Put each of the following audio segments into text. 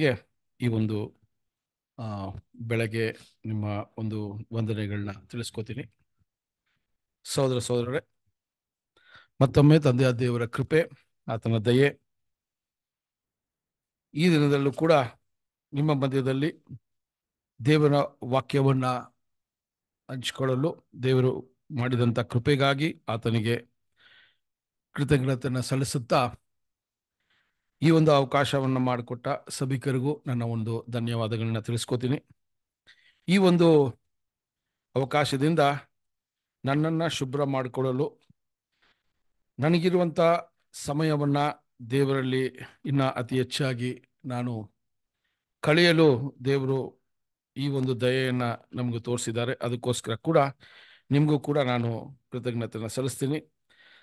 ನಿಮಗೆ ಈ ಒಂದು ಬೆಳಗ್ಗೆ ನಿಮ್ಮ ಒಂದು ವಂದನೆಗಳನ್ನ ತಿಳಿಸ್ಕೋತೀನಿ. ಸಹೋದರ ಸಹೋದರರೇ, ಮತ್ತೊಮ್ಮೆ ತಂದೆಯ ದೇವರ ಕೃಪೆ, ಆತನ ದಯೆ, ಈ ದಿನದಲ್ಲೂ ಕೂಡ ನಿಮ್ಮ ಮಧ್ಯದಲ್ಲಿ ದೇವರ ವಾಕ್ಯವನ್ನ ಹಂಚಿಕೊಳ್ಳಲು ದೇವರು ಮಾಡಿದಂಥ ಕೃಪೆಗಾಗಿ ಆತನಿಗೆ ಕೃತಜ್ಞತೆಯನ್ನು ಸಲ್ಲಿಸುತ್ತಾ ಈ ಒಂದು ಅವಕಾಶವನ್ನು ಮಾಡಿಕೊಟ್ಟ ಸಭಿಕರಿಗೂ ನನ್ನ ಒಂದು ಧನ್ಯವಾದಗಳನ್ನ ತಿಳಿಸ್ಕೋತೀನಿ. ಈ ಒಂದು ಅವಕಾಶದಿಂದ ನನ್ನನ್ನು ಶುಭ್ರ ಮಾಡಿಕೊಳ್ಳಲು ನನಗಿರುವಂಥ ಸಮಯವನ್ನು ದೇವರಲ್ಲಿ ಇನ್ನು ಅತಿ ಹೆಚ್ಚಾಗಿ ನಾನು ಕಳೆಯಲು ದೇವರು ಈ ಒಂದು ದಯೆಯನ್ನು ನಮಗೆ ತೋರಿಸಿದ್ದಾರೆ. ಅದಕ್ಕೋಸ್ಕರ ಕೂಡ ನಿಮಗೂ ಕೂಡ ನಾನು ಕೃತಜ್ಞತೆಯನ್ನು ಸಲ್ಲಿಸ್ತೀನಿ.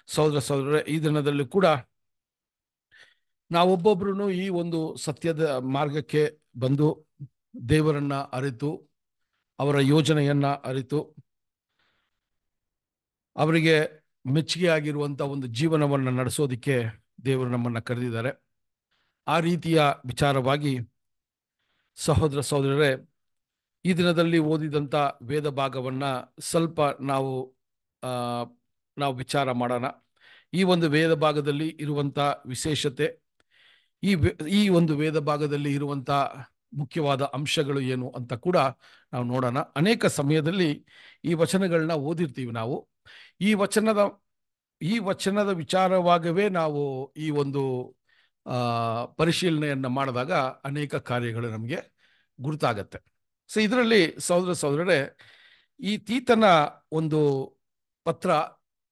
ಸಹೋದರ ಸಹೋದರ ಈ ದಿನದಲ್ಲಿ ಕೂಡ ನಾವೊಬ್ಬೊಬ್ರು ಈ ಒಂದು ಸತ್ಯದ ಮಾರ್ಗಕ್ಕೆ ಬಂದು ದೇವರನ್ನ ಅರಿತು, ಅವರ ಯೋಜನೆಯನ್ನ ಅರಿತು, ಅವರಿಗೆ ಮೆಚ್ಚುಗೆ ಆಗಿರುವಂಥ ಒಂದು ಜೀವನವನ್ನು ನಡೆಸೋದಿಕ್ಕೆ ದೇವರು ನಮ್ಮನ್ನು ಕರೆದಿದ್ದಾರೆ. ಆ ರೀತಿಯ ವಿಚಾರವಾಗಿ ಸಹೋದರ ಸಹೋದರರೇ, ಈ ದಿನದಲ್ಲಿ ಓದಿದಂಥ ವೇದ ಭಾಗವನ್ನ ಸ್ವಲ್ಪ ನಾವು ನಾವು ವಿಚಾರ ಮಾಡೋಣ. ಈ ಒಂದು ವೇದ ಭಾಗದಲ್ಲಿ ಇರುವಂಥ ವಿಶೇಷತೆ ಈ ಈ ಒಂದು ವೇದ ಭಾಗದಲ್ಲಿ ಇರುವಂತಹ ಮುಖ್ಯವಾದ ಅಂಶಗಳು ಏನು ಅಂತ ಕೂಡ ನಾವು ನೋಡೋಣ. ಅನೇಕ ಸಮಯದಲ್ಲಿ ಈ ವಚನಗಳನ್ನ ಓದಿರ್ತೀವಿ ನಾವು. ಈ ವಚನದ ಈ ವಚನದ ವಿಚಾರವಾಗವೇ ನಾವು ಈ ಒಂದು ಪರಿಶೀಲನೆಯನ್ನು ಮಾಡಿದಾಗ ಅನೇಕ ಕಾರ್ಯಗಳು ನಮಗೆ ಗುರುತಾಗತ್ತೆ. ಸೊ, ಇದರಲ್ಲಿ ಸಹೋದರ ಸಹೋದರರೇ, ಈ ತೀತನ ಒಂದು ಪತ್ರ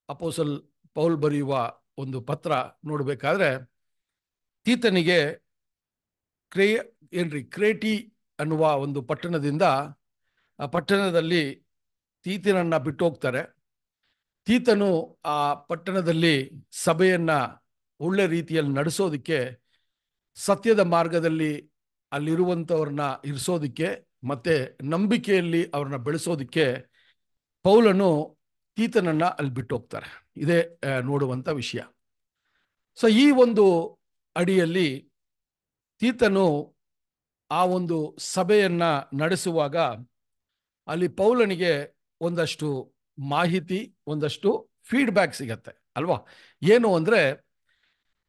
ಅಪೋಸಲ್ ಪೌಲ್ ಬರೆಯುವ ಒಂದು ಪತ್ರ ನೋಡಬೇಕಾದ್ರೆ ತೀತನಿಗೆ ಕ್ರೇ, ಏನ್ರಿ, ಕ್ರೇಟಿ ಅನ್ನುವ ಒಂದು ಪಟ್ಟಣದಿಂದ, ಆ ಪಟ್ಟಣದಲ್ಲಿ ತೀತನನ್ನ ಬಿಟ್ಟು ಹೋಗ್ತಾರೆ ತೀತನು ಆ ಪಟ್ಟಣದಲ್ಲಿ ಸಭೆಯನ್ನ ಒಳ್ಳೆ ರೀತಿಯಲ್ಲಿ ನಡೆಸೋದಿಕ್ಕೆ, ಸತ್ಯದ ಮಾರ್ಗದಲ್ಲಿ ಅಲ್ಲಿರುವಂಥವ್ರನ್ನ ಇರಿಸೋದಕ್ಕೆ, ಮತ್ತೆ ನಂಬಿಕೆಯಲ್ಲಿ ಅವ್ರನ್ನ ಬೆಳೆಸೋದಿಕ್ಕೆ ಪೌಲನು ತೀತನನ್ನ ಅಲ್ಲಿ ಬಿಟ್ಟು ಹೋಗ್ತಾರೆ ಇದೇ ನೋಡುವಂಥ ವಿಷಯ. ಸೊ ಈ ಒಂದು ಅಡಿಯಲ್ಲಿ ತೀತನು ಆ ಒಂದು ಸಭೆಯನ್ನ ನಡೆಸುವಾಗ ಅಲ್ಲಿ ಪೌಲನಿಗೆ ಒಂದಷ್ಟು ಮಾಹಿತಿ, ಒಂದಷ್ಟು ಫೀಡ್ಬ್ಯಾಕ್ ಸಿಗತ್ತೆ, ಅಲ್ವಾ? ಏನು ಅಂದರೆ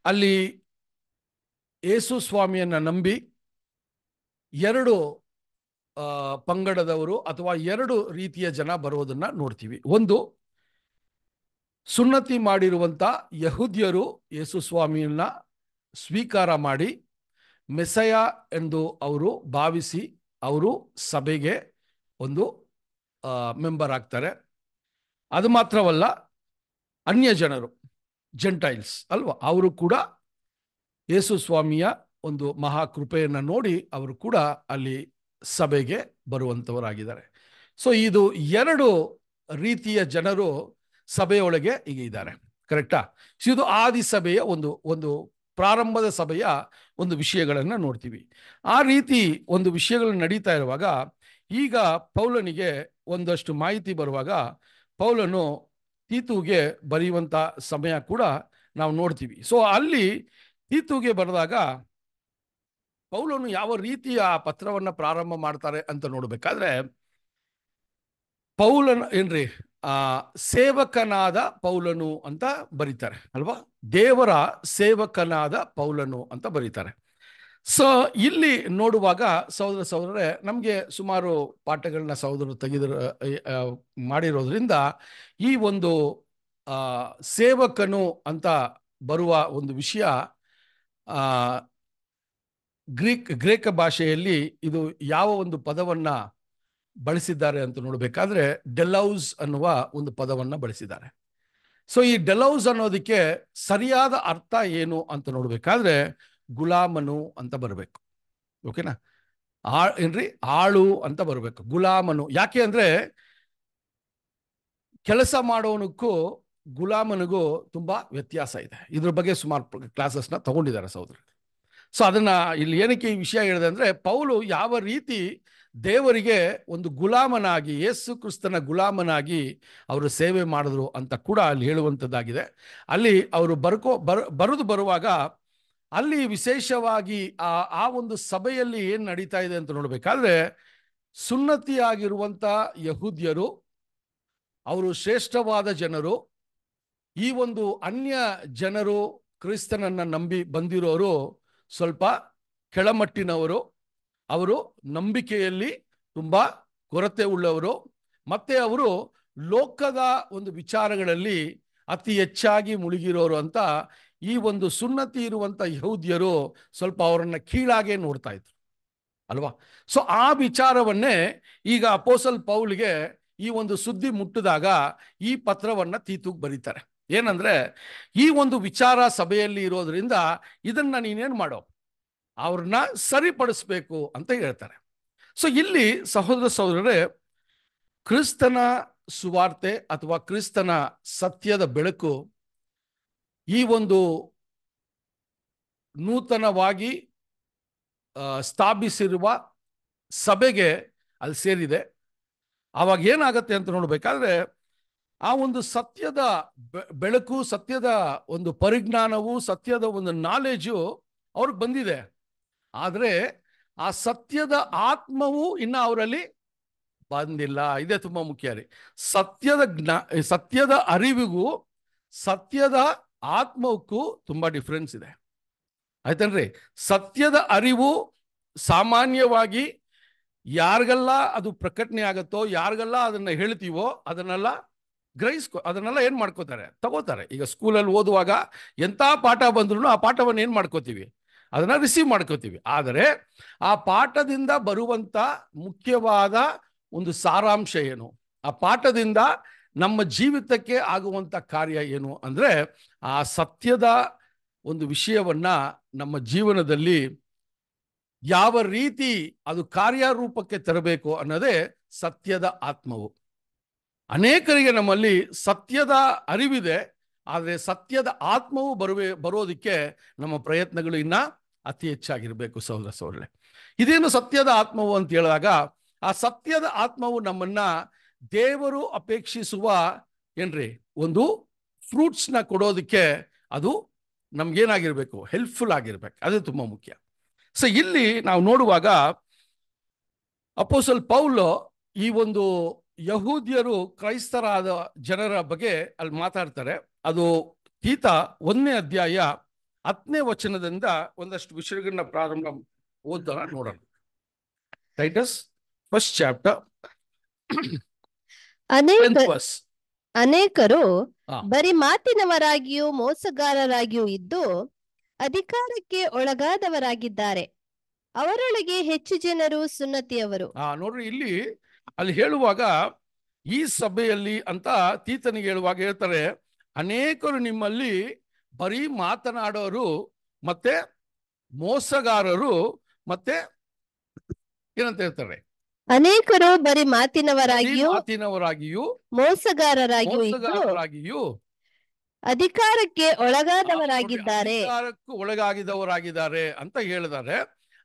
ಅಲ್ಲಿ ಯೇಸು ಸ್ವಾಮಿಯನ್ನು ನಂಬಿ ಎರಡು ಪಂಗಡದವರು ಅಥವಾ ಎರಡು ರೀತಿಯ ಜನ ಬರೋದನ್ನ ನೋಡ್ತೀವಿ. ಒಂದು, ಸುನ್ನತಿ ಮಾಡಿರುವಂಥ ಯಹೂದ್ಯರು ಯೇಸು ಸ್ವಾಮಿಯನ್ನ ಸ್ವೀಕಾರ ಮಾಡಿ ಮೆಸಯ ಎಂದು ಅವರು ಭಾವಿಸಿ ಅವರು ಸಭೆಗೆ ಒಂದು ಮೆಂಬರ್ ಆಗ್ತಾರೆ. ಅದು ಮಾತ್ರವಲ್ಲ, ಅನ್ಯ ಜನರು, ಜೆಂಟೈಲ್ಸ್ ಅಲ್ವಾ, ಅವರು ಕೂಡ ಯೇಸು ಸ್ವಾಮಿಯ ಒಂದು ಮಹಾ ಕೃಪೆಯನ್ನು ನೋಡಿ ಅವರು ಕೂಡ ಅಲ್ಲಿ ಸಭೆಗೆ ಬರುವಂಥವರಾಗಿದ್ದಾರೆ ಸೊ ಇದು ಎರಡು ರೀತಿಯ ಜನರು ಸಭೆಯೊಳಗೆ ಈಗ ಇದ್ದಾರೆ. ಕರೆಕ್ಟಾ ಇದು ಆದಿ ಸಭೆಯ ಒಂದು ಒಂದು ಪ್ರಾರಂಭದ ಸಭೆಯ ಒಂದು ವಿಷಯಗಳನ್ನು ನೋಡ್ತೀವಿ. ಆ ರೀತಿ ಒಂದು ವಿಷಯಗಳು ನಡೀತಾ ಇರುವಾಗ ಈಗ ಪೌಲನಿಗೆ ಒಂದಷ್ಟು ಮಾಹಿತಿ ಬರುವಾಗ ಪೌಲನು ತೀತುಗೆ ಬರೆಯುವಂಥ ಸಮಯ ಕೂಡ ನಾವು ನೋಡ್ತೀವಿ. ಸೊ ಅಲ್ಲಿ ತೀತುಗೆ ಬರೆದಾಗ ಪೌಲನು ಯಾವ ರೀತಿಯ ಪತ್ರವನ್ನು ಪ್ರಾರಂಭ ಮಾಡ್ತಾರೆ ಅಂತ ನೋಡಬೇಕಾದ್ರೆ ಪೌಲನ ಏನ್ರಿ? ಆ, ಸೇವಕನಾದ ಪೌಲನು ಅಂತ ಬರೀತಾರೆ, ಅಲ್ವಾ? ದೇವರ ಸೇವಕನಾದ ಪೌಲನು ಅಂತ ಬರೀತಾರೆ. ಸೊ ಇಲ್ಲಿ ನೋಡುವಾಗ ಸಹೋದರ ಸಹೋದರೇ ನಮಗೆ ಸುಮಾರು ಪಾಠಗಳನ್ನ ಸಹೋದರರು ತೆಗೆದಿರೋ ಮಾಡಿರೋದ್ರಿಂದ ಈ ಒಂದು ಸೇವಕನು ಅಂತ ಬರುವ ಒಂದು ವಿಷಯ ಗ್ರೀಕ್, ಗ್ರೇಕ ಭಾಷೆಯಲ್ಲಿ ಇದು ಯಾವ ಒಂದು ಪದವನ್ನ ಬಳಸಿದ್ದಾರೆ ಅಂತ ನೋಡಬೇಕಾದ್ರೆ ಡೆಲೌಸ್ ಅನ್ನುವ ಒಂದು ಪದವನ್ನ ಬಳಸಿದ್ದಾರೆ. ಸೊ ಈ ಡೆಲೌಸ್ ಅನ್ನೋದಕ್ಕೆ ಸರಿಯಾದ ಅರ್ಥ ಏನು ಅಂತ ನೋಡಬೇಕಾದ್ರೆ ಗುಲಾಮನು ಅಂತ ಬರಬೇಕು. ಓಕೆನಾ ಆ, ಏನ್ರಿ? ಆಳು ಅಂತ ಬರಬೇಕು. ಗುಲಾಮನು. ಯಾಕೆ ಅಂದ್ರೆ ಕೆಲಸ ಮಾಡೋನಕ್ಕೂ ಗುಲಾಮನಿಗೂ ತುಂಬಾ ವ್ಯತ್ಯಾಸ ಇದೆ. ಇದ್ರ ಬಗ್ಗೆ ಸುಮಾರು ಕ್ಲಾಸಸ್ನ ತಗೊಂಡಿದ್ದಾರೆ ಸಹೋದರ ಸೊ ಅದನ್ನ ಇಲ್ಲಿ ಏನಕ್ಕೆ ಈ ವಿಷಯ ಹೇಳಿದೆ ಅಂದ್ರೆ ಪೌಲು ಯಾವ ರೀತಿ ದೇವರಿಗೆ ಒಂದು ಗುಲಾಮನಾಗಿ, ಯೇಸು ಕ್ರಿಸ್ತನ ಗುಲಾಮನಾಗಿ ಅವರು ಸೇವೆ ಮಾಡಿದ್ರು ಅಂತ ಕೂಡ ಅಲ್ಲಿ ಹೇಳುವಂಥದ್ದಾಗಿದೆ. ಅಲ್ಲಿ ಅವರು ಬರ್ಕೋ, ಬರ್, ಬರೆದು ಬರುವಾಗ ಅಲ್ಲಿ ವಿಶೇಷವಾಗಿ ಆ ಆ ಒಂದು ಸಭೆಯಲ್ಲಿ ಏನು ನಡೀತಾ ಇದೆ ಅಂತ ನೋಡಬೇಕಾದ್ರೆ ಸುನ್ನತಿಯಾಗಿರುವಂಥ ಯಹೂದ್ಯರು, ಅವರು ಶ್ರೇಷ್ಠವಾದ ಜನರು, ಈ ಒಂದು ಅನ್ಯ ಜನರು ಕ್ರಿಸ್ತನನ್ನು ನಂಬಿ ಬಂದಿರೋರು ಸ್ವಲ್ಪ ಕೆಳಮಟ್ಟಿನವರು. ಅವರು ನಂಬಿಕೆಯಲ್ಲಿ ತುಂಬಾ ಕೊರತೆ ಉಳ್ಳವರು. ಮತ್ತೆ ಅವರು ಲೋಕದ ಒಂದು ವಿಚಾರಗಳಲ್ಲಿ ಅತಿ ಹೆಚ್ಚಾಗಿ ಮುಳುಗಿರೋರು ಅಂತ ಈ ಒಂದು ಸುನ್ನತಿ ಇರುವಂತ ಯಹೂದ್ಯರು ಸ್ವಲ್ಪ ಅವರನ್ನು ಕೀಳಾಗೆ ನೋಡ್ತಾ ಇದ್ರು. ಅಲ್ವಾ? ಸೊ ಆ ವಿಚಾರವನ್ನೇ ಈಗ ಅಪೋಸಲ್ ಪೌಲ್ಗೆ ಈ ಒಂದು ಸುದ್ದಿ ಮುಟ್ಟಿದಾಗ ಈ ಪತ್ರವನ್ನ ತೀತುಗೆ ಬರೀತಾರೆ. ಏನಂದ್ರೆ ಈ ಒಂದು ವಿಚಾರ ಸಭೆಯಲ್ಲಿ ಇರೋದ್ರಿಂದ ಇದನ್ನ ನೀನೇನ್ ಮಾಡೋ? ಅವ್ರನ್ನ ಸರಿಪಡಿಸ್ಬೇಕು ಅಂತ ಹೇಳ್ತಾರೆ. ಸೊ ಇಲ್ಲಿ ಸಹೋದರ ಸಹೋದರರೇ, ಕ್ರಿಸ್ತನ ಸುವಾರ್ತೆ ಅಥವಾ ಕ್ರಿಸ್ತನ ಸತ್ಯದ ಬೆಳಕು ಈ ಒಂದು ನೂತನವಾಗಿ ಸ್ಥಾಪಿಸಿರುವ ಸಭೆಗೆ ಅಲ್ಲಿ ಸೇರಿದೆ. ಆವಾಗ ಏನಾಗತ್ತೆ ಅಂತ ನೋಡ್ಬೇಕಾದ್ರೆ, ಆ ಒಂದು ಸತ್ಯದ ಬೆಳಕು, ಸತ್ಯದ ಒಂದು ಪರಿಜ್ಞಾನವು, ಸತ್ಯದ ಒಂದು ನಾಲೆಜು ಅವ್ರಿಗೆ ಬಂದಿದೆ. ಆದರೆ ಆ ಸತ್ಯದ ಆತ್ಮವು ಇನ್ನು ಅವರಲ್ಲಿ ಬಂದಿಲ್ಲ. ಇದೇ ತುಂಬ ಮುಖ್ಯ ರೀ. ಸತ್ಯದ ಜ್ಞಾ, ಸತ್ಯದ ಅರಿವಿಗೂ ಸತ್ಯದ ಆತ್ಮಕ್ಕೂ ತುಂಬ ಡಿಫ್ರೆನ್ಸ್ ಇದೆ. ಆಯ್ತನ್ರಿ? ಸತ್ಯದ ಅರಿವು ಸಾಮಾನ್ಯವಾಗಿ ಯಾರಿಗೆಲ್ಲ ಅದು ಪ್ರಕಟಣೆ ಆಗುತ್ತೋ, ಯಾರಿಗೆಲ್ಲ ಅದನ್ನ ಹೇಳ್ತೀವೋ ಅದನ್ನೆಲ್ಲ ಗ್ರಹಿಸ್ಕೊ, ಅದನ್ನೆಲ್ಲ ಏನು ಮಾಡ್ಕೋತಾರೆ? ತಗೋತಾರೆ. ಈಗ ಸ್ಕೂಲಲ್ಲಿ ಓದುವಾಗ ಎಂಥ ಪಾಠ ಬಂದ್ರೂ ಆ ಪಾಠವನ್ನು ಏನು ಮಾಡ್ಕೋತೀವಿ? ಅದನ್ನ ರಿಸೀವ್ ಮಾಡ್ಕೋತೀವಿ. ಆದರೆ ಆ ಪಾಠದಿಂದ ಬರುವಂತ ಮುಖ್ಯವಾದ ಒಂದು ಸಾರಾಂಶ ಏನು? ಆ ಪಾಠದಿಂದ ನಮ್ಮ ಜೀವಿತಕ್ಕೆ ಆಗುವಂತ ಕಾರ್ಯ ಏನು ಅಂದ್ರೆ ಆ ಸತ್ಯದ ಒಂದು ವಿಷಯವನ್ನ ನಮ್ಮ ಜೀವನದಲ್ಲಿ ಯಾವ ರೀತಿ ಅದು ಕಾರ್ಯರೂಪಕ್ಕೆ ತರಬೇಕು ಅನ್ನೋದೇ ಸತ್ಯದ ಆತ್ಮವು. ಅನೇಕರಿಗೆ ನಮ್ಮಲ್ಲಿ ಸತ್ಯದ ಅರಿವಿದೆ ಆದರೆ ಸತ್ಯದ ಆತ್ಮವು ಬರುವೆ, ಬರೋದಕ್ಕೆ ನಮ್ಮ ಪ್ರಯತ್ನಗಳು ಇನ್ನ ಅತಿ ಹೆಚ್ಚಾಗಿರಬೇಕು ಸಹೋದರ ಸೌರಳೆ ಇದೇನು ಸತ್ಯದ ಆತ್ಮವು ಅಂತ ಹೇಳಿದಾಗ, ಆ ಸತ್ಯದ ಆತ್ಮವು ನಮ್ಮನ್ನ ದೇವರು ಅಪೇಕ್ಷಿಸುವ ಏನ್ರಿ, ಒಂದು ಫ್ರೂಟ್ಸ್ನ ಕೊಡೋದಕ್ಕೆ ಅದು ನಮ್ಗೇನಾಗಿರ್ಬೇಕು, ಹೆಲ್ಪ್ಫುಲ್ ಆಗಿರ್ಬೇಕು. ಅದು ತುಂಬಾ ಮುಖ್ಯ. ಸೊ ಇಲ್ಲಿ ನಾವು ನೋಡುವಾಗ ಅಪೋಸಲ್ ಪೌಲ್ ಈ ಒಂದು ಯಹೂದಿಯರು ಕ್ರೈಸ್ತರಾದ ಜನರ ಬಗ್ಗೆ ಅಲ್ಲಿ ಮಾತಾಡ್ತಾರೆ. ಅದು ತೀತ ಒಂದನೇ ಅಧ್ಯಾಯ ಹತ್ತನೇ ವಚನದಿಂದ ಒಂದಷ್ಟು ವಿಷಯಗಳನ್ನ ಪ್ರಾರಂಭ ಓದೋಣ ನೋಡೋಣ. Titus first chapter. ಅನೇಕ ಅನೇಕರು ಬರಿ ಮಾತಿನವರಾಗಿಯೂ ಮೋಸಗಾರರಾಗಿಯೂ ಇದ್ದು ಅಧಿಕಾರಕ್ಕೆ ಒಳಗಾದವರಾಗಿದ್ದಾರೆ. ಅವರೊಳಗೆ ಹೆಚ್ಚು ಜನರು ಸುನ್ನತಿಯವರು. ನೋಡ್ರಿ ಇಲ್ಲಿ ಅಲ್ಲಿ ಹೇಳುವಾಗ ಈ ಸಭೆಯಲ್ಲಿ ಅಂತ ತೀತನಿಗೆ ಹೇಳುವಾಗ ಹೇಳ್ತಾರೆ ಅನೇಕರು ನಿಮ್ಮಲ್ಲಿ ಬರೀ ಮಾತನಾಡೋರು ಮತ್ತೆ ಮೋಸಗಾರರು ಮತ್ತೆ ಏನಂತ ಹೇಳ್ತಾರೆ? ಅನೇಕರು ಬರೀ ಮಾತಿನವರಾಗಿಯೂ ಮಾತಿನವರಾಗಿಯೂ ಮೋಸಗಾರರಾಗಿಯೂ ಮೋಸಗಾರರಾಗಿಯೂ ಅಧಿಕಾರಕ್ಕೆ ಒಳಗಾದವರಾಗಿದ್ದಾರೆ. ಅಧಿಕಾರಕ್ಕೂ ಒಳಗಾಗಿದವರಾಗಿದ್ದಾರೆ ಅಂತ ಹೇಳಿದ್ದಾರೆ.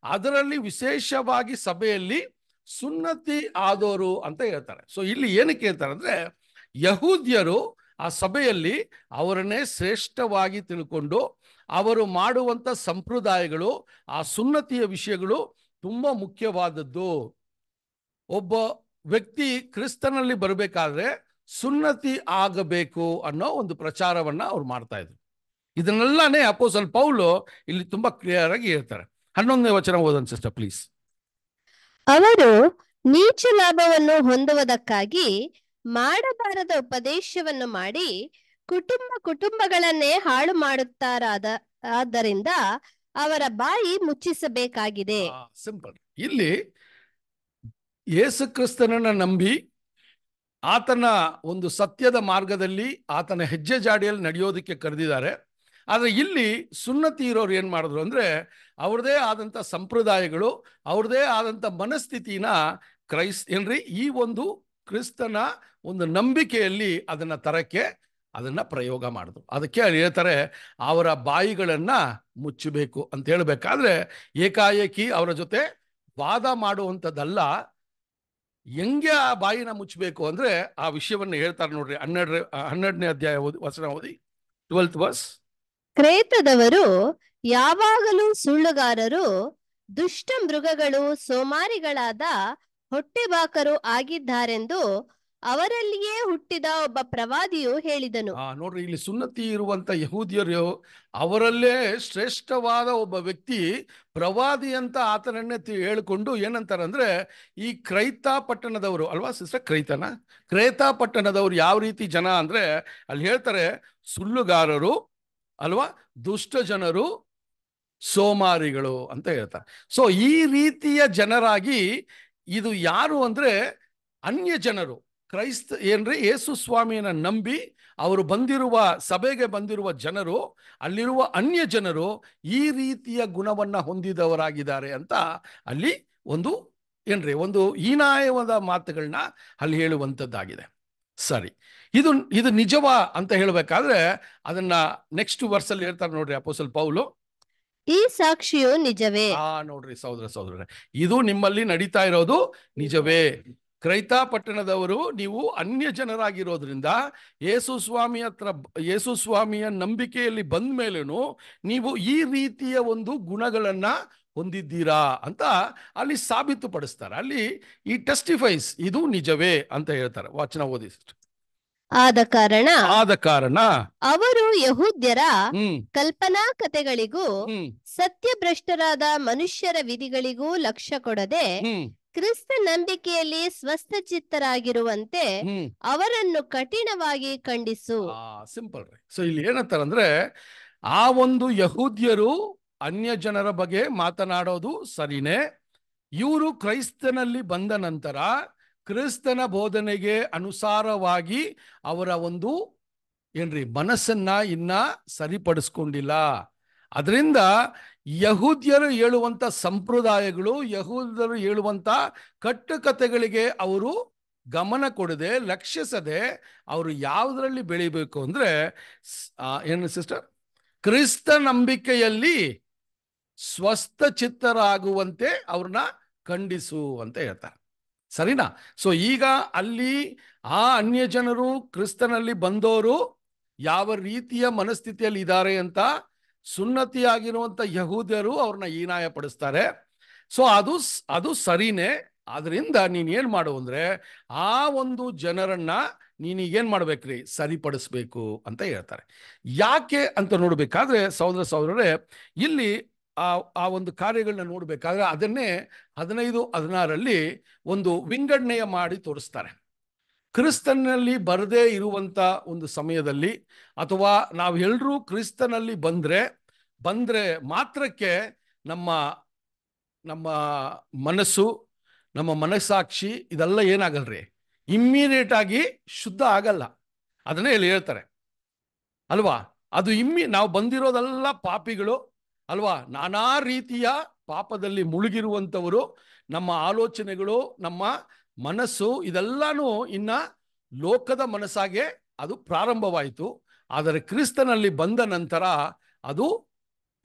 ಅದರಲ್ಲಿ ವಿಶೇಷವಾಗಿ ಸಭೆಯಲ್ಲಿ ಸುನ್ನತಿ ಆದವರು ಅಂತ ಹೇಳ್ತಾರೆ. ಸೊ ಇಲ್ಲಿ ಏನಕ್ಕೆ ಹೇಳ್ತಾರೆ ಅಂದ್ರೆ ಯಹೂದ್ಯರು ಆ ಸಭೆಯಲ್ಲಿ ಅವರನ್ನೇ ಶ್ರೇಷ್ಠವಾಗಿ ತಿಳ್ಕೊಂಡು ಅವರು ಮಾಡುವಂತ ಸಂಪ್ರದಾಯಗಳು, ಆ ಸುನ್ನತಿಯ ವಿಷಯಗಳು ತುಂಬಾ ಮುಖ್ಯವಾದದ್ದು. ಒಬ್ಬ ವ್ಯಕ್ತಿ ಕ್ರಿಸ್ತನಲ್ಲಿ ಬರಬೇಕಾದ್ರೆ ಸುನ್ನತಿ ಆಗಬೇಕು ಅನ್ನೋ ಒಂದು ಪ್ರಚಾರವನ್ನ ಅವ್ರು ಮಾಡ್ತಾ ಇದ್ರು. ಇದನ್ನೆಲ್ಲಾನೇ ಅಪೋಸಲ್ ಪೌಲು ಇಲ್ಲಿ ತುಂಬಾ ಕ್ಲಿಯರ್ ಆಗಿ ಹೇಳ್ತಾರೆ. ಹನ್ನೊಂದನೇ ವಚನ ಓದನ್ ಪ್ಲೀಸ್. ಅವರು ನೀಚ ಲಾಭವನ್ನು ಹೊಂದುವುದಕ್ಕಾಗಿ ಮಾಡಬಾರದ ಉಪದೇಶವನ್ನು ಮಾಡಿ ಕುಟುಂಬ ಕುಟುಂಬಗಳನ್ನೇ ಹಾಳು ಮಾಡುತ್ತಾರಾದ, ಆದ್ದರಿಂದ ಅವರ ಬಾಯಿ ಮುಚ್ಚಿಸಬೇಕಾಗಿದೆ. ಸಿಂಪಲ್. ಇಲ್ಲಿ ಯೇಸು ಕ್ರಿಸ್ತನನ್ನ ನಂಬಿ ಆತನ ಒಂದು ಸತ್ಯದ ಮಾರ್ಗದಲ್ಲಿ ಆತನ ಹೆಜ್ಜೆ ಜಾಡಿಯಲ್ಲಿ ನಡೆಯೋದಕ್ಕೆ ಕರೆದಿದ್ದಾರೆ. ಆದರೆ ಇಲ್ಲಿ ಸುನ್ನತಿ ಇರೋರು ಏನು ಮಾಡಿದ್ರು ಅಂದರೆ ಅವ್ರದೇ ಆದಂಥ ಸಂಪ್ರದಾಯಗಳು, ಅವ್ರದೇ ಆದಂಥ ಮನಸ್ಥಿತಿನ ಕ್ರೈಸ್ ಏನ್ರಿ? ಈ ಒಂದು ಕ್ರಿಸ್ತನ ಒಂದು ನಂಬಿಕೆಯಲ್ಲಿ ಅದನ್ನು ತರಕ್ಕೆ ಅದನ್ನ ಪ್ರಯೋಗ ಮಾಡಿದ್ರು ಅದಕ್ಕೆ ಹೇಳ್ತಾರೆ, ಅವರ ಬಾಯಿಗಳನ್ನು ಮುಚ್ಚಬೇಕು ಅಂತ ಹೇಳಬೇಕಾದ್ರೆ, ಏಕಾಏಕಿ ಅವರ ಜೊತೆ ವಾದ ಮಾಡುವಂಥದ್ದಲ್ಲ, ಹೆಂಗೆ ಆ ಬಾಯಿನ ಮುಚ್ಚಬೇಕು ಅಂದ್ರೆ ಆ ವಿಷಯವನ್ನು ಹೇಳ್ತಾರೆ ನೋಡ್ರಿ. ಹನ್ನೆರಡು ಹನ್ನೆರಡನೇ ಅಧ್ಯಾಯ ಓದಿ, ವಚನ ಓದಿ ಟ್ವೆಲ್ತ್ ವರ್ಸ್ ಕ್ರೇತದವರು ಯಾವಾಗಲೂ ಸುಳ್ಳುಗಾರರು, ದುಷ್ಟ ಮೃಗಗಳು ಸೋಮಾರಿಗಳಾದ ಹೊಟ್ಟೆಬಾಕರು ಆಗಿದ್ದಾರೆಂದು ಅವರಲ್ಲಿಯೇ ಹುಟ್ಟಿದ ಒಬ್ಬ ಪ್ರವಾದಿಯು ಹೇಳಿದನು. ನೋಡ್ರಿ, ಇಲ್ಲಿ ಸುನ್ನತಿ ಇರುವಂತ ಯಹೂದಿಯರು ಅವರಲ್ಲೇ ಶ್ರೇಷ್ಠವಾದ ಒಬ್ಬ ವ್ಯಕ್ತಿ ಪ್ರವಾದಿ ಅಂತ ಆತನನ್ನೇ ಹೇಳ್ಕೊಂಡು ಏನಂತಾರಂದ್ರೆ, ಈ ಕ್ರೈತ ಪಟ್ಟಣದವರು, ಅಲ್ವಾ ಸಿಸ್ಟರ್ ಕ್ರೈತನ? ಕ್ರೈತ ಪಟ್ಟಣದವರು ಯಾವ ರೀತಿ ಜನ ಅಂದ್ರೆ, ಅಲ್ಲಿ ಹೇಳ್ತಾರೆ, ಸುಳ್ಳುಗಾರರು, ಅಲ್ವಾ, ದುಷ್ಟ ಜನರು, ಸೋಮಾರಿಗಳು ಅಂತ ಹೇಳ್ತಾರೆ. ಸೊ ಈ ರೀತಿಯ ಜನರಾಗಿ ಇದು ಯಾರು ಅಂದ್ರೆ ಅನ್ಯ ಜನರು. ಕ್ರೈಸ್ತ ಏನ್ರಿ? ಯೇಸು ಸ್ವಾಮಿಯನ್ನ ನಂಬಿ ಅವರು ಬಂದಿರುವ ಸಭೆಗೆ ಬಂದಿರುವ ಜನರು, ಅಲ್ಲಿರುವ ಅನ್ಯ ಜನರು ಈ ರೀತಿಯ ಗುಣವನ್ನ ಹೊಂದಿದವರಾಗಿದ್ದಾರೆ ಅಂತ ಅಲ್ಲಿ ಒಂದು ಏನ್ರಿ? ಒಂದು ಹೀನಾಯವಾದ ಮಾತುಗಳನ್ನ ಅಲ್ಲಿ ಹೇಳುವಂಥದ್ದಾಗಿದೆ. ಸರಿ. ಇದು ಇದು ನಿಜವಾ ಅಂತ ಹೇಳಬೇಕಾದ್ರೆ ಅದನ್ನ ನೆಕ್ಸ್ಟ್ ವರ್ಸಲ್ಲಿ ಹೇಳ್ತಾರೆ ನೋಡ್ರಿ ಅಪೋಸಲ್ ಪೌಲು. ಈ ಸಾಕ್ಷಿಯು ನಿಜವೇ. ಆ, ನೋಡ್ರಿ ಸಹೋದರ ಸಹೋದರ ಇದು ನಿಮ್ಮಲ್ಲಿ ನಡೀತಾ ಇರೋದು ನಿಜವೇ. ಕ್ರೈತ ಪಟ್ಟಣದವರು ನೀವು ಅನ್ಯ ಜನರಾಗಿರೋದ್ರಿಂದ ಯೇಸು ಸ್ವಾಮಿ ಹತ್ರ ಯೇಸು ಸ್ವಾಮಿಯ ನಂಬಿಕೆಯಲ್ಲಿ ಬಂದ ಮೇಲೂ ನೀವು ಈ ರೀತಿಯ ಒಂದು ಗುಣಗಳನ್ನ ಹೊಂದಿದ್ದೀರಾ ಅಂತ ಅಲ್ಲಿ ಸಾಬೀತುಪಡಿಸ್ತಾರೆ. ಅಲ್ಲಿ ಈ ಟೆಸ್ಟಿಫೈಸ್ ಇದು ನಿಜವೇ ಅಂತ ಹೇಳ್ತಾರೆ. ವಾಚನ ಓದಿಸ್ಟ್. ಆದ ಕಾರಣ ಆದ ಕಾರಣ ಅವರು ಯಹೂದ್ಯರ ಕಲ್ಪನಾ ಕಥೆಗಳಿಗೂ ಸತ್ಯಭ್ರಷ್ಟರಾದ ಮನುಷ್ಯರ ವಿಧಿಗಳಿಗೂ ಲಕ್ಷ್ಯ ಕೊಡದೆ ಕ್ರಿಸ್ತ ನಂಬಿಕೆಯಲ್ಲಿ ಸ್ವಸ್ಥ ಚಿತ್ತರಾಗಿರುವಂತೆ ಅವರನ್ನು ಕಠಿಣವಾಗಿ ಖಂಡಿಸು. ಸಿಂಪಲ್ ಸೊ ಇಲ್ಲಿ ಏನಂತಾರೆ ಅಂದ್ರೆ ಆ ಒಂದು ಯಹೂದ್ಯರು ಅನ್ಯ ಜನರ ಬಗ್ಗೆ ಮಾತನಾಡೋದು ಸರಿನೇ. ಇವರು ಕ್ರೈಸ್ತನಲ್ಲಿ ಬಂದ ನಂತರ ಕ್ರಿಸ್ತನ ಬೋಧನೆಗೆ ಅನುಸಾರವಾಗಿ ಅವರ ಒಂದು ಏನ್ರಿ ಮನಸ್ಸನ್ನ ಇನ್ನ ಸರಿಪಡಿಸ್ಕೊಂಡಿಲ್ಲ. ಅದರಿಂದ ಯಹೂದ್ಯರು ಹೇಳುವಂತ ಸಂಪ್ರದಾಯಗಳು, ಯಹೂದ್ಯರು ಹೇಳುವಂತ ಕಟ್ಟುಕತೆಗಳಿಗೆ ಅವರು ಗಮನ ಕೊಡದೆ, ಲಕ್ಷಿಸದೆ ಅವರು ಯಾವುದರಲ್ಲಿ ಬೆಳಿಬೇಕು ಅಂದ್ರೆ ಏನು ಸಿಸ್ಟರ್ ಕ್ರಿಸ್ತ ನಂಬಿಕೆಯಲ್ಲಿ ಸ್ವಸ್ಥ ಚಿತ್ತರಾಗುವಂತೆ ಅವ್ರನ್ನ ಖಂಡಿಸು ಅಂತ ಹೇಳ್ತಾರೆ. ಸರಿನಾ? ಸೊ ಈಗ ಅಲ್ಲಿ ಆ ಅನ್ಯ ಜನರು ಕ್ರಿಸ್ತನಲ್ಲಿ ಬಂದವರು ಯಾವ ರೀತಿಯ ಮನಸ್ಥಿತಿಯಲ್ಲಿ ಇದ್ದಾರೆ ಅಂತ ಸುನ್ನತಿಯಾಗಿರುವಂತ ಯಹೂದ್ಯರು ಅವ್ರನ್ನ ಹೀನಾಯ ಪಡಿಸ್ತಾರೆ ಸೊ, ಅದು ಅದು ಸರಿನೇ. ಅದರಿಂದ ನೀನ್ ಏನ್ ಮಾಡು ಅಂದ್ರೆ ಆ ಒಂದು ಜನರನ್ನ ನೀನು ಏನ್ ಮಾಡ್ಬೇಕ್ರಿ? ಸರಿಪಡಿಸ್ಬೇಕು ಅಂತ ಹೇಳ್ತಾರೆ. ಯಾಕೆ ಅಂತ ನೋಡ್ಬೇಕಾದ್ರೆ ಸಹೋದರ ಸಹೋದರರೇ, ಇಲ್ಲಿ ಆ ಆ ಒಂದು ಕಾರ್ಯಗಳನ್ನ ನೋಡಬೇಕಾದ್ರೆ ಅದನ್ನೇ ಹದಿನೈದು, ಹದಿನಾರಲ್ಲಿ ಒಂದು ವಿಂಗಡಣೆಯ ಮಾಡಿ ತೋರಿಸ್ತಾರೆ. ಕ್ರಿಸ್ತನಲ್ಲಿ ಬರದೇ ಇರುವಂತ ಒಂದು ಸಮಯದಲ್ಲಿ ಅಥವಾ ನಾವು ಎಲ್ಲರೂ ಕ್ರಿಸ್ತನಲ್ಲಿ ಬಂದ್ರೆ ಬಂದ್ರೆ ಮಾತ್ರಕ್ಕೆ ನಮ್ಮ ನಮ್ಮ ಮನಸ್ಸು, ನಮ್ಮ ಮನಸ್ಸಾಕ್ಷಿ ಇದೆಲ್ಲ ಏನಾಗಲ್ರಿ? ಇಮ್ಮಿಡಿಯೇಟ್ ಆಗಿ ಶುದ್ಧ ಆಗಲ್ಲ. ಅದನ್ನೇ ಇಲ್ಲಿ ಹೇಳ್ತಾರೆ. ಅಲ್ವಾ? ಅದು ಇಮ್ಮಿ, ನಾವು ಬಂದಿರೋದೆಲ್ಲ ಪಾಪಿಗಳು ಅಲ್ವಾ? ನಾನಾ ರೀತಿಯ ಪಾಪದಲ್ಲಿ ಮುಳುಗಿರುವಂಥವರು, ನಮ್ಮ ಆಲೋಚನೆಗಳು, ನಮ್ಮ ಮನಸ್ಸು ಇದೆಲ್ಲಾನು ಇನ್ನ ಲೋಕದ ಮನಸ್ಸಾಗೆ ಅದು ಪ್ರಾರಂಭವಾಯಿತು. ಆದರೆ ಕ್ರಿಸ್ತನಲ್ಲಿ ಬಂದ ನಂತರ ಅದು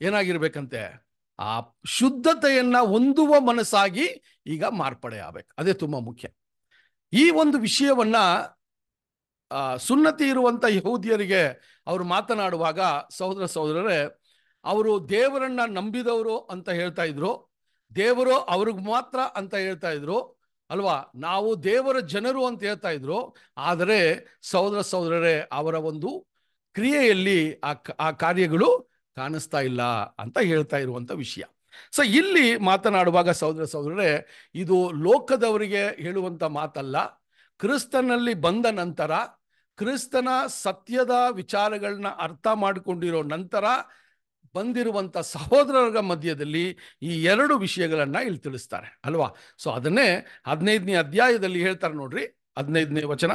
ಏನಾಗಿರ್ಬೇಕಂತೆ? ಆ ಶುದ್ಧತೆಯನ್ನ ಹೊಂದುವ ಮನಸ್ಸಾಗಿ ಈಗ ಮಾರ್ಪಡೆ ಆಗ್ಬೇಕು. ಅದೇ ತುಂಬಾ ಮುಖ್ಯ. ಈ ಒಂದು ವಿಷಯವನ್ನ ಸುನ್ನತಿ ಇರುವಂತ ಯಹೂದಿಯರಿಗೆ ಅವರು ಮಾತನಾಡುವಾಗ ಸಹೋದರ ಸಹೋದರರೇ ಅವರು ದೇವರನ್ನ ನಂಬಿದವರು ಅಂತ ಹೇಳ್ತಾ ಇದ್ರು. ದೇವರು ಅವ್ರಿಗೆ ಮಾತ್ರ ಅಂತ ಹೇಳ್ತಾ ಇದ್ರು. ಅಲ್ವಾ? ನಾವು ದೇವರ ಜನರು ಅಂತ ಹೇಳ್ತಾ ಇದ್ರು. ಆದರೆ ಸಹೋದರ ಸಹೋದರರೇ, ಅವರ ಒಂದು ಕ್ರಿಯೆಯಲ್ಲಿ ಆ ಆ ಕಾರ್ಯಗಳು ಕಾಣಿಸ್ತಾ ಇಲ್ಲ ಅಂತ ಹೇಳ್ತಾ ಇರುವಂತ ವಿಷಯ. ಸೊ ಇಲ್ಲಿ ಮಾತನಾಡುವಾಗ ಸಹೋದರ ಸಹೋದರರೇ, ಇದು ಲೋಕದವರಿಗೆ ಹೇಳುವಂತ ಮಾತಲ್ಲ. ಕ್ರಿಸ್ತನಲ್ಲಿ ಬಂದ ನಂತರ, ಕ್ರಿಸ್ತನ ಸತ್ಯದ ವಿಚಾರಗಳನ್ನ ಅರ್ಥ ಮಾಡಿಕೊಂಡಿರೋ ನಂತರ ಬಂದಿರುವಂತ ಸಹೋದರರ ಮಧ್ಯದಲ್ಲಿ ಈ ಎರಡು ವಿಷಯಗಳನ್ನ ಇಲ್ಲಿ ತಿಳಿಸ್ತಾರೆ ಅಲ್ವಾ? ಸೊ ಅದನ್ನೇ ಹದಿನೈದನೇ ಅಧ್ಯಾಯದಲ್ಲಿ ಹೇಳ್ತಾರೆ ನೋಡ್ರಿ. ಹದಿನೈದನೇ ವಚನ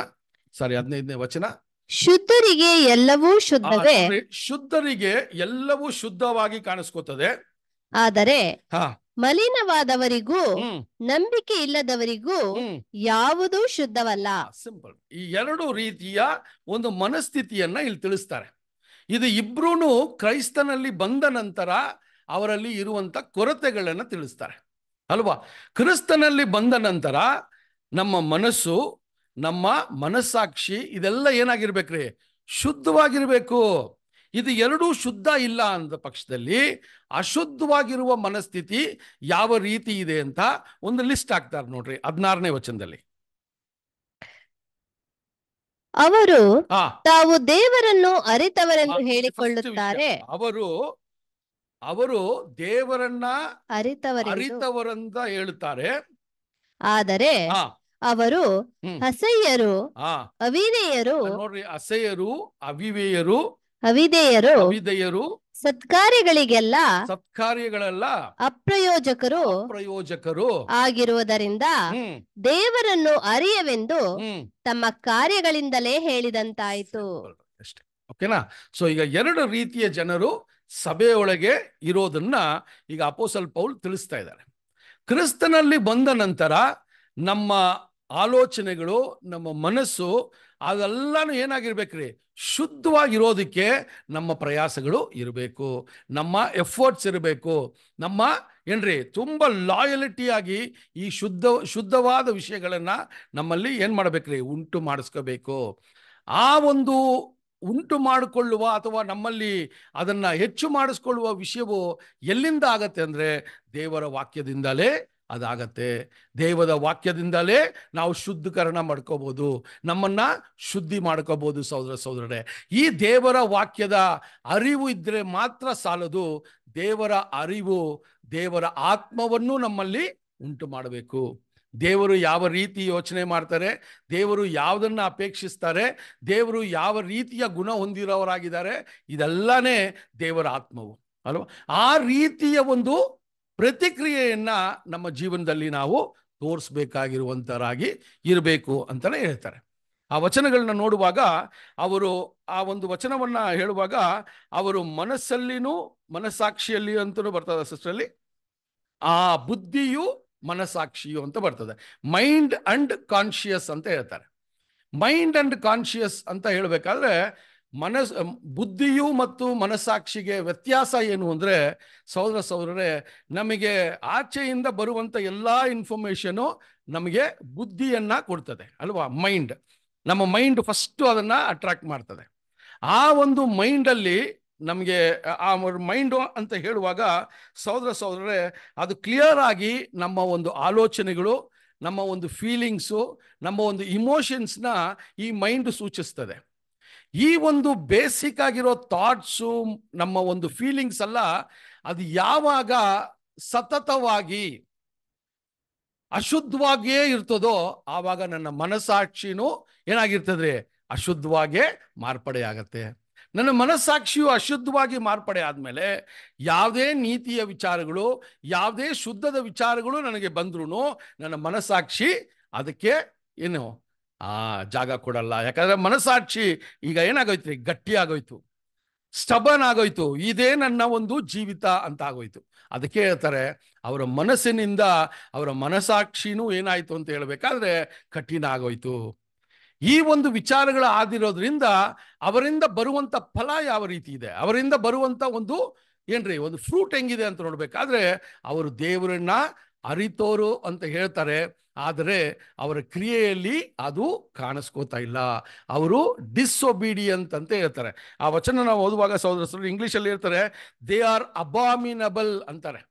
ಸಾರಿ ಹದಿನೈದನೇ ವಚನ. ಶುದ್ಧರಿಗೆ ಎಲ್ಲವೂ ಶುದ್ಧವೇ? ಶುದ್ಧರಿಗೆ ಎಲ್ಲವೂ ಶುದ್ಧವಾಗಿ ಕಾಣಿಸ್ಕೋತದೆ. ಆದರೆ ಹಾ. ಮಲಿನವಾದವರಿಗೂ ನಂಬಿಕೆ ಇಲ್ಲದವರಿಗೂ ಯಾವುದೂ ಶುದ್ಧವಲ್ಲ. ಸಿಂಪಲ್ ಈ ಎರಡು ರೀತಿಯ ಒಂದು ಮನಸ್ಥಿತಿಯನ್ನ ಇಲ್ಲಿ ತಿಳಿಸ್ತಾರೆ. ಇದು ಇಬ್ರು ಕ್ರೈಸ್ತನಲ್ಲಿ ಬಂದ ನಂತರ ಅವರಲ್ಲಿ ಇರುವಂತ ಕೊರತೆಗಳನ್ನು ತಿಳಿಸ್ತಾರೆ. ಅಲ್ವಾ? ಕ್ರಿಸ್ತನಲ್ಲಿ ಬಂದ ನಂತರ ನಮ್ಮ ಮನಸ್ಸು, ನಮ್ಮ ಮನಸ್ಸಾಕ್ಷಿ ಇದೆಲ್ಲ ಏನಾಗಿರ್ಬೇಕ್ರಿ? ಶುದ್ಧವಾಗಿರಬೇಕು. ಇದು ಎರಡೂ ಶುದ್ಧ ಇಲ್ಲ ಅಂದ ಪಕ್ಷದಲ್ಲಿ ಅಶುದ್ಧವಾಗಿರುವ ಮನಸ್ಥಿತಿ ಯಾವ ರೀತಿ ಇದೆ ಅಂತ ಒಂದು ಲಿಸ್ಟ್ ಹಾಕ್ತಾರೆ ನೋಡ್ರಿ ಹದಿನಾರನೇ ವಚನದಲ್ಲಿ. ಅವರು ತಾವು ದೇವರನ್ನು ಅರಿತವರೆಂದು ಹೇಳಿಕೊಳ್ಳುತ್ತಾರೆ. ಅವರು ಅವರು ದೇವರನ್ನ ಅರಿತವರ ಅರಿತವರಂತ ಹೇಳುತ್ತಾರೆ. ಆದರೆ ಅವರು. ಅಸಹ್ಯರು ಆ. ಅವಿನೇಯರು ನೋಡ್ರಿ ಅಸಹ್ಯರು ಅವಿವೇಯರು ಅವಿಧೇಯರು. ಅವಿದೆಯರು ಸತ್ಕಾರ್ಯಗಳಿಗೆಲ್ಲ ಸತ್ಕಾರ್ಯಗಳೆಲ್ಲ ಅಪ್ರಯೋಜಕರು ಪ್ರಯೋಜಕರು ಆಗಿರುವುದರಿಂದ ದೇವರನ್ನು ಅರಿಯವೆಂದು ತಮ್ಮ ಕಾರ್ಯಗಳಿಂದಲೇ ಹೇಳಿದಂತಾಯಿತು. ಅಷ್ಟೇ. ಓಕೆನಾ? ಸೊ ಈಗ ಎರಡು ರೀತಿಯ ಜನರು ಸಭೆಯೊಳಗೆ ಇರೋದನ್ನ ಈಗ ಅಪೋಸಲ್ ಪೌಲ್ ತಿಳಿಸ್ತಾ ಇದ್ದಾರೆ. ಕ್ರಿಸ್ತನಲ್ಲಿ ಬಂದ ನಂತರ ನಮ್ಮ ಆಲೋಚನೆಗಳು ನಮ್ಮ ಮನಸ್ಸು ಅದೆಲ್ಲಾನು ಏನಾಗಿರ್ಬೇಕ್ರಿ? ಶುದ್ಧವಾಗಿರೋದಕ್ಕೆ ನಮ್ಮ ಪ್ರಯಾಸಗಳು ಇರಬೇಕು. ನಮ್ಮ ಎಫರ್ಟ್ಸ್ ಇರಬೇಕು. ನಮ್ಮ ಏನ್ರಿ? ತುಂಬ ಲಾಯಲಿಟಿಯಾಗಿ ಈ ಶುದ್ಧ, ಶುದ್ಧವಾದ ವಿಷಯಗಳನ್ನ ನಮ್ಮಲ್ಲಿ ಏನು ಮಾಡ್ಬೇಕ್ರಿ? ಉಂಟು ಮಾಡಿಸ್ಕೋಬೇಕು. ಆ ಒಂದು ಉಂಟು ಮಾಡಿಕೊಳ್ಳುವ ಅಥವಾ ನಮ್ಮಲ್ಲಿ ಅದನ್ನ ಹೆಚ್ಚು ಮಾಡಿಸ್ಕೊಳ್ಳುವ ವಿಷಯವು ಎಲ್ಲಿಂದ ಆಗತ್ತೆ ಅಂದ್ರೆ ದೇವರ ವಾಕ್ಯದಿಂದಲೇ ಅದಾಗತ್ತೆ. ದೇವದ ವಾಕ್ಯದಿಂದಲೇ ನಾವು ಶುದ್ಧೀಕರಣ ಮಾಡ್ಕೋಬೋದು. ನಮ್ಮನ್ನ ಶುದ್ಧಿ ಮಾಡ್ಕೋಬೋದು ಸಹೋದರ ಸಹೋದರರೇ. ಈ ದೇವರ ವಾಕ್ಯದ ಅರಿವು ಇದ್ದರೆ ಮಾತ್ರ ಸಾಲದು. ದೇವರ ಅರಿವು ದೇವರ ಆತ್ಮವನ್ನು ನಮ್ಮಲ್ಲಿ ಉಂಟು ಮಾಡಬೇಕು. ದೇವರು ಯಾವ ರೀತಿ ಯೋಚನೆ ಮಾಡ್ತಾರೆ, ದೇವರು ಯಾವುದನ್ನ ಅಪೇಕ್ಷಿಸ್ತಾರೆ, ದೇವರು ಯಾವ ರೀತಿಯ ಗುಣ ಹೊಂದಿರೋರಾಗಿದ್ದಾರೆ, ಇದೆಲ್ಲನೇ ದೇವರ ಆತ್ಮವು. ಅಲ್ವಾ? ಆ ರೀತಿಯ ಒಂದು ಪ್ರತಿಕ್ರಿಯೆಯನ್ನ ನಮ್ಮ ಜೀವನದಲ್ಲಿ ನಾವು ತೋರಿಸ್ಬೇಕಾಗಿರುವಂತರಾಗಿ ಇರಬೇಕು ಅಂತಲೇ ಹೇಳ್ತಾರೆ. ಆ ವಚನಗಳನ್ನ ನೋಡುವಾಗ ಅವರು ಆ ಒಂದು ವಚನವನ್ನ ಹೇಳುವಾಗ ಅವರು ಮನಸ್ಸಲ್ಲಿನೂ ಮನಸ್ಸಾಕ್ಷಿಯಲ್ಲಿ ಅಂತಲೂ ಬರ್ತದೆ ಸಿಸ್ಟ್ರಲ್ಲಿ ಆ ಬುದ್ಧಿಯು ಮನಸ್ಸಾಕ್ಷಿಯು ಅಂತ ಬರ್ತದೆ. ಮೈಂಡ್ ಅಂಡ್ ಕಾನ್ಶಿಯಸ್ ಅಂತ ಹೇಳ್ತಾರೆ. ಮೈಂಡ್ ಅಂಡ್ ಕಾನ್ಶಿಯಸ್ ಅಂತ ಹೇಳಬೇಕಾದ್ರೆ ಮನಸ್ ಬುದ್ಧಿಯು ಮತ್ತು ಮನಸ್ಸಾಕ್ಷಿಗೆ ವ್ಯತ್ಯಾಸ ಏನು ಅಂದರೆ, ಸಹೋದರ ಸಹೋದರರೇ, ನಮಗೆ ಆಚೆಯಿಂದ ಬರುವಂಥ ಎಲ್ಲ ಇನ್ಫಾರ್ಮೇಷನು ನಮಗೆ ಬುದ್ಧಿಯನ್ನು ಕೊಡ್ತದೆ ಅಲ್ವಾ? ಮೈಂಡ್ ನಮ್ಮ ಮೈಂಡ್ ಫಸ್ಟು ಅದನ್ನು ಅಟ್ರಾಕ್ಟ್ ಮಾಡ್ತದೆ. ಆ ಒಂದು ಮೈಂಡಲ್ಲಿ ನಮಗೆ, ಆ ಮೈಂಡು ಅಂತ ಹೇಳುವಾಗ ಸಹೋದರ ಸಹೋದರರೇ, ಅದು ಕ್ಲಿಯರ್ ಆಗಿ ನಮ್ಮ ಒಂದು ಆಲೋಚನೆಗಳು, ನಮ್ಮ ಒಂದು ಫೀಲಿಂಗ್ಸು ನಮ್ಮ ಒಂದು ಇಮೋಷನ್ಸ್ನ ಈ ಮೈಂಡ್ ಸೂಚಿಸ್ತದೆ. ಈ ಒಂದು ಬೇಸಿಕ್ ಆಗಿರೋ ಥಾಟ್ಸು ನಮ್ಮ ಒಂದು ಫೀಲಿಂಗ್ಸ್ ಅಲ್ಲ, ಅದು ಯಾವಾಗ ಸತತವಾಗಿ ಅಶುದ್ಧವಾಗಿಯೇ ಇರ್ತದೋ ಆವಾಗ ನನ್ನ ಮನಸ್ಸಾಕ್ಷಿನೂ ಏನಾಗಿರ್ತದೆ? ಅಶುದ್ಧವಾಗೇ ಮಾರ್ಪಡೆ ಆಗತ್ತೆ ನನ್ನ ಮನಸ್ಸಾಕ್ಷಿಯು ಅಶುದ್ಧವಾಗಿ ಮಾರ್ಪಡೆ ಆದಮೇಲೆ ಯಾವುದೇ ನೀತಿಯ ವಿಚಾರಗಳು, ಯಾವುದೇ ಶುದ್ಧದ ವಿಚಾರಗಳು ನನಗೆ ಬಂದ್ರೂ ನನ್ನ ಮನಸ್ಸಾಕ್ಷಿ ಅದಕ್ಕೆ ಏನು ಆ ಜಾಗ ಕೊಡಲ್ಲ. ಯಾಕಂದ್ರೆ ಮನಸ್ಸಾಕ್ಷಿ ಈಗ ಏನಾಗೋಯ್ತು? ಗಟ್ಟಿ ಆಗೋಯ್ತು ಸ್ಟಬನ್ ಆಗೋಯ್ತು. ಇದೇ ನನ್ನ ಒಂದು ಜೀವಿತ ಅಂತ ಆಗೋಯ್ತು. ಅದಕ್ಕೆ ಹೇಳ್ತಾರೆ, ಅವರ ಮನಸ್ಸಿನಿಂದ ಅವರ ಮನಸ್ಸಾಕ್ಷಿನೂ ಏನಾಯ್ತು ಅಂತ ಹೇಳ್ಬೇಕಾದ್ರೆ ಕಠಿಣ ಆಗೋಯ್ತು. ಈ ಒಂದು ವಿಚಾರಗಳು ಆದಿರೋದ್ರಿಂದ ಅವರಿಂದ ಬರುವಂತ ಫಲ ಯಾವ ರೀತಿ ಇದೆ? ಅವರಿಂದ ಬರುವಂತ ಒಂದು ಏನ್ರಿ? ಒಂದು ಫ್ರೂಟ್ ಹೆಂಗಿದೆ ಅಂತ ನೋಡ್ಬೇಕಾದ್ರೆ, ಅವರು ದೇವರನ್ನ ಅರಿತೋರು ಅಂತ ಹೇಳ್ತಾರೆ, ಆದರೆ ಅವರ ಕ್ರಿಯೆಯಲ್ಲಿ ಅದು ಕಾಣಿಸ್ಕೋತಾ ಇಲ್ಲ. ಅವರು ಡಿಸ್ಒಬೀಡಿಯಂಟ್ ಅಂತ ಹೇಳ್ತಾರೆ. ಆ ವಚನ ನಾವು ಓದುವಾಗ ಸಹೋದರಸರು ಇಂಗ್ಲೀಷಲ್ಲಿ ಹೇಳ್ತಾರೆ ದೇ ಆರ್ ಅಬಾಮಿನಬಲ್ ಅಂತಾರೆ.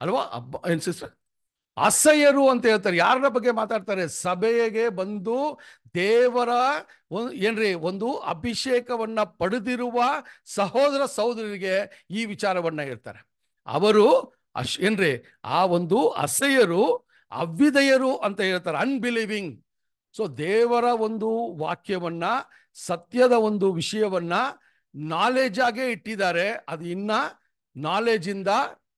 ಅಲ್ವಾ? ಅಬ್ಬ ಏನ್ ಸಿಸ್ಟರ್ ಅಸಹ್ಯರು ಅಂತ ಹೇಳ್ತಾರೆ. ಯಾರ ಬಗ್ಗೆ ಮಾತಾಡ್ತಾರೆ? ಸಭೆಗೆ ಬಂದು ದೇವರ ಒಂದು ಏನ್ರಿ? ಒಂದು ಅಭಿಷೇಕವನ್ನ ಪಡೆದಿರುವ ಸಹೋದರ ಸಹೋದರಿಗೆ ಈ ವಿಚಾರವನ್ನ ಹೇಳ್ತಾರೆ. ಅವರು ಅಶ್ ಏನ್ರಿ? ಆ ಒಂದು ಅಸಹ್ಯರು ಅವಿದಯರು ಅಂತ ಹೇಳ್ತಾರೆ ಅನ್ಬಿಲೀವಿಂಗ್ ಸೊ ದೇವರ ಒಂದು ವಾಕ್ಯವನ್ನ, ಸತ್ಯದ ಒಂದು ವಿಷಯವನ್ನ ನಾಲೆಜ್ ಆಗೇ ಇಟ್ಟಿದ್ದಾರೆ. ಅದು ಇನ್ನ ನಾಲೆಜಿಂದ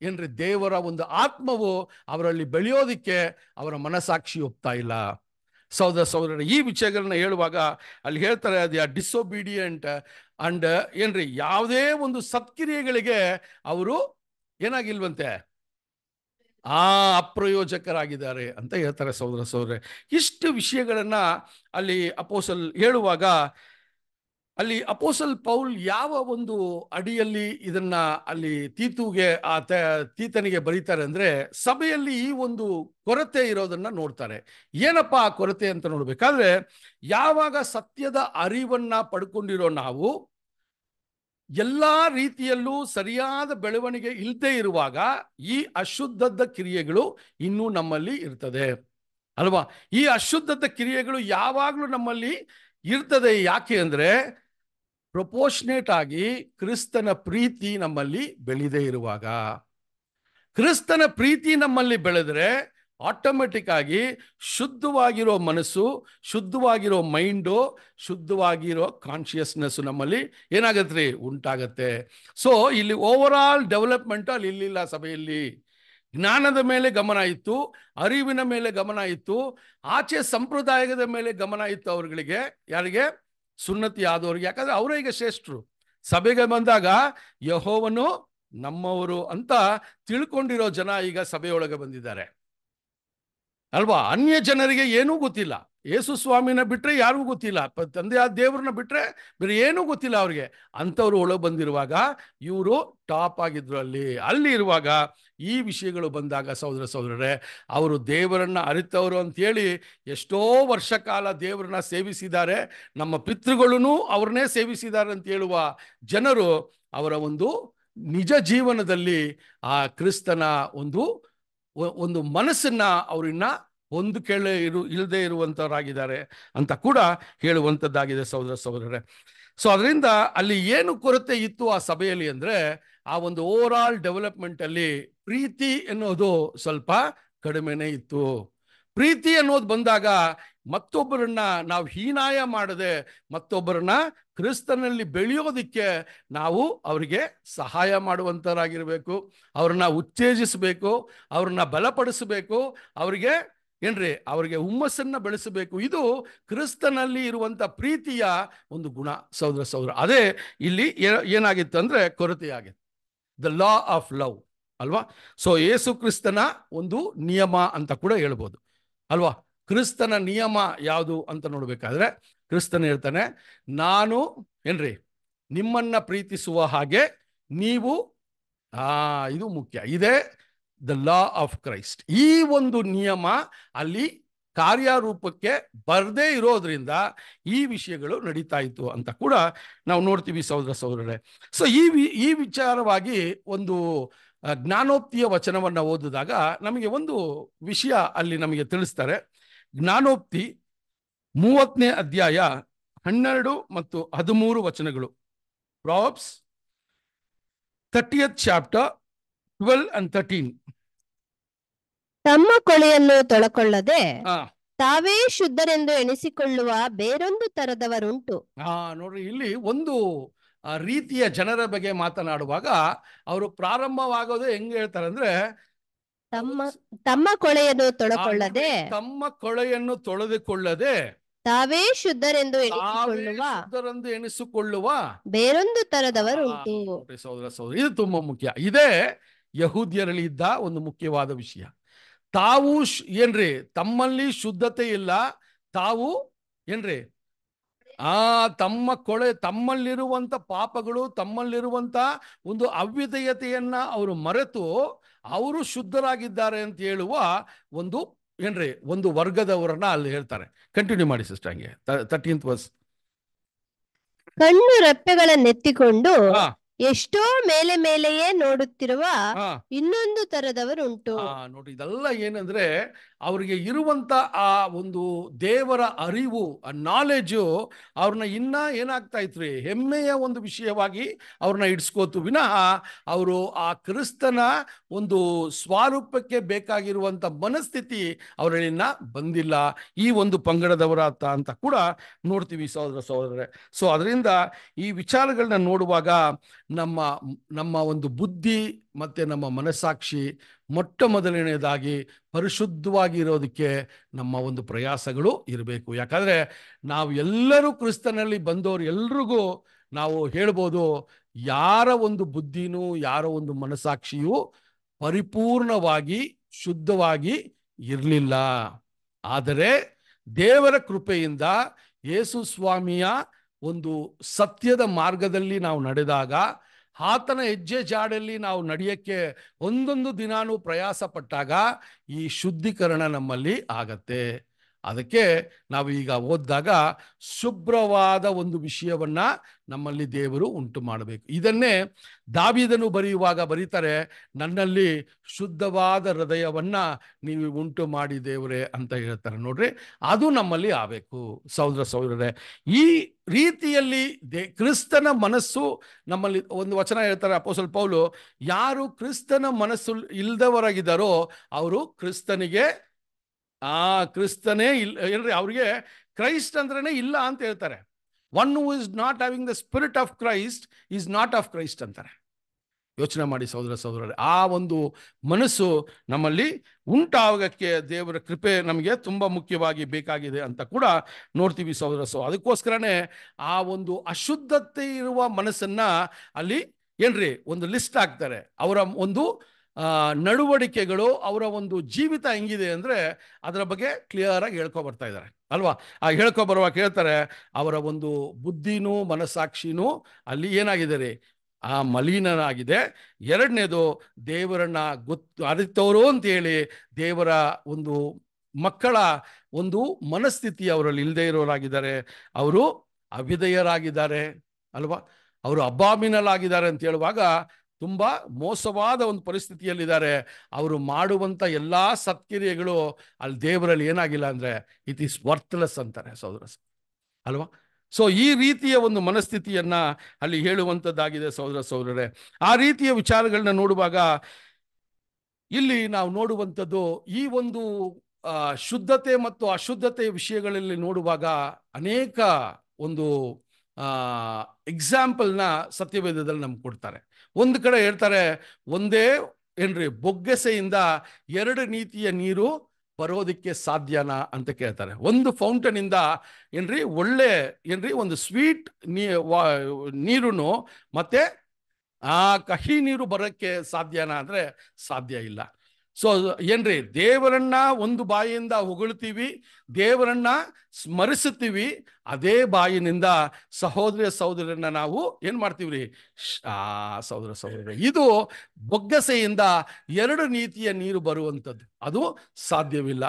ಏನ್ರಿ? ದೇವರ ಒಂದು ಆತ್ಮವು ಅವರಲ್ಲಿ ಬೆಳೆಯೋದಿಕ್ಕೆ ಅವರ ಮನಸಾಕ್ಷಿ ಒಪ್ತಾ ಇಲ್ಲ. ಸೌದ ಸಹೋದರ ಈ ವಿಷಯಗಳನ್ನ ಹೇಳುವಾಗ ಅಲ್ಲಿ ಹೇಳ್ತಾರೆ ಅದು ಡಿಸೊಬೀಡಿಯಂಟ್ ಅಂಡ್ ಏನ್ರಿ? ಯಾವುದೇ ಒಂದು ಸತ್ಕ್ರಿಯೆಗಳಿಗೆ ಅವರು ಏನಾಗಿಲ್ವಂತೆ? ಆ ಅಪ್ರಯೋಜಕರಾಗಿದ್ದಾರೆ ಅಂತ ಹೇಳ್ತಾರೆ ಸಹೋದರ ಸಹೋದರ ಇಷ್ಟು ವಿಷಯಗಳನ್ನು ಅಲ್ಲಿ ಅಪೋಸಲ್ ಹೇಳುವಾಗ, ಅಲ್ಲಿ ಅಪೋಸಲ್ ಪೌಲ್ ಯಾವ ಒಂದು ಅಡಿಯಲ್ಲಿ ಇದನ್ನ ಅಲ್ಲಿ ತೀತುಗೆ, ಆ ತೀತನಿಗೆ ಬರೀತಾರೆ ಅಂದ್ರೆ ಸಭೆಯಲ್ಲಿ ಈ ಒಂದು ಕೊರತೆ ಇರೋದನ್ನ ನೋಡ್ತಾರೆ. ಏನಪ್ಪ ಆ ಕೊರತೆ ಅಂತ ನೋಡ್ಬೇಕಾದ್ರೆ, ಯಾವಾಗ ಸತ್ಯದ ಅರಿವನ್ನ ಪಡ್ಕೊಂಡಿರೋ ನಾವು ಎಲ್ಲಾ ರೀತಿಯಲ್ಲೂ ಸರಿಯಾದ ಬೆಳವಣಿಗೆ ಇಲ್ಲದೆ ಇರುವಾಗ ಈ ಅಶುದ್ಧದ ಕ್ರಿಯೆಗಳು ಇನ್ನೂ ನಮ್ಮಲ್ಲಿ ಇರ್ತದೆ. ಅಲ್ವಾ? ಈ ಅಶುದ್ಧದ ಕ್ರಿಯೆಗಳು ಯಾವಾಗಲೂ ನಮ್ಮಲ್ಲಿ ಇರ್ತದೆ. ಯಾಕೆ ಅಂದರೆ ಪ್ರಪೋರ್ಷನೇಟ್ ಆಗಿ ಕ್ರಿಸ್ತನ ಪ್ರೀತಿ ನಮ್ಮಲ್ಲಿ ಬೆಳೆದೇ ಇರುವಾಗ. ಕ್ರಿಸ್ತನ ಪ್ರೀತಿ ನಮ್ಮಲ್ಲಿ ಬೆಳೆದ್ರೆ ಆಟೋಮೆಟಿಕ್ ಆಗಿ ಶುದ್ಧವಾಗಿರೋ ಮನಸ್ಸು, ಶುದ್ಧವಾಗಿರೋ ಮೈಂಡು ಶುದ್ಧವಾಗಿರೋ ಕಾನ್ಷಿಯಸ್ನೆಸ್ಸು ನಮ್ಮಲ್ಲಿ ಏನಾಗತ್ತೆ ರೀ? ಉಂಟಾಗತ್ತೆ. ಸೊ ಇಲ್ಲಿ ಓವರ್ ಆಲ್ ಡೆವಲಪ್ಮೆಂಟ್ ಅಲ್ಲಿ ಇಲ್ಲಿಲ್ಲ ಸಭೆಯಲ್ಲಿ. ಜ್ಞಾನದ ಮೇಲೆ ಗಮನ ಇತ್ತು, ಅರಿವಿನ ಮೇಲೆ ಗಮನ ಇತ್ತು, ಆಚೆ ಸಂಪ್ರದಾಯದ ಮೇಲೆ ಗಮನ ಇತ್ತು ಅವ್ರಗಳಿಗೆ. ಯಾರಿಗೆ? ಸುನ್ನತಿ ಆದವ್ರಿಗೆ. ಯಾಕಂದ್ರೆ ಅವರೇ ಈಗ ಶ್ರೇಷ್ಠರು. ಸಭೆಗೆ ಬಂದಾಗ ಯಹೋವನು ನಮ್ಮವರು ಅಂತ ತಿಳ್ಕೊಂಡಿರೋ ಜನ ಈಗ ಸಭೆಯೊಳಗೆ ಬಂದಿದ್ದಾರೆ. ಅಲ್ವಾ? ಅನ್ಯ ಜನರಿಗೆ ಏನೂ ಗೊತ್ತಿಲ್ಲ. ಯೇಸು ಸ್ವಾಮಿನ ಬಿಟ್ಟರೆ ಯಾರಿಗೂ ಗೊತ್ತಿಲ್ಲ. ತಂದೆಯ ತಂದೆ ಆ ದೇವ್ರನ್ನ ಬಿಟ್ಟರೆ ಬೇರೆ ಏನೂ ಗೊತ್ತಿಲ್ಲ ಅವ್ರಿಗೆ. ಅಂಥವ್ರು ಒಳಗೆ ಬಂದಿರುವಾಗ ಇವರು ಟಾಪ್ ಆಗಿದ್ರು ಅಲ್ಲಿ. ಅಲ್ಲಿ ಇರುವಾಗ ಈ ವಿಷಯಗಳು ಬಂದಾಗ ಸಹೋದರ ಸಹೋದರರೇ, ಅವರು ದೇವರನ್ನ ಅರಿತವರು ಅಂತೇಳಿ ಎಷ್ಟೋ ವರ್ಷ ಕಾಲ ದೇವರನ್ನ ಸೇವಿಸಿದ್ದಾರೆ. ನಮ್ಮ ಪಿತೃಗಳೂ ಅವ್ರನ್ನೇ ಸೇವಿಸಿದ್ದಾರೆ ಅಂತ ಹೇಳುವ ಜನರು ಅವರ ಒಂದು ನಿಜ ಜೀವನದಲ್ಲಿ ಆ ಕ್ರಿಸ್ತನ ಒಂದು ಒಂದು ಮನಸ್ಸನ್ನ ಅವರಿನ್ನ ಒಂದು ಕೇಳ ಇರು ಇಲ್ಲದೆ ಇರುವಂತವರಾಗಿದ್ದಾರೆ ಅಂತ ಕೂಡ ಹೇಳುವಂಥದ್ದಾಗಿದೆ ಸಹೋದರ ಸಹೋದರರೇ. ಸೊ ಅದರಿಂದ ಅಲ್ಲಿ ಏನು ಕೊರತೆ ಇತ್ತು ಆ ಸಭೆಯಲ್ಲಿ ಅಂದ್ರೆ ಆ ಒಂದು ಓವರ್ ಆಲ್ ಡೆವಲಪ್ಮೆಂಟ್ ಅಲ್ಲಿ ಪ್ರೀತಿ ಎನ್ನುವುದು ಸ್ವಲ್ಪ ಕಡಿಮೆನೇ ಇತ್ತು. ಪ್ರೀತಿ ಅನ್ನೋದು ಬಂದಾಗ ಮತ್ತೊಬ್ಬರನ್ನ ನಾವು ಹೀನಾಯ ಮಾಡದೆ ಮತ್ತೊಬ್ಬರನ್ನ ಕ್ರಿಸ್ತನಲ್ಲಿ ಬೆಳೆಯೋದಿಕ್ಕೆ ನಾವು ಅವರಿಗೆ ಸಹಾಯ ಮಾಡುವಂಥರಾಗಿರಬೇಕು ಅವ್ರನ್ನ ಉತ್ತೇಜಿಸಬೇಕು, ಅವ್ರನ್ನ ಬಲಪಡಿಸಬೇಕು, ಅವರಿಗೆ ಏನ್ರಿ, ಅವರಿಗೆ ಹುಮ್ಮಸ್ಸನ್ನು ಬೆಳೆಸಬೇಕು. ಇದು ಕ್ರಿಸ್ತನಲ್ಲಿ ಇರುವಂಥ ಪ್ರೀತಿಯ ಒಂದು ಗುಣ ಸಹೋದರ ಸಹೋದರ. ಅದೇ ಇಲ್ಲಿ ಏನಾಗಿತ್ತು ಅಂದರೆ ಕೊರತೆಯಾಗಿತ್ತು. ದ ಲಾ ಆಫ್ ಲವ್ ಅಲ್ವಾ? ಸೊ ಯೇಸು ಕ್ರಿಸ್ತನ ಒಂದು ನಿಯಮ ಅಂತ ಕೂಡ ಹೇಳ್ಬೋದು. ಅಲ್ವಾ? ಕ್ರಿಸ್ತನ ನಿಯಮ ಯಾವುದು ಅಂತ ನೋಡ್ಬೇಕಾದ್ರೆ ಕ್ರಿಸ್ತನ ಹೇಳ್ತಾನೆ, ನಾನು, ಏನ್ರಿ, ನಿಮ್ಮನ್ನ ಪ್ರೀತಿಸುವ ಹಾಗೆ ನೀವು, ಆ, ಇದು ಮುಖ್ಯ, ಇದೇ ದ ಲಾ ಆಫ್ ಕ್ರೈಸ್ಟ್ ಈ ಒಂದು ನಿಯಮ ಅಲ್ಲಿ ಕಾರ್ಯರೂಪಕ್ಕೆ ಬರದೇ ಇರೋದ್ರಿಂದ ಈ ವಿಷಯಗಳು ನಡೀತಾ ಇತ್ತು ಅಂತ ಕೂಡ ನಾವು ನೋಡ್ತೀವಿ ಸಹೋದರ ಸಹೋದರರೇ. ಸೊ ಈ ಈ ವಿಚಾರವಾಗಿ ಒಂದು ಜ್ಞಾನೋಕ್ತಿಯ ವಚನವನ್ನು ಓದಿದಾಗ ನಮಗೆ ಒಂದು ವಿಷಯ ಅಲ್ಲಿ ನಮಗೆ ತಿಳಿಸ್ತಾರೆ. ಜ್ಞಾನೋಕ್ತಿ ಮೂವತ್ತನೇ ಅಧ್ಯಾಯ ಹನ್ನೆರಡು ಮತ್ತು ಹದಿಮೂರು ವಚನಗಳು. Proverbs thirtieth chapter twelve and thirteen ತಮ್ಮ ಕೊಳೆಯನ್ನು ತೊಳಕೊಳ್ಳದೆ ತಾವೇ ಶುದ್ಧರೆಂದು ಎಣಿಸಿಕೊಳ್ಳುವ ಬೇರೊಂದು ತರದವರುಂಟು. ಹಾ ನೋಡ್ರಿ ಇಲ್ಲಿ ಒಂದು ರೀತಿಯ ಜನರ ಬಗ್ಗೆ ಮಾತನಾಡುವಾಗ ಅವರು ಪ್ರಾರಂಭವಾಗೋದು ಹೆಂಗ್ ಹೇಳ್ತಾರೆ ಅಂದ್ರೆ ತಮ್ಮ ತಮ್ಮ ಕೊಳೆಯನ್ನು ತೊಳಕೊಳ್ಳದೆ ತಮ್ಮ ಕೊಳೆಯನ್ನು ತೊಳೆದುಕೊಳ್ಳದೆ ತಾವೇ ಶುದ್ಧರೆಂದು ಶುದ್ಧರೆಂದು ಎಣಿಸಿಕೊಳ್ಳುವ ಬೇರೊಂದು ಸಹೋದರ ಸಹೋದರಿ ಇದು ತುಂಬಾ ಮುಖ್ಯ. ಇದೇ ಯಹೂದ್ಯರಲ್ಲಿ ಇದ್ದ ಒಂದು ಮುಖ್ಯವಾದ ವಿಷಯ. ತಾವು ಏನ್ರಿ ತಮ್ಮಲ್ಲಿ ಶುದ್ಧತೆ ಇಲ್ಲ ತಾವು ಏನ್ರಿ ಆ ತಮ್ಮ ಕೊಳೆ ತಮ್ಮಲ್ಲಿರುವಂತ ಪಾಪಗಳು ತಮ್ಮಲ್ಲಿರುವಂತ ಒಂದು ಅವ್ಯದಯತೆಯನ್ನ ಅವರು ಮರೆತು ಅವರು ಶುದ್ಧರಾಗಿದ್ದಾರೆ ಅಂತ ಹೇಳುವ ಒಂದು ಏನ್ರಿ ಒಂದು ವರ್ಗದವರನ್ನ ಅಲ್ಲಿ ಹೇಳ್ತಾರೆ. ಕಂಟಿನ್ಯೂ ಮಾಡಿ ಸಿಸ್ಟರ್ ಹಂಗೆ. ತರ್ಟೀನ್ತ್ ವರ್ಸ್ ಕಣ್ಣು ರೆಪ್ಪೆಗಳ ನೆತ್ತಿಕೊಂಡು ಎಷ್ಟೋ ಮೇಲೆ ಮೇಲೆಯೇ ನೋಡುತ್ತಿರುವ ಇನ್ನೊಂದು ತರದವರು ಉಂಟು ನೋಡಿ ಇದೆಲ್ಲ ಏನಂದ್ರೆ ಅವ್ರಿಗೆ ಇರುವಂಥ ಆ ಒಂದು ದೇವರ ಅರಿವು, ಆ ನಾಲೆಜು ಅವ್ರನ್ನ ಇನ್ನ ಏನಾಗ್ತಾ ಇತ್ರಿ? ಹೆಮ್ಮೆಯ ಒಂದು ವಿಷಯವಾಗಿ ಅವ್ರನ್ನ ಇಡ್ಸ್ಕೋತು ವಿನಃ ಅವರು ಆ ಕ್ರಿಸ್ತನ ಒಂದು ಸ್ವಾರೂಪಕ್ಕೆ ಬೇಕಾಗಿರುವಂಥ ಮನಸ್ಥಿತಿ ಅವರಲ್ಲಿನ ಬಂದಿಲ್ಲ. ಈ ಒಂದು ಪಂಗಡದವರ ಅಂತ ಅಂತ ಕೂಡ ನೋಡ್ತೀವಿ ಸಹೋದರ ಸಹೋದರರೇ. ಸೊ ಅದರಿಂದ ಈ ವಿಚಾರಗಳನ್ನ ನೋಡುವಾಗ ನಮ್ಮ ನಮ್ಮ ಒಂದು ಬುದ್ಧಿ ಮತ್ತು ನಮ್ಮ ಮನಸ್ಸಾಕ್ಷಿ ಮೊಟ್ಟ ಮೊದಲನೆಯದಾಗಿ ಪರಿಶುದ್ಧವಾಗಿ ಇರೋದಕ್ಕೆ ನಮ್ಮ ಒಂದು ಪ್ರಯಾಸಗಳು ಇರಬೇಕು. ಯಾಕಂದರೆ ನಾವು ಎಲ್ಲರೂ ಕ್ರಿಸ್ತನಲ್ಲಿ ಬಂದವರು ಎಲ್ರಿಗೂ ನಾವು ಹೇಳ್ಬೋದು, ಯಾರ ಒಂದು ಬುದ್ಧಿನೂ, ಯಾರ ಒಂದು ಮನಸಾಕ್ಷಿಯು ಪರಿಪೂರ್ಣವಾಗಿ ಶುದ್ಧವಾಗಿ ಇರಲಿಲ್ಲ. ಆದರೆ ದೇವರ ಕೃಪೆಯಿಂದ ಯೇಸು ಸ್ವಾಮಿಯ ಒಂದು ಸತ್ಯದ ಮಾರ್ಗದಲ್ಲಿ ನಾವು ನಡೆದಾಗ ಆತನ ಹೆಜ್ಜೆ ಜಾಡಲ್ಲಿ ನಾವು ನಡೆಯಕ್ಕೆ ಒಂದೊಂದು ದಿನಾನೂ ಪ್ರಯಾಸ ಪಟ್ಟಾಗ ಈ ಶುದ್ಧೀಕರಣ ನಮ್ಮಲ್ಲಿ ಆಗತ್ತೆ. ಅದಕ್ಕೆ ನಾವು ಈಗ ಓದಿದಾಗ ಶುಭ್ರವಾದ ಒಂದು ವಿಷಯವನ್ನ ನಮ್ಮಲ್ಲಿ ದೇವರು ಉಂಟು ಮಾಡಬೇಕು. ಇದನ್ನೇ ದಾವಿದನು ಬರೆಯುವಾಗ ಬರೀತಾರೆ, ನನ್ನಲ್ಲಿ ಶುದ್ಧವಾದ ಹೃದಯವನ್ನ ನೀವು ಉಂಟು ಮಾಡಿ ದೇವರೇ ಅಂತ ಹೇಳ್ತಾರೆ. ನೋಡ್ರಿ, ಅದು ನಮ್ಮಲ್ಲಿ ಆಗಬೇಕು. ಸಹೋದರ ಸಹೋದರರೇ, ಈ ರೀತಿಯಲ್ಲಿ ದೇ, ಕ್ರಿಸ್ತನ ಮನಸ್ಸು ನಮ್ಮಲ್ಲಿ ಒಂದು ವಚನ ಹೇಳ್ತಾರೆ ಅಪೋಸಲ್ ಪೌಲು, ಯಾರು ಕ್ರಿಸ್ತನ ಮನಸ್ಸು ಇಲ್ದವರಾಗಿದ್ದಾರೋ ಅವರು ಕ್ರಿಸ್ತನಿಗೆ ಆ ಕ್ರಿಸ್ತನೇ ಇಲ್ಲ ಏನ್ರಿ ಅವ್ರಿಗೆ ಕ್ರೈಸ್ಟ್ ಅಂದ್ರೇನೆ ಇಲ್ಲ ಅಂತ ಹೇಳ್ತಾರೆ. One who is not having the spirit of Christ is not of Christ ಅಂತಾರೆ. ಯೋಚನೆ ಮಾಡಿ ಸಹೋದರ ಸಹೋದರರೇ, ಆ ಒಂದು ಮನಸ್ಸು ನಮ್ಮಲ್ಲಿ ಉಂಟಾಗಕ್ಕೆ ದೇವರ ಕೃಪೆ ನಮಗೆ ತುಂಬ ಮುಖ್ಯವಾಗಿ ಬೇಕಾಗಿದೆ ಅಂತ ಕೂಡ ನೋಡ್ತೀವಿ ಸಹೋದರ ಸೊ ಅದಕ್ಕೋಸ್ಕರನೇ ಆ ಒಂದು ಅಶುದ್ಧತೆ ಇರುವ ಮನಸ್ಸನ್ನು ಅಲ್ಲಿ ಏನ್ರಿ ಒಂದು ಲಿಸ್ಟ್ ಹಾಕ್ತಾರೆ. ಅವರ ಒಂದು ನಡವಳಿಕೆಗಳು ಅವರ ಒಂದು ಜೀವಿತ ಹೆಂಗಿದೆ ಅಂದರೆ ಅದರ ಬಗ್ಗೆ ಕ್ಲಿಯರ್ ಆಗಿ ಹೇಳ್ಕೊ ಬರ್ತಾ ಇದ್ದಾರೆ. ಅಲ್ವಾ? ಆ ಹೇಳ್ಕೊ ಬರುವಾಗ ಹೇಳ್ತಾರೆ, ಅವರ ಒಂದು ಬುದ್ಧಿನೂ ಮನಸ್ಸಾಕ್ಷಿನೂ ಅಲ್ಲಿ ಏನಾಗಿದೆ ರೀ? ಆ ಮಲಿನನಾಗಿದೆ. ಎರಡನೇದು ದೇವರನ್ನ ಗೊತ್ತು, ಅರಿತವರು ಅಂತೇಳಿ ದೇವರ ಒಂದು ಮಕ್ಕಳ ಒಂದು ಮನಸ್ಥಿತಿ ಅವರಲ್ಲಿ ಇಲ್ಲದೆ ಇರೋರಾಗಿದ್ದಾರೆ. ಅವರು ಅವಿಧೇಯರಾಗಿದ್ದಾರೆ. ಅಲ್ವಾ? ಅವರು ಅಬ್ಬಾಮಿನಲಾಗಿದ್ದಾರೆ ಅಂತ ಹೇಳುವಾಗ ತುಂಬಾ ಮೋಸವಾದ ಒಂದು ಪರಿಸ್ಥಿತಿಯಲ್ಲಿದ್ದಾರೆ. ಅವರು ಮಾಡುವಂಥ ಎಲ್ಲ ಸತ್ಕ್ರಿಯೆಗಳು ಅಲ್ಲಿ ದೇವರಲ್ಲಿ ಏನಾಗಿಲ್ಲ ಅಂದರೆ ಇಟ್ ಈಸ್ ವರ್ತ್ಲೆಸ್ ಅಂತಾರೆ ಸಹೋದರ ಅಲ್ವಾ? ಸೊ ಈ ರೀತಿಯ ಒಂದು ಮನಸ್ಥಿತಿಯನ್ನು ಅಲ್ಲಿ ಹೇಳುವಂಥದ್ದಾಗಿದೆ ಸಹೋದರ ಸಹೋದರರೇ. ಆ ರೀತಿಯ ವಿಚಾರಗಳನ್ನ ನೋಡುವಾಗ ಇಲ್ಲಿ ನಾವು ನೋಡುವಂಥದ್ದು ಈ ಒಂದು ಶುದ್ಧತೆ ಮತ್ತು ಅಶುದ್ಧತೆ ವಿಷಯಗಳಲ್ಲಿ ನೋಡುವಾಗ ಅನೇಕ ಒಂದು ಎಕ್ಸಾಂಪಲ್ನ ಸತ್ಯವೇದದಲ್ಲಿ ನಮ್ಗೆ ಕೊಡ್ತಾರೆ. ಒಂದು ಕಡೆ ಹೇಳ್ತಾರೆ, ಒಂದೇ ಏನ್ರಿ, ಬೊಗ್ಗೆಸೆಯಿಂದ ಎರಡು ನೀತಿಯ ನೀರು ಬರೋದಕ್ಕೆ ಸಾಧ್ಯನಾ? ಅಂತ ಕೇಳ್ತಾರೆ. ಒಂದು ಫೌಂಟನ್ ಇಂದ ಏನ್ರಿ, ಒಳ್ಳೆ ಏನ್ರಿ, ಒಂದು ಸ್ವೀಟ್ ನೀ ನೀರು ಮತ್ತೆ ಆ ಕಹಿ ನೀರು ಬರೋಕ್ಕೆ ಸಾಧ್ಯನಾ? ಅಂದ್ರೆ ಸಾಧ್ಯ ಇಲ್ಲ. ಸೊ ಏನ್ರಿ? ದೇವರನ್ನ ಒಂದು ಬಾಯಿಯಿಂದ ಹೊಗಳ್ತೀವಿ, ದೇವರನ್ನ ಸ್ಮರಿಸುತ್ತೀವಿ, ಅದೇ ಬಾಯಿನಿಂದ ಸಹೋದರ ಸಹೋದರನ್ನ ನಾವು ಏನ್ ಮಾಡ್ತೀವ್ರಿ? ಆ ಸಹೋದರ ಸಹೋದರ, ಇದು ಬೊಗ್ಗಸೆಯಿಂದ ಎರಡು ನೀತಿಯ ನೀರು ಬರುವಂಥದ್ದು. ಅದು ಸಾಧ್ಯವಿಲ್ಲ.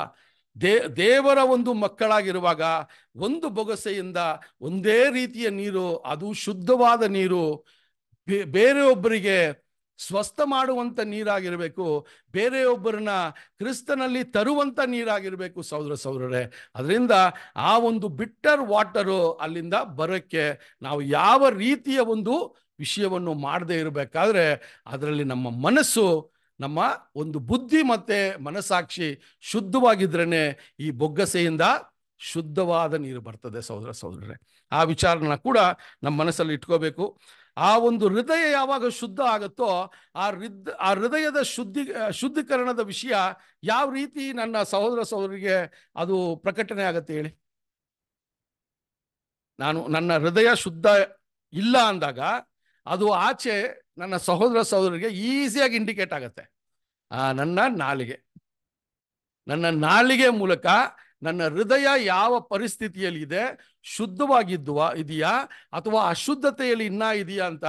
ದೇ, ದೇವರ ಒಂದು ಮಕ್ಕಳಾಗಿರುವಾಗ ಒಂದು ಬೊಗಸೆಯಿಂದ ಒಂದೇ ರೀತಿಯ ನೀರು, ಅದು ಶುದ್ಧವಾದ ನೀರು ಬೇರೆಯೊಬ್ಬರಿಗೆ ಸ್ವಸ್ಥ ಮಾಡುವಂಥ ನೀರಾಗಿರಬೇಕು, ಬೇರೆಯೊಬ್ಬರನ್ನ ಕ್ರಿಸ್ತನಲ್ಲಿ ತರುವಂಥ ನೀರಾಗಿರಬೇಕು ಸಹೋದರ ಸಹೋದರರೇ. ಅದರಿಂದ ಆ ಒಂದು ಬಿಟ್ಟರ್ ವಾಟರು ಅಲ್ಲಿಂದ ಬರೋಕ್ಕೆ ನಾವು ಯಾವ ರೀತಿಯ ಒಂದು ವಿಷಯವನ್ನು ಮಾಡದೇ ಇರಬೇಕಾದ್ರೆ ಅದರಲ್ಲಿ ನಮ್ಮ ಮನಸ್ಸು, ನಮ್ಮ ಒಂದು ಬುದ್ಧಿ ಮತ್ತು ಮನಸ್ಸಾಕ್ಷಿ ಶುದ್ಧವಾಗಿದ್ರೇ ಈ ಬೊಗ್ಗಸೆಯಿಂದ ಶುದ್ಧವಾದ ನೀರು ಬರ್ತದೆ ಸಹೋದರ ಸಹೋದರರೇ. ಆ ವಿಚಾರನ ಕೂಡ ನಮ್ಮ ಮನಸ್ಸಲ್ಲಿ ಇಟ್ಕೋಬೇಕು. ಆ ಒಂದು ಹೃದಯ ಯಾವಾಗ ಶುದ್ಧ ಆಗುತ್ತೋ ಆ ಹೃದ್, ಆ ಹೃದಯದ ಶುದ್ಧಿ, ಶುದ್ಧೀಕರಣದ ವಿಷಯ ಯಾವ ರೀತಿ ನನ್ನ ಸಹೋದರ ಸಹೋದರಿಗೆ ಅದು ಪ್ರಕಟಣೆ ಆಗತ್ತೆ ಹೇಳಿ. ನಾನು ನನ್ನ ಹೃದಯ ಶುದ್ಧ ಇಲ್ಲ ಅಂದಾಗ ಅದು ಆಚೆ ನನ್ನ ಸಹೋದರ ಸಹೋದರಿಗೆ ಈಸಿಯಾಗಿ ಇಂಡಿಕೇಟ್ ಆಗತ್ತೆ. ಆ ನನ್ನ ನಾಲಿಗೆ. ನನ್ನ ನಾಲಿಗೆ ಮೂಲಕ ನನ್ನ ಹೃದಯ ಯಾವ ಪರಿಸ್ಥಿತಿಯಲ್ಲಿ ಇದೆ? ಇದೆಯಾ? ಅಥವಾ ಅಶುದ್ಧತೆಯಲ್ಲಿ ಇನ್ನ ಇದೆಯಾ ಅಂತ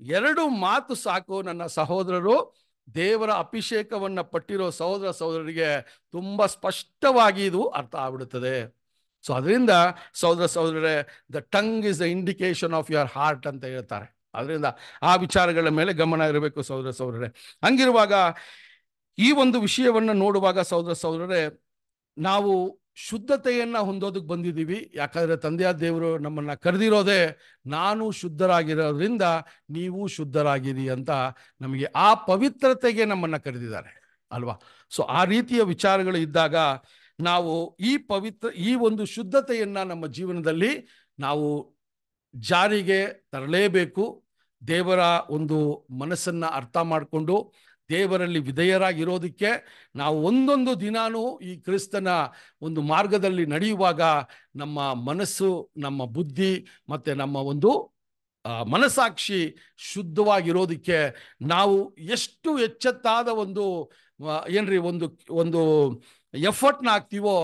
ಎರಡು ಮಾತು ಸಾಕು ನನ್ನ ಸಹೋದರರು. ದೇವರ ಅಭಿಷೇಕವನ್ನು ಪಟ್ಟಿರೋ ಸಹೋದರ ಸಹೋದರರಿಗೆ ತುಂಬಾ ಸ್ಪಷ್ಟವಾಗಿ ಇದು ಅರ್ಥ ಆಗ್ಬಿಡುತ್ತದೆ. ಸೊ ಅದರಿಂದ ಸಹೋದರ ಸಹೋದರರೇ the tongue is the indication of your heart ಅಂತ ಹೇಳ್ತಾರೆ. ಅದರಿಂದ ಆ ವಿಚಾರಗಳ ಮೇಲೆ ಗಮನ ಇರಬೇಕು ಸಹೋದರ ಸಹೋದರರೇ. ಹಂಗಿರುವಾಗ ಈ ಒಂದು ವಿಷಯವನ್ನು ನೋಡುವಾಗ ಸಹೋದರ ಸಹೋದರರೇ, ನಾವು ಶುದ್ಧತೆಯನ್ನ ಹೊಂದೋದಕ್ಕೆ ಬಂದಿದ್ದೀವಿ. ಯಾಕಂದ್ರೆ ತಂದೆಯ ದೇವರು ನಮ್ಮನ್ನ ಕರೆದಿರೋದೇ ನಾನು ಶುದ್ಧರಾಗಿರೋದ್ರಿಂದ ನೀವು ಶುದ್ಧರಾಗಿರಿ ಅಂತ ನಮಗೆ ಆ ಪವಿತ್ರತೆಗೆ ನಮ್ಮನ್ನ ಕರೆದಿದ್ದಾರೆ. ಅಲ್ವಾ? ಸೊ ಆ ರೀತಿಯ ವಿಚಾರಗಳು ಇದ್ದಾಗ ನಾವು ಈ ಪವಿತ್ರ, ಈ ಒಂದು ಶುದ್ಧತೆಯನ್ನ ನಮ್ಮ ಜೀವನದಲ್ಲಿ ನಾವು ಜಾರಿಗೆ ತರಲೇಬೇಕು. ದೇವರ ಒಂದು ಮನಸ್ಸನ್ನ ಅರ್ಥ ಮಾಡಿಕೊಂಡು ದೇವರಲ್ಲಿ ವಿಧೇಯರಾಗಿರೋದಕ್ಕೆ ನಾವು ಒಂದೊಂದು ದಿನಾನೂ ಈ ಕ್ರಿಸ್ತನ ಒಂದು ಮಾರ್ಗದಲ್ಲಿ ನಡೆಯುವಾಗ ನಮ್ಮ ಮನಸ್ಸು, ನಮ್ಮ ಬುದ್ಧಿ ಮತ್ತು ನಮ್ಮ ಒಂದು ಮನಸಾಕ್ಷಿ ಶುದ್ಧವಾಗಿರೋದಕ್ಕೆ ನಾವು ಎಷ್ಟು ಎಚ್ಚೆತ್ತಾದ ಒಂದು ಏನ್ರಿ ಒಂದು ಒಂದು ಎಫರ್ಟ್ನ ಹಾಕ್ತೀವೋ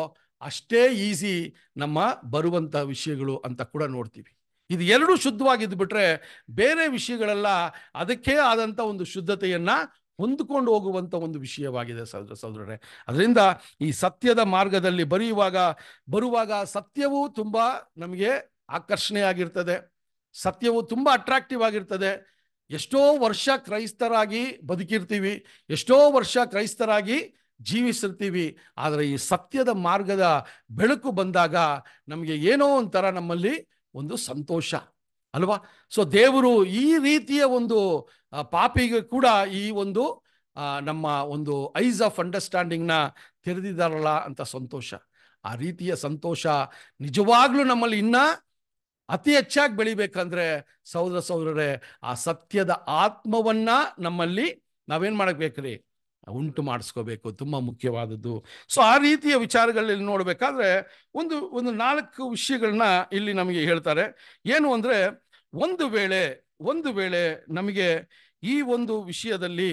ಅಷ್ಟೇ ಈಸಿ ನಮ್ಮ ಬರುವಂಥ ವಿಷಯಗಳು ಅಂತ ಕೂಡ ನೋಡ್ತೀವಿ. ಇದು ಎರಡೂ ಶುದ್ಧವಾಗಿದ್ದು ಬಿಟ್ರೆ ಬೇರೆ ವಿಷಯಗಳೆಲ್ಲ ಅದಕ್ಕೆ ಆದಂಥ ಒಂದು ಶುದ್ಧತೆಯನ್ನ ಹೊಂದಿಕೊಂಡು ಹೋಗುವಂತ ಒಂದು ವಿಷಯವಾಗಿದೆ ಸಹೋದರ ಸಹೋದರರೇ. ಅದರಿಂದ ಈ ಸತ್ಯದ ಮಾರ್ಗದಲ್ಲಿ ಬರೆಯುವಾಗ, ಬರುವಾಗ ಸತ್ಯವು ತುಂಬಾ ನಮಗೆ ಆಕರ್ಷಣೆಯಾಗಿರ್ತದೆ. ಸತ್ಯವು ತುಂಬಾ ಅಟ್ರಾಕ್ಟಿವ್ ಆಗಿರ್ತದೆ. ಎಷ್ಟೋ ವರ್ಷ ಕ್ರೈಸ್ತರಾಗಿ ಬದುಕಿರ್ತೀವಿ, ಎಷ್ಟೋ ವರ್ಷ ಕ್ರೈಸ್ತರಾಗಿ ಜೀವಿಸಿರ್ತೀವಿ, ಆದರೆ ಈ ಸತ್ಯದ ಮಾರ್ಗದ ಬೆಳಕು ಬಂದಾಗ ನಮಗೆ ಏನೋ ಒಂಥರ ನಮ್ಮಲ್ಲಿ ಒಂದು ಸಂತೋಷ, ಅಲ್ವಾ? ಸೊ ದೇವರು ಈ ರೀತಿಯ ಒಂದು ಪಾಪಿಗೆ ಕೂಡ ಈ ಒಂದು ನಮ್ಮ ಒಂದು ಐಸ್ ಆಫ್ ಅಂಡರ್ಸ್ಟ್ಯಾಂಡಿಂಗ್ನ ತೆರೆದಿದ್ದಾರಲ್ಲ ಅಂತ ಸಂತೋಷ. ಆ ರೀತಿಯ ಸಂತೋಷ ನಿಜವಾಗ್ಲೂ ನಮ್ಮಲ್ಲಿ ಇನ್ನ ಅತಿ ಹೆಚ್ಚಾಗಿ ಬೆಳಿಬೇಕಂದ್ರೆ ಸಹೋದರ ಸಹೋದರರೇ, ಆ ಸತ್ಯದ ಆತ್ಮವನ್ನ ನಮ್ಮಲ್ಲಿ ನಾವೇನ್ ಮಾಡಬೇಕ್ರಿ? ಉಂಟು ಮಾಡಿಸ್ಕೋಬೇಕು, ತುಂಬಾ ಮುಖ್ಯವಾದದ್ದು. ಸೊ ಆ ರೀತಿಯ ವಿಚಾರಗಳಲ್ಲಿ ನೋಡಬೇಕಾದ್ರೆ ಒಂದು ಒಂದು ನಾಲ್ಕು ವಿಷಯಗಳನ್ನ ಇಲ್ಲಿ ನಮಗೆ ಹೇಳ್ತಾರೆ. ಏನು ಅಂದ್ರೆ, ಒಂದು ವೇಳೆ ಒಂದು ವೇಳೆ ನಮಗೆ ಈ ಒಂದು ವಿಷಯದಲ್ಲಿ,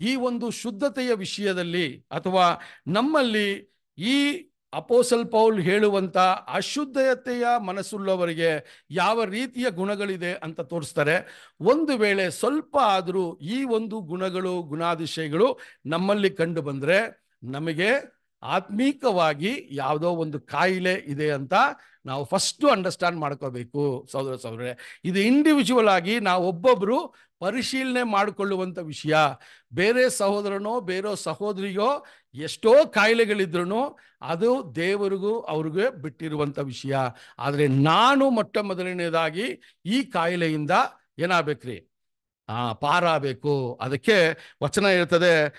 ಈ ಒಂದು ಶುದ್ಧತೆಯ ವಿಷಯದಲ್ಲಿ ಅಥವಾ ನಮ್ಮಲ್ಲಿ ಈ ಅಪೋಸಲ್ ಪೌಲ್ ಹೇಳುವಂಥ ಅಶುದ್ಧತೆಯ ಮನಸ್ಸುಳ್ಳವರಿಗೆ ಯಾವ ರೀತಿಯ ಗುಣಗಳಿದೆ ಅಂತ ತೋರಿಸ್ತಾರೆ. ಒಂದು ವೇಳೆ ಸ್ವಲ್ಪ ಆದರೂ ಈ ಒಂದು ಗುಣಗಳು ಗುಣಾದಿಶಯಗಳು ನಮ್ಮಲ್ಲಿ ಕಂಡು ಬಂದರೆ ನಮಗೆ ಆತ್ಮೀಕವಾಗಿ ಯಾವುದೋ ಒಂದು ಕಾಯಿಲೆ ಇದೆ ಅಂತ ನಾವು ಫಸ್ಟು ಅಂಡರ್ಸ್ಟ್ಯಾಂಡ್ ಮಾಡ್ಕೋಬೇಕು. ಸಹೋದರ ಸಹೋದರೇ ಇದು ಇಂಡಿವಿಜುವಲ್ ಆಗಿ ನಾವು ಒಬ್ಬೊಬ್ರು ಪರಿಶೀಲನೆ ಮಾಡಿಕೊಳ್ಳುವಂಥ ವಿಷಯ. ಬೇರೆ ಸಹೋದರನೋ, ಬೇರೆ ಸಹೋದರಿಗೋ ಎಷ್ಟೋ ಕಾಯಿಲೆಗಳಿದ್ರೂ ಅದು ದೇವರಿಗೂ ಅವ್ರಿಗೆ ಬಿಟ್ಟಿರುವಂಥ ವಿಷಯ. ಆದರೆ ನಾನು ಮೊಟ್ಟ ಮೊದಲನೇದಾಗಿ ಈ ಕಾಯಿಲೆಯಿಂದ ಏನಾಗಬೇಕ್ರಿ? ಆ, ಪಾರಾಗಬೇಕು. ಅದಕ್ಕೆ ವಚನ ಇರ್ತದೆ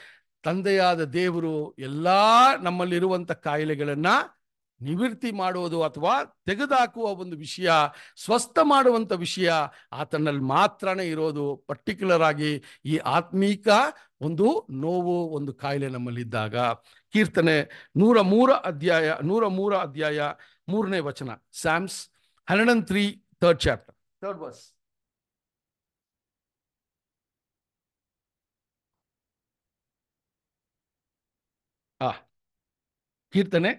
ತಂದೆಯಾದ ದೇವರು ಎಲ್ಲ ನಮ್ಮಲ್ಲಿರುವಂಥ ಕಾಯಿಲೆಗಳನ್ನ ನಿವೃತ್ತಿ ಮಾಡುವುದು ಅಥವಾ ತೆಗೆದುಹಾಕುವ ಒಂದು ವಿಷಯ ಸ್ವಸ್ಥ ಮಾಡುವಂಥ ವಿಷಯ ಆತನಲ್ಲಿ ಮಾತ್ರನೇ ಇರೋದು ಪರ್ಟಿಕ್ಯುಲರ್ ಆಗಿ ಈ ಆತ್ಮೀಕ ಒಂದು ನೋವು ಒಂದು ಕಾಯಿಲೆ ನಮ್ಮಲ್ಲಿದ್ದಾಗ. ಕೀರ್ತನೆ ನೂರ ಮೂರ ಅಧ್ಯಾಯ ನೂರ ಮೂರ ಅಧ್ಯಾಯ ಮೂರನೇ ವಚನ Psalms hundred and three third chapter third verse ಆ ಕೀರ್ತನೆ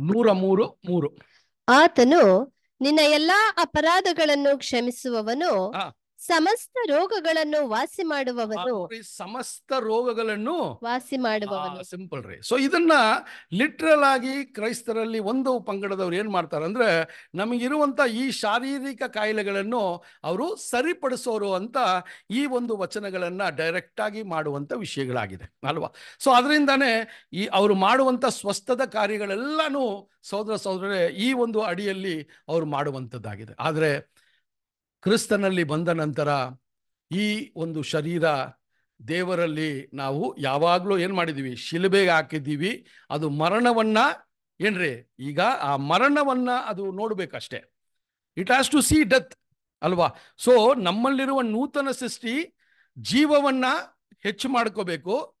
ನೂರ ಮೂರು ಮೂರು ಆತನು ನಿನ್ನ ಎಲ್ಲಾ ಅಪರಾಧಗಳನ್ನು ಕ್ಷಮಿಸುವವನು. ಸಮಸ್ತ ರೋಗಗಳನ್ನು ವಾಸಿ ಮಾಡುವವನು ಆ, ಸಮಸ್ತ ರೋಗಗಳನ್ನು ವಾಸಿ ಮಾಡುವವನು. ಸಿಂಪಲ್ ರೀ. ಸೊ ಇದನ್ನ ಲಿಟ್ರಲ್ ಆಗಿ ಕ್ರೈಸ್ತರಲ್ಲಿ ಒಂದು ಪಂಗಡದವ್ರು ಏನ್ ಮಾಡ್ತಾರೆ ಅಂದ್ರೆ ನಮಗಿರುವಂತ ಈ ಶಾರೀರಿಕ ಕಾಯಿಲೆಗಳನ್ನು ಅವರು ಸರಿಪಡಿಸೋರು ಅಂತ ಈ ಒಂದು ವಚನಗಳನ್ನ ಡೈರೆಕ್ಟ್ ಆಗಿ ಮಾಡುವಂತ ವಿಷಯಗಳಾಗಿದೆ ಅಲ್ವಾ? ಸೊ ಅದರಿಂದಾನೇ ಈ ಅವರು ಮಾಡುವಂತ ಸ್ವಸ್ಥದ ಕಾರ್ಯಗಳೆಲ್ಲಾನು ಸಹೋದರ ಸಹೋದರರೇ ಈ ಒಂದು ಅಡಿಯಲ್ಲಿ ಅವರು ಮಾಡುವಂಥದ್ದಾಗಿದೆ ಆದರೆ ಕ್ರಿಸ್ತನಲ್ಲಿ ಬಂದ ನಂತರ ಈ ಒಂದು ಶರೀರ ದೇವರಲ್ಲಿ ನಾವು ಯಾವಾಗಲೂ ಏನು ಮಾಡಿದ್ದೀವಿ ಶಿಲುಬೆಗೆ ಹಾಕಿದ್ದೀವಿ. ಅದು ಮರಣವನ್ನು ಏನ್ರಿ? ಈಗ ಆ ಮರಣವನ್ನು ಅದು ನೋಡಬೇಕಷ್ಟೇ. It has to see death ಅಲ್ವಾ? ಸೊ ನಮ್ಮಲ್ಲಿರುವ ನೂತನ ಸೃಷ್ಟಿ ಜೀವವನ್ನು ಹೆಚ್ಚು ಮಾಡ್ಕೋಬೇಕು.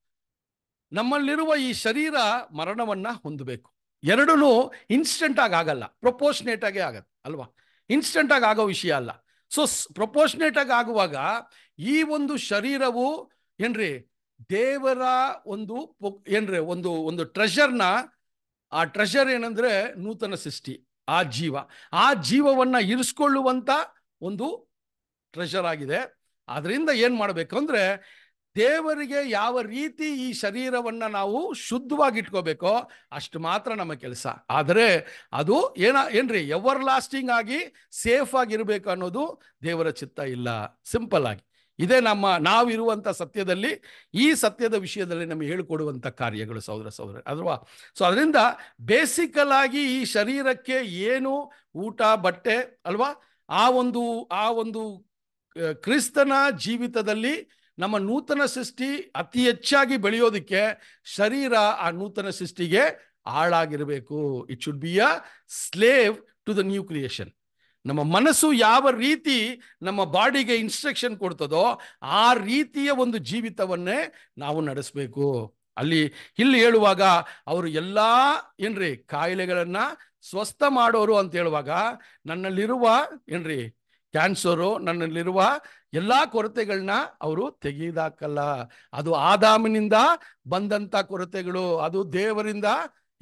ನಮ್ಮಲ್ಲಿರುವ ಈ ಶರೀರ ಮರಣವನ್ನು ಹೊಂದಬೇಕು. ಎರಡೂ ಇನ್ಸ್ಟೆಂಟಾಗಿ ಆಗಲ್ಲ. ಪ್ರೊಪೋರ್ಷನೇಟ್ ಆಗೇ ಆಗತ್ತೆ ಅಲ್ವಾ? ಇನ್ಸ್ಟೆಂಟಾಗಿ ಆಗೋ ವಿಷಯ ಅಲ್ಲ. ಸೊ ಪ್ರೊಪೋರ್ಷನೇಟ್ ಆಗಿ ಆಗುವಾಗ ಈ ಒಂದು ಶರೀರವು ಏನ್ರಿ, ದೇವರ ಒಂದು ಏನ್ರಿ, ಒಂದು ಒಂದು ಟ್ರೆಷರ್ನ ಆ ಟ್ರೆಷರ್ ಏನಂದ್ರೆ ನೂತನ ಸೃಷ್ಟಿ, ಆ ಜೀವ. ಆ ಜೀವವನ್ನ ಇರಿಸ್ಕೊಳ್ಳುವಂತ ಒಂದು ಟ್ರೆಷರ್ ಆಗಿದೆ. ಅದರಿಂದ ಏನ್ ಮಾಡಬೇಕು ಅಂದ್ರೆ ದೇವರಿಗೆ ಯಾವ ರೀತಿ ಈ ಶರೀರವನ್ನು ನಾವು ಶುದ್ಧವಾಗಿ ಇಟ್ಕೋಬೇಕೋ ಅಷ್ಟು ಮಾತ್ರ ನಮ್ಮ ಕೆಲಸ. ಆದರೆ ಅದು ಏನ, ಏನ್ರಿ ಎವರ್ ಲಾಸ್ಟಿಂಗ್ ಆಗಿ ಸೇಫ್ ಆಗಿರಬೇಕು ಅನ್ನೋದು ದೇವರ ಚಿತ್ತ ಇಲ್ಲ. ಸಿಂಪಲ್ ಆಗಿ. ಇದೇ ನಮ್ಮ ನಾವಿರುವಂಥ ಸತ್ಯದಲ್ಲಿ ಈ ಸತ್ಯದ ವಿಷಯದಲ್ಲಿ ನಮಗೆ ಹೇಳಿಕೊಡುವಂಥ ಕಾರ್ಯಗಳು ಸಹೋದರ ಸಹೋದರ, ಅಲ್ವಾ? ಸೊ ಅದರಿಂದ ಬೇಸಿಕಲ್ ಆಗಿ ಈ ಶರೀರಕ್ಕೆ ಏನು ಊಟ, ಬಟ್ಟೆ, ಅಲ್ವಾ? ಆ ಒಂದು ಆ ಒಂದು ಕ್ರಿಸ್ತನ ಜೀವಿತದಲ್ಲಿ ನಮ್ಮ ನೂತನ ಸೃಷ್ಟಿ ಅತಿ ಹೆಚ್ಚಾಗಿ ಬೆಳೆಯೋದಕ್ಕೆ ಶರೀರ ಆ ನೂತನ ಸೃಷ್ಟಿಗೆ ಆಳಾಗಿರಬೇಕು it should be a slave to the new creation ನಮ್ಮ ಮನಸ್ಸು ಯಾವ ರೀತಿ ನಮ್ಮ ಬಾಡಿಗೆ ಇನ್ಸ್ಟ್ರಕ್ಷನ್ ಕೊಡ್ತದೋ ಆ ರೀತಿಯ ಒಂದು ಜೀವಿತವನ್ನೇ ನಾವು ನಡೆಸಬೇಕು. ಅಲ್ಲಿ, ಇಲ್ಲಿ ಹೇಳುವಾಗ ಅವರು ಎಲ್ಲ ಏನ್ರಿ ಕಾಯಿಲೆಗಳನ್ನು ಸ್ವಸ್ಥ ಮಾಡೋರು ಅಂತ ಹೇಳುವಾಗ ನನ್ನಲ್ಲಿರುವ ಏನ್ರಿ ಕ್ಯಾನ್ಸರು ನನ್ನಲ್ಲಿರುವ ಎಲ್ಲಾ ಕೊರತೆಗಳನ್ನ ಅವರು ತೆಗೆದಾಕಲ್ಲ. ಅದು ಆದಾಮಿನಿಂದ ಬಂದಂತ ಕೊರತೆಗಳು, ಅದು ದೇವರಿಂದ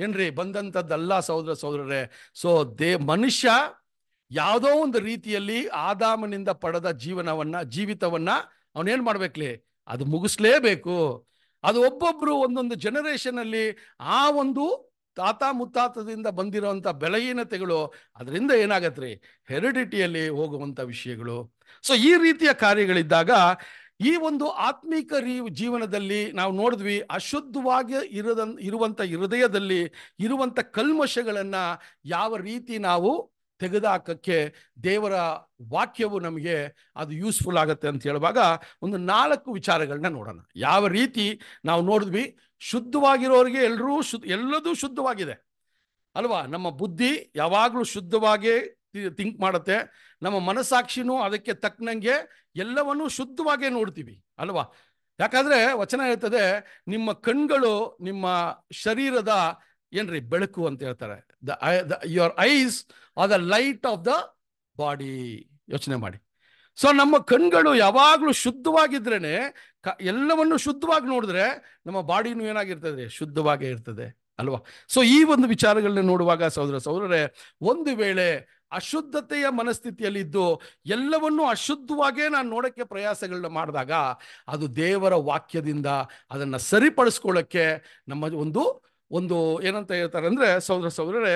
ಏನ್ರಿ ಬಂದಂಥದ್ದಲ್ಲ ಸಹೋದರ ಸಹೋದರರೇ. ಸೊ ದೇ, ಮನುಷ್ಯ ಯಾವುದೋ ಒಂದು ರೀತಿಯಲ್ಲಿ ಆದಾಮನಿಂದ ಪಡೆದ ಜೀವನವನ್ನ, ಜೀವಿತವನ್ನ ಅವನೇನ್ ಮಾಡ್ಬೇಕ್ಲಿ? ಅದು ಮುಗಿಸ್ಲೇಬೇಕು. ಅದು ಒಬ್ಬೊಬ್ರು ಒಂದೊಂದು ಜನರೇಷನ್ ಅಲ್ಲಿ ಆ ಒಂದು ತಾತ ಮುತ್ತಾತದಿಂದ ಬಂದಿರೋವಂಥ ಬೆಲಹೀನತೆಗಳು ಅದರಿಂದ ಏನಾಗತ್ತೆ ರೀ ಹೆರಿಡಿಟಿಯಲ್ಲಿ ಹೋಗುವಂಥ ವಿಷಯಗಳು. ಸೊ ಈ ರೀತಿಯ ಕಾರ್ಯಗಳಿದ್ದಾಗ ಈ ಒಂದು ಆತ್ಮೀಕ ರೀ ಜೀವನದಲ್ಲಿ ನಾವು ನೋಡಿದ್ವಿ ಅಶುದ್ಧವಾಗಿ ಇರದ ಇರುವಂಥ ಹೃದಯದಲ್ಲಿ ಇರುವಂಥ ಕಲ್ಮಶಗಳನ್ನು ಯಾವ ರೀತಿ ನಾವು ತೆಗೆದುಹಾಕಕ್ಕೆ ದೇವರ ವಾಕ್ಯವು ನಮಗೆ ಅದು ಯೂಸ್ಫುಲ್ ಆಗುತ್ತೆ ಅಂತ ಹೇಳುವಾಗ ಒಂದು ನಾಲ್ಕು ವಿಚಾರಗಳನ್ನ ನೋಡೋಣ. ಯಾವ ರೀತಿ ನಾವು ನೋಡಿದ್ವಿ? ಶುದ್ಧವಾಗಿರೋರಿಗೆ ಎಲ್ಲರೂ ಶುದ್ಧ, ಎಲ್ಲದೂ ಶುದ್ಧವಾಗಿದೆ. ಅಲ್ವಾ? ನಮ್ಮ ಬುದ್ಧಿ ಯಾವಾಗಲೂ ಶುದ್ಧವಾಗಿ ಥಿಂಕ್ ಮಾಡುತ್ತೆ. ನಮ್ಮ ಮನಸ್ಸಾಕ್ಷಿನೂ ಅದಕ್ಕೆ ತಕ್ಕನಂಗೆ ಎಲ್ಲವನ್ನೂ ಶುದ್ಧವಾಗೇ ನೋಡ್ತೀವಿ. ಅಲ್ವಾ? ಯಾಕಂದರೆ ವಚನ ಹೇಳ್ತದೆ, ನಿಮ್ಮ ಕಣ್ಗಳು ನಿಮ್ಮ ಶರೀರದ ಏನ್ರಿ, ಬೆಳಕು ಅಂತ ಹೇಳ್ತಾರೆ. The your eyes are the light of the body ಯೋಚನೆ ಮಾಡಿ. ಸೊ ನಮ್ಮ ಕಣ್ಗಳು ಯಾವಾಗಲೂ ಶುದ್ಧವಾಗಿದ್ರೇನೆ, ಕ, ಎಲ್ಲವನ್ನು ಶುದ್ಧವಾಗಿ ನೋಡಿದ್ರೆ ನಮ್ಮ ಬಾಡಿನೂ ಏನಾಗಿರ್ತದೆ? ಶುದ್ಧವಾಗೇ ಇರ್ತದೆ, ಅಲ್ವಾ? ಸೊ ಈ ಒಂದು ವಿಚಾರಗಳನ್ನ ನೋಡುವಾಗ ಸಹೋದರ, ಸಹೋದರರೇ, ಒಂದು ವೇಳೆ ಅಶುದ್ಧತೆಯ ಮನಸ್ಥಿತಿಯಲ್ಲಿದ್ದು ಎಲ್ಲವನ್ನೂ ಅಶುದ್ಧವಾಗೇ ನಾನು ನೋಡೋಕ್ಕೆ ಪ್ರಯಾಸಗಳನ್ನ ಮಾಡಿದಾಗ, ಅದು ದೇವರ ವಾಕ್ಯದಿಂದ ಅದನ್ನು ಸರಿಪಡಿಸ್ಕೊಳ್ಳೋಕ್ಕೆ ನಮ್ಮ ಒಂದು ಒಂದು ಏನಂತ ಹೇಳ್ತಾರೆ ಅಂದರೆ, ಸಹೋದರ ಸಹೋದರರೇ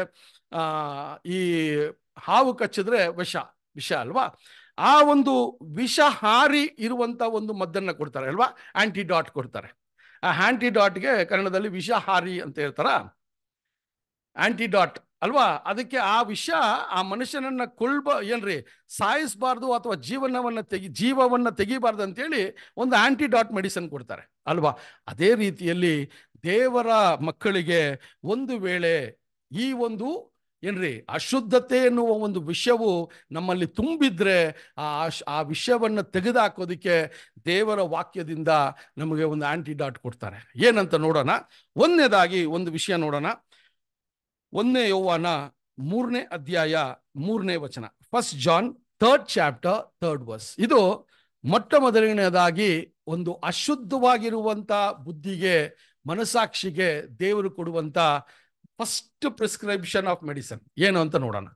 ಈ ಹಾವು ಕಚ್ಚಿದ್ರೆ ವಿಷ ವಿಷ ಅಲ್ವಾ? ಆ ಒಂದು ವಿಷಹಾರಿ ಇರುವಂಥ ಒಂದು ಮದ್ದನ್ನು ಕೊಡ್ತಾರೆ ಅಲ್ವಾ? ಆಂಟಿಡಾಟ್ ಕೊಡ್ತಾರೆ. ಆ ಆಂಟಿಡಾಟ್ಗೆ ಕನ್ನಡದಲ್ಲಿ ವಿಷಹಾರಿ ಅಂತ ಹೇಳ್ತಾರ? ಆಂಟಿಡಾಟ್ ಅಲ್ವಾ? ಅದಕ್ಕೆ ಆ ವಿಷ ಆ ಮನುಷ್ಯನನ್ನ ಕೊಳ್ಬ ಏನ್ರಿ, ಸಾಯಿಸಬಾರ್ದು ಅಥವಾ ಜೀವನವನ್ನ ತೆಗಿ, ಜೀವವನ್ನ ತೆಗಿಬಾರ್ದು ಅಂತೇಳಿ ಒಂದು ಆಂಟಿಡಾಟ್ ಮೆಡಿಸಿನ್ ಕೊಡ್ತಾರೆ, ಅಲ್ವಾ? ಅದೇ ರೀತಿಯಲ್ಲಿ ದೇವರ ಮಕ್ಕಳಿಗೆ ಒಂದು ವೇಳೆ ಈ ಒಂದು, ಏನ್ರಿ, ಅಶುದ್ಧತೆ ಎನ್ನುವ ಒಂದು ವಿಷಯವು ನಮ್ಮಲ್ಲಿ ತುಂಬಿದ್ರೆ ಆ ಆ ವಿಷಯವನ್ನು ತೆಗೆದುಹಾಕೋದಕ್ಕೆ ದೇವರ ವಾಕ್ಯದಿಂದ ನಮಗೆ ಒಂದು ಆಂಟಿಡಾಟ್ ಕೊಡ್ತಾರೆ. ಏನಂತ ನೋಡೋಣ? ಒಂದನೇದಾಗಿ ಒಂದು ವಿಷಯ ನೋಡೋಣ. ಒಂದನೇ ಯೌವಾನ ಮೂರನೇ ಅಧ್ಯಾಯ ಮೂರನೇ ವಚನ. First John third chapter third verse ಇದು ಮೊಟ್ಟ ಮೊದಲನೆಯದಾಗಿ ಒಂದು ಅಶುದ್ಧವಾಗಿರುವಂತ ಬುದ್ಧಿಗೆ ಮನಸಾಕ್ಷಿಗೆ ದೇವರು ಕೊಡುವಂತ ಫಸ್ಟ್ ಪ್ರಿಸ್ಕ್ರಿಪ್ಷನ್ ಆಫ್ ಮೆಡಿಸನ್ ಏನು ಅಂತ ನೋಡೋಣ.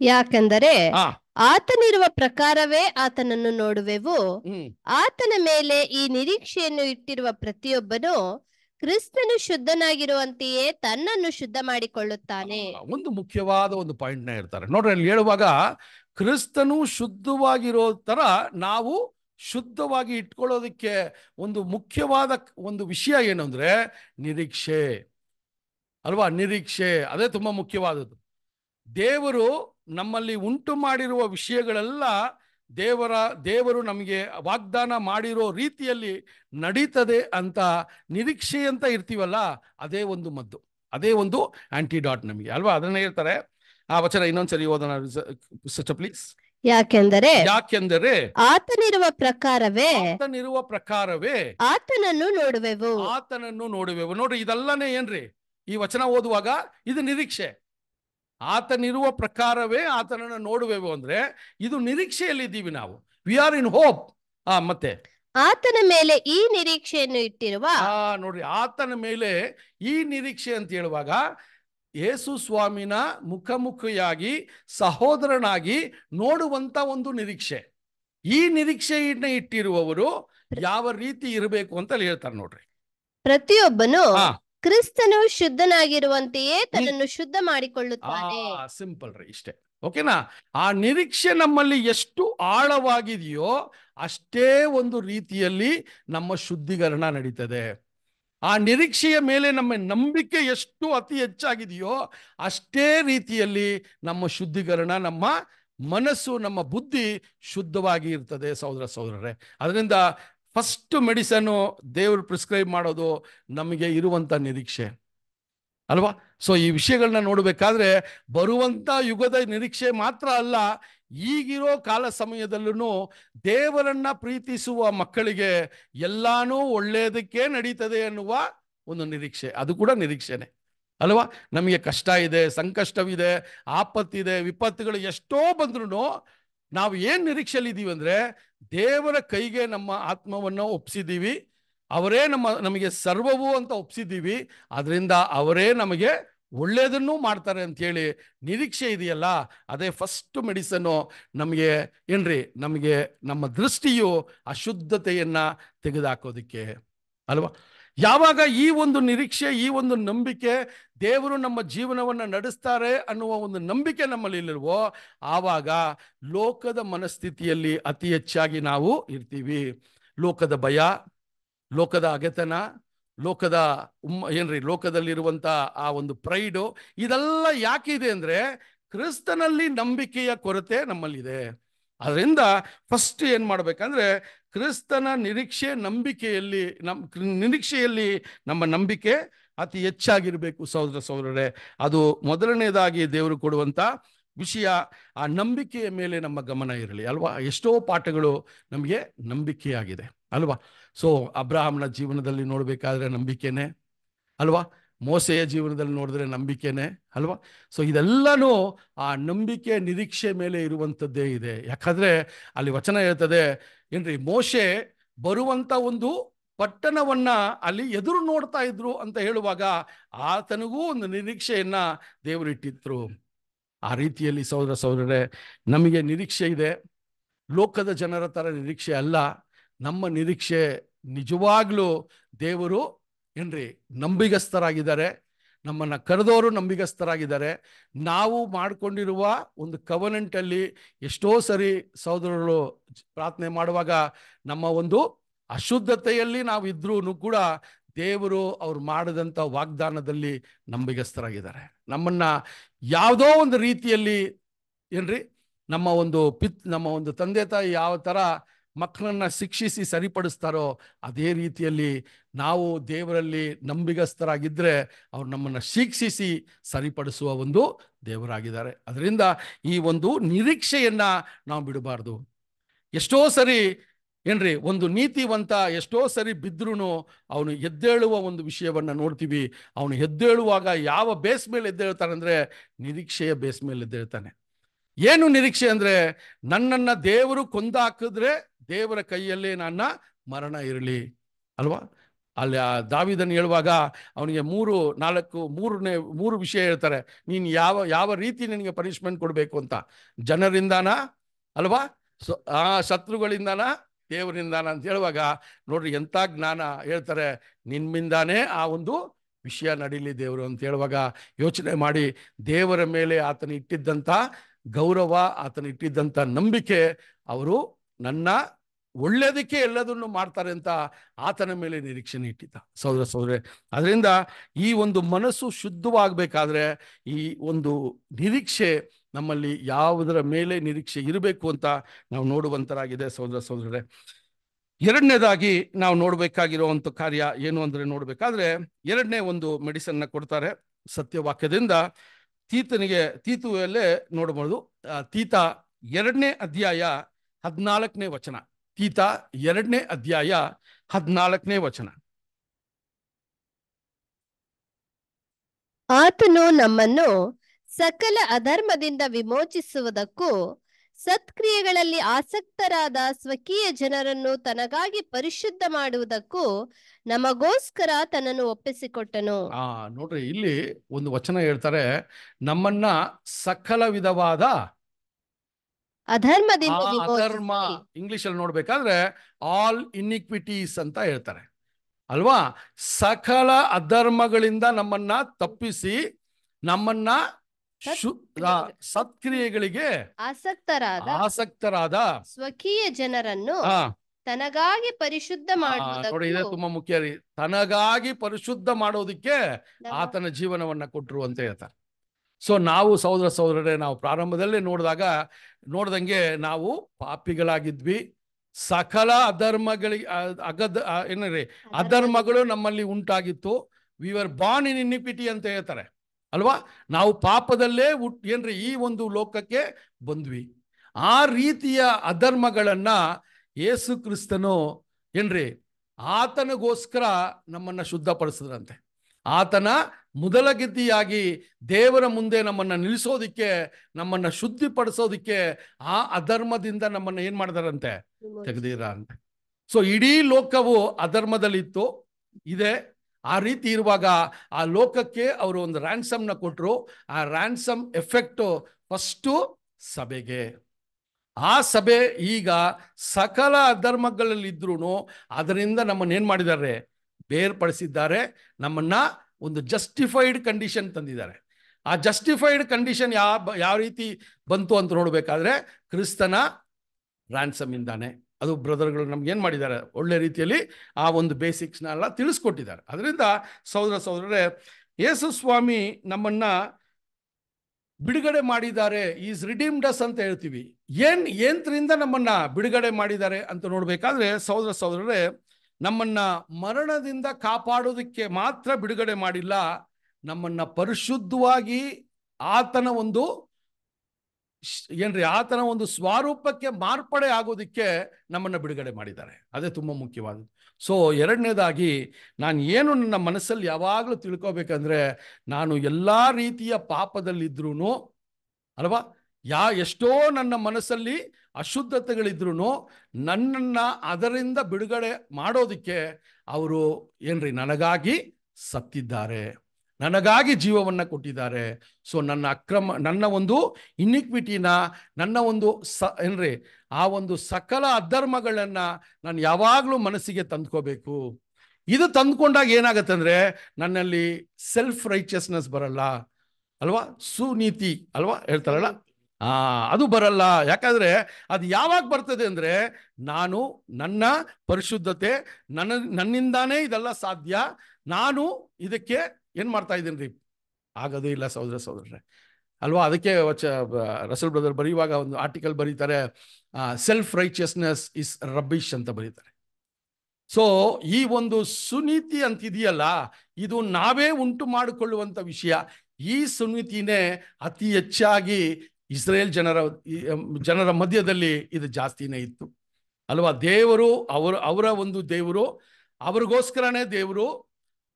ಯಾಕೆಂದರೆ ಆತನಿರುವ ಪ್ರಕಾರವೇ ಆತನನ್ನು ನೋಡುವೆವು. ಆತನ ಮೇಲೆ ಈ ನಿರೀಕ್ಷೆಯನ್ನು ಇಟ್ಟಿರುವ ಪ್ರತಿಯೊಬ್ಬನು ಕ್ರಿಸ್ತನು ಶುದ್ಧನಾಗಿರುವಂತೆಯೇ ತನ್ನನ್ನು ಶುದ್ಧ ಮಾಡಿಕೊಳ್ಳುತ್ತಾನೆ. ಒಂದು ಮುಖ್ಯವಾದ ಒಂದು ಪಾಯಿಂಟ್ನ ಇರ್ತಾರೆ ನೋಡ್ರಿ, ಅಲ್ಲಿ ಹೇಳುವಾಗ ಕ್ರಿಸ್ತನು ಶುದ್ಧವಾಗಿರೋ ತರ ನಾವು ಶುದ್ಧವಾಗಿ ಇಟ್ಕೊಳ್ಳೋದಕ್ಕೆ ಒಂದು ಮುಖ್ಯವಾದ ಒಂದು ವಿಷಯ ಏನು ಅಂದ್ರೆ ನಿರೀಕ್ಷೆ. ಅಲ್ವಾ? ನಿರೀಕ್ಷೆ. ಅದೇ ತುಂಬಾ ಮುಖ್ಯವಾದದ್ದು. ದೇವರು ನಮ್ಮಲ್ಲಿ ಉಂಟು ಮಾಡಿರುವ ವಿಷಯಗಳೆಲ್ಲ ದೇವರ ದೇವರು ನಮಗೆ ವಾಗ್ದಾನ ಮಾಡಿರೋ ರೀತಿಯಲ್ಲಿ ನಡೀತದೆ ಅಂತ ನಿರೀಕ್ಷೆ ಅಂತ ಇರ್ತೀವಲ್ಲ ಅದೇ ಒಂದು ಮದ್ದು. ಅದೇ ಒಂದು ಆಂಟಿಡಾಟ್ ನಮಗೆ. ಅಲ್ವಾ? ಅದನ್ನ ಹೇಳ್ತಾರೆ. ಆ ವಚನ ಇನ್ನೊಂದ್ಸರಿ ಓದೋಣ. ಪ್ಲೀಸ್ ಯಾಕೆಂದರೆ ಯಾಕೆಂದರೆ ಆತನಿರುವ ಪ್ರಕಾರವೇ ಆತನಿರುವ ಪ್ರಕಾರವೇ ಆತನನ್ನು ನೋಡುವೆವು. ಆತನನ್ನು ನೋಡುವೆವು. ನೋಡ್ರಿ ಇದೆಲ್ಲನೇ ಏನ್ರಿ? ಈ ವಚನ ಓದುವಾಗ ಇದು ನಿರೀಕ್ಷೆ. ಆತನಿರುವ ಪ್ರಕಾರವೇ ಆತನನ್ನು ನೋಡುವೆವು ಅಂದ್ರೆ ಇದು ನಿರೀಕ್ಷೆಯಲ್ಲಿದ್ದೀವಿ ನಾವು. ವಿ ಆರ್ ಇನ್ ಹೋಪ್ ಆ ಮತ್ತೆ? ಆತನ ಮೇಲೆ ಈ ನಿರೀಕ್ಷೆಯನ್ನು ಇಟ್ಟಿರುವ ಆ ನೋಡ್ರಿ ಆತನ ಮೇಲೆ ಈ ನಿರೀಕ್ಷೆ ಅಂತ ಹೇಳುವಾಗ ಯೇಸು ಸ್ವಾಮಿನ ಮುಖಮುಖಿಯಾಗಿ ಸಹೋದರನಾಗಿ ನೋಡುವಂತ ಒಂದು ನಿರೀಕ್ಷೆ. ಈ ನಿರೀಕ್ಷೆಯನ್ನ ಇಟ್ಟಿರುವವರು ಯಾವ ರೀತಿ ಇರಬೇಕು ಅಂತ ಹೇಳ್ತಾರೆ ನೋಡ್ರಿ. ಪ್ರತಿಯೊಬ್ಬನು. ಕ್ರಿಸ್ತನು ಶುದ್ಧನಾಗಿರುವಂತೆಯೇ ತನ್ನನ್ನು ಶುದ್ಧ ಮಾಡಿಕೊಳ್ಳುತ್ತಾನೆ. ಸಿಂಪಲ್ ರೀ ಇಷ್ಟೇ. ಓಕೆನಾ? ಆ ನಿರೀಕ್ಷೆ ನಮ್ಮಲ್ಲಿ ಎಷ್ಟು ಆಳವಾಗಿದೆಯೋ ಅಷ್ಟೇ ಒಂದು ರೀತಿಯಲ್ಲಿ ನಮ್ಮ ಶುದ್ಧೀಕರಣ ನಡೀತದೆ. ಆ ನಿರೀಕ್ಷೆಯ ಮೇಲೆ ನಮ್ಮ ನಂಬಿಕೆ ಎಷ್ಟು ಅತಿ ಹೆಚ್ಚಾಗಿದೆಯೋ ಅಷ್ಟೇ ರೀತಿಯಲ್ಲಿ ನಮ್ಮ ಶುದ್ಧೀಕರಣ ನಮ್ಮ ಮನಸ್ಸು ನಮ್ಮ ಬುದ್ಧಿ ಶುದ್ಧವಾಗಿ ಇರ್ತದೆ ಸಹೋದರ ಸಹೋದರರೇ. ಅದರಿಂದ ಫಸ್ಟ್ ಮೆಡಿಸನ್ನು ದೇವರು ಪ್ರಿಸ್ಕ್ರೈಬ್ ಮಾಡೋದು ನಮಗೆ ಇರುವಂಥ ನಿರೀಕ್ಷೆ. ಅಲ್ವಾ? ಸೊ ಈ ವಿಷಯಗಳನ್ನ ನೋಡಬೇಕಾದ್ರೆ ಬರುವಂಥ ಯುಗದ ನಿರೀಕ್ಷೆ ಮಾತ್ರ ಅಲ್ಲ, ಈಗಿರೋ ಕಾಲ ಸಮಯದಲ್ಲೂ ದೇವರನ್ನ ಪ್ರೀತಿಸುವ ಮಕ್ಕಳಿಗೆ ಎಲ್ಲಾನು ಒಳ್ಳೆಯದಕ್ಕೆ ನಡೀತದೆ ಅನ್ನುವ ಒಂದು ನಿರೀಕ್ಷೆ. ಅದು ಕೂಡ ನಿರೀಕ್ಷೆನೆ. ಅಲ್ವಾ? ನಮಗೆ ಕಷ್ಟ ಇದೆ, ಸಂಕಷ್ಟವಿದೆ, ಆಪತ್ತಿದೆ, ವಿಪತ್ತುಗಳು ಎಷ್ಟೋ ಬಂದ್ರೂ ನಾವು ಏನು ನಿರೀಕ್ಷೆಯಲ್ಲಿ ಇದ್ದೀವಿ ಅಂದ್ರೆ ದೇವರ ಕೈಗೆ ನಮ್ಮ ಆತ್ಮವನ್ನು ಒಪ್ಸಿದ್ದೀವಿ, ಅವರೇ ನಮ್ಮ, ನಮಗೆ ಸರ್ವವು ಅಂತ ಒಪ್ಸಿದ್ದೀವಿ ಅದರಿಂದ ಅವರೇ ನಮಗೆ ಒಳ್ಳೆಯದನ್ನು ಮಾಡ್ತಾರೆ ಅಂತೇಳಿ ನಿರೀಕ್ಷೆ ಇದೆಯಲ್ಲ, ಅದೇ ಫಸ್ಟ್ ಮೆಡಿಸನ್ನು ನಮಗೆ ಏನ್ರಿ, ನಮಗೆ ನಮ್ಮ ದೃಷ್ಟಿಯು ಅಶುದ್ಧತೆಯನ್ನ ತೆಗೆದುಹಾಕೋದಕ್ಕೆ ಅಲ್ವಾ? ಯಾವಾಗ ಈ ಒಂದು ನಿರೀಕ್ಷೆ, ಈ ಒಂದು ನಂಬಿಕೆ ದೇವರು ನಮ್ಮ ಜೀವನವನ್ನು ನಡೆಸ್ತಾರೆ ಅನ್ನುವ ಒಂದು ನಂಬಿಕೆ ನಮ್ಮಲ್ಲಿ ಇಲ್ಲವೋ, ಆವಾಗ ಲೋಕದ ಮನಸ್ಥಿತಿಯಲ್ಲಿ ಅತಿ ಹೆಚ್ಚಾಗಿ ನಾವು ಇರ್ತೀವಿ. ಲೋಕದ ಭಯ, ಲೋಕದ ಅಗೆತನ, ಲೋಕದ ಉಮ್ಮ, ಏನ್ರಿ ಲೋಕದಲ್ಲಿರುವಂಥ ಆ ಒಂದು ಪ್ರೈಡು, ಇದೆಲ್ಲ ಯಾಕಿದೆ ಅಂದರೆ ಕ್ರಿಸ್ತನಲ್ಲಿ ನಂಬಿಕೆಯ ಕೊರತೆ ನಮ್ಮಲ್ಲಿದೆ. ಅದರಿಂದ ಫಸ್ಟ್ ಏನು ಮಾಡಬೇಕಂದ್ರೆ ಕ್ರಿಸ್ತನ ನಿರೀಕ್ಷೆ ನಂಬಿಕೆಯಲ್ಲಿ ನಮ್ಮ ನಿರೀಕ್ಷೆಯಲ್ಲಿ ನಮ್ಮ ನಂಬಿಕೆ ಅತಿ ಹೆಚ್ಚಾಗಿರಬೇಕು ಸಹೋದರ ಸಹೋದರರೇ. ಅದು ಮೊದಲನೇದಾಗಿ ದೇವರು ಕೊಡುವಂಥ ವಿಷಯ ಆ ನಂಬಿಕೆಯ ಮೇಲೆ ನಮ್ಮ ಗಮನ ಇರಲಿ ಅಲ್ವಾ? ಎಷ್ಟೋ ಪಾಠಗಳು ನಮಗೆ ನಂಬಿಕೆಯಾಗಿದೆ ಅಲ್ವಾ? ಸೊ ಅಬ್ರಾಹಮ್ನ ಜೀವನದಲ್ಲಿ ನೋಡಬೇಕಾದ್ರೆ ನಂಬಿಕೆನೇ ಅಲ್ವಾ? ಮೋಸೆಯ ಜೀವನದಲ್ಲಿ ನೋಡಿದ್ರೆ ನಂಬಿಕೆನೇ, ಅಲ್ವಾ? ಸೊ ಇದೆಲ್ಲನೂ ಆ ನಂಬಿಕೆ ನಿರೀಕ್ಷೆ ಮೇಲೆ ಇರುವಂಥದ್ದೇ ಇದೆ. ಯಾಕಂದ್ರೆ ಅಲ್ಲಿ ವಚನ ಹೇಳ್ತದೆ, ಏನ್ರಿ, ಮೋಶೆ ಬರುವಂತ ಒಂದು ಪಟ್ಟಣವನ್ನ ಅಲ್ಲಿ ಎದುರು ನೋಡ್ತಾ ಇದ್ರು ಅಂತ ಹೇಳುವಾಗ ಆತನಿಗೂ ಒಂದು ನಿರೀಕ್ಷೆಯನ್ನ ದೇವರು ಇಟ್ಟಿದ್ರು. ಆ ರೀತಿಯಲ್ಲಿ ಸಹೋದರ ಸಹೋದರರೇ, ನಮಗೆ ನಿರೀಕ್ಷೆ ಇದೆ. ಲೋಕದ ಜನರ ಥರ ನಿರೀಕ್ಷೆ ಅಲ್ಲ. ನಮ್ಮ ನಿರೀಕ್ಷೆ ನಿಜವಾಗ್ಲೂ ದೇವರು ಏನ್ರಿ? ನಂಬಿಗಸ್ತರಾಗಿದ್ದಾರೆ ನಮ್ಮನ್ನ ಕರೆದವರು ನಂಬಿಗಸ್ತರಾಗಿದ್ದಾರೆ ನಾವು ಮಾಡಿಕೊಂಡಿರುವ ಒಂದು ಕವನೆಂಟಲ್ಲಿ ಎಷ್ಟೋ ಸರಿ ಸಹೋದರರು ಪ್ರಾರ್ಥನೆ ಮಾಡುವಾಗ ನಮ್ಮ ಒಂದು ಅಶುದ್ಧತೆಯಲ್ಲಿ ನಾವು ಇದ್ರೂ ಕೂಡ ದೇವರು ಅವ್ರು ಮಾಡಿದಂಥ ವಾಗ್ದಾನದಲ್ಲಿ ನಂಬಿಗಸ್ತರಾಗಿದ್ದಾರೆ ನಮ್ಮನ್ನ ಯಾವುದೋ ಒಂದು ರೀತಿಯಲ್ಲಿ ಏನ್ರಿ? ನಮ್ಮ ಒಂದು ಪಿತ್, ನಮ್ಮ ಒಂದು ತಂದೆ ತಾಯಿ ಯಾವ ಥರ ಮಕ್ಕಳನ್ನ ಶಿಕ್ಷಿಸಿ ಸರಿಪಡಿಸ್ತಾರೋ ಅದೇ ರೀತಿಯಲ್ಲಿ ನಾವು ದೇವರಲ್ಲಿ ನಂಬಿಗಸ್ತರಾಗಿದ್ದರೆ ಅವ್ರು ನಮ್ಮನ್ನು ಶಿಕ್ಷಿಸಿ ಸರಿಪಡಿಸುವ ಒಂದು ದೇವರಾಗಿದ್ದಾರೆ. ಅದರಿಂದ ಈ ಒಂದು ನಿರೀಕ್ಷೆಯನ್ನು ನಾವು ಬಿಡಬಾರ್ದು. ಎಷ್ಟೋ ಸರಿ ಏನ್ರಿ, ಒಂದು ನೀತಿವಂತ ಎಷ್ಟೋ ಸರಿ ಬಿದ್ದರೂ ಅವನು ಎದ್ದೇಳುವ ಒಂದು ವಿಷಯವನ್ನು ನೋಡ್ತೀವಿ. ಅವನು ಎದ್ದೇಳುವಾಗ ಯಾವ ಬೇಸ್ ಮೇಲೆ ಎದ್ದೇಳ್ತಾನೆ ಅಂದರೆ ನಿರೀಕ್ಷೆಯ ಬೇಸ್ ಮೇಲೆ ಎದ್ದೇಳ್ತಾನೆ. ಏನು ನಿರೀಕ್ಷೆ ಅಂದರೆ ನನ್ನನ್ನು ದೇವರು ಕೊಂದಾಕಿದ್ರೆ ದೇವರ ಕೈಯಲ್ಲೇ ನನ್ನ ಮರಣ ಇರಲಿ. ಅಲ್ವಾ? ಅಲ್ಲಿ ಆ ದಾವಿದನ್ನು ಹೇಳುವಾಗ ಅವನಿಗೆ ಮೂರು, ನಾಲ್ಕು, ಮೂರನೇ, ಮೂರು ವಿಷಯ ಹೇಳ್ತಾರೆ. ನೀನು ಯಾವ ಯಾವ ರೀತಿ ನಿನಗೆ ಪನಿಷ್ಮೆಂಟ್ ಕೊಡಬೇಕು ಅಂತ. ಜನರಿಂದಾನ? ಅಲ್ವಾ? ಸೊ, ಆ ಶತ್ರುಗಳಿಂದಾನ? ದೇವರಿಂದಾನ ಅಂತ ಹೇಳುವಾಗ ನೋಡ್ರಿ ಎಂಥ ಜ್ಞಾನ ಹೇಳ್ತಾರೆ. ನಿಮ್ಮಿಂದಾನೇ ಆ ಒಂದು ವಿಷಯ ನಡೀಲಿ ದೇವರು ಅಂತ ಹೇಳುವಾಗ ಯೋಚನೆ ಮಾಡಿ ದೇವರ ಮೇಲೆ ಆತನ ಇಟ್ಟಿದ್ದಂಥ ಗೌರವ ಆತನ ಇಟ್ಟಿದ್ದಂಥ ನಂಬಿಕೆ ಅವರು ನನ್ನ ಒಳ್ಳೆಯದಕ್ಕೆ ಎಲ್ಲದನ್ನು ಮಾಡ್ತಾರೆ ಅಂತ ಆತನ ಮೇಲೆ ನಿರೀಕ್ಷಣೆ ಇಟ್ಟಿದ್ದ. ಸಹೋದರ ಸಹೋದರ, ಅದರಿಂದ ಈ ಒಂದು ಮನಸ್ಸು ಶುದ್ಧವಾಗಬೇಕಾದ್ರೆ ಈ ಒಂದು ನಿರೀಕ್ಷೆ ನಮ್ಮಲ್ಲಿ ಯಾವುದರ ಮೇಲೆ ನಿರೀಕ್ಷೆ ಇರಬೇಕು ಅಂತ ನಾವು ನೋಡುವಂತರಾಗಿದೆ ಸಹೋದರ ಸಹೋದರರೇ ಎರಡನೇದಾಗಿ ನಾವು ನೋಡಬೇಕಾಗಿರುವಂಥ ಕಾರ್ಯ ಏನು ಅಂದರೆ ನೋಡಬೇಕಾದ್ರೆ ಎರಡನೇ ಒಂದು ಮೆಡಿಸನ್ನ ಕೊಡ್ತಾರೆ ಸತ್ಯವಾಕ್ಯದಿಂದ. ತೀತನಿಗೆ ತೀತುವಲ್ಲೇ ನೋಡಬಹುದು ತೀತ ಎರಡನೇ ಅಧ್ಯಾಯ ಹದಿನಾಲ್ಕನೇ ವಚನ. ತೀತ ಎರಡನೇ ಅಧ್ಯಾಯ ಹದಿನಾಲ್ಕನೇ ವಚನ. ಆತನು ನಮ್ಮನ್ನು ಸಕಲ ಅಧರ್ಮದಿಂದ ವಿಮೋಚಿಸುವುದಕ್ಕೂ ಸತ್ಕ್ರಿಯೆಗಳಲ್ಲಿ ಆಸಕ್ತರಾದ ಸ್ವಕೀಯ ಜನರನ್ನು ತನಗಾಗಿ ಪರಿಶುದ್ಧ ಮಾಡುವುದಕ್ಕೂ ನಮಗೋಸ್ಕರ ತನ್ನನ್ನು ಒಪ್ಪಿಸಿಕೊಟ್ಟನು. ಆ ನೋಡ್ರಿ ಇಲ್ಲಿ ಒಂದು ವಚನ ಹೇಳ್ತಾರೆ ನಮ್ಮನ್ನ ಸಕಲ ವಿಧವಾದ ಅಧರ್ಮದಿಂದ ಅಧರ್ಮ ಇಂಗ್ಲಿಷ್ ಅಲ್ಲಿ ನೋಡ್ಬೇಕಾದ್ರೆ ಆಲ್ ಇನ್ಇಕ್ವಿಟೀಸ್ ಅಂತ ಹೇಳ್ತಾರೆ. ಅಲ್ವಾ? ಸಕಲ ಅಧರ್ಮಗಳಿಂದ ನಮ್ಮನ್ನ ತಪ್ಪಿಸಿ ನಮ್ಮನ್ನ ಸತ್ಕ್ರಿಯೆಗಳಿಗೆ ಆಸಕ್ತರಾದ ಆಸಕ್ತರಾದ ಸ್ವಕೀಯ ಜನರನ್ನು ತನಗಾಗಿ ಪರಿಶುದ್ಧ ನೋಡಿ ಇದೆ ತುಂಬಾ ಮುಖ್ಯ ರೀ. ತನಗಾಗಿ ಪರಿಶುದ್ಧ ಮಾಡೋದಿಕ್ಕೆ ಆತನ ಜೀವನವನ್ನ ಕೊಟ್ಟರು ಅಂತ ಹೇಳ್ತಾರೆ. ಸೊ ನಾವು ಸಹೋದರ ಸಹೋದರರೇ ನಾವು ಪ್ರಾರಂಭದಲ್ಲೇ ನೋಡಿದಾಗ ನೋಡ್ದಂಗೆ ನಾವು ಪಾಪಿಗಳಾಗಿದ್ವಿ. ಸಕಲ ಅಧರ್ಮಗಳಿಗೆ ಅಗದ ಆ, ಏನ್ರಿ ಅಧರ್ಮಗಳು ನಮ್ಮಲ್ಲಿ ಉಂಟಾಗಿತ್ತು. We are born in iniquity ಅಂತ ಹೇಳ್ತಾರೆ. ಅಲ್ವಾ? ನಾವು ಪಾಪದಲ್ಲೇ ಹುಟ್ ಏನ್ರಿ ಈ ಒಂದು ಲೋಕಕ್ಕೆ ಬಂದ್ವಿ. ಆ ರೀತಿಯ ಅಧರ್ಮಗಳನ್ನ ಯೇಸು ಕ್ರಿಸ್ತನು ಏನ್ರಿ ಆತನಿಗೋಸ್ಕರ ನಮ್ಮನ್ನ ಶುದ್ಧಪಡಿಸಿದ್ರಂತೆ. ಆತನ ಮೊದಲ ಗೆದ್ದಿಯಾಗಿ ದೇವರ ಮುಂದೆ ನಮ್ಮನ್ನು ನಿಲ್ಲಿಸೋದಿಕ್ಕೆ ನಮ್ಮನ್ನು ಶುದ್ಧಿಪಡಿಸೋದಿಕ್ಕೆ ಆ ಅಧರ್ಮದಿಂದ ನಮ್ಮನ್ನು ಏನು ಮಾಡಿದಾರಂತೆ. ತೆಗೆದಿರ ಅಂತ. ಸೊ ಇಡೀ ಲೋಕವು ಅಧರ್ಮದಲ್ಲಿತ್ತು. ಇದೆ. ಆ ರೀತಿ ಇರುವಾಗ ಆ ಲೋಕಕ್ಕೆ ಅವರು ಒಂದು ರ್ಯಾನ್ಸಮ್ನ ಕೊಟ್ಟರು ಆ ರ್ಯಾನ್ಸಮ್ ಎಫೆಕ್ಟು ಫಸ್ಟು ಸಭೆಗೆ. ಆ ಸಭೆ ಈಗ ಸಕಲ ಅಧರ್ಮಗಳಲ್ಲಿದ್ರೂ ಅದರಿಂದ ನಮ್ಮನ್ನು ಏನು ಮಾಡಿದ್ದಾರೆ? ಬೇರ್ಪಡಿಸಿದ್ದಾರೆ. ನಮ್ಮನ್ನ ಒಂದು ಜಸ್ಟಿಫೈಡ್ ಕಂಡೀಷನ್ ತಂದಿದ್ದಾರೆ. ಆ ಜಸ್ಟಿಫೈಡ್ ಕಂಡೀಷನ್ ಯಾವ ಯಾವ ರೀತಿ ಬಂತು ಅಂತ ನೋಡಬೇಕಾದ್ರೆ ಕ್ರಿಸ್ತನ ರ್ಯಾನ್ಸಮ್ ಇಂದಾನೆ. ಅದು ಬ್ರದರ್ಗಳು ನಮ್ಗೆ ಏನು ಮಾಡಿದ್ದಾರೆ? ಒಳ್ಳೆ ರೀತಿಯಲ್ಲಿ ಆ ಒಂದು ಬೇಸಿಕ್ಸ್ನೆಲ್ಲ ತಿಳಿಸ್ಕೊಟ್ಟಿದ್ದಾರೆ. ಅದರಿಂದ ಸಹೋದರ ಸಹೋದರರೇ, ಯೇಸು ಸ್ವಾಮಿ ನಮ್ಮನ್ನ ಬಿಡುಗಡೆ ಮಾಡಿದ್ದಾರೆ. ಈಸ್ ರಿಡೀಮ್ಡಸ್ ಅಂತ ಹೇಳ್ತೀವಿ. ಏನ್, ಏಂತರಿಂದ ನಮ್ಮನ್ನ ಬಿಡುಗಡೆ ಮಾಡಿದ್ದಾರೆ ಅಂತ ನೋಡಬೇಕಾದ್ರೆ ಸಹೋದರ ಸಹೋದರರೇ ನಮ್ಮನ್ನ ಮರಣದಿಂದ ಕಾಪಾಡೋದಕ್ಕೆ ಮಾತ್ರ ಬಿಡುಗಡೆ ಮಾಡಿಲ್ಲ, ನಮ್ಮನ್ನ ಪರಿಶುದ್ಧವಾಗಿ ಆತನ ಒಂದು ಏನ್ರಿ, ಆತನ ಒಂದು ಸ್ವರೂಪಕ್ಕೆ ಮಾರ್ಪಡೆ ಆಗೋದಕ್ಕೆ ನಮ್ಮನ್ನ ಬಿಡುಗಡೆ ಮಾಡಿದ್ದಾರೆ. ಅದೇ ತುಂಬಾ ಮುಖ್ಯವಾದದ್ದು. ಸೊ ಎರಡನೇದಾಗಿ ನಾನು ಏನು ನನ್ನ ಮನಸ್ಸಲ್ಲಿ ಯಾವಾಗಲೂ ತಿಳ್ಕೊಬೇಕಂದ್ರೆ, ನಾನು ಎಲ್ಲಾ ರೀತಿಯ ಪಾಪದಲ್ಲಿದ್ರೂ ಅಲ್ವಾ? ಯಾ, ಎಷ್ಟೋ ನನ್ನ ಮನಸ್ಸಲ್ಲಿ ಅಶುದ್ಧತೆಗಳಿದ್ರು ನನ್ನನ್ನು ಅದರಿಂದ ಬಿಡುಗಡೆ ಮಾಡೋದಕ್ಕೆ ಅವರು ಏನ್ರಿ ನನಗಾಗಿ ಸತ್ತಿದ್ದಾರೆ. ನನಗಾಗಿ ಜೀವವನ್ನು ಕೊಟ್ಟಿದ್ದಾರೆ. ಸೊ ನನ್ನ ಅಕ್ರಮ, ನನ್ನ ಒಂದು ಇನ್ಇಕ್ವಿಟಿನ ನನ್ನ ಒಂದು ಸ, ಏನ್ರಿ, ಆ ಒಂದು ಸಕಲ ಅಧರ್ಮಗಳನ್ನು ನಾನು ಯಾವಾಗಲೂ ಮನಸ್ಸಿಗೆ ತಂದ್ಕೋಬೇಕು. ಇದು ತಂದ್ಕೊಂಡಾಗ ಏನಾಗುತ್ತೆ ಅಂದರೆ ನನ್ನಲ್ಲಿ ಸೆಲ್ಫ್ ರೈಚಿಯಸ್ನೆಸ್ ಬರಲ್ಲ. ಅಲ್ವಾ? ಸುನೀತಿ, ಅಲ್ವಾ? ಹೇಳ್ತಾರಲ್ಲ? ಆ, ಅದು ಬರಲ್ಲ. ಯಾಕಂದ್ರೆ ಅದು ಯಾವಾಗ ಬರ್ತದೆ ಅಂದ್ರೆ ನಾನು ನನ್ನ ಪರಿಶುದ್ಧತೆ, ನನ್ನ, ನನ್ನಿಂದಾನೇ ಇದೆಲ್ಲ ಸಾಧ್ಯ. ನಾನು ಇದಕ್ಕೆ ಏನ್ ಮಾಡ್ತಾ ಇದ್ದೀನಿ ರೀ? ಆಗೋದೇ ಇಲ್ಲ ಸಹೋದರ, ಸಹೋದರರೇ. ಅಲ್ವಾ? ಅದಕ್ಕೆ ರಸಲ್ ಬ್ರದರ್ ಬರೆಯುವಾಗ ಒಂದು ಆರ್ಟಿಕಲ್ ಬರೀತಾರೆ ಸೆಲ್ಫ್ ರೈಚಿಯಸ್ನೆಸ್ ಇಸ್ ರಬ್ಬಿಶ್ ಅಂತ ಬರೀತಾರೆ. ಸೊ ಈ ಒಂದು ಸುನೀತಿ ಅಂತಿದೆಯಲ್ಲ, ಇದು ನಾವೇ ಉಂಟು ಮಾಡಿಕೊಳ್ಳುವಂಥ ವಿಷಯ. ಈ ಸುನೀತಿನೇ ಅತಿ ಹೆಚ್ಚಾಗಿ ಇಸ್ರೇಲ್ ಜನರ ಜನರ ಮಧ್ಯದಲ್ಲಿ ಇದು ಜಾಸ್ತಿನೇ ಇತ್ತು. ಅಲ್ವಾ? ದೇವರು, ಅವರ ಅವರ ಒಂದು ದೇವರು, ಅವ್ರಿಗೋಸ್ಕರನೇ ದೇವರು,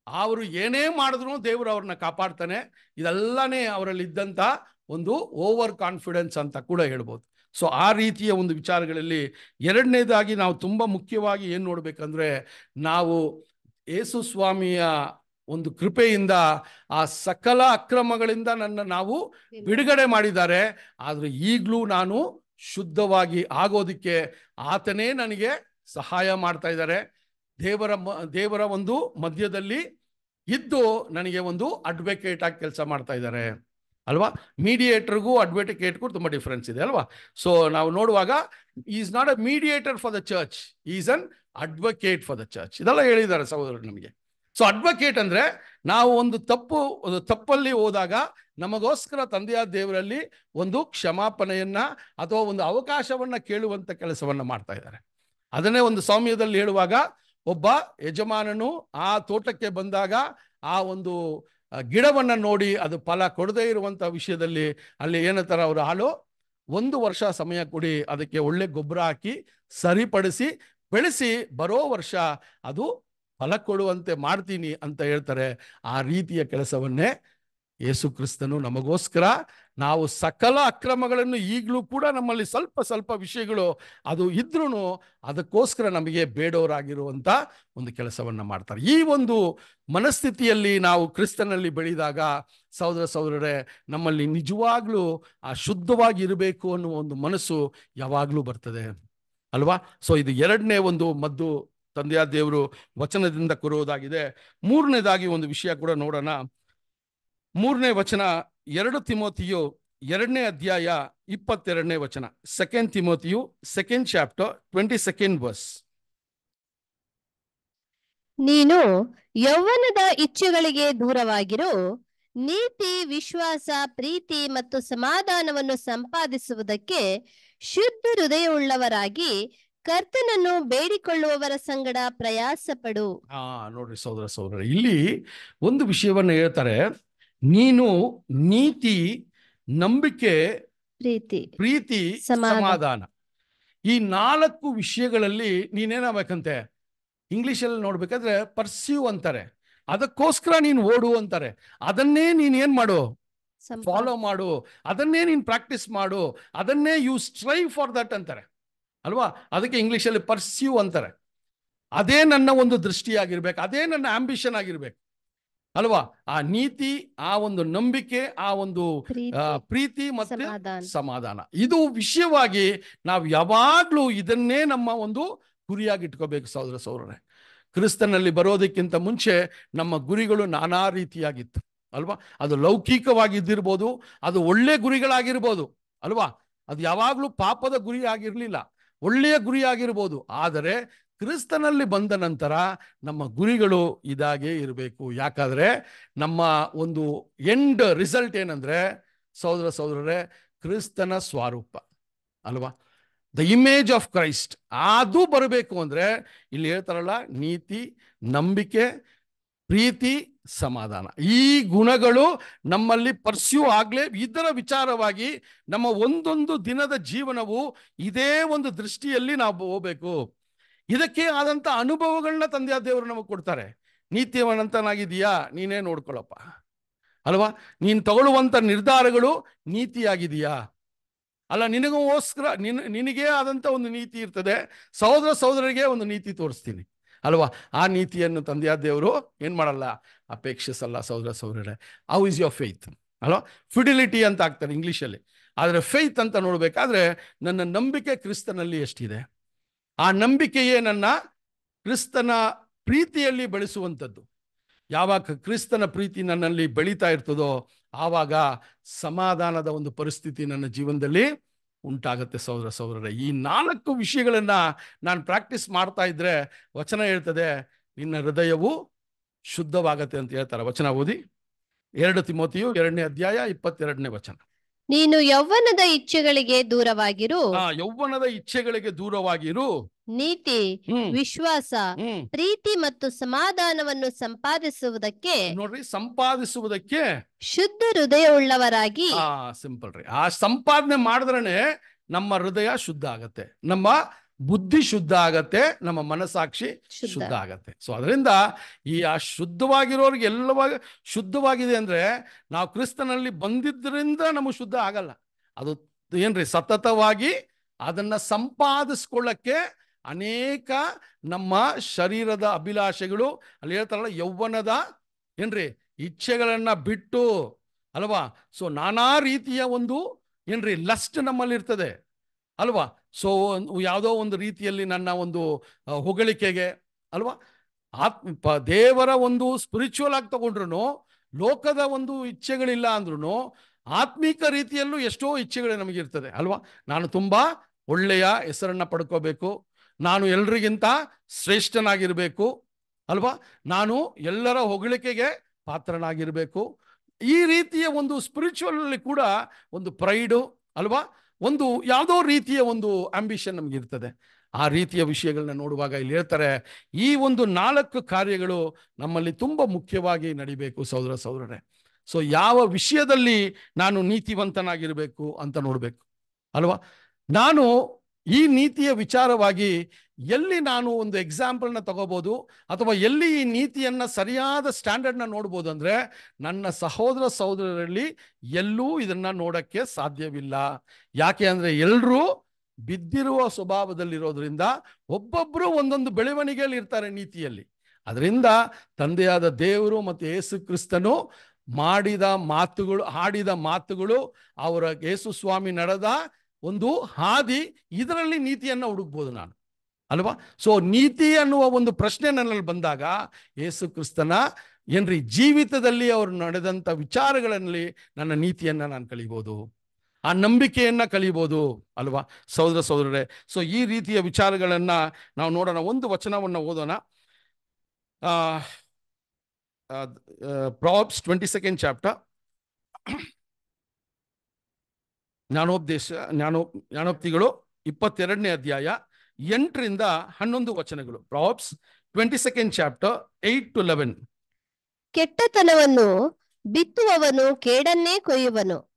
ಅವರು ಏನೇ ಮಾಡಿದ್ರು ದೇವರು ಅವ್ರನ್ನ ಕಾಪಾಡ್ತಾನೆ. ಇದೆಲ್ಲನೇ ಅವರಲ್ಲಿ ಇದ್ದಂಥ ಒಂದು ಓವರ್ ಕಾನ್ಫಿಡೆನ್ಸ್ ಅಂತ ಕೂಡ ಹೇಳ್ಬೋದು. ಸೊ, ಆ ರೀತಿಯ ಒಂದು ವಿಚಾರಗಳಲ್ಲಿ ಎರಡನೇದಾಗಿ ನಾವು ತುಂಬ ಮುಖ್ಯವಾಗಿ ಏನು ನೋಡಬೇಕಂದ್ರೆ, ನಾವು ಯೇಸು ಸ್ವಾಮಿಯ ಒಂದು ಕೃಪೆಯಿಂದ ಆ ಸಕಲ ಅಕ್ರಮಗಳಿಂದ ನನ್ನ ನಾವು ಬಿಡುಗಡೆ ಮಾಡಿದ್ದಾರೆ. ಆದರೆ ಈಗಲೂ ನಾನು ಶುದ್ಧವಾಗಿ ಆಗೋದಕ್ಕೆ ಆತನೇ ನನಗೆ ಸಹಾಯ ಮಾಡ್ತಾ ಇದ್ದಾರೆ. ದೇವರ ದೇವರ ಒಂದು ಮಧ್ಯದಲ್ಲಿ ಇದ್ದು ನನಗೆ ಒಂದು ಅಡ್ವೊಕೇಟ್ ಆಗಿ ಕೆಲಸ ಮಾಡ್ತಾ ಇದ್ದಾರೆ. ಅಲ್ವಾ? ಮೀಡಿಯೇಟರ್ಗೂ ಅಡ್ವೊಕೇಟ್ಗೂ ತುಂಬ ಡಿಫ್ರೆನ್ಸ್ ಇದೆ, ಅಲ್ವಾ? ಸೊ ನಾವು ನೋಡುವಾಗ is not a mediator for the church is an advocate for the church ಇದೆಲ್ಲ ಹೇಳಿದ್ದಾರೆ ಸಹೋದರರು ನಮಗೆ. ಸೊ ಅಡ್ವೊಕೇಟ್ ಅಂದ್ರೆ ನಾವು ಒಂದು ತಪ್ಪು ತಪ್ಪಲ್ಲಿ ಹೋದಾಗ ನಮಗೋಸ್ಕರ ತಂದೆಯಾದ ದೇವರಲ್ಲಿ ಒಂದು ಕ್ಷಮಾಪಣೆಯನ್ನ ಅಥವಾ ಒಂದು ಅವಕಾಶವನ್ನ ಕೇಳುವಂತ ಕೆಲಸವನ್ನ ಮಾಡ್ತಾ ಇದ್ದಾರೆ. ಅದನ್ನೇ ಒಂದು ಸೌಮ್ಯದಲ್ಲಿ ಹೇಳುವಾಗ ಒಬ್ಬ ಯಜಮಾನನು ಆ ತೋಟಕ್ಕೆ ಬಂದಾಗ ಆ ಒಂದು ಗಿಡವನ್ನ ನೋಡಿ ಅದು ಫಲ ಕೊಡದೇ ಇರುವಂತ ವಿಷಯದಲ್ಲಿ ಅಲ್ಲಿ ಏನಂತಾರ ಅವರು, ಹಾಲು, ಒಂದು ವರ್ಷ ಸಮಯ ಕೊಡಿ, ಅದಕ್ಕೆ ಒಳ್ಳೆ ಗೊಬ್ಬರ ಹಾಕಿ ಸರಿಪಡಿಸಿ ಬೆಳೆಸಿ, ಬರೋ ವರ್ಷ ಅದು ಫಲ ಕೊಡುವಂತೆ ಮಾಡ್ತೀನಿ ಅಂತ ಹೇಳ್ತಾರೆ ಆ ರೀತಿಯ ಕೆಲಸವನ್ನೇ ಯೇಸು ಕ್ರಿಸ್ತನು ನಮಗೋಸ್ಕರ ನಾವು ಸಕಲ ಅಕ್ರಮಗಳನ್ನು ಈಗಲೂ ಕೂಡ ನಮ್ಮಲ್ಲಿ ಸ್ವಲ್ಪ ಸ್ವಲ್ಪ ವಿಷಯಗಳು ಅದು ಇದ್ರೂ ಅದಕ್ಕೋಸ್ಕರ ನಮಗೆ ಬೇಡೋರಾಗಿರುವಂಥ ಒಂದು ಕೆಲಸವನ್ನು ಮಾಡ್ತಾರೆ. ಈ ಒಂದು ಮನಸ್ಥಿತಿಯಲ್ಲಿ ನಾವು ಕ್ರಿಸ್ತನಲ್ಲಿ ಬೆಳೆದಾಗ ಸಹೋದರ ಸಹೋದರರೇ, ನಮ್ಮಲ್ಲಿ ನಿಜವಾಗ್ಲೂ ಆ ಶುದ್ಧವಾಗಿ ಇರಬೇಕು ಅನ್ನುವ ಒಂದು ಮನಸ್ಸು ಯಾವಾಗಲೂ ಬರ್ತದೆ. ಅಲ್ವಾ? ಸೊ ಇದು ಎರಡನೇ ಒಂದು ಮದ್ದು ತಂದೆಯ ದೇವರು ವಚನದಿಂದ ಕೊರುವುದಾಗಿದೆ ಮೂರನೇದಾಗಿ ಒಂದು ವಿಷಯ ಕೂಡ ನೋಡೋಣ. ಮೂರನೇ ವಚನ ಎರಡು ತಿಮೋತಿಯು ಎರಡನೇ ಅಧ್ಯಾಯ ಇಪ್ಪತ್ತೆರಡನೇ ವಚನ. Second ತಿಮೋತಿಯು second chapter twenty second verse ನೀನು ಯೌವನದ ಇಚ್ಛೆಗಳಿಗೆ ದೂರವಾಗಿರು, ನೀತಿ, ವಿಶ್ವಾಸ, ಪ್ರೀತಿ ಮತ್ತು ಸಮಾಧಾನವನ್ನು ಸಂಪಾದಿಸುವುದಕ್ಕೆ ಶುದ್ಧ ಹೃದಯವುಳ್ಳವರಾಗಿ ಕರ್ತನನ್ನು ಬೇಡಿಕೊಳ್ಳುವವರ ಸಂಗಡ ಪ್ರಯಾಸ ಪಡು ಹಾ ನೋಡ್ರಿ ಸಹೋದರ ಸಹೋದರ ಇಲ್ಲಿ ಒಂದು ವಿಷಯವನ್ನ ಹೇಳ್ತಾರೆ. ನೀನು ನೀತಿ ನಂಬಿಕೆ ಪ್ರೀತಿ ಪ್ರೀತಿ ಸಮಾಧಾನ. ಈ ನಾಲ್ಕು ವಿಷಯಗಳಲ್ಲಿ ನೀನೇನಾಗಬೇಕಂತೆ? ಇಂಗ್ಲಿಷಲ್ಲಿ ನೋಡ್ಬೇಕಾದ್ರೆ ಪರ್ಸ್ಯೂ ಅಂತಾರೆ. ಅದಕ್ಕೋಸ್ಕರ ನೀನು ಓಡು ಅಂತಾರೆ. ಅದನ್ನೇ ನೀನ್ ಏನ್ ಮಾಡು? ಫಾಲೋ ಮಾಡು. ಅದನ್ನೇ ನೀನ್ ಪ್ರಾಕ್ಟೀಸ್ ಮಾಡು. ಅದನ್ನೇ ಯು ಸ್ಟ್ರೈವ್ ಫಾರ್ ದಟ್ ಅಂತಾರೆ. ಅಲ್ವಾ? ಅದಕ್ಕೆ ಇಂಗ್ಲಿಷಲ್ಲಿ ಪರ್ಸ್ಯೂ ಅಂತಾರೆ. ಅದೇ ನನ್ನ ಒಂದು ದೃಷ್ಟಿಯಾಗಿರ್ಬೇಕು ಅದೇ ನನ್ನ ಆಂಬಿಷನ್ ಆಗಿರ್ಬೇಕು. ಅಲ್ವಾ? ಆ ನೀತಿ ಆ ಒಂದು ನಂಬಿಕೆ ಆ ಒಂದು ಪ್ರೀತಿ ಮತ್ತು ಸಮಾಧಾನ. ಇದು ವಿಷಯವಾಗಿ ನಾವು ಯಾವಾಗ್ಲೂ ಇದನ್ನೇ ನಮ್ಮ ಒಂದು ಗುರಿಯಾಗಿ ಇಟ್ಕೋಬೇಕು ಸಹೋದರ ಸಹೋದರರೇ. ಕ್ರಿಸ್ತನಲ್ಲಿ ಬರೋದಕ್ಕಿಂತ ಮುಂಚೆ ನಮ್ಮ ಗುರಿಗಳು ನಾನಾ ರೀತಿಯಾಗಿತ್ತು. ಅಲ್ವಾ? ಅದು ಲೌಕಿಕವಾಗಿದ್ದಿರ್ಬೋದು ಅದು ಒಳ್ಳೆ ಗುರಿಗಳಾಗಿರ್ಬೋದು. ಅಲ್ವಾ? ಅದು ಯಾವಾಗಲೂ ಪಾಪದ ಗುರಿ ಆಗಿರಲಿಲ್ಲ. ಒಳ್ಳೆಯ ಗುರಿಯಾಗಿರ್ಬೋದು. ಆದರೆ ಕ್ರಿಸ್ತನಲ್ಲಿ ಬಂದ ನಂತರ ನಮ್ಮ ಗುರಿಗಳು ಇದಾಗೇ ಇರಬೇಕು. ಯಾಕಾದರೆ ನಮ್ಮ ಒಂದು ಎಂಡ್ ರಿಸಲ್ಟ್ ಏನಂದರೆ, ಸಹೋದರ ಸಹೋದರರೇ, ಕ್ರಿಸ್ತನ ಸ್ವರೂಪ, ಅಲ್ವಾ? ದ ಇಮೇಜ್ ಆಫ್ ಕ್ರೈಸ್ಟ್ ಅದು ಬರಬೇಕು ಅಂದರೆ ಇಲ್ಲಿ ಹೇಳ್ತಾರಲ್ಲ, ನೀತಿ, ನಂಬಿಕೆ, ಪ್ರೀತಿ ಸಮಾಧಾನ. ಈ ಗುಣಗಳು ನಮ್ಮಲ್ಲಿ ಪರ್ಸ್ಯೂ ಆಗಲೇ ಇದರ ವಿಚಾರವಾಗಿ ನಮ್ಮ ಒಂದೊಂದು ದಿನದ ಜೀವನವು ಇದೇ ಒಂದು ದೃಷ್ಟಿಯಲ್ಲಿ ನಾವು ಹೋಗ್ಬೇಕು. ಇದಕ್ಕೆ ಆದಂತ ಅನುಭವಗಳನ್ನ ತಂದೆಯ ದೇವರು ನಮಗೆ ಕೊಡ್ತಾರೆ. ನೀತಿವಂತನಾಗಿದೀಯಾ ನೀನೇ ನೋಡ್ಕೊಳ್ಳಪ್ಪ ಅಲ್ವಾ? ನೀನು ತಗೊಳ್ಳುವಂತ ನಿರ್ಧಾರಗಳು ನೀತಿಯಾಗಿದೆಯಾ ಅಲ್ಲ, ನಿನಗೋಸ್ಕರ, ನಿನ್, ನಿನಗೇ ಆದಂತ ಒಂದು ನೀತಿ ಇರ್ತದೆ. ಸಹೋದರ ಸಹೋದರಿಗೆ ಒಂದು ನೀತಿ ತೋರಿಸ್ತೀನಿ. ಅಲ್ವಾ? ಆ ನೀತಿಯನ್ನು ತಂದೆಯ ದೇವರು ಏನು ಮಾಡಲ್ಲ? ಅಪೇಕ್ಷಿಸಲ್ಲ ಸಹೋದರ ಸಹೋದರರೇ ಹೌ ಇಸ್ ಯೋರ್ ಫೇತ್ ಅಲ್ವಾ? ಫಿಡಿಲಿಟಿ ಅಂತ ಆಗ್ತಾರೆ ಇಂಗ್ಲೀಷಲ್ಲಿ. ಆದರೆ ಫೇತ್ ಅಂತ ನೋಡಬೇಕಾದ್ರೆ ನನ್ನ ನಂಬಿಕೆ ಕ್ರಿಸ್ತನಲ್ಲಿ ಎಷ್ಟಿದೆ? ಆ ನಂಬಿಕೆಯೇ ನನ್ನ ಕ್ರಿಸ್ತನ ಪ್ರೀತಿಯಲ್ಲಿ ಬೆಳೆಸುವಂಥದ್ದು. ಯಾವಾಗ ಕ್ರಿಸ್ತನ ಪ್ರೀತಿ ನನ್ನಲ್ಲಿ ಬೆಳೀತಾ ಇರ್ತದೋ, ಆವಾಗ ಸಮಾಧಾನದ ಒಂದು ಪರಿಸ್ಥಿತಿ ನನ್ನ ಜೀವನದಲ್ಲಿ ಉಂಟಾಗುತ್ತೆ ಸಹೋದರ ಸಹೋದರರೇ. ಈ ನಾಲ್ಕು ವಿಷಯಗಳನ್ನು ನಾನು ಪ್ರಾಕ್ಟೀಸ್ ಮಾಡ್ತಾ ಇದ್ರೆ ವಚನ ಹೇಳ್ತದೆ, ನಿನ್ನ ಹೃದಯವು ಶುದ್ಧವಾಗತ್ತೆ ಅಂತ ಹೇಳ್ತಾರೆ. ವಚನ ಓದಿ, ಎರಡು ತಿಮೋತಿಯು ಎರಡನೇ ಅಧ್ಯಾಯ ಇಪ್ಪತ್ತೆರಡನೇ ವಚನ. ನೀನು ಯೌವನದ ಇಚ್ಛೆಗಳಿಗೆ ದೂರವಾಗಿರು. ಆ ಯೌವನದ ಇಚ್ಛೆಗಳಿಗೆ ದೂರವಾಗಿರು. ನೀತಿ ಹ್ಮ್. ವಿಶ್ವಾಸ ಹ್ಮ್. ಪ್ರೀತಿ ಮತ್ತು ಸಮಾಧಾನವನ್ನು ಸಂಪಾದಿಸುವುದಕ್ಕೆ ನೋಡ್ರಿ ಸಂಪಾದಿಸುವುದಕ್ಕೆ ಶುದ್ಧ ಹೃದಯವುಳ್ಳವರಾಗಿ. ಆ ಸಿಂಪಲ್ ರೀ. ಆ ಸಂಪಾದನೆ ಮಾಡಿದ್ರೇನೆ ನಮ್ಮ ಹೃದಯ ಶುದ್ಧ ಆಗತ್ತೆ. ನಮ್ಮ ಬುದ್ಧಿ ಶುದ್ಧ ಆಗತ್ತೆ ನಮ್ಮ ಮನಸ್ಸಾಕ್ಷಿ ಶುದ್ಧ. ಆಗತ್ತೆ. ಸೊ ಅದರಿಂದ ಈ ಆ ಶುದ್ಧವಾಗಿರೋರಿಗೆ ಎಲ್ಲವಾಗ ಶುದ್ಧವಾಗಿದೆ ಅಂದ್ರೆ ನಾವು ಕ್ರಿಸ್ತನಲ್ಲಿ ಬಂದಿದ್ದರಿಂದ ನಮಗೆ ಶುದ್ಧ ಆಗಲ್ಲ. ಅದು ಏನ್ರಿ? ಸತತವಾಗಿ ಅದನ್ನ ಸಂಪಾದಿಸ್ಕೊಳ್ಳಕ್ಕೆ ಅನೇಕ ನಮ್ಮ ಶರೀರದ ಅಭಿಲಾಷೆಗಳು ಅಲ್ಲಿ ಹೇಳ್ತಾರಲ್ಲ ಯೌವನದ ಏನ್ರಿ? ಇಚ್ಛೆಗಳನ್ನ ಬಿಟ್ಟು ಅಲ್ವಾ? ಸೊ ನಾನಾ ರೀತಿಯ ಒಂದು ಏನ್ರಿ? ಲಸ್ಟ್ ನಮ್ಮಲ್ಲಿ ಇರ್ತದೆ ಅಲ್ವಾ? ಸೊ ಯಾವುದೋ ಒಂದು ರೀತಿಯಲ್ಲಿ ನನ್ನ ಒಂದು ಹೊಗಳಿಕೆಗೆ, ಅಲ್ವಾ? ಆತ್ಮ ದೇವರ ಒಂದು ಸ್ಪಿರಿಚುವಲ್ ಆಗಿ ತಗೊಂಡ್ರು ಲೋಕದ ಒಂದು ಇಚ್ಛೆಗಳಿಲ್ಲ ಅಂದ್ರೂ ಆತ್ಮಿಕ ರೀತಿಯಲ್ಲೂ ಎಷ್ಟೋ ಇಚ್ಛೆಗಳು ನಮಗಿರ್ತದೆ, ಅಲ್ವಾ? ನಾನು ತುಂಬ ಒಳ್ಳೆಯ ಹೆಸರನ್ನ ಪಡ್ಕೋಬೇಕು, ನಾನು ಎಲ್ರಿಗಿಂತ ಶ್ರೇಷ್ಠನಾಗಿರಬೇಕು, ಅಲ್ವಾ? ನಾನು ಎಲ್ಲರ ಹೊಗಳಿಕೆಗೆ ಪಾತ್ರನಾಗಿರಬೇಕು. ಈ ರೀತಿಯ ಒಂದು ಸ್ಪಿರಿಚುವಲಲ್ಲಿ ಕೂಡ ಒಂದು ಪ್ರೈಡು ಅಲ್ವಾ? ಒಂದು ಯಾವುದೋ ರೀತಿಯ ಒಂದು ಆಂಬಿಷನ್ ನಮಗಿರ್ತದೆ ಆ ರೀತಿಯ ವಿಷಯಗಳನ್ನ ನೋಡುವಾಗ ಇಲ್ಲಿ ಹೇಳ್ತಾರೆ, ಈ ಒಂದು ನಾಲ್ಕು ಕಾರ್ಯಗಳು ನಮ್ಮಲ್ಲಿ ತುಂಬ ಮುಖ್ಯವಾಗಿ ನಡಿಬೇಕು ಸಹೋದರ ಸಹೋದರರೇ. ಸೊ ಯಾವ ವಿಷಯದಲ್ಲಿ ನಾನು ನೀತಿವಂತನಾಗಿರಬೇಕು ಅಂತ ನೋಡಬೇಕು. ಅಲ್ವಾ? ನಾನು ಈ ನೀತಿಯ ವಿಚಾರವಾಗಿ ಎಲ್ಲಿ ನಾನು ಒಂದು ಎಕ್ಸಾಂಪಲ್ನ ತಗೋಬೋದು ಅಥವಾ ಎಲ್ಲಿ ಈ ನೀತಿಯನ್ನ ಸರಿಯಾದ ಸ್ಟ್ಯಾಂಡರ್ಡ್ನ ನೋಡ್ಬೋದು ಅಂದ್ರೆ ನನ್ನ ಸಹೋದರ ಸಹೋದರರಲ್ಲಿ ಎಲ್ಲೂ ಇದನ್ನು ನೋಡಕ್ಕೆ ಸಾಧ್ಯವಿಲ್ಲ. ಯಾಕೆ ಅಂದ್ರೆ ಎಲ್ಲರೂ ಬಿದ್ದಿರುವ ಸ್ವಭಾವದಲ್ಲಿರೋದ್ರಿಂದ ಒಬ್ಬೊಬ್ಬರು ಒಂದೊಂದು ಬೆಳವಣಿಗೆಯಲ್ಲಿ ಇರ್ತಾರೆ ನೀತಿಯಲ್ಲಿ. ಅದರಿಂದ ತಂದೆಯಾದ ದೇವರು ಮತ್ತು ಯೇಸು ಕ್ರಿಸ್ತನು ಮಾಡಿದ ಮಾತುಗಳು ಆಡಿದ ಮಾತುಗಳು, ಅವರ ಯೇಸು ಸ್ವಾಮಿ ನಡೆದ ಒಂದು ಹಾದಿ ಇದರಲ್ಲಿ ನೀತಿಯನ್ನು ಹುಡುಕ್ಬೋದು ನಾನು. ಅಲ್ವಾ? ಸೊ ನೀತಿ ಅನ್ನುವ ಒಂದು ಪ್ರಶ್ನೆ ನನ್ನಲ್ಲಿ ಬಂದಾಗ ಯೇಸು ಕ್ರಿಸ್ತನ, ಏನ್ರಿ, ಜೀವಿತದಲ್ಲಿ ಅವರು ನಡೆದಂಥ ವಿಚಾರಗಳಲ್ಲಿ ನನ್ನ ನೀತಿಯನ್ನು ನಾನು ಕಲಿಬೋದು. ಆ ನಂಬಿಕೆಯನ್ನು ಕಲಿಬೋದು, ಅಲ್ವಾ? ಸಹೋದರ ಸಹೋದರರೇ ಸೊ ಈ ರೀತಿಯ ವಿಚಾರಗಳನ್ನು ನಾವು ನೋಡೋಣ. ಒಂದು ವಚನವನ್ನು ಓದೋಣ. Proverbs twenty second chapter. ಜ್ಞಾನೋಪದೇಶ, ಜ್ಞಾನೋ, ಜ್ಞಾನೋಕ್ತಿಗಳು ಇಪ್ಪತ್ತೆರಡನೇ ಅಧ್ಯಾಯ ಎಂಟರಿಂದ ಹನ್ನೊಂದು ವಚನಗಳು. Proverbs twenty second chapter eight to eleven. ಕೆಟ್ಟತನವನ್ನು ಬಿತ್ತುವವನು ಕೇಡನ್ನೇ ಕೊಯ್ಯುವನು.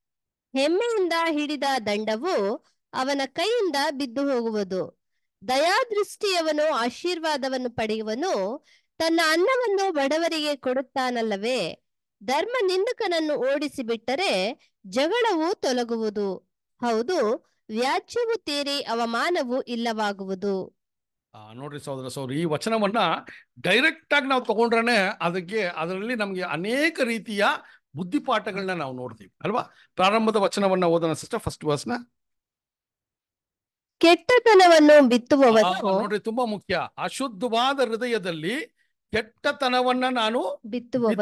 ಹೆಮ್ಮೆಯಿಂದ ಹಿಡಿದ ದಂಡವು ಅವನ ಕೈಯಿಂದ ಬಿದ್ದು ಹೋಗುವುದು. ದಯಾದೃಷ್ಟಿಯವನು ಆಶೀರ್ವಾದವನ್ನು ಪಡೆಯುವನು. ತನ್ನ ಅನ್ನವನ್ನು ಬಡವರಿಗೆ ಕೊಡುತ್ತಾನಲ್ಲವೇ? ಧರ್ಮ ನಿಂದಕನನ್ನು ಓಡಿಸಿಬಿಟ್ಟರೆ ಜಗಳವು ತೊಲಗುವುದು. ಹೌದು ವ್ಯಾಜ್ಯವು ತೇರಿ ಅವಮಾನವು ಇಲ್ಲವಾಗುವುದು. ನೋಡ್ರಿ ಸಹೋದರ ಸೌರ್ ಈ ವಚನವನ್ನ ಡೈರೆಕ್ಟ್ ಆಗಿ ನಾವು ತಗೊಂಡ್ರೆ ಅದಕ್ಕೆ ಅದರಲ್ಲಿ ನಮಗೆ ಅನೇಕ ರೀತಿಯ ಬುದ್ಧಿಪಾಠಗಳನ್ನ ನಾವು ನೋಡ್ತೀವಿ ಅಲ್ವಾ? ಪ್ರಾರಂಭದ ವಚನವನ್ನ ಓದೋಣ ಸಿಸ್ಟರ್ ಫಸ್ಟ್ ವರ್ಸ್ನ ಕೆಟ್ಟತನವನ್ನು ಬಿತ್ತುವವನು ನೋಡ್ರಿ ತುಂಬಾ ಮುಖ್ಯ. ಅಶುದ್ಧವಾದ ಹೃದಯದಲ್ಲಿ ಕೆಟ್ಟತನವನ್ನ ನಾನು ಬಿತ್ತುವವನು.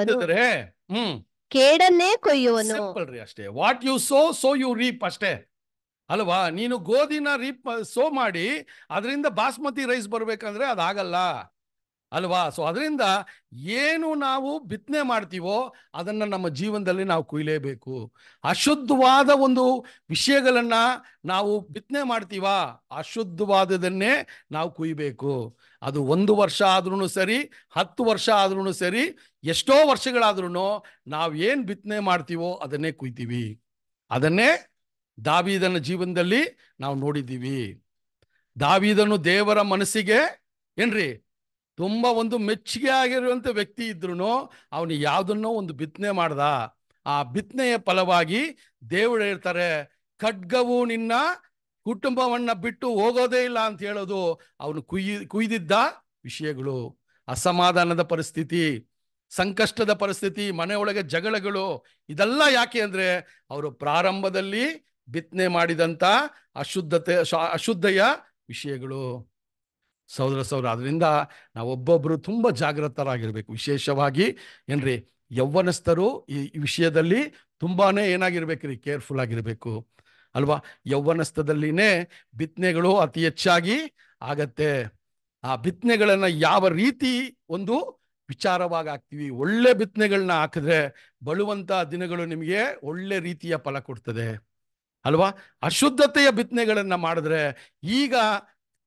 ಹ್ಮ್. ಕೇಡನ್ನೇ ಕೊಯ್ಯುವನು. ಅಷ್ಟೇ. What you sow so you reap ಅಷ್ಟೇ. ಅಲ್ವಾ? ನೀನು ಗೋಧಿನ ರೀಪ್ ಸೋ ಮಾಡಿ, ಅದರಿಂದ ಬಾಸ್ಮತಿ ರೈಸ್ ಬರ್ಬೇಕಂದ್ರೆ ಅದಾಗಲ್ಲ. ಅಲ್ವಾ? ಸೊ ಅದರಿಂದ ಏನು ನಾವು ಬಿತ್ತನೆ ಮಾಡ್ತೀವೋ ಅದನ್ನು ನಮ್ಮ ಜೀವನದಲ್ಲಿ ನಾವು ಕುಯ್ಲೇಬೇಕು. ಅಶುದ್ಧವಾದ ಒಂದು ವಿಷಯಗಳನ್ನು ನಾವು ಬಿತ್ತನೆ ಮಾಡ್ತೀವ, ಅಶುದ್ಧವಾದದನ್ನೇ ನಾವು ಕುಯ್ಬೇಕು. ಅದು ಒಂದು ವರ್ಷ ಆದ್ರೂ ಸರಿ, ಹತ್ತು ವರ್ಷ ಆದ್ರೂ ಸರಿ, ಎಷ್ಟೋ ವರ್ಷಗಳಾದ್ರೂ ನಾವು ಏನು ಬಿತ್ತನೆ ಮಾಡ್ತೀವೋ ಅದನ್ನೇ ಕುಯ್ತೀವಿ. ಅದನ್ನೇ ದಾವಿದನ ಜೀವನದಲ್ಲಿ ನಾವು ನೋಡಿದ್ದೀವಿ. ದಾವಿದನು ದೇವರ ಮನಸ್ಸಿಗೆ ಏನ್ರಿ? ತುಂಬಾ ಒಂದು ಮೆಚ್ಚುಗೆ ಆಗಿರುವಂಥ ವ್ಯಕ್ತಿ ಇದ್ರೂ ಅವನು ಯಾವುದನ್ನೋ ಒಂದು ಬಿತ್ತನೆ ಮಾಡ್ದ. ಆ ಬಿತ್ತನೆಯ ಫಲವಾಗಿ ದೇವರು ಹೇಳ್ತಾರೆ, ಖಡ್ಗವು ನಿನ್ನ ಕುಟುಂಬವನ್ನ ಬಿಟ್ಟು ಹೋಗೋದೇ ಇಲ್ಲ ಅಂತ ಹೇಳೋದು ಅವನು ಕುಯ್ಯಿ ಕುಯ್ದಿದ್ದ ವಿಷಯಗಳು. ಅಸಮಾಧಾನದ ಪರಿಸ್ಥಿತಿ, ಸಂಕಷ್ಟದ ಪರಿಸ್ಥಿತಿ, ಮನೆಯೊಳಗೆ ಜಗಳಗಳು, ಇದೆಲ್ಲ ಯಾಕೆ ಅಂದರೆ ಅವರು ಪ್ರಾರಂಭದಲ್ಲಿ ಬಿತ್ತನೆ ಮಾಡಿದಂಥ ಅಶುದ್ಧತೆ ಅಶುದ್ಧೆಯ ವಿಷಯಗಳು. ಸಹೋದರ ಸಹೋದರ ಅದರಿಂದ ಒಬ್ಬೊಬ್ಬರು ತುಂಬ ಜಾಗೃತರಾಗಿರ್ಬೇಕು. ವಿಶೇಷವಾಗಿ ಏನ್ರಿ, ಯೌವನಸ್ಥರು ಈ ವಿಷಯದಲ್ಲಿ ತುಂಬಾನೇ ಏನಾಗಿರ್ಬೇಕ್ರಿ ಕೇರ್ಫುಲ್ ಆಗಿರಬೇಕು. ಅಲ್ವಾ? ಯೌವನಸ್ಥದಲ್ಲಿನೇ ಬಿತ್ತನೆಗಳು ಅತಿ ಹೆಚ್ಚಾಗಿ ಆಗತ್ತೆ. ಆ ಬಿತ್ತನೆಗಳನ್ನು ಯಾವ ರೀತಿ ಒಂದು ವಿಚಾರವಾಗಿ ಹಾಕ್ತೀವಿ ಒಳ್ಳೆ ಬಿತ್ತನೆಗಳನ್ನ ಹಾಕಿದ್ರೆ ಬಳುವಂತ ದಿನಗಳು ನಿಮಗೆ ಒಳ್ಳೆ ರೀತಿಯ ಫಲ ಕೊಡ್ತದೆ. ಅಲ್ವಾ? ಅಶುದ್ಧತೆಯ ಬಿತ್ತನೆಗಳನ್ನು ಮಾಡಿದ್ರೆ ಈಗ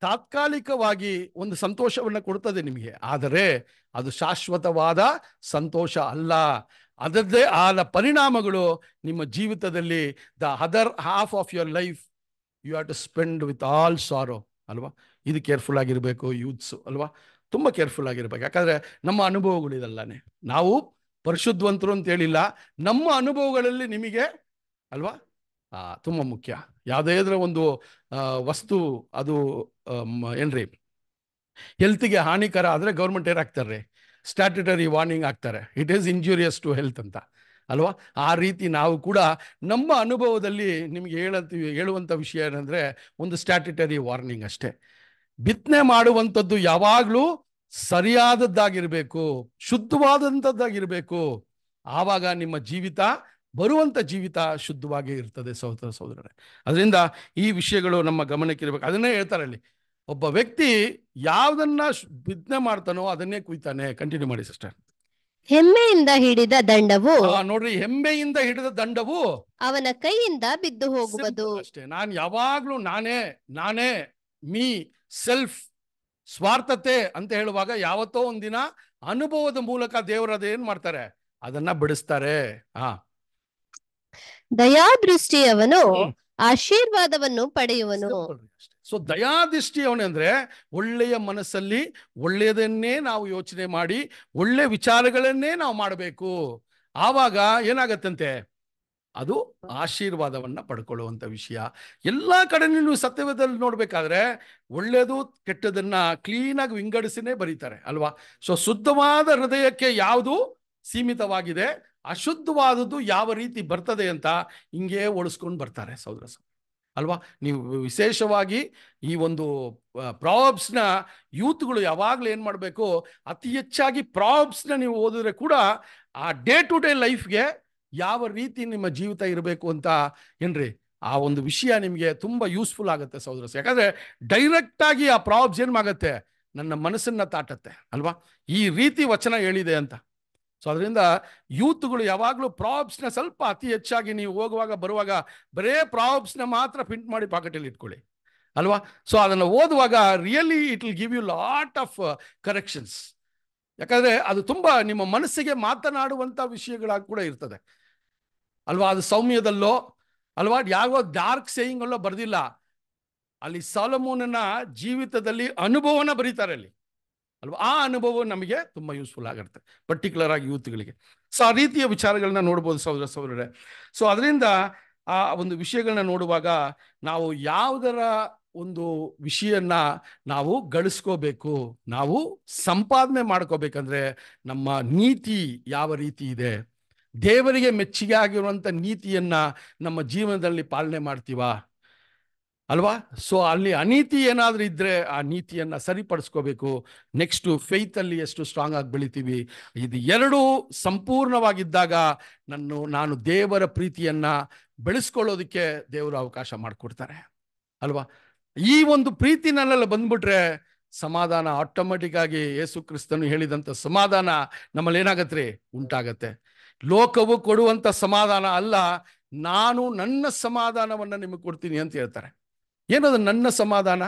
ತಾತ್ಕಾಲಿಕವಾಗಿ ಒಂದು ಸಂತೋಷವನ್ನು ಕೊಡ್ತದೆ ನಿಮಗೆ. ಆದರೆ ಅದು ಶಾಶ್ವತವಾದ ಸಂತೋಷ ಅಲ್ಲ. ಅದರದ್ದೇ ಆದ ಪರಿಣಾಮಗಳು ನಿಮ್ಮ ಜೀವಿತದಲ್ಲಿ the other half of your life you have to spend with all sorrow, ಅಲ್ವಾ? ಇದು ಕೇರ್ಫುಲ್ ಆಗಿರಬೇಕು, ಯೂತ್ಸು, ಅಲ್ವಾ? ತುಂಬ ಕೇರ್ಫುಲ್ ಆಗಿರ್ಬೇಕು. ಯಾಕಂದ್ರೆ ನಮ್ಮ ಅನುಭವಗಳು ಇದಲ್ಲನೇ. ನಾವು ಪರಿಶುದ್ಧವಂತರು ಅಂತ ಹೇಳಿಲ್ಲ ನಮ್ಮ ಅನುಭವಗಳಲ್ಲಿ ನಿಮಗೆ, ಅಲ್ವಾ? ತುಂಬ ಮುಖ್ಯ. ಯಾವುದೇ ಇದ್ರೆ ಒಂದು ವಸ್ತು ಅದು ಏನ್ರಿ? ಹೆಲ್ತ್ಗೆ ಹಾನಿಕರ ಆದರೆ ಗೌರ್ಮೆಂಟ್ ಏನ್ ಹಾಕ್ತಾರೆ? ಸ್ಟ್ಯಾಟ್ಯುಟರಿ ವಾರ್ನಿಂಗ್ ಹಾಕ್ತಾರೆ. It is injurious to health ಅಂತ. ಅಲ್ವಾ? ಆ ರೀತಿ ನಾವು ಕೂಡ ನಮ್ಮ ಅನುಭವದಲ್ಲಿ ನಿಮ್ಗೆ ಹೇಳಂತೀವಿ ಹೇಳುವಂಥ ವಿಷಯ ಏನಂದರೆ ಒಂದು ಸ್ಟ್ಯಾಟ್ಯುಟರಿ ವಾರ್ನಿಂಗ್ ಅಷ್ಟೇ. ಬಿತ್ತನೆ ಮಾಡುವಂಥದ್ದು ಯಾವಾಗಲೂ ಸರಿಯಾದದ್ದಾಗಿರ್ಬೇಕು, ಶುದ್ಧವಾದಂಥದ್ದಾಗಿರ್ಬೇಕು. ಆವಾಗ ನಿಮ್ಮ ಜೀವಿತ ಬರುವಂಥ ಜೀವಿತ ಶುದ್ಧವಾಗಿ ಇರ್ತದೆ ಸಹೋದರ ಸಹೋದರರೇ. ಅದರಿಂದ ಈ ವಿಷಯಗಳು ನಮ್ಮ ಗಮನಕ್ಕೆ ಇರಬೇಕು ಅದನ್ನೇ ಹೇಳ್ತಾರೆ ಅಲ್ಲಿ. ಒಬ್ಬ ವ್ಯಕ್ತಿ ಯಾವುದನ್ನ ಬಿದ್ನೆ ಮಾಡ್ತಾನೋ ಅದನ್ನೇ ಕುಯ್ತಾನೆ. ಕಂಟಿನ್ಯೂ ಮಾಡಿ ಸಿಸ್ಟರ್ ಹೆಮ್ಮೆಯಿಂದ ಹಿಡಿದ ದಂಡವು? ನೋಡ್ರಿ ಹೆಮ್ಮೆಯಿಂದ ಹಿಡಿದ ದಂಡವು? ಅವನ ಕೈಯಿಂದ ಬಿದ್ದು ಹೋಗುವುದು. ಅಷ್ಟೇ. ನಾನು ಯಾವಾಗ್ಲೂ ನಾನೇ ನಾನೇ ಮೀ ಸೆಲ್ಫ್ ಸ್ವಾರ್ಥತೆ ಅಂತ ಹೇಳುವಾಗ ಯಾವತ್ತೋ ಒಂದಿನ ಅನುಭವದ ಮೂಲಕ ದೇವರದ ಅದೇನ್ ಮಾಡ್ತಾರೆ? ಅದನ್ನ ಬಿಡಿಸ್ತಾರೆ. ಹಾ ದಯಾದೃಷ್ಟಿಯವನು ಅವನು ಆಶೀರ್ವಾದವನ್ನು ಪಡೆಯುವನು. ಸೊ ದಯಾದೃಷ್ಟಿ ಅವನಂದ್ರೆ ಒಳ್ಳೆಯ ಮನಸ್ಸಲ್ಲಿ ಒಳ್ಳೆಯದನ್ನೇ ನಾವು ಯೋಚನೆ ಮಾಡಿ ಒಳ್ಳೆ ವಿಚಾರಗಳನ್ನೇ ನಾವು ಮಾಡಬೇಕು. ಆವಾಗ ಏನಾಗತ್ತಂತೆ? ಅದು ಆಶೀರ್ವಾದವನ್ನ ಪಡ್ಕೊಳ್ಳುವಂತ ವಿಷಯ. ಎಲ್ಲಾ ಕಡೆ ನೀವು ಸತ್ಯವೇದಲ್ಲಿ ನೋಡ್ಬೇಕಾದ್ರೆ ಒಳ್ಳೆಯದು ಕೆಟ್ಟದನ್ನ ಕ್ಲೀನಾಗಿ ವಿಂಗಡಿಸಿನೇ ಬರೀತಾರೆ ಅಲ್ವಾ? ಸೊ ಶುದ್ಧವಾದ ಹೃದಯಕ್ಕೆ ಯಾವುದು ಸೀಮಿತವಾಗಿದೆ? ಅಶುದ್ಧವಾದದ್ದು ಯಾವ ರೀತಿ ಬರ್ತದೆ ಅಂತ ಹಿಂಗೆ ಓಡಿಸ್ಕೊಂಡು ಬರ್ತಾರೆ ಸಹೋದರ ಅಲ್ವಾ? ನೀವು ವಿಶೇಷವಾಗಿ ಈ ಒಂದು ಪ್ರಾಬ್ಸ್ನ ಯೂತ್ಗಳು ಯಾವಾಗಲೂ ಏನು ಮಾಡಬೇಕು, ಅತಿ ಹೆಚ್ಚಾಗಿ ಪ್ರಾಬ್ಸ್ನ ನೀವು ಓದಿದ್ರೆ ಕೂಡ ಆ ಡೇ ಟು ಡೇ ಲೈಫ್ಗೆ ಯಾವ ರೀತಿ ನಿಮ್ಮ ಜೀವಿತ ಇರಬೇಕು ಅಂತ ಏನ್ರಿ? ಆ ಒಂದು ವಿಷಯ ನಿಮಗೆ ತುಂಬ ಯೂಸ್ಫುಲ್ ಆಗುತ್ತೆ ಸಹೋದರ ಯಾಕಂದರೆ ಡೈರೆಕ್ಟಾಗಿ ಆ ಪ್ರಾಬ್ಸ್ ಏನು ಆಗುತ್ತೆ ನನ್ನ ಮನಸ್ಸನ್ನು ತಾಟತ್ತೆ. ಅಲ್ವಾ? ಈ ರೀತಿ ವಚನ ಹೇಳಿದೆ ಅಂತ. ಸೊ ಅದರಿಂದ ಯೂತ್ಗಳು ಯಾವಾಗಲೂ ಪ್ರಾಬ್ಸ್ನ ಸ್ವಲ್ಪ ಅತಿ ಹೆಚ್ಚಾಗಿ ನೀವು ಹೋಗುವಾಗ, ಬರುವಾಗ ಬರೇ ಪ್ರಾಬ್ಸ್ನ ಮಾತ್ರ ಪ್ರಿಂಟ್ ಮಾಡಿ ಪಾಕೆಟಲ್ಲಿ ಇಟ್ಕೊಳ್ಳಿ, ಅಲ್ವಾ? ಸೊ ಅದನ್ನು ಓದುವಾಗ really it will give you lot of corrections ಯಾಕಂದ್ರೆ ಅದು ತುಂಬಾ ನಿಮ್ಮ ಮನಸ್ಸಿಗೆ ಮಾತನಾಡುವಂತ ವಿಷಯಗಳಾಗಿ ಕೂಡ ಇರ್ತದೆ. ಅಲ್ವಾ? ಅದು ಸೌಮ್ಯದಲ್ಲೋ, ಅಲ್ವಾ? ಯಾವ ಡಾರ್ಕ್ ಸೇಯಿಂಗ್ ಅಲ್ಲೋ ಬರ್ದಿಲ್ಲ. ಅಲ್ಲಿ ಸಾಲಮೋನನ ಜೀವಿತದಲ್ಲಿ ಅನುಭವನ ಬರೀತಾರೆ ಅಲ್ಲಿ. ಅಲ್ವಾ? ಆ ಅನುಭವ ನಮಗೆ ತುಂಬಾ ಯೂಸ್ಫುಲ್ ಆಗಿರುತ್ತೆ ಪರ್ಟಿಕ್ಯುಲರ್ ಆಗಿ ಯೂತ್ಗಳಿಗೆ. ಸೊ ಆ ರೀತಿಯ ವಿಚಾರಗಳನ್ನ ನೋಡ್ಬೋದು ಸಹೋದರ ಸಹೋದರರೇ. ಸೊ ಅದರಿಂದ ಆ ಒಂದು ವಿಷಯಗಳನ್ನ ನೋಡುವಾಗ ನಾವು ಯಾವುದರ ಒಂದು ವಿಷಯನ್ನ ನಾವು ಗಳಿಸ್ಕೋಬೇಕು, ನಾವು ಸಂಪಾದನೆ ಮಾಡ್ಕೋಬೇಕಂದ್ರೆ ನಮ್ಮ ನೀತಿ ಯಾವ ರೀತಿ ಇದೆ? ದೇವರಿಗೆ ಮೆಚ್ಚುಗೆ ಆಗಿರುವಂಥ ನೀತಿಯನ್ನ ನಮ್ಮ ಜೀವನದಲ್ಲಿ ಪಾಲನೆ ಮಾಡ್ತೀವಾ? ಅಲ್ವಾ? ಸೊ ಅಲ್ಲಿ ಅನೀತಿ ಏನಾದರೂ ಇದ್ದರೆ ಆ ನೀತಿಯನ್ನು ಸರಿಪಡಿಸ್ಕೋಬೇಕು. ನೆಕ್ಸ್ಟು ಫೇತಲ್ಲಿ ಎಷ್ಟು ಸ್ಟ್ರಾಂಗ್ ಆಗಿ ಬೆಳಿತೀವಿ? ಇದು ಎರಡೂ ಸಂಪೂರ್ಣವಾಗಿದ್ದಾಗ ನನ್ನ, ನಾನು ದೇವರ ಪ್ರೀತಿಯನ್ನು ಬೆಳೆಸ್ಕೊಳ್ಳೋದಕ್ಕೆ ದೇವರು ಅವಕಾಶ ಮಾಡಿಕೊಡ್ತಾರೆ. ಅಲ್ವಾ? ಈ ಒಂದು ಪ್ರೀತಿ ನನ್ನೆಲ್ಲ ಬಂದ್ಬಿಟ್ರೆ ಸಮಾಧಾನ ಆಟೋಮೆಟಿಕ್ ಆಗಿ ಯೇಸು ಕ್ರಿಸ್ತನು ಹೇಳಿದಂಥ ಸಮಾಧಾನ ನಮ್ಮಲ್ಲಿ ಏನಾಗತ್ತೆ ರೀ? ಉಂಟಾಗತ್ತೆ. ಲೋಕವು ಕೊಡುವಂಥ ಸಮಾಧಾನ ಅಲ್ಲ, ನಾನು ನನ್ನ ಸಮಾಧಾನವನ್ನು ನಿಮಗೆ ಕೊಡ್ತೀನಿ ಅಂತ ಹೇಳ್ತಾರೆ. ಏನದು ನನ್ನ ಸಮಾಧಾನ?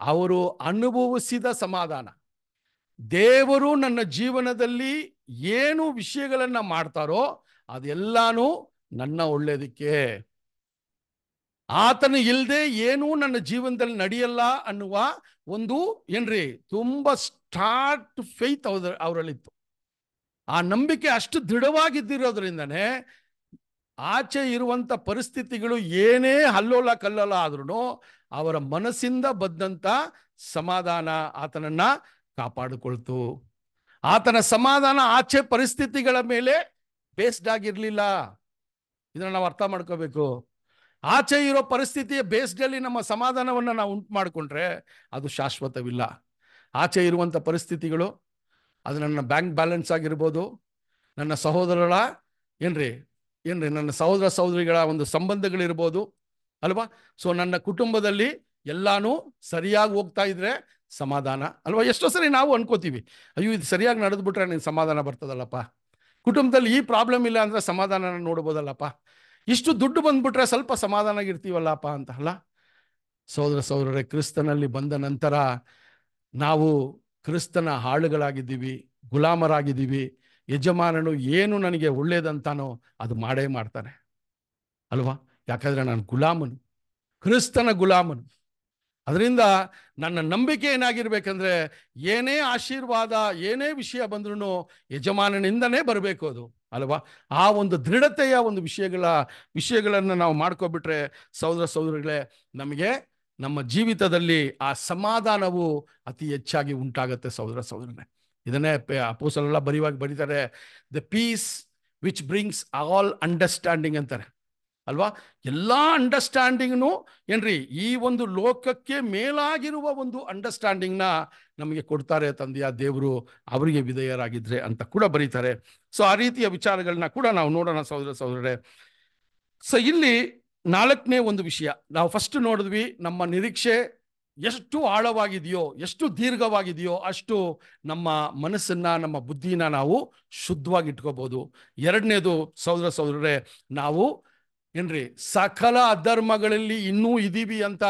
ಅವರು ಅನುಭವಿಸಿದ ಸಮಾಧಾನ. ದೇವರು ನನ್ನ ಜೀವನದಲ್ಲಿ ಏನು ವಿಷಯಗಳನ್ನ ಮಾಡ್ತಾರೋ ಅದೆಲ್ಲಾನು ನನ್ನ ಒಳ್ಳೇದಕ್ಕೆ. ಆತನು ಇಲ್ಲದೆ ಏನೂ ನನ್ನ ಜೀವನದಲ್ಲಿ ನಡೆಯಲ್ಲ ಅನ್ನುವ ಒಂದು ಏನ್ರಿ, ತುಂಬಾ ಸ್ಟಾರ್ಟ್ ಫೇತ್ ಅವ್ರ, ಅವರಲ್ಲಿತ್ತು. ಆ ನಂಬಿಕೆ ಅಷ್ಟು ದೃಢವಾಗಿದ್ದಿರೋದ್ರಿಂದನೇ ಆಚೆ ಇರುವಂತ ಪರಿಸ್ಥಿತಿಗಳು ಏನೇ ಹಲ್ಲೋಲ ಕಲ್ಲೋಲ ಆದ್ರೂ ಅವರ ಮನಸ್ಸಿಂದ ಬದ್ದಂತ ಸಮಾಧಾನ ಆತನನ್ನ ಕಾಪಾಡಿಕೊಳ್ತು. ಆತನ ಸಮಾಧಾನ ಆಚೆ ಪರಿಸ್ಥಿತಿಗಳ ಮೇಲೆ ಬೇಸ್ಡ್ ಆಗಿರಲಿಲ್ಲ. ಇದನ್ನ ನಾವು ಅರ್ಥ ಮಾಡ್ಕೋಬೇಕು. ಆಚೆ ಇರೋ ಪರಿಸ್ಥಿತಿಯ ಬೇಸ್ಡಲ್ಲಿ ನಮ್ಮ ಸಮಾಧಾನವನ್ನು ನಾವು ಉಂಟು ಮಾಡಿಕೊಂಡ್ರೆ ಅದು ಶಾಶ್ವತವಿಲ್ಲ. ಆಚೆ ಇರುವಂಥ ಪರಿಸ್ಥಿತಿಗಳು, ಅದು ನನ್ನ ಬ್ಯಾಂಕ್ ಬ್ಯಾಲೆನ್ಸ್ ಆಗಿರ್ಬೋದು, ನನ್ನ ಸಹೋದರರ ಏನ್ರಿ ಏನ್ರಿ, ನನ್ನ ಸಹೋದರ ಸಹೋದರಿಗಳ ಒಂದು ಸಂಬಂಧಗಳಿರ್ಬೋದು, ಅಲ್ವಾ? ಸೊ ನನ್ನ ಕುಟುಂಬದಲ್ಲಿ ಎಲ್ಲಾನು ಸರಿಯಾಗಿ ಹೋಗ್ತಾ ಇದ್ರೆ ಸಮಾಧಾನ, ಅಲ್ವಾ? ಎಷ್ಟೋ ಸರಿ ನಾವು ಅನ್ಕೋತೀವಿ, ಅಯ್ಯೋ, ಇದು ಸರಿಯಾಗಿ ನಡೆದ್ಬಿಟ್ರೆ ನಿನ್ ಸಮಾಧಾನ ಬರ್ತದಲ್ಲಪ್ಪ. ಕುಟುಂಬದಲ್ಲಿ ಈ ಪ್ರಾಬ್ಲಮ್ ಇಲ್ಲ ಅಂದ್ರೆ ಸಮಾಧಾನ ನೋಡ್ಬೋದಲ್ಲಪ್ಪ. ಇಷ್ಟು ದುಡ್ಡು ಬಂದ್ಬಿಟ್ರೆ ಸ್ವಲ್ಪ ಸಮಾಧಾನ ಆಗಿರ್ತೀವಲ್ಲಪ್ಪ ಅಂತ, ಅಲ್ಲ? ಸಹೋದರ ಸಹೋದರರೇ, ಕ್ರಿಸ್ತನಲ್ಲಿ ಬಂದ ನಂತರ ನಾವು ಕ್ರಿಸ್ತನ ಹಾಳುಗಳಾಗಿದ್ದೀವಿ ಗುಲಾಮರಾಗಿದ್ದೀವಿ ಯಜಮಾನನು ಏನು ನನಗೆ ಒಳ್ಳೇದಂತಾನೋ ಅದು ಮಾಡೇ ಮಾಡ್ತಾನೆ. ಅಲ್ವಾ? ಯಾಕಂದರೆ ನಾನು ಗುಲಾಮನು, ಕ್ರಿಸ್ತನ ಗುಲಾಮನು. ಅದರಿಂದ ನನ್ನ ನಂಬಿಕೆ ಏನಾಗಿರ್ಬೇಕಂದ್ರೆ ಏನೇ ಆಶೀರ್ವಾದ, ಏನೇ ವಿಷಯ ಬಂದ್ರೂ ಯಜಮಾನನಿಂದನೇ ಬರಬೇಕು ಅದು, ಅಲ್ವಾ? ಆ ಒಂದು ದೃಢತೆಯ ಒಂದು ವಿಷಯಗಳ, ವಿಷಯಗಳನ್ನು ನಾವು ಮಾಡ್ಕೊಬಿಟ್ರೆ ಸಹೋದರ ಸಹೋದರಿಗಳೇ, ನಮಗೆ ನಮ್ಮ ಜೀವಿತದಲ್ಲಿ ಆ ಸಮಾಧಾನವು ಅತಿ ಹೆಚ್ಚಾಗಿ ಉಂಟಾಗತ್ತೆ ಸಹೋದರ ಸಹೋದರನೇ ಇದನ್ನೇ ಅಪೋಸಲೆಲ್ಲ ಬರೆಯುವಾಗ ಬರೀತಾರೆ the peace which brings all understanding ಅಂತಾರೆ. ಅಲ್ವಾ? ಎಲ್ಲ ಅಂಡರ್ಸ್ಟ್ಯಾಂಡಿಂಗ್ನು ಏನ್ರಿ, ಈ ಒಂದು ಲೋಕಕ್ಕೆ ಮೇಲಾಗಿರುವ ಒಂದು ಅಂಡರ್ಸ್ಟ್ಯಾಂಡಿಂಗ್ನ ನಮಗೆ ಕೊಡ್ತಾರೆ ತಂದೆಯ ದೇವರು, ಅವರಿಗೆ ವಿಧೇಯರಾಗಿದ್ರೆ ಅಂತ ಕೂಡ ಬರೀತಾರೆ. ಸೊ ಆ ರೀತಿಯ ವಿಚಾರಗಳನ್ನ ಕೂಡ ನಾವು ನೋಡೋಣ ಸಹೋದರ ಸಹೋದರರೇ. ಸೊ ಇಲ್ಲಿ ನಾಲ್ಕನೇ ಒಂದು ವಿಷಯ. ನಾವು ಫಸ್ಟ್ ನೋಡಿದ್ವಿ ನಮ್ಮ ನಿರೀಕ್ಷೆ ಎಷ್ಟು ಆಳವಾಗಿದೆಯೋ, ಎಷ್ಟು ದೀರ್ಘವಾಗಿದೆಯೋ ಅಷ್ಟು ನಮ್ಮ ಮನಸ್ಸನ್ನ, ನಮ್ಮ ಬುದ್ಧಿನ ನಾವು ಶುದ್ಧವಾಗಿ ಇಟ್ಕೋಬೋದು ಎರಡನೇದು ಸಹೋದರ ಸಹೋದರರೇ, ನಾವು ಏನ್ರಿ, ಸಕಲ ಅಧರ್ಮಗಳಲ್ಲಿ ಇನ್ನೂ ಇದ್ದೀವಿ ಅಂತ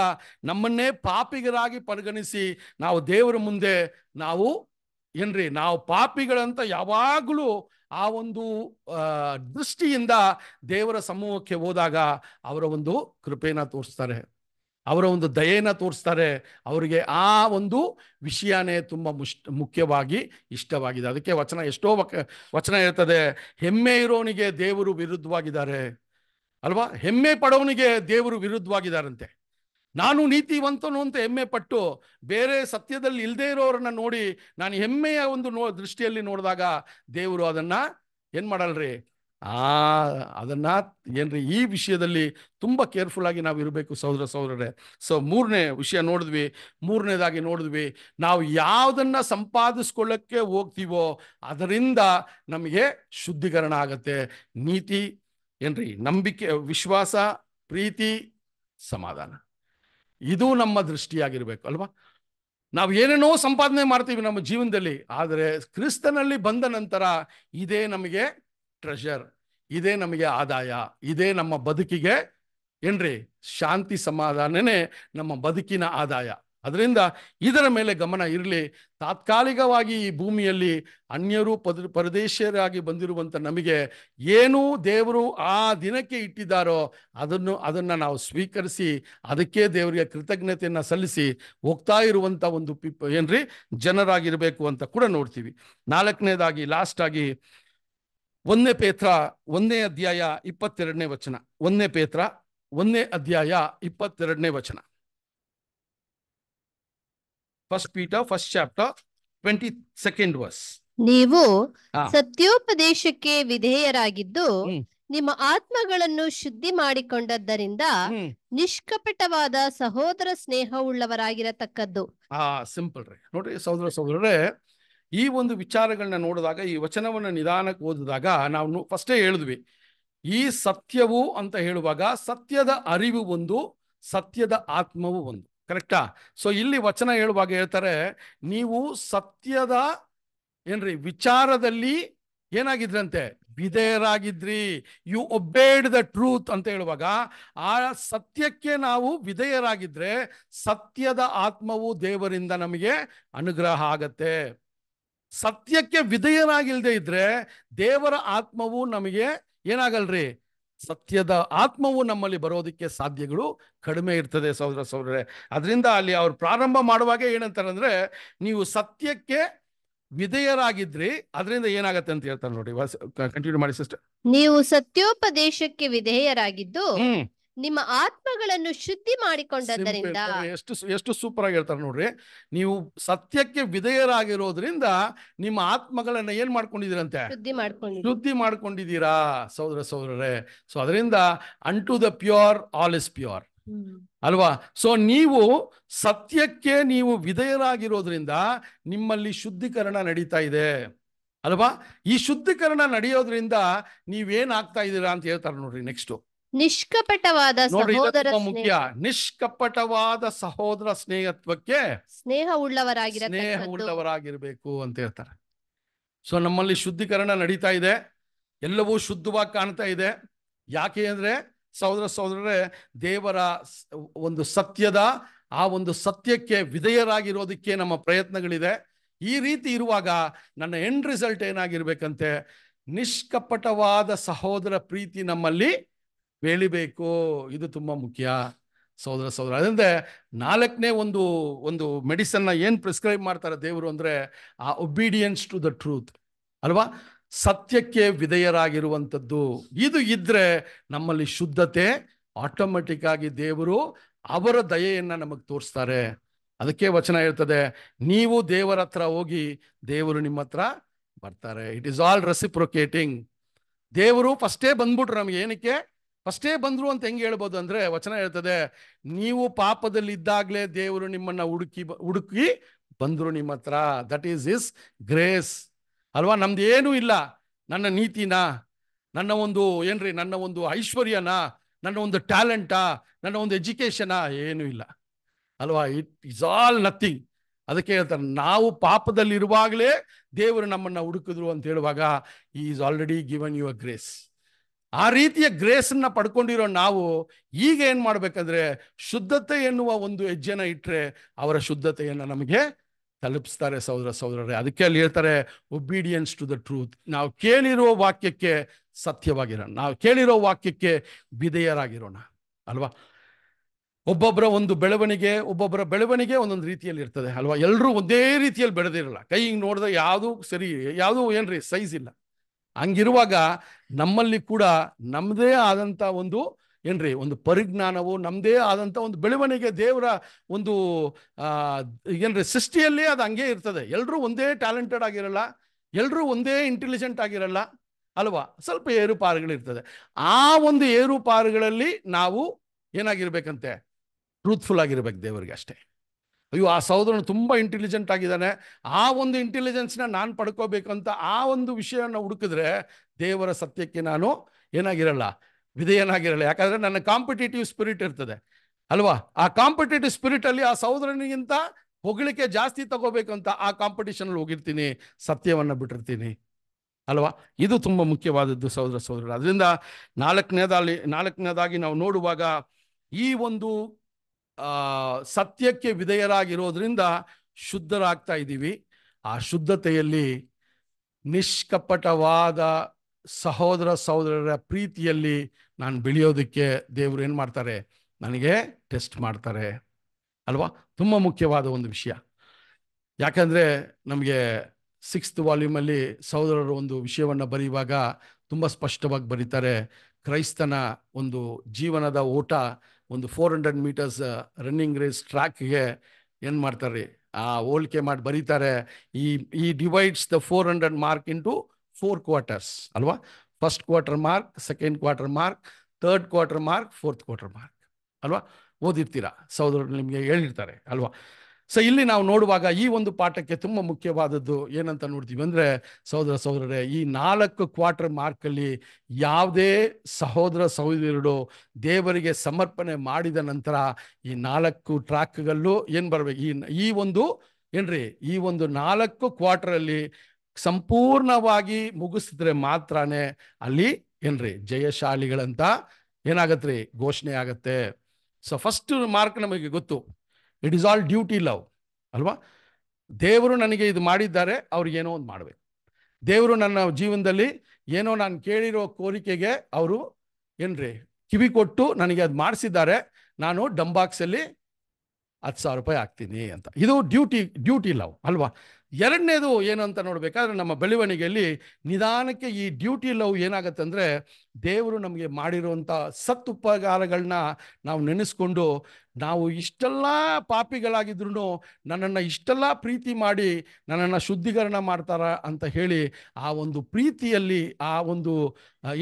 ನಮ್ಮನ್ನೇ ಪಾಪಿಗರಾಗಿ ಪರಿಗಣಿಸಿ ನಾವು ದೇವರ ಮುಂದೆ ನಾವು ಏನ್ರಿ, ನಾವು ಪಾಪಿಗಳಂತ ಯಾವಾಗಲೂ ಆ ಒಂದು ದೃಷ್ಟಿಯಿಂದ ದೇವರ ಸಮೂಹಕ್ಕೆ ಹೋದಾಗ ಅವರ ಒಂದು ಕೃಪೆನ ತೋರಿಸ್ತಾರೆ. ಅವರ ಒಂದು ದಯೆನ ತೋರಿಸ್ತಾರೆ. ಅವರಿಗೆ ಆ ಒಂದು ವಿಷಯನೇ ತುಂಬ ಮುಷ್, ಮುಖ್ಯವಾಗಿ ಇಷ್ಟವಾಗಿದೆ. ಅದಕ್ಕೆ ವಚನ ಎಷ್ಟೋ ವಚನ ಇರ್ತದೆ ಹೆಮ್ಮೆ ಇರೋನಿಗೆ ದೇವರು ವಿರುದ್ಧವಾಗಿದ್ದಾರೆ. ಅಲ್ವಾ? ಹೆಮ್ಮೆ ಪಡೋನಿಗೆ ದೇವರು ವಿರುದ್ಧವಾಗಿದ್ದಾರಂತೆ. ನಾನು ನೀತಿವಂತನು ಅಂತ ಹೆಮ್ಮೆ ಪಟ್ಟು ಬೇರೆ ಸತ್ಯದಲ್ಲಿ ಇಲ್ಲದೆ ಇರೋರನ್ನ ನೋಡಿ, ನಾನು ಹೆಮ್ಮೆಯ ಒಂದು ನೋ, ದೃಷ್ಟಿಯಲ್ಲಿ ನೋಡಿದಾಗ ದೇವರು ಅದನ್ನ ಏನು ಮಾಡಲ್ರಿ? ಆ, ಅದನ್ನ ಏನ್ರಿ ಈ ವಿಷಯದಲ್ಲಿ ತುಂಬಾ ಕೇರ್ಫುಲ್ ಆಗಿ ನಾವು ಇರಬೇಕು ಸಹೋದರ ಸಹೋದರರೇ. ಸೊ ಮೂರನೇ ವಿಷಯ ನೋಡಿದ್ವಿ. ಮೂರನೇದಾಗಿ ನೋಡಿದ್ವಿ. ನಾವು ಯಾವುದನ್ನ ಸಂಪಾದಿಸ್ಕೊಳ್ಳಕ್ಕೆ ಹೋಗ್ತೀವೋ ಅದರಿಂದ ನಮಗೆ ಶುದ್ಧೀಕರಣ ಆಗತ್ತೆ. ನೀತಿ, ಏನ್ರಿ, ನಂಬಿಕೆ, ವಿಶ್ವಾಸ, ಪ್ರೀತಿ, ಸಮಾಧಾನ. ಇದು ನಮ್ಮ ದೃಷ್ಟಿಯಾಗಿರ್ಬೇಕು, ಅಲ್ವಾ? ನಾವು ಏನೇನೋ ಸಂಪಾದನೆ ಮಾಡ್ತೀವಿ ನಮ್ಮ ಜೀವನದಲ್ಲಿ, ಆದರೆ ಕ್ರಿಸ್ತನಲ್ಲಿ ಬಂದ ನಂತರ ಇದೇ ನಮಗೆ ಟ್ರೆಷರ್ ಇದೇ ನಮಗೆ ಆದಾಯ, ಇದೇ ನಮ್ಮ ಬದುಕಿಗೆ ಏನ್ರಿ? ಶಾಂತಿ ಸಮಾಧಾನನೇ ನಮ್ಮ ಬದುಕಿನ ಆದಾಯ. ಅದರಿಂದ ಇದರ ಮೇಲೆ ಗಮನ ಇರಲಿ. ತಾತ್ಕಾಲಿಕವಾಗಿ ಈ ಭೂಮಿಯಲ್ಲಿ ಅನ್ಯರು ಪದ, ಪರದೇಶಿಯರಾಗಿ ಬಂದಿರುವಂಥ ನಮಗೆ ಏನು ದೇವರು ಆ ದಿನಕ್ಕೆ ಇಟ್ಟಿದ್ದಾರೋ ಅದನ್ನು ಅದನ್ನು ನಾವು ಸ್ವೀಕರಿಸಿ ಅದಕ್ಕೆ ದೇವರಿಗೆ ಕೃತಜ್ಞತೆಯನ್ನು ಸಲ್ಲಿಸಿ ಹೋಗ್ತಾ ಇರುವಂಥ ಒಂದು ಪಿಪ್, ಏನ್ರಿ? ಜನರಾಗಿರಬೇಕು ಅಂತ ಕೂಡ ನೋಡ್ತೀವಿ. ನಾಲ್ಕನೇದಾಗಿ ಲಾಸ್ಟಾಗಿ ಒಂದನೇ ಪೇತ್ರ ಒಂದನೇ ಅಧ್ಯಾಯ ಇಪ್ಪತ್ತೆರಡನೇ ವಚನ. ಒಂದನೇ ಪೇತ್ರ ಒಂದನೇ ಅಧ್ಯಾಯ ಇಪ್ಪತ್ತೆರಡನೇ ವಚನ. First Peter first chapter twenty second verse ನೀವು ಸತ್ಯೋಪದೇಶಕ್ಕೆ ವಿಧೇಯರಾಗಿದ್ದು ನಿಮ್ಮ ಆತ್ಮಗಳನ್ನು ಶುದ್ಧಿ ಮಾಡಿಕೊಂಡದ್ದರಿಂದ ನಿಷ್ಕಪಟವಾದ ಸಹೋದರ ಸ್ನೇಹವುಳ್ಳವರಾಗಿರತಕ್ಕದ್ದು. ಆ ಸಿಂಪಲ್ ರೀ. ನೋಡ್ರಿ ಸಹೋದರ ಸಹೋದರರೇ ಈ ಒಂದು ವಿಚಾರಗಳನ್ನ ನೋಡಿದಾಗ, ಈ ವಚನವನ್ನು ನಿಧಾನಕ್ಕೆ ಓದಿದಾಗ ನಾವು ಫಸ್ಟೇ ಹೇಳಿದ್ವಿ. ಈ ಸತ್ಯವು ಅಂತ ಹೇಳುವಾಗ ಸತ್ಯದ ಅರಿವು ಒಂದು, ಸತ್ಯದ ಆತ್ಮವು ಒಂದು. ಕರೆಕ್ಟಾ? ಸೊ, ಇಲ್ಲಿ ವಚನ ಹೇಳುವಾಗ ಹೇಳ್ತಾರೆ, ನೀವು ಸತ್ಯದ ಏನ್ರಿ, ವಿಚಾರದಲ್ಲಿ ಏನಾಗಿದ್ರಂತೆ? ವಿಧೇಯರಾಗಿದ್ರಿ. ಯು ಒಬ್ಬೇಡ್ ದ ಟ್ರೂತ್ ಅಂತ ಹೇಳುವಾಗ, ಆ ಸತ್ಯಕ್ಕೆ ನಾವು ವಿಧೇಯರಾಗಿದ್ರೆ ಸತ್ಯದ ಆತ್ಮವು ದೇವರಿಂದ ನಮಗೆ ಅನುಗ್ರಹ ಆಗತ್ತೆ. ಸತ್ಯಕ್ಕೆ ವಿಧೇಯನಾಗಿಲ್ಲದೆ ಇದ್ರೆ ದೇವರ ಆತ್ಮವು ನಮಗೆ ಏನಾಗಲ್ರಿ? ಸತ್ಯದ ಆತ್ಮವು ನಮ್ಮಲ್ಲಿ ಬರೋದಕ್ಕೆ ಸಾಧ್ಯಗಳು ಕಡಿಮೆ ಇರ್ತದೆ ಸಹೋದರ ಸಹೋದರೇ ಅದರಿಂದ ಅಲ್ಲಿ ಅವ್ರು ಪ್ರಾರಂಭ ಮಾಡುವಾಗ ಏನಂತಾರಂದ್ರೆ ನೀವು ಸತ್ಯಕ್ಕೆ ವಿಧೇಯರಾಗಿದ್ರಿ ಅದರಿಂದ ಏನಾಗತ್ತೆ ಅಂತ ಹೇಳ್ತಾರೆ ನೋಡಿ. ಕಂಟಿನ್ಯೂ ಮಾಡಿ ಸಿಸ್ಟರ್ ನೀವು ಸತ್ಯೋಪದೇಶಕ್ಕೆ ವಿಧೇಯರಾಗಿದ್ದು ನಿಮ್ಮ ಆತ್ಮಗಳನ್ನು ಶುದ್ಧಿ ಮಾಡಿಕೊಂಡದ್ದರಿಂದ ಎಷ್ಟು ಎಷ್ಟು ಸೂಪರ್ ಆಗಿ ಹೇಳ್ತಾರೆ ನೋಡ್ರಿ. ನೀವು ಸತ್ಯಕ್ಕೆ ವಿಧೇಯರಾಗಿರೋದ್ರಿಂದ ನಿಮ್ಮ ಆತ್ಮಗಳನ್ನ ಏನ್ ಮಾಡ್ಕೊಂಡಿದ್ದೀರಂತೆ? ಶುದ್ಧಿ ಮಾಡ್ಕೊಂಡು ಶುದ್ಧಿ ಮಾಡ್ಕೊಂಡಿದ್ದೀರಾ ಸಹೋದರ ಸಹೋದರರೇ. ಸೊ ಅದರಿಂದ unto the pure all is pure ಅಲ್ವಾ? ಸೊ ನೀವು ಸತ್ಯಕ್ಕೆ ನೀವು ವಿಧೇಯರಾಗಿರೋದ್ರಿಂದ ನಿಮ್ಮಲ್ಲಿ ಶುದ್ಧೀಕರಣ ನಡೀತಾ ಇದೆ. ಅಲ್ವಾ? ಈ ಶುದ್ಧೀಕರಣ ನಡೆಯೋದ್ರಿಂದ ನೀವೇನ್ ಆಗ್ತಾ ಇದ್ದೀರಾ ಅಂತ ಹೇಳ್ತಾರೆ ನೋಡ್ರಿ ನೆಕ್ಸ್ಟ್ ನಿಷ್ಕಪಟವಾದ ಸಹೋದರ ಮುಖ್ಯ ನಿಷ್ಕಪಟವಾದ ಸಹೋದರ ಸ್ನೇಹತ್ವಕ್ಕೆ ಸ್ನೇಹ ಉಳ್ಳವರಾಗಿರ ಸ್ನೇಹ ಉಳ್ಳವರಾಗಿರ್ಬೇಕು ಅಂತ ಹೇಳ್ತಾರೆ. ಸೊ ನಮ್ಮಲ್ಲಿ ಶುದ್ಧೀಕರಣ ನಡೀತಾ ಇದೆ. ಎಲ್ಲವೂ ಶುದ್ಧವಾಗಿ ಕಾಣ್ತಾ ಇದೆ. ಯಾಕೆ ಅಂದ್ರೆ ಸಹೋದರ ಸಹೋದರರೇ ದೇವರ ಒಂದು ಸತ್ಯದ ಆ ಒಂದು ಸತ್ಯಕ್ಕೆ ವಿಧೇಯರಾಗಿರೋದಕ್ಕೆ ನಮ್ಮ ಪ್ರಯತ್ನಗಳಿದೆ. ಈ ರೀತಿ ಇರುವಾಗ ನನ್ನ ಎಂಡ್ ರಿಸಲ್ಟ್ ಏನಾಗಿರ್ಬೇಕಂತೆ? ನಿಷ್ಕಪಟವಾದ ಸಹೋದರ ಪ್ರೀತಿ ನಮ್ಮಲ್ಲಿ ಬೆಳಿಬೇಕು, ಇದು ತುಂಬ ಮುಖ್ಯ. ಸಹೋದರ ಸಹೋದರ. ಅದರಿಂದ ನಾಲ್ಕನೇ ಒಂದು ಒಂದು ಮೆಡಿಸನ್ನ ಏನು ಪ್ರಿಸ್ಕ್ರೈಬ್ ಮಾಡ್ತಾರೆ ದೇವರು ಅಂದರೆ ಆ ಒಬಿಡಿಯನ್ಸ್ ಟು ದ ಟ್ರೂತ್ ಅಲ್ವಾ? ಸತ್ಯಕ್ಕೆ ವಿಧೇಯರಾಗಿರುವಂಥದ್ದು. ಇದು ಇದ್ರೆ ನಮ್ಮಲ್ಲಿ ಶುದ್ಧತೆ ಆಟೋಮೆಟಿಕ್ ಆಗಿ ದೇವರು ಅವರ ದಯೆಯನ್ನು ನಮಗೆ ತೋರಿಸ್ತಾರೆ. ಅದಕ್ಕೆ ವಚನ ಇರ್ತದೆ ನೀವು ದೇವರ ಹತ್ರ ಹೋಗಿ ದೇವರು ನಿಮ್ಮ ಹತ್ರ ಬರ್ತಾರೆ. ಇಟ್ ಈಸ್ ಆಲ್ ರೆಸಿಪ್ರೊಕೇಟಿಂಗ್ ದೇವರು ಫಸ್ಟೇ ಬಂದ್ಬಿಟ್ರು ನಮ್ಗೆ ಏನಕ್ಕೆ? ಫಸ್ಟೇ ಬಂದರು ಅಂತ ಹೆಂಗೆ ಹೇಳ್ಬೋದು ಅಂದರೆ ವಚನ ಹೇಳ್ತದೆ, ನೀವು ಪಾಪದಲ್ಲಿ ಇದ್ದಾಗಲೇ ದೇವರು ನಿಮ್ಮನ್ನು ಹುಡುಕಿ ಹುಡುಕಿ ಬಂದರು ನಿಮ್ಮ ಹತ್ರ. ದಟ್ ಈಸ್ ಇಸ್ ಗ್ರೇಸ್ ಅಲ್ವಾ? ನಮ್ದು ಏನೂ ಇಲ್ಲ. ನನ್ನ ನೀತಿನ? ನನ್ನ ಒಂದು ಏನ್ರಿ? ನನ್ನ ಒಂದು ಐಶ್ವರ್ಯನ? ನನ್ನ ಒಂದು ಟ್ಯಾಲೆಂಟಾ? ನನ್ನ ಒಂದು ಎಜುಕೇಶನಾ ಏನೂ ಇಲ್ಲ. ಅಲ್ವಾ? It is all nothing. ಅದಕ್ಕೆ ಹೇಳ್ತಾರೆ, ನಾವು ಪಾಪದಲ್ಲಿರುವಾಗಲೇ ದೇವರು ನಮ್ಮನ್ನು ಹುಡುಕಿದ್ರು. ಅಂತ ಹೇಳುವಾಗ ಈ is already given your grace ಆ ರೀತಿಯ ಗ್ರೇಸನ್ನ ಪಡ್ಕೊಂಡಿರೋ ನಾವು ಈಗ ಏನ್ ಮಾಡ್ಬೇಕಂದ್ರೆ ಶುದ್ಧತೆ ಎನ್ನುವ ಒಂದು ಹೆಜ್ಜೆನ ಇಟ್ರೆ ಅವರ ಶುದ್ಧತೆಯನ್ನ ನಮಗೆ ತಲುಪಿಸ್ತಾರೆ ಸಹೋದರ ಸಹೋದರರೇ. ಅದಕ್ಕೆ ಅಲ್ಲಿ ಹೇಳ್ತಾರೆ ಒಬೀಡಿಯನ್ಸ್ ಟು ದ ಟ್ರೂತ್ ನಾವು ಕೇಳಿರುವ ವಾಕ್ಯಕ್ಕೆ ಸತ್ಯವಾಗಿರೋಣ. ನಾವು ಕೇಳಿರೋ ವಾಕ್ಯಕ್ಕೆ ವಿಧೇಯರಾಗಿರೋಣ. ಅಲ್ವಾ? ಒಬ್ಬೊಬ್ಬರ ಒಂದು ಬೆಳವಣಿಗೆ ಒಬ್ಬೊಬ್ಬರ ಬೆಳವಣಿಗೆ ಒಂದೊಂದು ರೀತಿಯಲ್ಲಿ ಇರ್ತದೆ. ಅಲ್ವಾ? ಎಲ್ಲರೂ ಒಂದೇ ರೀತಿಯಲ್ಲಿ ಬೆಳೆದಿರಲ್ಲ. ಕೈ ಹಿಂಗೆ ನೋಡಿದ್ರೆ ಯಾವುದು ಸರಿ, ಯಾವುದು ಏನ್ರಿ, ಸೈಜ್ ಇಲ್ಲ. ಹಂಗಿರುವಾಗ ನಮ್ಮಲ್ಲಿ ಕೂಡ ನಮ್ಮದೇ ಆದಂಥ ಒಂದು ಏನ್ರಿ, ಒಂದು ಪರಿಜ್ಞಾನವು ನಮ್ಮದೇ ಆದಂಥ ಒಂದು ಬೆಳವಣಿಗೆ ದೇವರ ಒಂದು ಏನ್ರಿ, ಸೃಷ್ಟಿಯಲ್ಲಿ ಅದು ಹಂಗೆ ಇರ್ತದೆ. ಎಲ್ಲರೂ ಒಂದೇ ಟ್ಯಾಲೆಂಟೆಡ್ ಆಗಿರಲ್ಲ ಎಲ್ಲರೂ ಒಂದೇ ಇಂಟೆಲಿಜೆಂಟ್ ಆಗಿರಲ್ಲ, ಅಲ್ವಾ? ಸ್ವಲ್ಪ ಏರುಪಾರುಗಳಿರ್ತದೆ ಆ ಒಂದು ಏರುಪಾರುಗಳಲ್ಲಿ ನಾವು ಏನಾಗಿರ್ಬೇಕಂತೆ? ಟ್ರೂತ್ಫುಲ್ ಆಗಿರ್ಬೇಕು ದೇವರಿಗೆ ಅಷ್ಟೇ. ಅಯ್ಯೋ, ಆ ಸಹೋದರನು ತುಂಬ ಇಂಟೆಲಿಜೆಂಟ್ ಆಗಿದ್ದಾನೆ. ಆ ಒಂದು ಇಂಟೆಲಿಜೆನ್ಸ್ನ ನಾನು ಪಡ್ಕೋಬೇಕಂತ ಆ ಒಂದು ವಿಷಯವನ್ನು ಹುಡುಕಿದ್ರೆ ದೇವರ ಸತ್ಯಕ್ಕೆ ನಾನು ಏನಾಗಿರಲ್ಲ, ವಿಧೇಯನಾಗಿರಲ್ಲ. ಯಾಕಂದರೆ ನನ್ನ ಕಾಂಪಿಟೇಟಿವ್ ಸ್ಪಿರಿಟ್ ಇರ್ತದೆ. ಅಲ್ವಾ? ಆ ಕಾಂಪಿಟೇಟಿವ್ ಸ್ಪಿರಿಟಲ್ಲಿ ಆ ಸಹೋದರನಿಗಿಂತ ಹೊಗಳಿಕೆ ಜಾಸ್ತಿ ತಗೋಬೇಕಂತ ಆ ಕಾಂಪಿಟೇಷನಲ್ಲಿ ಹೋಗಿರ್ತೀನಿ, ಸತ್ಯವನ್ನು ಬಿಟ್ಟಿರ್ತೀನಿ. ಅಲ್ವಾ? ಇದು ತುಂಬ ಮುಖ್ಯವಾದದ್ದು ಸಹೋದರ ಸಹೋದರ ಅದರಿಂದ ನಾಲ್ಕನೇದಲ್ಲಿ ನಾಲ್ಕನೇದಾಗಿ ನಾವು ನೋಡುವಾಗ ಈ ಒಂದು ಸತ್ಯಕ್ಕೆ ವಿಧೇಯರಾಗಿರೋದ್ರಿಂದ ಶುದ್ಧರಾಗ್ತಾ ಇದ್ದೀವಿ. ಆ ಶುದ್ಧತೆಯಲ್ಲಿ ನಿಷ್ಕಪಟವಾದ ಸಹೋದರ ಸಹೋದರರ ಪ್ರೀತಿಯಲ್ಲಿ ನಾನು ಬೆಳೆಯೋದಕ್ಕೆ ದೇವರು ಏನು ಮಾಡ್ತಾರೆ? ನನಗೆ ಟೆಸ್ಟ್ ಮಾಡ್ತಾರೆ. ಅಲ್ವಾ? ತುಂಬ ಮುಖ್ಯವಾದ ಒಂದು ವಿಷಯ. ಯಾಕಂದರೆ ನಮಗೆ ಸಿಕ್ಸ್ತ್ ವಾಲ್ಯೂಮಲ್ಲಿ ಸಹೋದರರು ಒಂದು ವಿಷಯವನ್ನು ಬರೆಯುವಾಗ ತುಂಬ ಸ್ಪಷ್ಟವಾಗಿ ಬರೀತಾರೆ. ಕ್ರೈಸ್ತನ ಒಂದು ಜೀವನದ ಓಟ ಒಂದು four hundred meters running race ಟ್ರ್ಯಾಕ್ಗೆ ಏನು ಮಾಡ್ತಾರೆ? ಆ, ಹೋಲಿಕೆ ಮಾಡಿ ಬರೀತಾರೆ. ಈ ಈ divides the four hundred mark into four quarters ಅಲ್ವಾ? First quarter mark second quarter mark third quarter mark fourth quarter mark ಅಲ್ವಾ? ಓದಿರ್ತೀರಾ? ಸಹೋದರರು ನಿಮಗೆ ಹೇಳಿರ್ತಾರೆ, ಅಲ್ವಾ? ಸೊ ಇಲ್ಲಿ ನಾವು ನೋಡುವಾಗ ಈ ಒಂದು ಪಾಠಕ್ಕೆ ತುಂಬ ಮುಖ್ಯವಾದದ್ದು ಏನಂತ ನೋಡ್ತೀವಿ ಅಂದರೆ, ಸಹೋದರ ಸಹೋದರರೇ, ಈ ನಾಲ್ಕು ಕ್ವಾರ್ಟರ್ ಮಾರ್ಕಲ್ಲಿ ಯಾವುದೇ ಸಹೋದರ ಸಹೋದರರು ದೇವರಿಗೆ ಸಮರ್ಪಣೆ ಮಾಡಿದ ನಂತರ ಈ ನಾಲ್ಕು ಟ್ರ್ಯಾಕ್ಗಳಲ್ಲೂ ಏನು ಬರಬೇಕು? ಈ ಈ ಒಂದು ಏನ್ರಿ, ಈ ಒಂದು ನಾಲ್ಕು ಕ್ವಾರ್ಟರಲ್ಲಿ ಸಂಪೂರ್ಣವಾಗಿ ಮುಗಿಸಿದ್ರೆ ಮಾತ್ರನೇ ಅಲ್ಲಿ ಏನ್ರಿ, ಜಯಶಾಲಿಗಳಂತ ಏನಾಗತ್ರಿ, ಘೋಷಣೆ ಆಗತ್ತೆ. ಸೊ ಫಸ್ಟ್ ಮಾರ್ಕ್ ನಮಗೆ ಗೊತ್ತು. It is all duty love ಅಲ್ವಾ? ದೇವರು ನನಗೆ ಇದು ಮಾಡಿದ್ದಾರೆ ಅವ್ರಿಗೆ ಏನೋ ಒಂದು ಮಾಡಬೇಕು. ದೇವರು ನನ್ನ ಜೀವನದಲ್ಲಿ ಏನೋ ನಾನು ಕೇಳಿರೋ ಕೋರಿಕೆಗೆ ಅವರು ಏನ್ರಿ, ಕಿವಿ ಕೊಟ್ಟು ನನಗೆ ಅದು ಮಾಡಿಸಿದ್ದಾರೆ, ನಾನು ಡಂಬಾಕ್ಸಲ್ಲಿ ಹತ್ತು ಸಾವಿರ ರೂಪಾಯಿ ಹಾಕ್ತೀನಿ ಅಂತ. ಇದು ಡ್ಯೂಟಿ ಡ್ಯೂಟಿ ಲವ್ ಅಲ್ವಾ? ಎರಡನೇದು ಏನು ಅಂತ ನೋಡ್ಬೇಕಾದ್ರೆ ನಮ್ಮ ಬೆಳವಣಿಗೆಯಲ್ಲಿ ನಿಧಾನಕ್ಕೆ ಈ ಡ್ಯೂಟಿ ಲವ್ ಏನಾಗುತ್ತೆ ಅಂದರೆ ದೇವರು ನಮಗೆ ಮಾಡಿರುವಂಥ ಸತ್ತುಪಕಾರಗಳನ್ನ ನಾವು ನೆನೆಸ್ಕೊಂಡು ನಾವು ಇಷ್ಟೆಲ್ಲ ಪಾಪಿಗಳಾಗಿದ್ರು ನನ್ನನ್ನು ಇಷ್ಟೆಲ್ಲ ಪ್ರೀತಿ ಮಾಡಿ ನನ್ನನ್ನು ಶುದ್ಧೀಕರಣ ಮಾಡ್ತಾರ ಅಂತ ಹೇಳಿ ಆ ಒಂದು ಪ್ರೀತಿಯಲ್ಲಿ ಆ ಒಂದು,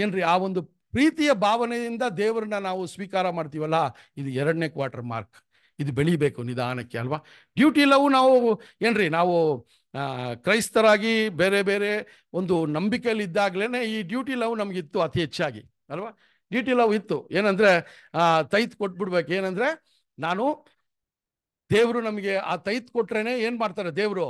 ಏನ್ರಿ ಆ ಒಂದು ಪ್ರೀತಿಯ ಭಾವನೆಯಿಂದ ದೇವರನ್ನ ನಾವು ಸ್ವೀಕಾರ ಮಾಡ್ತೀವಲ್ಲ, ಇದು ಎರಡನೇ ಕ್ವಾರ್ಟರ್ ಮಾರ್ಕ್. ಇದು ಬೆಳಿಬೇಕು ನಿಧಾನಕ್ಕೆ ಅಲ್ವಾ? ಡ್ಯೂಟಿ ಲವ್ ನಾವು ಏನ್ರಿ ನಾವು ಕ್ರೈಸ್ತರಾಗಿ ಬೇರೆ ಬೇರೆ ಒಂದು ನಂಬಿಕೆಯಲ್ಲಿ ಇದ್ದಾಗಲೇ ಈ ಡ್ಯೂಟಿ ಲವ್ ನಮಗಿತ್ತು ಅತಿ ಹೆಚ್ಚಾಗಿ, ಅಲ್ವಾ? ಡ್ಯೂಟಿ ಲವ್ ಇತ್ತು. ಏನಂದರೆ ತೈತ್ ಕೊಟ್ಬಿಡ್ಬೇಕು. ಏನಂದರೆ, ನಾನು ದೇವರು ನಮಗೆ ಆ ತೈತ್ ಕೊಟ್ರೇ ಏನು ಮಾಡ್ತಾರೆ ದೇವರು?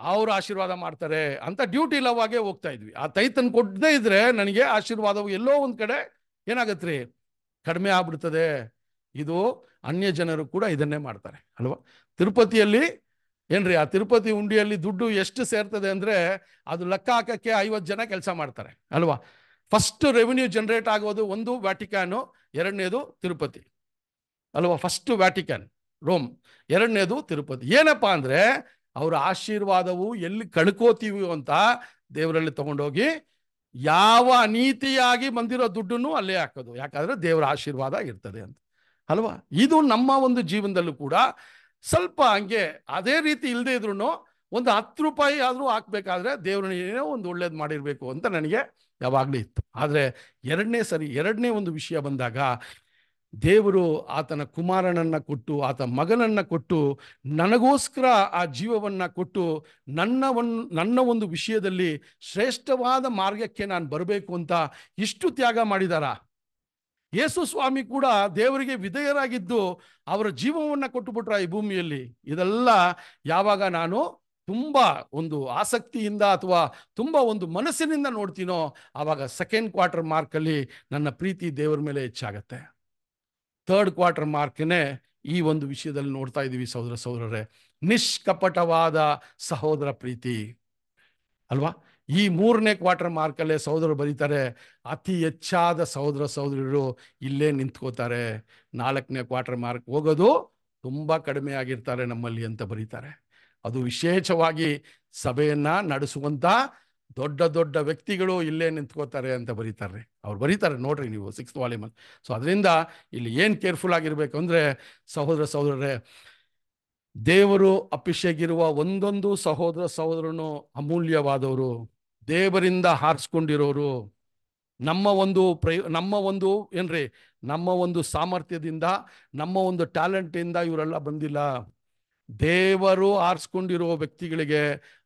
ಅವರು ಆಶೀರ್ವಾದ ಮಾಡ್ತಾರೆ ಅಂತ ಡ್ಯೂಟಿ ಲವ್ ಆಗೇ ಹೋಗ್ತಾ ಇದ್ವಿ. ಆ ತೈತನ್ನು ಕೊಟ್ಟದೇ ಇದ್ರೆ ನನಗೆ ಆಶೀರ್ವಾದವು ಎಲ್ಲೋ ಒಂದು ಕಡೆ ಏನಾಗತ್ರಿ? ಕಡಿಮೆ ಆಗ್ಬಿಡ್ತದೆ. ಇದು ಅನ್ಯ ಜನರು ಕೂಡ ಇದನ್ನೇ ಮಾಡ್ತಾರೆ, ಅಲ್ವಾ? ತಿರುಪತಿಯಲ್ಲಿ ಏನ್ರಿ, ಆ ತಿರುಪತಿ ಉಂಡಿಯಲ್ಲಿ ದುಡ್ಡು ಎಷ್ಟು ಸೇರ್ತದೆ ಅಂದ್ರೆ ಅದು ಲೆಕ್ಕ ಹಾಕಕ್ಕೆ ಐವತ್ತು ಜನ ಕೆಲಸ ಮಾಡ್ತಾರೆ, ಅಲ್ವಾ? ಫಸ್ಟ್ ರೆವಿನ್ಯೂ ಜನರೇಟ್ ಆಗೋದು ಒಂದು ವ್ಯಾಟಿಕ್ಯಾನು ಎರಡನೇದು ತಿರುಪತಿ, ಅಲ್ವಾ? ಫಸ್ಟ್ ವ್ಯಾಟಿಕ್ಯಾನ್ ರೋಮ್ ಎರಡನೇದು ತಿರುಪತಿ. ಏನಪ್ಪಾ ಅಂದ್ರೆ, ಅವರ ಆಶೀರ್ವಾದವು ಎಲ್ಲಿ ಕಳ್ಕೋತೀವಿ ಅಂತ ದೇವರಲ್ಲಿ ತಗೊಂಡೋಗಿ ಯಾವ ಅನೀತಿಯಾಗಿ ಬಂದಿರೋ ದುಡ್ಡನ್ನು ಅಲ್ಲೇ ಹಾಕೋದು. ಯಾಕಂದ್ರೆ ದೇವರ ಆಶೀರ್ವಾದ ಇರ್ತದೆ ಅಂತ, ಅಲ್ವಾ? ಇದು ನಮ್ಮ ಒಂದು ಜೀವನದಲ್ಲೂ ಕೂಡ ಸ್ವಲ್ಪ ಹಂಗೆ ಅದೇ ರೀತಿ ಇಲ್ಲದೆ ಇದ್ರು ಒಂದು ಹತ್ತು ರೂಪಾಯಿ ಆದರೂ ಹಾಕ್ಬೇಕಾದ್ರೆ ದೇವ್ರನ್ನ ಏನೋ ಒಂದು ಒಳ್ಳೇದು ಮಾಡಿರಬೇಕು ಅಂತ ನನಗೆ ಯಾವಾಗಲೂ ಇತ್ತು. ಆದರೆ ಎರಡನೇ ಸರಿ, ಎರಡನೇ ಒಂದು ವಿಷಯ ಬಂದಾಗ ದೇವರು ಆತನ ಕುಮಾರನನ್ನ ಕೊಟ್ಟು, ಆತ ಮಗನನ್ನು ಕೊಟ್ಟು, ನನಗೋಸ್ಕರ ಆ ಜೀವವನ್ನ ಕೊಟ್ಟು ನನ್ನ ಒನ್, ನನ್ನ ಒಂದು ವಿಷಯದಲ್ಲಿ ಶ್ರೇಷ್ಠವಾದ ಮಾರ್ಗಕ್ಕೆ ನಾನು ಬರಬೇಕು ಅಂತ ಇಷ್ಟು ತ್ಯಾಗ ಮಾಡಿದಾರ? ಯೇಸು ಸ್ವಾಮಿ ಕೂಡ ದೇವರಿಗೆ ವಿಧೇಯರಾಗಿದ್ದು ಅವರ ಜೀವವನ್ನು ಕೊಟ್ಟುಬಿಟ್ರ ಈ ಭೂಮಿಯಲ್ಲಿ. ಇದೆಲ್ಲ ಯಾವಾಗ ನಾನು ತುಂಬ ಒಂದು ಆಸಕ್ತಿಯಿಂದ ಅಥವಾ ತುಂಬ ಒಂದು ಮನಸ್ಸಿನಿಂದ ನೋಡ್ತೀನೋ ಆವಾಗ ಸೆಕೆಂಡ್ ಕ್ವಾರ್ಟರ್ ಮಾರ್ಕಲ್ಲಿ ನನ್ನ ಪ್ರೀತಿ ದೇವರ ಮೇಲೆ ಹೆಚ್ಚಾಗತ್ತೆ. ಥರ್ಡ್ ಕ್ವಾರ್ಟರ್ ಮಾರ್ಕ್ನೇ ಈ ಒಂದು ವಿಷಯದಲ್ಲಿ ನೋಡ್ತಾ ಇದ್ದೀವಿ ಸಹೋದರ ಸಹೋದರರೇ. ನಿಷ್ಕಪಟವಾದ ಸಹೋದರ ಪ್ರೀತಿ. ಅಲ್ವಾ? ಈ ಮೂರನೇ ಕ್ವಾರ್ಟರ್ ಮಾರ್ಕಲ್ಲೇ ಸಹೋದರರು ಬರೀತಾರೆ, ಅತಿ ಹೆಚ್ಚಾದ ಸಹೋದರ ಸಹೋದರಿಯರು ಇಲ್ಲೇ ನಿಂತ್ಕೋತಾರೆ. ನಾಲ್ಕನೇ ಕ್ವಾರ್ಟರ್ ಮಾರ್ಕ್ ಹೋಗೋದು ತುಂಬ ಕಡಿಮೆ ಆಗಿರ್ತಾರೆ ನಮ್ಮಲ್ಲಿ ಅಂತ ಬರೀತಾರೆ. ಅದು ವಿಶೇಷವಾಗಿ ಸಭೆಯನ್ನ ನಡೆಸುವಂತ ದೊಡ್ಡ ದೊಡ್ಡ ವ್ಯಕ್ತಿಗಳು ಇಲ್ಲೇ ನಿಂತ್ಕೋತಾರೆ ಅಂತ ಬರೀತಾರೆ. ಅವ್ರು ಬರೀತಾರೆ ನೋಡ್ರಿ ನೀವು ಸಿಕ್ಸ್ ವಾಲ್ಯೂಮಲ್ಲಿ ಸೊ ಅದರಿಂದ ಇಲ್ಲಿ ಏನು ಕೇರ್ಫುಲ್ ಆಗಿರ್ಬೇಕು ಅಂದರೆ ಸಹೋದರ ಸಹೋದರರೇ ದೇವರು ಅಭಿಷೇಕಿರುವ ಒಂದೊಂದು ಸಹೋದರ ಸಹೋದರನು ಅಮೂಲ್ಯವಾದವರು. ದೇವರಿಂದ ಹಾರಿಸ್ಕೊಂಡಿರೋರು. ನಮ್ಮ ಒಂದು ಪ್ರಯ, ನಮ್ಮ ಒಂದು ಏನ್ರಿ, ನಮ್ಮ ಒಂದು ಸಾಮರ್ಥ್ಯದಿಂದ, ನಮ್ಮ ಒಂದು ಟ್ಯಾಲೆಂಟಿಂದ ಇವರೆಲ್ಲ ಬಂದಿಲ್ಲ. ದೇವರು ಆರಿಸ್ಕೊಂಡಿರೋ ವ್ಯಕ್ತಿಗಳಿಗೆ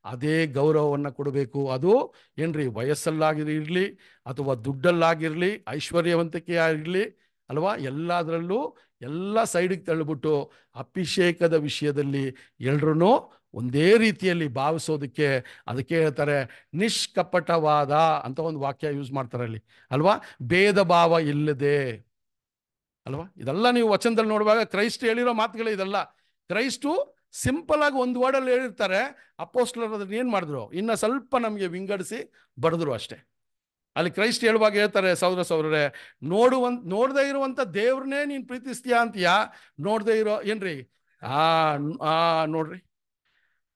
ಅದೇ ಗೌರವವನ್ನು ಕೊಡಬೇಕು. ಅದು ಏನ್ರಿ, ವಯಸ್ಸಲ್ಲಾಗಿರಲಿ ಅಥವಾ ದುಡ್ಡಲ್ಲಾಗಿರಲಿ ಐಶ್ವರ್ಯವಂತಿಕೆ ಆಗಿರಲಿ ಅಲ್ವಾ? ಎಲ್ಲದರಲ್ಲೂ ಎಲ್ಲ ಸೈಡಿಗೆ ತಳ್ಳಿಬಿಟ್ಟು ಅಭಿಷೇಕದ ವಿಷಯದಲ್ಲಿ ಎಲ್ಲರೂ ಒಂದೇ ರೀತಿಯಲ್ಲಿ ಭಾವಿಸೋದಕ್ಕೆ ಅದಕ್ಕೆ ಹೇಳ್ತಾರೆ, ನಿಷ್ಕಪಟವಾದ ಅಂತ ಒಂದು ವಾಕ್ಯ ಯೂಸ್ ಮಾಡ್ತಾರೆ ಅಲ್ಲಿ. ಅಲ್ವಾ? ಭೇದ ಭಾವ ಇಲ್ಲದೆ. ಅಲ್ವಾ? ಇದೆಲ್ಲ ನೀವು ವಚನದಲ್ಲಿ ನೋಡುವಾಗ ಕ್ರೈಸ್ಟ್ ಹೇಳಿರೋ ಮಾತುಗಳು ಇದೆಲ್ಲ. ಕ್ರೈಸ್ಟು ಸಿಂಪಲ್ ಆಗಿ ಒಂದು ವರ್ಡಲ್ಲಿ ಹೇಳಿರ್ತಾರೆ ಅಪೋಸ್ಟ್ಲರ್ ಅದನ್ನ ಏನು ಮಾಡಿದ್ರು? ಇನ್ನು ಸ್ವಲ್ಪ ನಮಗೆ ವಿಂಗಡಿಸಿ ಬರೆದ್ರು ಅಷ್ಟೇ. ಅಲ್ಲಿ ಕ್ರೈಸ್ಟ್ ಹೇಳುವಾಗ ಹೇಳ್ತಾರೆ ಸೌದರ ಸೌರರೇ ನೋಡುವಂತ, ನೋಡದೆ ಇರುವಂತ ದೇವ್ರನ್ನೇ ನೀನು ಪ್ರೀತಿಸ್ತೀಯಾ ಅಂತೀಯಾ? ನೋಡದೆ ಇರೋ, ಏನ್ರಿ? ಆ ಆ, ನೋಡ್ರಿ.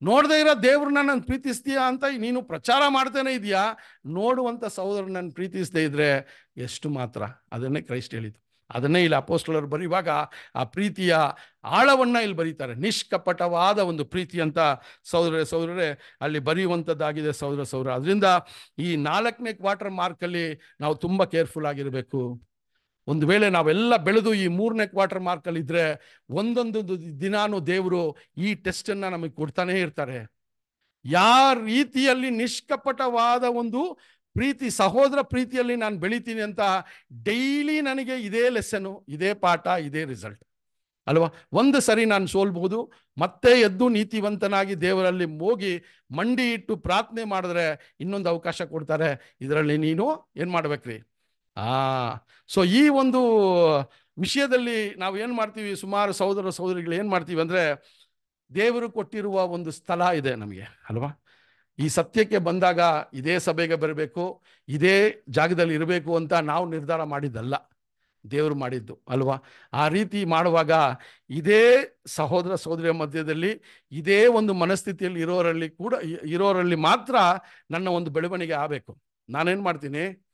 ನೋಡದೆ ಇರೋ ದೇವ್ರನ್ನ ನಾನು ಪ್ರೀತಿಸ್ತೀಯಾ ಅಂತ ನೀನು ಪ್ರಚಾರ ಮಾಡ್ತೇನೆ ಇದೆಯಾ? ನೋಡುವಂತ ಸಹೋದರ ನಾನು ಪ್ರೀತಿಸದೇ ಇದ್ರೆ ಎಷ್ಟು ಮಾತ್ರ? ಅದನ್ನೇ ಕ್ರೈಸ್ಟ್ ಹೇಳಿದ್ದು. ಅದನ್ನೇ ಇಲ್ಲಿ ಅಪೋಸ್ಟಲರು ಬರೆಯುವಾಗ ಆ ಪ್ರೀತಿಯ ಆಳವನ್ನು ಇಲ್ಲಿ ಬರೀತಾರೆ. ನಿಷ್ಕಪಟವಾದ ಒಂದು ಪ್ರೀತಿ ಅಂತ ಸೌದರ ಸೌದರೇ ಅಲ್ಲಿ ಬರೆಯುವಂಥದ್ದಾಗಿದೆ ಸೌದರ ಸೌರ ಅದರಿಂದ ಈ ನಾಲ್ಕನೇ ಕ್ವಾರ್ಟರ್ ಮಾರ್ಕಲ್ಲಿ ನಾವು ತುಂಬ ಕೇರ್ಫುಲ್ ಆಗಿರಬೇಕು. ಒಂದು ವೇಳೆ ನಾವೆಲ್ಲ ಬೆಳೆದು ಈ ಮೂರನೇ ಕ್ವಾರ್ಟರ್ ಮಾರ್ಕಲ್ಲಿ ಇದ್ರೆ ಒಂದೊಂದು ದಿನಾನು ದೇವರು ಈ ಟೆಸ್ಟನ್ನು ನಮಗೆ ಕೊಡ್ತಾನೇ ಇರ್ತಾರೆ. ಯಾವ ರೀತಿಯಲ್ಲಿ ನಿಷ್ಕಪಟವಾದ ಒಂದು ಪ್ರೀತಿ ಸಹೋದರ ಪ್ರೀತಿಯಲ್ಲಿ ನಾನು ಬೆಳಿತೀನಿ ಅಂತ ಡೈಲಿ ನನಗೆ ಇದೇ ಲೆಸನು ಇದೇ ಪಾಠ, ಇದೇ ರಿಸಲ್ಟ್ ಅಲ್ವಾ? ಒಂದು ಸರಿ ನಾನು ಸೋಲ್ಬಹುದು ಮತ್ತೆ ಎದ್ದು ನೀತಿವಂತನಾಗಿ ದೇವರಲ್ಲಿ ಹೋಗಿ ಮಂಡಿ ಇಟ್ಟು ಪ್ರಾರ್ಥನೆ ಮಾಡಿದ್ರೆ ಇನ್ನೊಂದು ಅವಕಾಶ ಕೊಡ್ತಾರೆ. ಇದರಲ್ಲಿ ನೀನು ಏನು ಮಾಡ್ಬೇಕ್ರಿ? ಆ ಸೊ ಈ ಒಂದು ವಿಷಯದಲ್ಲಿ ನಾವು ಏನು ಮಾಡ್ತೀವಿ? ಸುಮಾರು ಸಹೋದರ ಸಹೋದರಿಗಳು ಏನು ಮಾಡ್ತೀವಿ ಅಂದರೆ ದೇವರು ಕೊಟ್ಟಿರುವ ಒಂದು ಸ್ಥಳ ಇದೆ ನಮಗೆ, ಅಲ್ವಾ? ಈ ಸತ್ಯಕ್ಕೆ ಬಂದಾಗ ಇದೇ ಸಭೆಗೆ ಬರಬೇಕು, ಇದೇ ಜಾಗದಲ್ಲಿ ಇರಬೇಕು ಅಂತ ನಾವು ನಿರ್ಧಾರ ಮಾಡಿದ್ದಲ್ಲ. ದೇವರು ಮಾಡಿದ್ದು ಅಲ್ವಾ? ಆ ರೀತಿ ಮಾಡುವಾಗ ಇದೇ ಸಹೋದರ ಸಹೋದರಿಯ ಮಧ್ಯದಲ್ಲಿ ಇದೇ ಒಂದು ಮನಸ್ಥಿತಿಯಲ್ಲಿ ಇರೋರಲ್ಲಿ ಕೂಡ ಇರೋರಲ್ಲಿ ಮಾತ್ರ ನನ್ನ ಒಂದು ಬೆಳವಣಿಗೆ ಆಗಬೇಕು. ನಾನೇನು ಮಾಡ್ತೀನಿ?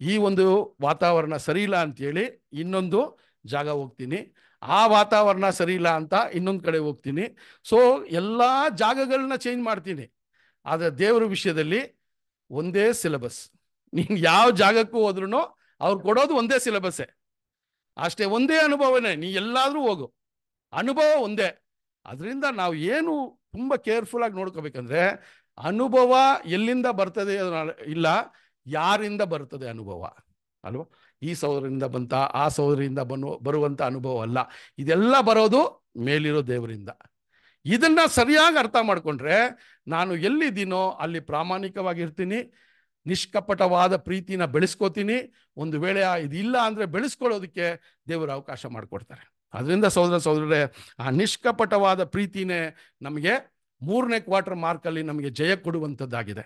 ಈ ಒಂದು ವಾತಾವರಣ ಸರಿ ಇಲ್ಲ ಅಂತೇಳಿ ಇನ್ನೊಂದು ಜಾಗ ಹೋಗ್ತೀನಿ. ಆ ವಾತಾವರಣ ಸರಿ ಇಲ್ಲ ಅಂತ ಇನ್ನೊಂದು ಕಡೆ ಹೋಗ್ತೀನಿ. ಸೊ, ಎಲ್ಲ ಜಾಗಗಳನ್ನ ಚೇಂಜ್ ಮಾಡ್ತೀನಿ. ಆದರೆ ದೇವರ ವಿಷಯದಲ್ಲಿ ಒಂದೇ ಸಿಲೆಬಸ್ ನೀನು ಯಾವ ಜಾಗಕ್ಕೂ ಹೋದ್ರೂ ಅವ್ರು ಕೊಡೋದು ಒಂದೇ ಸಿಲೆಬಸ್ಸೇ ಅಷ್ಟೇ ಒಂದೇ ಅನುಭವನೇ, ನೀ ಎಲ್ಲಾದರೂ ಹೋಗು. ಅನುಭವ ಒಂದೇ. ಅದರಿಂದ ನಾವು ಏನು ತುಂಬ ಕೇರ್ಫುಲ್ ಆಗಿ ನೋಡ್ಕೋಬೇಕಂದ್ರೆ, ಅನುಭವ ಎಲ್ಲಿಂದ ಬರ್ತದೆ ಇಲ್ಲ, ಯಾರಿಂದ ಬರ್ತದೆ ಅನುಭವ. ಅಲ್ವಾ? ಈ ಸಹೋದರಿಂದ ಬಂತ, ಆ ಸಹೋದರಿಂದ ಬನ್ನು ಬರುವಂಥ ಅನುಭವ ಅಲ್ಲ. ಇದೆಲ್ಲ ಬರೋದು ಮೇಲಿರೋ ದೇವರಿಂದ. ಇದನ್ನ ಸರಿಯಾಗಿ ಅರ್ಥ ಮಾಡ್ಕೊಂಡ್ರೆ ನಾನು ಎಲ್ಲಿದ್ದೀನೋ ಅಲ್ಲಿ ಪ್ರಾಮಾಣಿಕವಾಗಿರ್ತೀನಿ, ನಿಷ್ಕಪಟವಾದ ಪ್ರೀತಿನ ಬೆಳೆಸ್ಕೋತೀನಿ, ಒಂದು ವೇಳೆ ಇದಿಲ್ಲ ಅಂದರೆ ಬೆಳೆಸ್ಕೊಳ್ಳೋದಕ್ಕೆ ದೇವರು ಅವಕಾಶ ಮಾಡಿಕೊಡ್ತಾರೆ. ಅದರಿಂದ ಸಹೋದರ ಸಹೋದರರೇ, ಆ ನಿಷ್ಕಪಟವಾದ ಪ್ರೀತಿನೇ ನಮಗೆ ಮೂರನೇ ಕ್ವಾರ್ಟರ್ ಮಾರ್ಕಲ್ಲಿ ನಮಗೆ ಜಯ ಕೊಡುವಂಥದ್ದಾಗಿದೆ.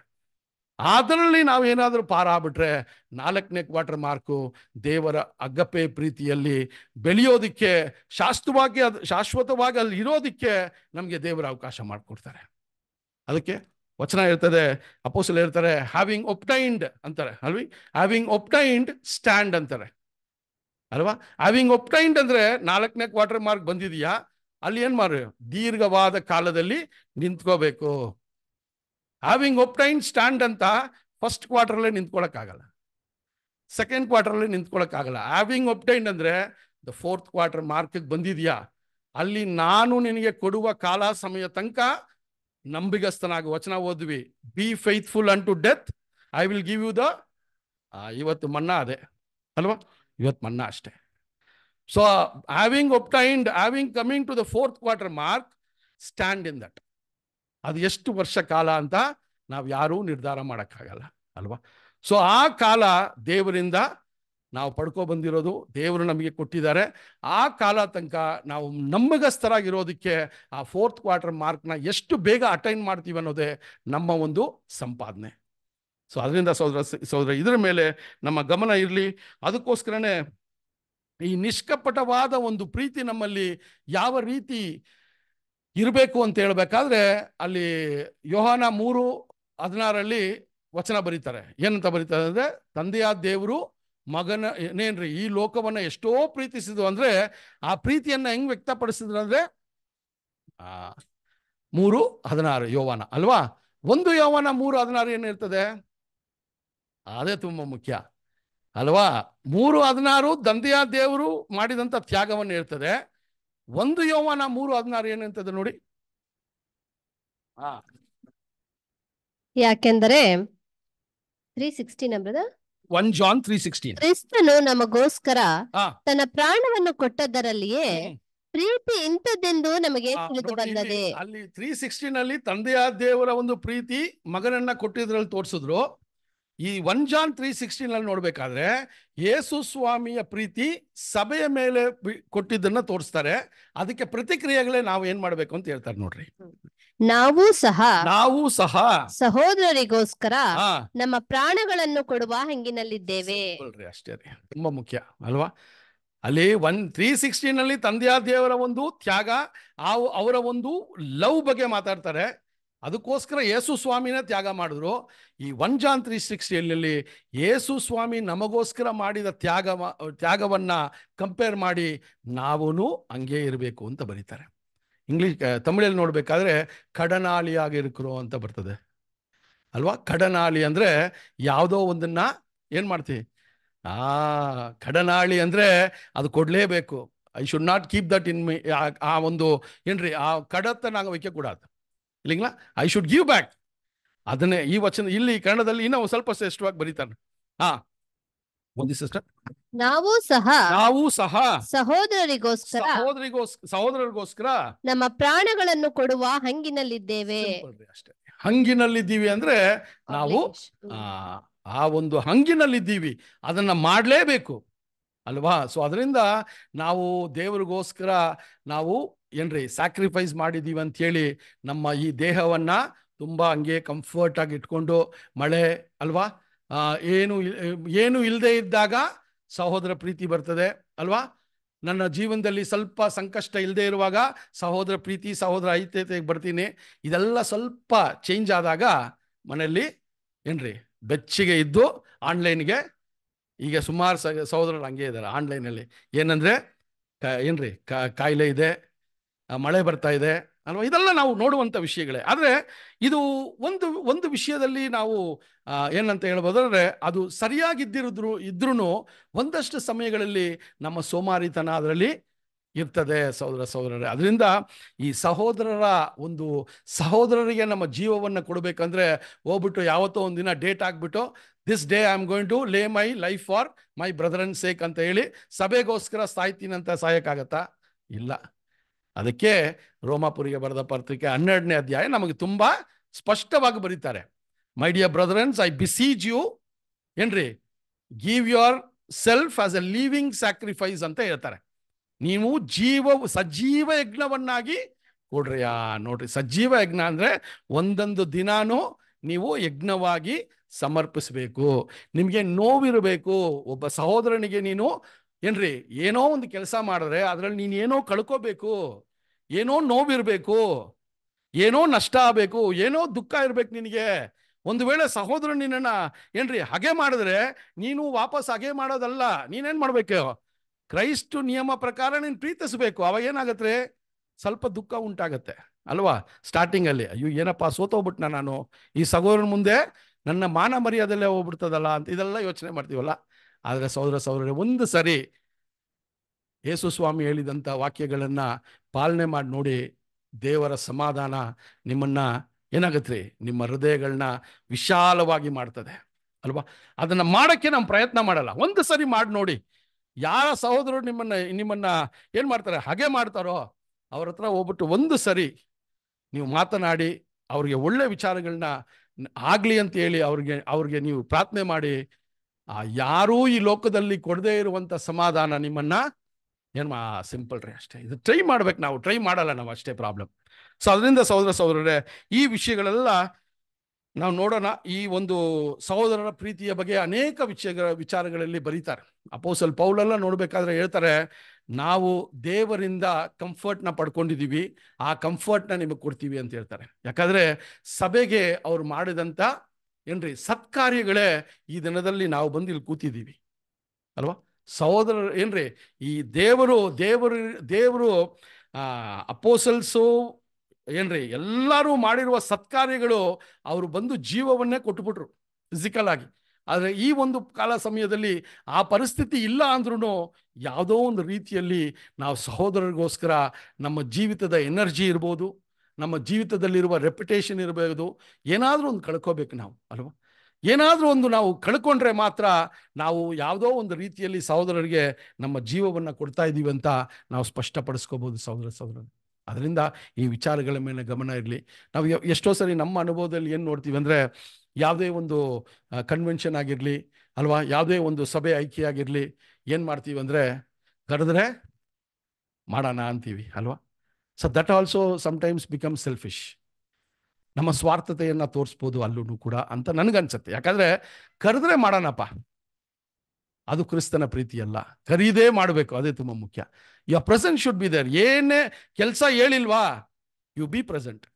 ಅದರಲ್ಲಿ ನಾವೇನಾದರೂ ಪಾರಾಗ್ಬಿಟ್ರೆ ನಾಲ್ಕನೇ ಕ್ವಾರ್ಟರ್ ಮಾರ್ಕು ದೇವರ ಅಗ್ಗಪೆ ಪ್ರೀತಿಯಲ್ಲಿ ಬೆಳೆಯೋದಕ್ಕೆ ಶಾಶ್ವತವಾಗಿ ಅದು ಶಾಶ್ವತವಾಗಿ ಅಲ್ಲಿ ಇರೋದಕ್ಕೆ ನಮಗೆ ದೇವರ ಅವಕಾಶ ಮಾಡಿಕೊಡ್ತಾರೆ. ಅದಕ್ಕೆ ವಚನ ಇರ್ತದೆ ಅಪೋಸಲ್ ಹೇಳ್ತಾರೆ ಹ್ಯಾವಿಂಗ್ ಒಪ್ಟೈಂಡ್ ಅಂತಾರೆ, ಅಲ್ವಿ? ಹ್ಯಾವಿಂಗ್ ಒಪ್ಟೈಂಡ್ ಸ್ಟ್ಯಾಂಡ್ ಅಂತಾರೆ. ಅಲ್ವಾ? ಹ್ಯಾವಿಂಗ್ ಒಪ್ಟೈನ್ಡ್ ಅಂದರೆ ನಾಲ್ಕನೇ ಕ್ವಾರ್ಟರ್ ಮಾರ್ಕ್ ಬಂದಿದೆಯಾ? ಅಲ್ಲಿ ಏನು ಮಾಡ್ರಿ ದೀರ್ಘವಾದ ಕಾಲದಲ್ಲಿ ನಿಂತ್ಕೋಬೇಕು. ಹ್ಯಾವಿಂಗ್ ಒಪ್ಟೈನ್ ಸ್ಟ್ಯಾಂಡ್ ಅಂತ ಫಸ್ಟ್ ಕ್ವಾರ್ಟರ್ಲೇ ನಿಂತ್ಕೊಳ್ಳೋಕ್ಕಾಗಲ್ಲ ಸೆಕೆಂಡ್ ಕ್ವಾರ್ಟರ್ಲಿ ನಿಂತ್ಕೊಳ್ಳೋಕ್ಕಾಗಲ್ಲ ಹ್ಯಾವಿಂಗ್ ಒಪ್ಟೈನ್ ಅಂದರೆ ದ ಫೋರ್ತ್ ಕ್ವಾರ್ಟರ್ ಮಾರ್ಕಿಗೆ ಬಂದಿದೆಯಾ? ಅಲ್ಲಿ ನಾನು ನಿನಗೆ ಕೊಡುವ ಕಾಲ ಸಮಯ ತನಕ ನಂಬಿಗಸ್ತನಾಗಿ ವಚನ ಓದ್ವಿ. Be faithful unto death I will give you the the ಇವತ್ತು ಮನ್ನಾ ಅದೇ. ಅಲ್ವಾ? ಇವತ್ತು ಮನ್ನಾ ಅಷ್ಟೇ. So having obtained having coming to the fourth quarter mark stand in that ಅದು ಎಷ್ಟು ವರ್ಷ ಕಾಲ ಅಂತ ನಾವು ಯಾರೂ ನಿರ್ಧಾರ ಮಾಡೋಕ್ಕಾಗಲ್ಲ, ಅಲ್ವಾ? ಸೊ ಆ ಕಾಲ ದೇವರಿಂದ ನಾವು ಪಡ್ಕೊ ಬಂದಿರೋದು, ದೇವರು ನಮಗೆ ಕೊಟ್ಟಿದ್ದಾರೆ. ಆ ಕಾಲ ತನಕ ನಾವು ನಂಬಿಗಸ್ತರಾಗಿರೋದಕ್ಕೆ ಆ ಫೋರ್ತ್ ಕ್ವಾರ್ಟರ್ ಮಾರ್ಕ್ನ ಎಷ್ಟು ಬೇಗ ಅಟೈನ್ ಮಾಡ್ತೀವಿ ಅನ್ನೋದೇ ನಮ್ಮ ಒಂದು ಸಂಪಾದನೆ. ಸೊ ಅದರಿಂದ ಸೋದರ ಸೋದರ ಇದರ ಮೇಲೆ ನಮ್ಮ ಗಮನ ಇರಲಿ. ಅದಕ್ಕೋಸ್ಕರನೇ ಈ ನಿಷ್ಕಪಟವಾದ ಒಂದು ಪ್ರೀತಿ ನಮ್ಮಲ್ಲಿ ಯಾವ ರೀತಿ ಇರಬೇಕು ಅಂತ ಹೇಳಬೇಕಾದ್ರೆ ಅಲ್ಲಿ ಯೋಹಾನ ಮೂರು ಹದಿನಾರಲ್ಲಿ ವಚನ ಬರೀತಾರೆ. ಏನಂತ ಬರೀತಾರೆ ಅಂದರೆ ತಂದೆಯಾದ ದೇವರು ಮಗನ, ಏನೇನ್ರಿ, ಈ ಲೋಕವನ್ನ ಎಷ್ಟೋ ಪ್ರೀತಿಸಿದ್ರು ಅಂದ್ರೆ, ಆ ಪ್ರೀತಿಯನ್ನ ಹೆಂಗ್ ವ್ಯಕ್ತಪಡಿಸಿದ್ರು ಅಂದ್ರೆ ಮೂರು ಹದಿನಾರು ಯೋವನ ಅಲ್ವಾ? ಒಂದು ಯೋವಾನ ಮೂರು ಹದಿನಾರು ಏನಿರ್ತದೆ ಅದೇ ತುಂಬಾ ಮುಖ್ಯ, ಅಲ್ವಾ? ಮೂರು ಹದಿನಾರು ದಂದೆಯ ದೇವರು ಮಾಡಿದಂಥ ತ್ಯಾಗವನ್ನು ಇರ್ತದೆ ಒಂದು ಯೋವನ ಮೂರು ಹದಿನಾರು ಏನಂತದ ನೋಡಿ. ಹಾ. ಯಾಕೆಂದರೆ three sixteen one John three sixteen ಕ್ರಿಸ್ತನು ನಮಗೋಸ್ಕರ ತನ್ನ ಪ್ರಾಣವನ್ನು ಕೊಟ್ಟದರಲ್ಲಿಯೇ ಪ್ರೀತಿ ಇಂಥದ್ದೆಂದು ನಮಗೆ ತಿಳಿದು ಬಂದದೆ. ಅಲ್ಲಿ ತ್ರೀ ಸಿಕ್ಸ್ಟೀನ್ ಅಲ್ಲಿ ತಂದೆಯ ದೇವರ ಒಂದು ಪ್ರೀತಿ ಮಗನನ್ನ ಕೊಟ್ಟಿದ್ರಲ್ಲಿ ತೋರಿಸಿದ್ರು. ಈ ಒನ್ ಜಾನ್ ತ್ರೀ ಸಿಕ್ಸ್ಟೀನಲ್ಲಿ ನೋಡ್ಬೇಕಾದ್ರೆ ಯೇಸು ಸ್ವಾಮಿಯ ಪ್ರೀತಿ ಸಭೆಯ ಮೇಲೆ ಕೊಟ್ಟಿದ್ದನ್ನ ತೋರಿಸ್ತಾರೆ. ಅದಕ್ಕೆ ಪ್ರತಿಕ್ರಿಯೆಗಳೇ ನಾವು ಏನ್ ಮಾಡ್ಬೇಕು ಅಂತ ಹೇಳ್ತಾರೆ ನೋಡ್ರಿ. ನಾವು ಸಹ ನಾವು ಸಹ ಸಹೋದರರಿಗೋಸ್ಕರ ನಮ್ಮ ಪ್ರಾಣಗಳನ್ನು ಕೊಡುವ ಹಂಗಿನಲ್ಲಿದ್ದೇವೆ. ಅಷ್ಟೇ ರೀ. ತುಂಬಾ ಮುಖ್ಯ ಅಲ್ವಾ? ಅಲ್ಲಿ ಒನ್ ತ್ರೀ ಸಿಕ್ಸ್ಟೀನಲ್ಲಿ ತಂದೆಯ ದೇವರ ಒಂದು ತ್ಯಾಗ ಆ ಅವರ ಒಂದು ಲವ್ ಬಗ್ಗೆ ಮಾತಾಡ್ತಾರೆ. ಅದಕ್ಕೋಸ್ಕರ ಯೇಸು ಸ್ವಾಮಿನೇ ತ್ಯಾಗ ಮಾಡಿದ್ರು. ಈ ಒನ್ ಜಾನ್ ತ್ರೀ ಸಿಕ್ಸ್ಟಿಯಲ್ಲಿ ಯೇಸು ಸ್ವಾಮಿ ನಮಗೋಸ್ಕರ ಮಾಡಿದ ತ್ಯಾಗ, ತ್ಯಾಗವನ್ನು ಕಂಪೇರ್ ಮಾಡಿ ನಾವೂ ಹಂಗೆ ಇರಬೇಕು ಅಂತ ಬರೀತಾರೆ. ಇಂಗ್ಲೀಷ್ ತಮಿಳಲ್ಲಿ ನೋಡಬೇಕಾದ್ರೆ ಕಡನಾಳಿಯಾಗಿರುಕರು ಅಂತ ಬರ್ತದೆ. ಅಲ್ವಾ? ಕಡನಾಳಿ ಅಂದರೆ ಯಾವುದೋ ಒಂದನ್ನು ಏನು ಮಾಡ್ತೀವಿ ಆ, ಕಡನಾಳಿ ಅಂದರೆ ಅದು ಕೊಡಲೇಬೇಕು. I should not keep that in me ಆ ಒಂದು ಏನ್ರಿ? ಆ ಕಡತ್ತ ನಾಗ ವಯ್ಕೂಡದು ಇಲ್ಲಿಂಗ್ಲಾ? ಐ ಶುಡ್ ಗಿವ್ ಬ್ಯಾಕ್ ಅದನ್ನೇ ಈ ವಚನ ಇಲ್ಲಿ ಕನ್ನಡದಲ್ಲಿ ಇನ್ನೂ ಸ್ವಲ್ಪ ಶ್ರೇಷ್ಠವಾಗಿ ಬರೀತಾನೆ. ಹಾ. ಒಂದು ಸಿಸ್ಟರ್ ನಾವು ಸಹ ನಾವು ಸಹ ಸಹೋದರರಿಗೋಸ್ಕರ ಸಹೋದರಿಗೋಸ್ಕರ ಸಹೋದರರಿಗೋಸ್ಕರ ನಮ್ಮ ಪ್ರಾಣಗಳನ್ನು ಕೊಡುವ ಹಂಗಿನಲ್ಲಿದ್ದೇವೆ. ಅಷ್ಟೇ. ಹಂಗಿನಲ್ಲಿದ್ದೀವಿ ಅಂದ್ರೆ ನಾವು ಆ ಒಂದು ಹಂಗಿನಲ್ಲಿದ್ದೀವಿ. ಅದನ್ನ ಮಾಡಲೇಬೇಕು. ಅಲ್ವಾ? ಸೊ ಅದರಿಂದ ನಾವು ದೇವರಿಗೋಸ್ಕರ ನಾವು ಏನ್ರಿ ಸ್ಯಾಕ್ರಿಫೈಸ್ ಮಾಡಿದೀವಿ ಅಂತೇಳಿ ನಮ್ಮ ಈ ದೇಹವನ್ನ ತುಂಬಾ ಹಂಗೆ ಕಂಫರ್ಟ್ ಆಗಿ ಇಟ್ಕೊಂಡು ಮಳೆ ಅಲ್ವಾ? ಏನು ಏನು ಇಲ್ಲದೆ ಇದ್ದಾಗ ಸಹೋದರ ಪ್ರೀತಿ ಬರ್ತದೆ ಅಲ್ವಾ? ನನ್ನ ಜೀವನದಲ್ಲಿ ಸ್ವಲ್ಪ ಸಂಕಷ್ಟ ಇಲ್ಲದೆ ಇರುವಾಗ ಸಹೋದರ ಪ್ರೀತಿ, ಸಹೋದರ ಐತ್ಯತೆಗೆ ಬರ್ತೀನಿ. ಇದೆಲ್ಲ ಸ್ವಲ್ಪ ಚೇಂಜ್ ಆದಾಗ ಮನೆಯಲ್ಲಿ ಏನ್ರಿ, ಬೆಚ್ಚಿಗೆ ಇದ್ದು ಆನ್ಲೈನ್ಗೆ ಈಗ ಸುಮಾರು ಸಹೋದರರು ಹಂಗೆ ಇದ್ದಾರೆ ಆನ್ಲೈನಲ್ಲಿ. ಏನಂದ್ರೆ ಏನ್ರಿ ಕಾಯಿಲೆ ಇದೆ ಮಳೆ ಬರ್ತಾ ಇದೆ ಅಲ್ವಾ? ಇದೆಲ್ಲ ನಾವು ನೋಡುವಂಥ ವಿಷಯಗಳೇ. ಆದರೆ ಇದು ಒಂದು ಒಂದು ವಿಷಯದಲ್ಲಿ ನಾವು ಏನಂತ ಹೇಳ್ಬೋದಂದ್ರೆ ಅದು ಸರಿಯಾಗಿದ್ದಿರಿದ್ರು ಇದ್ರೂ ಒಂದಷ್ಟು ಸಮಯಗಳಲ್ಲಿ ನಮ್ಮ ಸೋಮಾರಿತನ ಅದರಲ್ಲಿ ಇರ್ತದೆ ಸಹೋದರ ಸಹೋದರರೇ. ಅದರಿಂದ ಈ ಸಹೋದರರ ಒಂದು ಸಹೋದರರಿಗೆ ನಮ್ಮ ಜೀವವನ್ನು ಕೊಡಬೇಕಂದ್ರೆ ಹೋಗ್ಬಿಟ್ಟು ಯಾವತ್ತೋ ಒಂದಿನ ಡೇಟ್ ಆಗಿಬಿಟ್ಟು this day I am going to lay my life for my brother and sake ಅಂತ ಹೇಳಿ ಸಭೆಗೋಸ್ಕರ ಸಾಯ್ತೀನಂತ ಸಾಯಕ್ಕಾಗತ್ತಾ? ಇಲ್ಲ. ಅದಕ್ಕೆ ರೋಮಾಪುರಿಗೆ ಬರೆದ ಪತ್ರಿಕೆ ಹನ್ನೆರಡನೇ ಅಧ್ಯಾಯ ನಮಗೆ ತುಂಬಾ ಸ್ಪಷ್ಟವಾಗಿ ಬರೀತಾರೆ. My dear brethrens I beseech you ಏನ್ರಿ? Give your self as a living sacrifice ಅಂತ ಹೇಳ್ತಾರೆ. ನೀವು ಜೀವ ಸಜೀವ ಯಜ್ಞವನ್ನಾಗಿ ಕೊಡ್ರಿ ಆ ನೋಡ್ರಿ, ಸಜೀವ ಯಜ್ಞ ಅಂದ್ರೆ ಒಂದೊಂದು ದಿನಾನು ನೀವು ಯಜ್ಞವಾಗಿ ಸಮರ್ಪಿಸಬೇಕು. ನಿಮಗೆ ನೋವಿರಬೇಕು. ಒಬ್ಬ ಸಹೋದರನಿಗೆ ನೀನು ಏನ್ರಿ, ಏನೋ ಒಂದು ಕೆಲಸ ಮಾಡಿದ್ರೆ ಅದ್ರಲ್ಲಿ ನೀನು ಏನೋ ಕಳ್ಕೋಬೇಕು, ಏನೋ ನೋವಿರಬೇಕು, ಏನೋ ನಷ್ಟ ಆಗಬೇಕು, ಏನೋ ದುಃಖ ಇರಬೇಕು ನಿನಗೆ. ಒಂದು ವೇಳೆ ಸಹೋದರ ನಿನ್ನ ಏನ್ರಿ, ಹಾಗೆ ಮಾಡಿದ್ರೆ ನೀನು ವಾಪಸ್ ಹಾಗೆ ಮಾಡೋದಲ್ಲ, ನೀನೇನ್ ಮಾಡಬೇಕು? ಕ್ರೈಸ್ತು ನಿಯಮ ಪ್ರಕಾರ ನೀನು ಪ್ರೀತಿಸಬೇಕು. ಅವಾಗ ಏನಾಗತ್ತೆ ಸ್ವಲ್ಪ ದುಃಖ ಉಂಟಾಗತ್ತೆ, ಅಲ್ವಾ? ಸ್ಟಾರ್ಟಿಂಗ್ ಅಲ್ಲಿ ಅಯ್ಯೋ, ಏನಪ್ಪ, ಸೋತೋಗ್ಬಿಟ್ನ ನಾನು? ಈ ಸಹೋದರನ ಮುಂದೆ ನನ್ನ ಮಾನ ಮರ್ಯಾದಲ್ಲೇ ಹೋಗ್ಬಿಡ್ತದಲ್ಲ ಅಂತ ಇದೆಲ್ಲ ಯೋಚನೆ ಮಾಡ್ತೀವಲ್ಲ? ಆದರೆ ಸಹೋದರ ಸಹೋದರ, ಒಂದು ಸರಿ ಯೇಸು ಸ್ವಾಮಿ ಹೇಳಿದಂಥ ವಾಕ್ಯಗಳನ್ನು ಪಾಲನೆ ಮಾಡಿ ನೋಡಿ ದೇವರ ಸಮಾಧಾನ ನಿಮ್ಮನ್ನು ಏನಾಗುತ್ತೆ ನಿಮ್ಮ ಹೃದಯಗಳನ್ನ ವಿಶಾಲವಾಗಿ ಮಾಡ್ತದೆ, ಅಲ್ವಾ? ಅದನ್ನು ಮಾಡೋಕ್ಕೆ ನಾವು ಪ್ರಯತ್ನ ಮಾಡಲ್ಲ. ಒಂದು ಸರಿ ಮಾಡಿ ನೋಡಿ, ಯಾರ ಸಹೋದರರು ನಿಮ್ಮನ್ನು ನಿಮ್ಮನ್ನು ಏನು ಮಾಡ್ತಾರೆ? ಹಾಗೆ ಮಾಡ್ತಾರೋ, ಅವ್ರ ಹತ್ರ ಹೋಗ್ಬಿಟ್ಟು ಒಂದು ಸರಿ ನೀವು ಮಾತನಾಡಿ, ಅವ್ರಿಗೆ ಒಳ್ಳೆ ವಿಚಾರಗಳನ್ನ ಆಗಲಿ ಅಂತ ಹೇಳಿ ಅವ್ರಿಗೆ ಅವ್ರಿಗೆ ನೀವು ಪ್ರಾರ್ಥನೆ ಮಾಡಿ ಆ ಯಾರೂ ಈ ಲೋಕದಲ್ಲಿ ಕೊಡದೇ ಇರುವಂತ ಸಮಾಧಾನ ನಿಮ್ಮನ್ನ ಏನು ಮಾ ಸಿಂಪಲ್ ರೀ ಅಷ್ಟೇ. ಇದು ಟ್ರೈ ಮಾಡ್ಬೇಕು ನಾವು. ಟ್ರೈ ಮಾಡಲ್ಲ ನಾವು ಅಷ್ಟೇ ಪ್ರಾಬ್ಲಮ್ ಸೊ ಅದರಿಂದ ಸಹೋದರ ಸಹೋದರರೇ, ಈ ವಿಷಯಗಳೆಲ್ಲ ನಾವು ನೋಡೋಣ. ಈ ಒಂದು ಸಹೋದರರ ಪ್ರೀತಿಯ ಬಗ್ಗೆ ಅನೇಕ ವಿಷಯಗಳ, ವಿಚಾರಗಳಲ್ಲಿ ಬರೀತಾರೆ. ಅಪೋಸಲ್ ಪೌಲೆಲ್ಲ ನೋಡ್ಬೇಕಾದ್ರೆ ಹೇಳ್ತಾರೆ, ನಾವು ದೇವರಿಂದ ಕಂಫರ್ಟ್ನ ಪಡ್ಕೊಂಡಿದ್ದೀವಿ ಆ ಕಂಫರ್ಟ್ನ ನಿಮಗೆ ಕೊಡ್ತೀವಿ ಅಂತ ಹೇಳ್ತಾರೆ. ಯಾಕಂದ್ರೆ ಸಭೆಗೆ ಅವ್ರು ಮಾಡಿದಂಥ ಏನ್ರಿ? ಸತ್ಕಾರ್ಯಗಳೇ ಈ ದಿನದಲ್ಲಿ ನಾವು ಬಂದು ಇಲ್ಲಿ ಕೂತಿದ್ದೀವಿ. ಅಲ್ವಾ? ಸಹೋದರರು ಏನ್ರಿ? ಈ ದೇವರು ದೇವರು ದೇವರು ಅಪೋಸಲ್ಸು, ಏನ್ರಿ? ಎಲ್ಲರೂ ಮಾಡಿರುವ ಸತ್ಕಾರ್ಯಗಳು ಅವರು ಬಂದು ಜೀವವನ್ನೇ ಕೊಟ್ಟುಬಿಟ್ರು ಫಿಸಿಕಲ್ ಆಗಿ. ಆದರೆ ಈ ಒಂದು ಕಾಲ ಸಮಯದಲ್ಲಿ ಆ ಪರಿಸ್ಥಿತಿ ಇಲ್ಲ ಅಂದ್ರೂ ಯಾವುದೋ ಒಂದು ರೀತಿಯಲ್ಲಿ ನಾವು ಸಹೋದರರಿಗೋಸ್ಕರ ನಮ್ಮ ಜೀವಿತದ ಎನರ್ಜಿ ಇರ್ಬೋದು ನಮ್ಮ ಜೀವಿತದಲ್ಲಿರುವ ರೆಪ್ಯುಟೇಷನ್ ಇರಬಹುದು ಏನಾದರೂ ಒಂದು ಕಳ್ಕೋಬೇಕು ನಾವು, ಅಲ್ವಾ? ಏನಾದರೂ ಒಂದು ನಾವು ಕಳ್ಕೊಂಡ್ರೆ ಮಾತ್ರ ನಾವು ಯಾವುದೋ ಒಂದು ರೀತಿಯಲ್ಲಿ ಸಹೋದರರಿಗೆ ನಮ್ಮ ಜೀವವನ್ನು ಕೊಡ್ತಾ ಇದ್ದೀವಿ ಅಂತ ನಾವು ಸ್ಪಷ್ಟಪಡಿಸ್ಕೋಬೋದು ಸಹೋದರ ಸಹೋದರ ಅದರಿಂದ ಈ ವಿಚಾರಗಳ ಮೇಲೆ ಗಮನ ಇರಲಿ. ನಾವು ಎಷ್ಟೋ ಸರಿ ನಮ್ಮ ಅನುಭವದಲ್ಲಿ ಏನು ನೋಡ್ತೀವಿ ಅಂದರೆ ಯಾವುದೇ ಒಂದು ಕನ್ವೆನ್ಷನ್ ಆಗಿರಲಿ, ಅಲ್ವಾ? ಯಾವುದೇ ಒಂದು ಸಭೆ ಆಯ್ಕೆ ಆಗಿರಲಿ ಏನು ಮಾಡ್ತೀವಿ ಅಂದರೆ, ಕರೆದ್ರೆ ಮಾಡೋಣ ಅಂತೀವಿ, ಅಲ್ವಾ? So that also sometimes become selfish ನಮ್ಮ ಸ್ವಾರ್ಥತೆಯನ್ನು ತೋರಿಸ್ಬೋದು ಅಲ್ಲೂ ಕೂಡ ಅಂತ ನನಗನ್ಸುತ್ತೆ. ಯಾಕಂದರೆ ಕರೆದ್ರೆ ಮಾಡೋಣಪ್ಪ. ಅದು ಕ್ರಿಸ್ತನ ಪ್ರೀತಿಯಲ್ಲ. ಕರೀದೇ ಮಾಡಬೇಕು, ಅದೇ ತುಂಬ ಮುಖ್ಯ. You present should be there ಏನೇ ಕೆಲಸ ಹೇಳಿಲ್ವಾ? ಯು ಬಿ ಪ್ರೆಸೆಂಟ್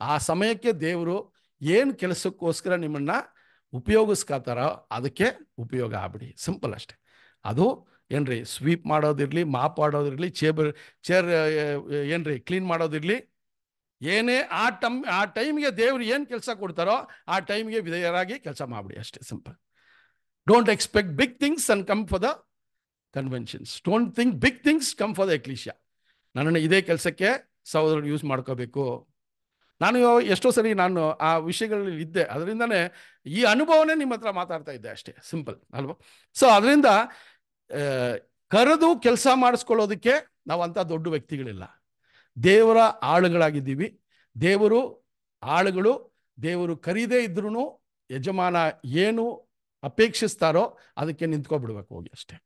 ಆ ಸಮಯಕ್ಕೆ ದೇವರು ಏನು ಕೆಲಸಕ್ಕೋಸ್ಕರ ನಿಮ್ಮನ್ನು ಉಪಯೋಗಿಸ್ಕೋತಾರೋ ಅದಕ್ಕೆ ಉಪಯೋಗ ಆಗ್ಬಿಡಿ. ಸಿಂಪಲ್ ಅಷ್ಟೆ. ಅದು ಏನ್ರಿ, ಸ್ವೀಪ್ ಮಾಡೋದಿರಲಿ ಮಾಪ್ ಮಾಡೋದಿರಲಿ ಚೇಬರ್, ಚೇರ್ ಏನ್ರಿ, ಕ್ಲೀನ್ ಮಾಡೋದಿರಲಿ ಏನೇ ಆ ಟಮ್, ಆ ಟೈಮ್ಗೆ ದೇವ್ರು ಏನು ಕೆಲಸ ಕೊಡ್ತಾರೋ ಆ ಟೈಮ್ಗೆ ವಿಧೇಯರಾಗಿ ಕೆಲಸ ಮಾಡಿಬಿಡಿ, ಅಷ್ಟೇ simple. Don't expect big things and come for the conventions don't think big things come for the ecclesia ನನ್ನನ್ನು ಇದೇ ಕೆಲಸಕ್ಕೆ ಸಹೋದರರು ಯೂಸ್ ಮಾಡ್ಕೋಬೇಕು. ನಾನು ಎಷ್ಟೋ ಸರಿ ನಾನು ಆ ವಿಷಯಗಳಲ್ಲಿ ಇದ್ದೆ. ಅದರಿಂದನೇ ಈ ಅನುಭವನೇ ನಿಮ್ಮ ಹತ್ರ ಮಾತಾಡ್ತಾ ಇದ್ದೆ ಅಷ್ಟೇ. ಸಿಂಪಲ್, ಅಲ್ವಾ? ಸೊ ಅದರಿಂದ ಕರೆದು ಕೆಲಸ ಮಾಡಿಸ್ಕೊಳ್ಳೋದಕ್ಕೆ ನಾವು ಅಂಥ ದೊಡ್ಡ ವ್ಯಕ್ತಿಗಳಿಲ್ಲ. ದೇವರ ಆಳುಗಳಾಗಿದ್ದೀವಿ. ದೇವರು ಆಳುಗಳು, ದೇವರು ಕರೀದೇ ಇದ್ರೂ ಯಜಮಾನ ಏನು ಅಪೇಕ್ಷಿಸ್ತಾರೋ ಅದಕ್ಕೆ ನಿಂತ್ಕೊಬಿಡ್ಬೇಕು ಹೋಗಿ ಅಷ್ಟೇ.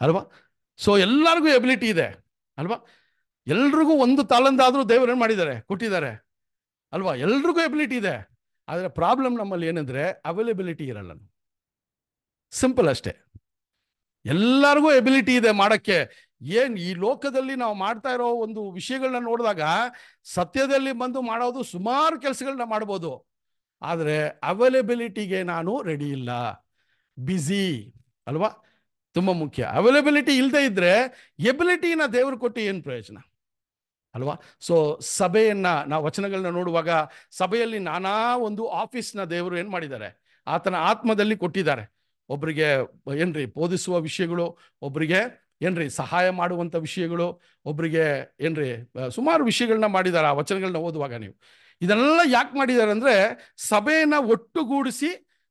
ಅಲ್ವಾ? ಸೊ ಎಲ್ಲರಿಗೂ ಎಬಿಲಿಟಿ ಇದೆ. ಅಲ್ವಾ? ಎಲ್ರಿಗೂ ಒಂದು ತಾಲಂದಾದರೂ ದೇವರು ಏನು ಮಾಡಿದ್ದಾರೆ? ಕೊಟ್ಟಿದ್ದಾರೆ. ಅಲ್ವಾ? ಎಲ್ರಿಗೂ ಎಬಿಲಿಟಿ ಇದೆ. ಆದರೆ ಪ್ರಾಬ್ಲಮ್ ನಮ್ಮಲ್ಲಿ ಏನಂದ್ರೆ ಅವೈಲೇಬಿಲಿಟಿ ಇರಲ್ಲ. ಸಿಂಪಲ್ ಅಷ್ಟೇ. ಎಲ್ಲರಿಗೂ ಎಬಿಲಿಟಿ ಇದೆ ಮಾಡೋಕ್ಕೆ. ಏನು ಈ ಲೋಕದಲ್ಲಿ ನಾವು ಮಾಡ್ತಾ ಇರೋ ಒಂದು ವಿಷಯಗಳನ್ನ ನೋಡಿದಾಗ ಸತ್ಯದಲ್ಲಿ ಬಂದು ಮಾಡೋದು ಸುಮಾರು ಕೆಲಸಗಳನ್ನ ಮಾಡ್ಬೋದು. ಆದರೆ ಅವೈಲೇಬಿಲಿಟಿಗೆ ನಾನು ರೆಡಿ ಇಲ್ಲ. ಬ್ಯುಸಿ ಅಲ್ವಾ? ತುಂಬ ಮುಖ್ಯ. ಅವೈಲೇಬಿಲಿಟಿ ಇಲ್ಲದೆ ಇದ್ದರೆ ಎಬಿಲಿಟಿನ ದೇವರು ಕೊಟ್ಟು ಏನು ಪ್ರಯೋಜನ? ಅಲ್ವಾ? ಸೊ ಸಭೆಯನ್ನು, ನಾವು ವಚನಗಳನ್ನ ನೋಡುವಾಗ ಸಭೆಯಲ್ಲಿ ನಾನಾ ಒಂದು ಆಫೀಸ್ನ ದೇವರು ಏನು ಮಾಡಿದ್ದಾರೆ? ಆತನ ಆತ್ಮದಲ್ಲಿ ಕೊಟ್ಟಿದ್ದಾರೆ. ಒಬ್ಬರಿಗೆ ಏನ್ರಿ ಬೋಧಿಸುವ ವಿಷಯಗಳು ಒಬ್ಬರಿಗೆ ಏನ್ರಿ ಸಹಾಯ ಮಾಡುವಂಥ ವಿಷಯಗಳು ಒಬ್ಬರಿಗೆ ಏನ್ರಿ ಸುಮಾರು ವಿಷಯಗಳನ್ನ ಮಾಡಿದ್ದಾರೆ ಆ ವಚನಗಳನ್ನ ಓದುವಾಗ ನೀವು. ಇದೆಲ್ಲ ಯಾಕೆ ಮಾಡಿದ್ದಾರೆ ಅಂದರೆ ಸಭೆಯನ್ನು ಒಟ್ಟುಗೂಡಿಸಿ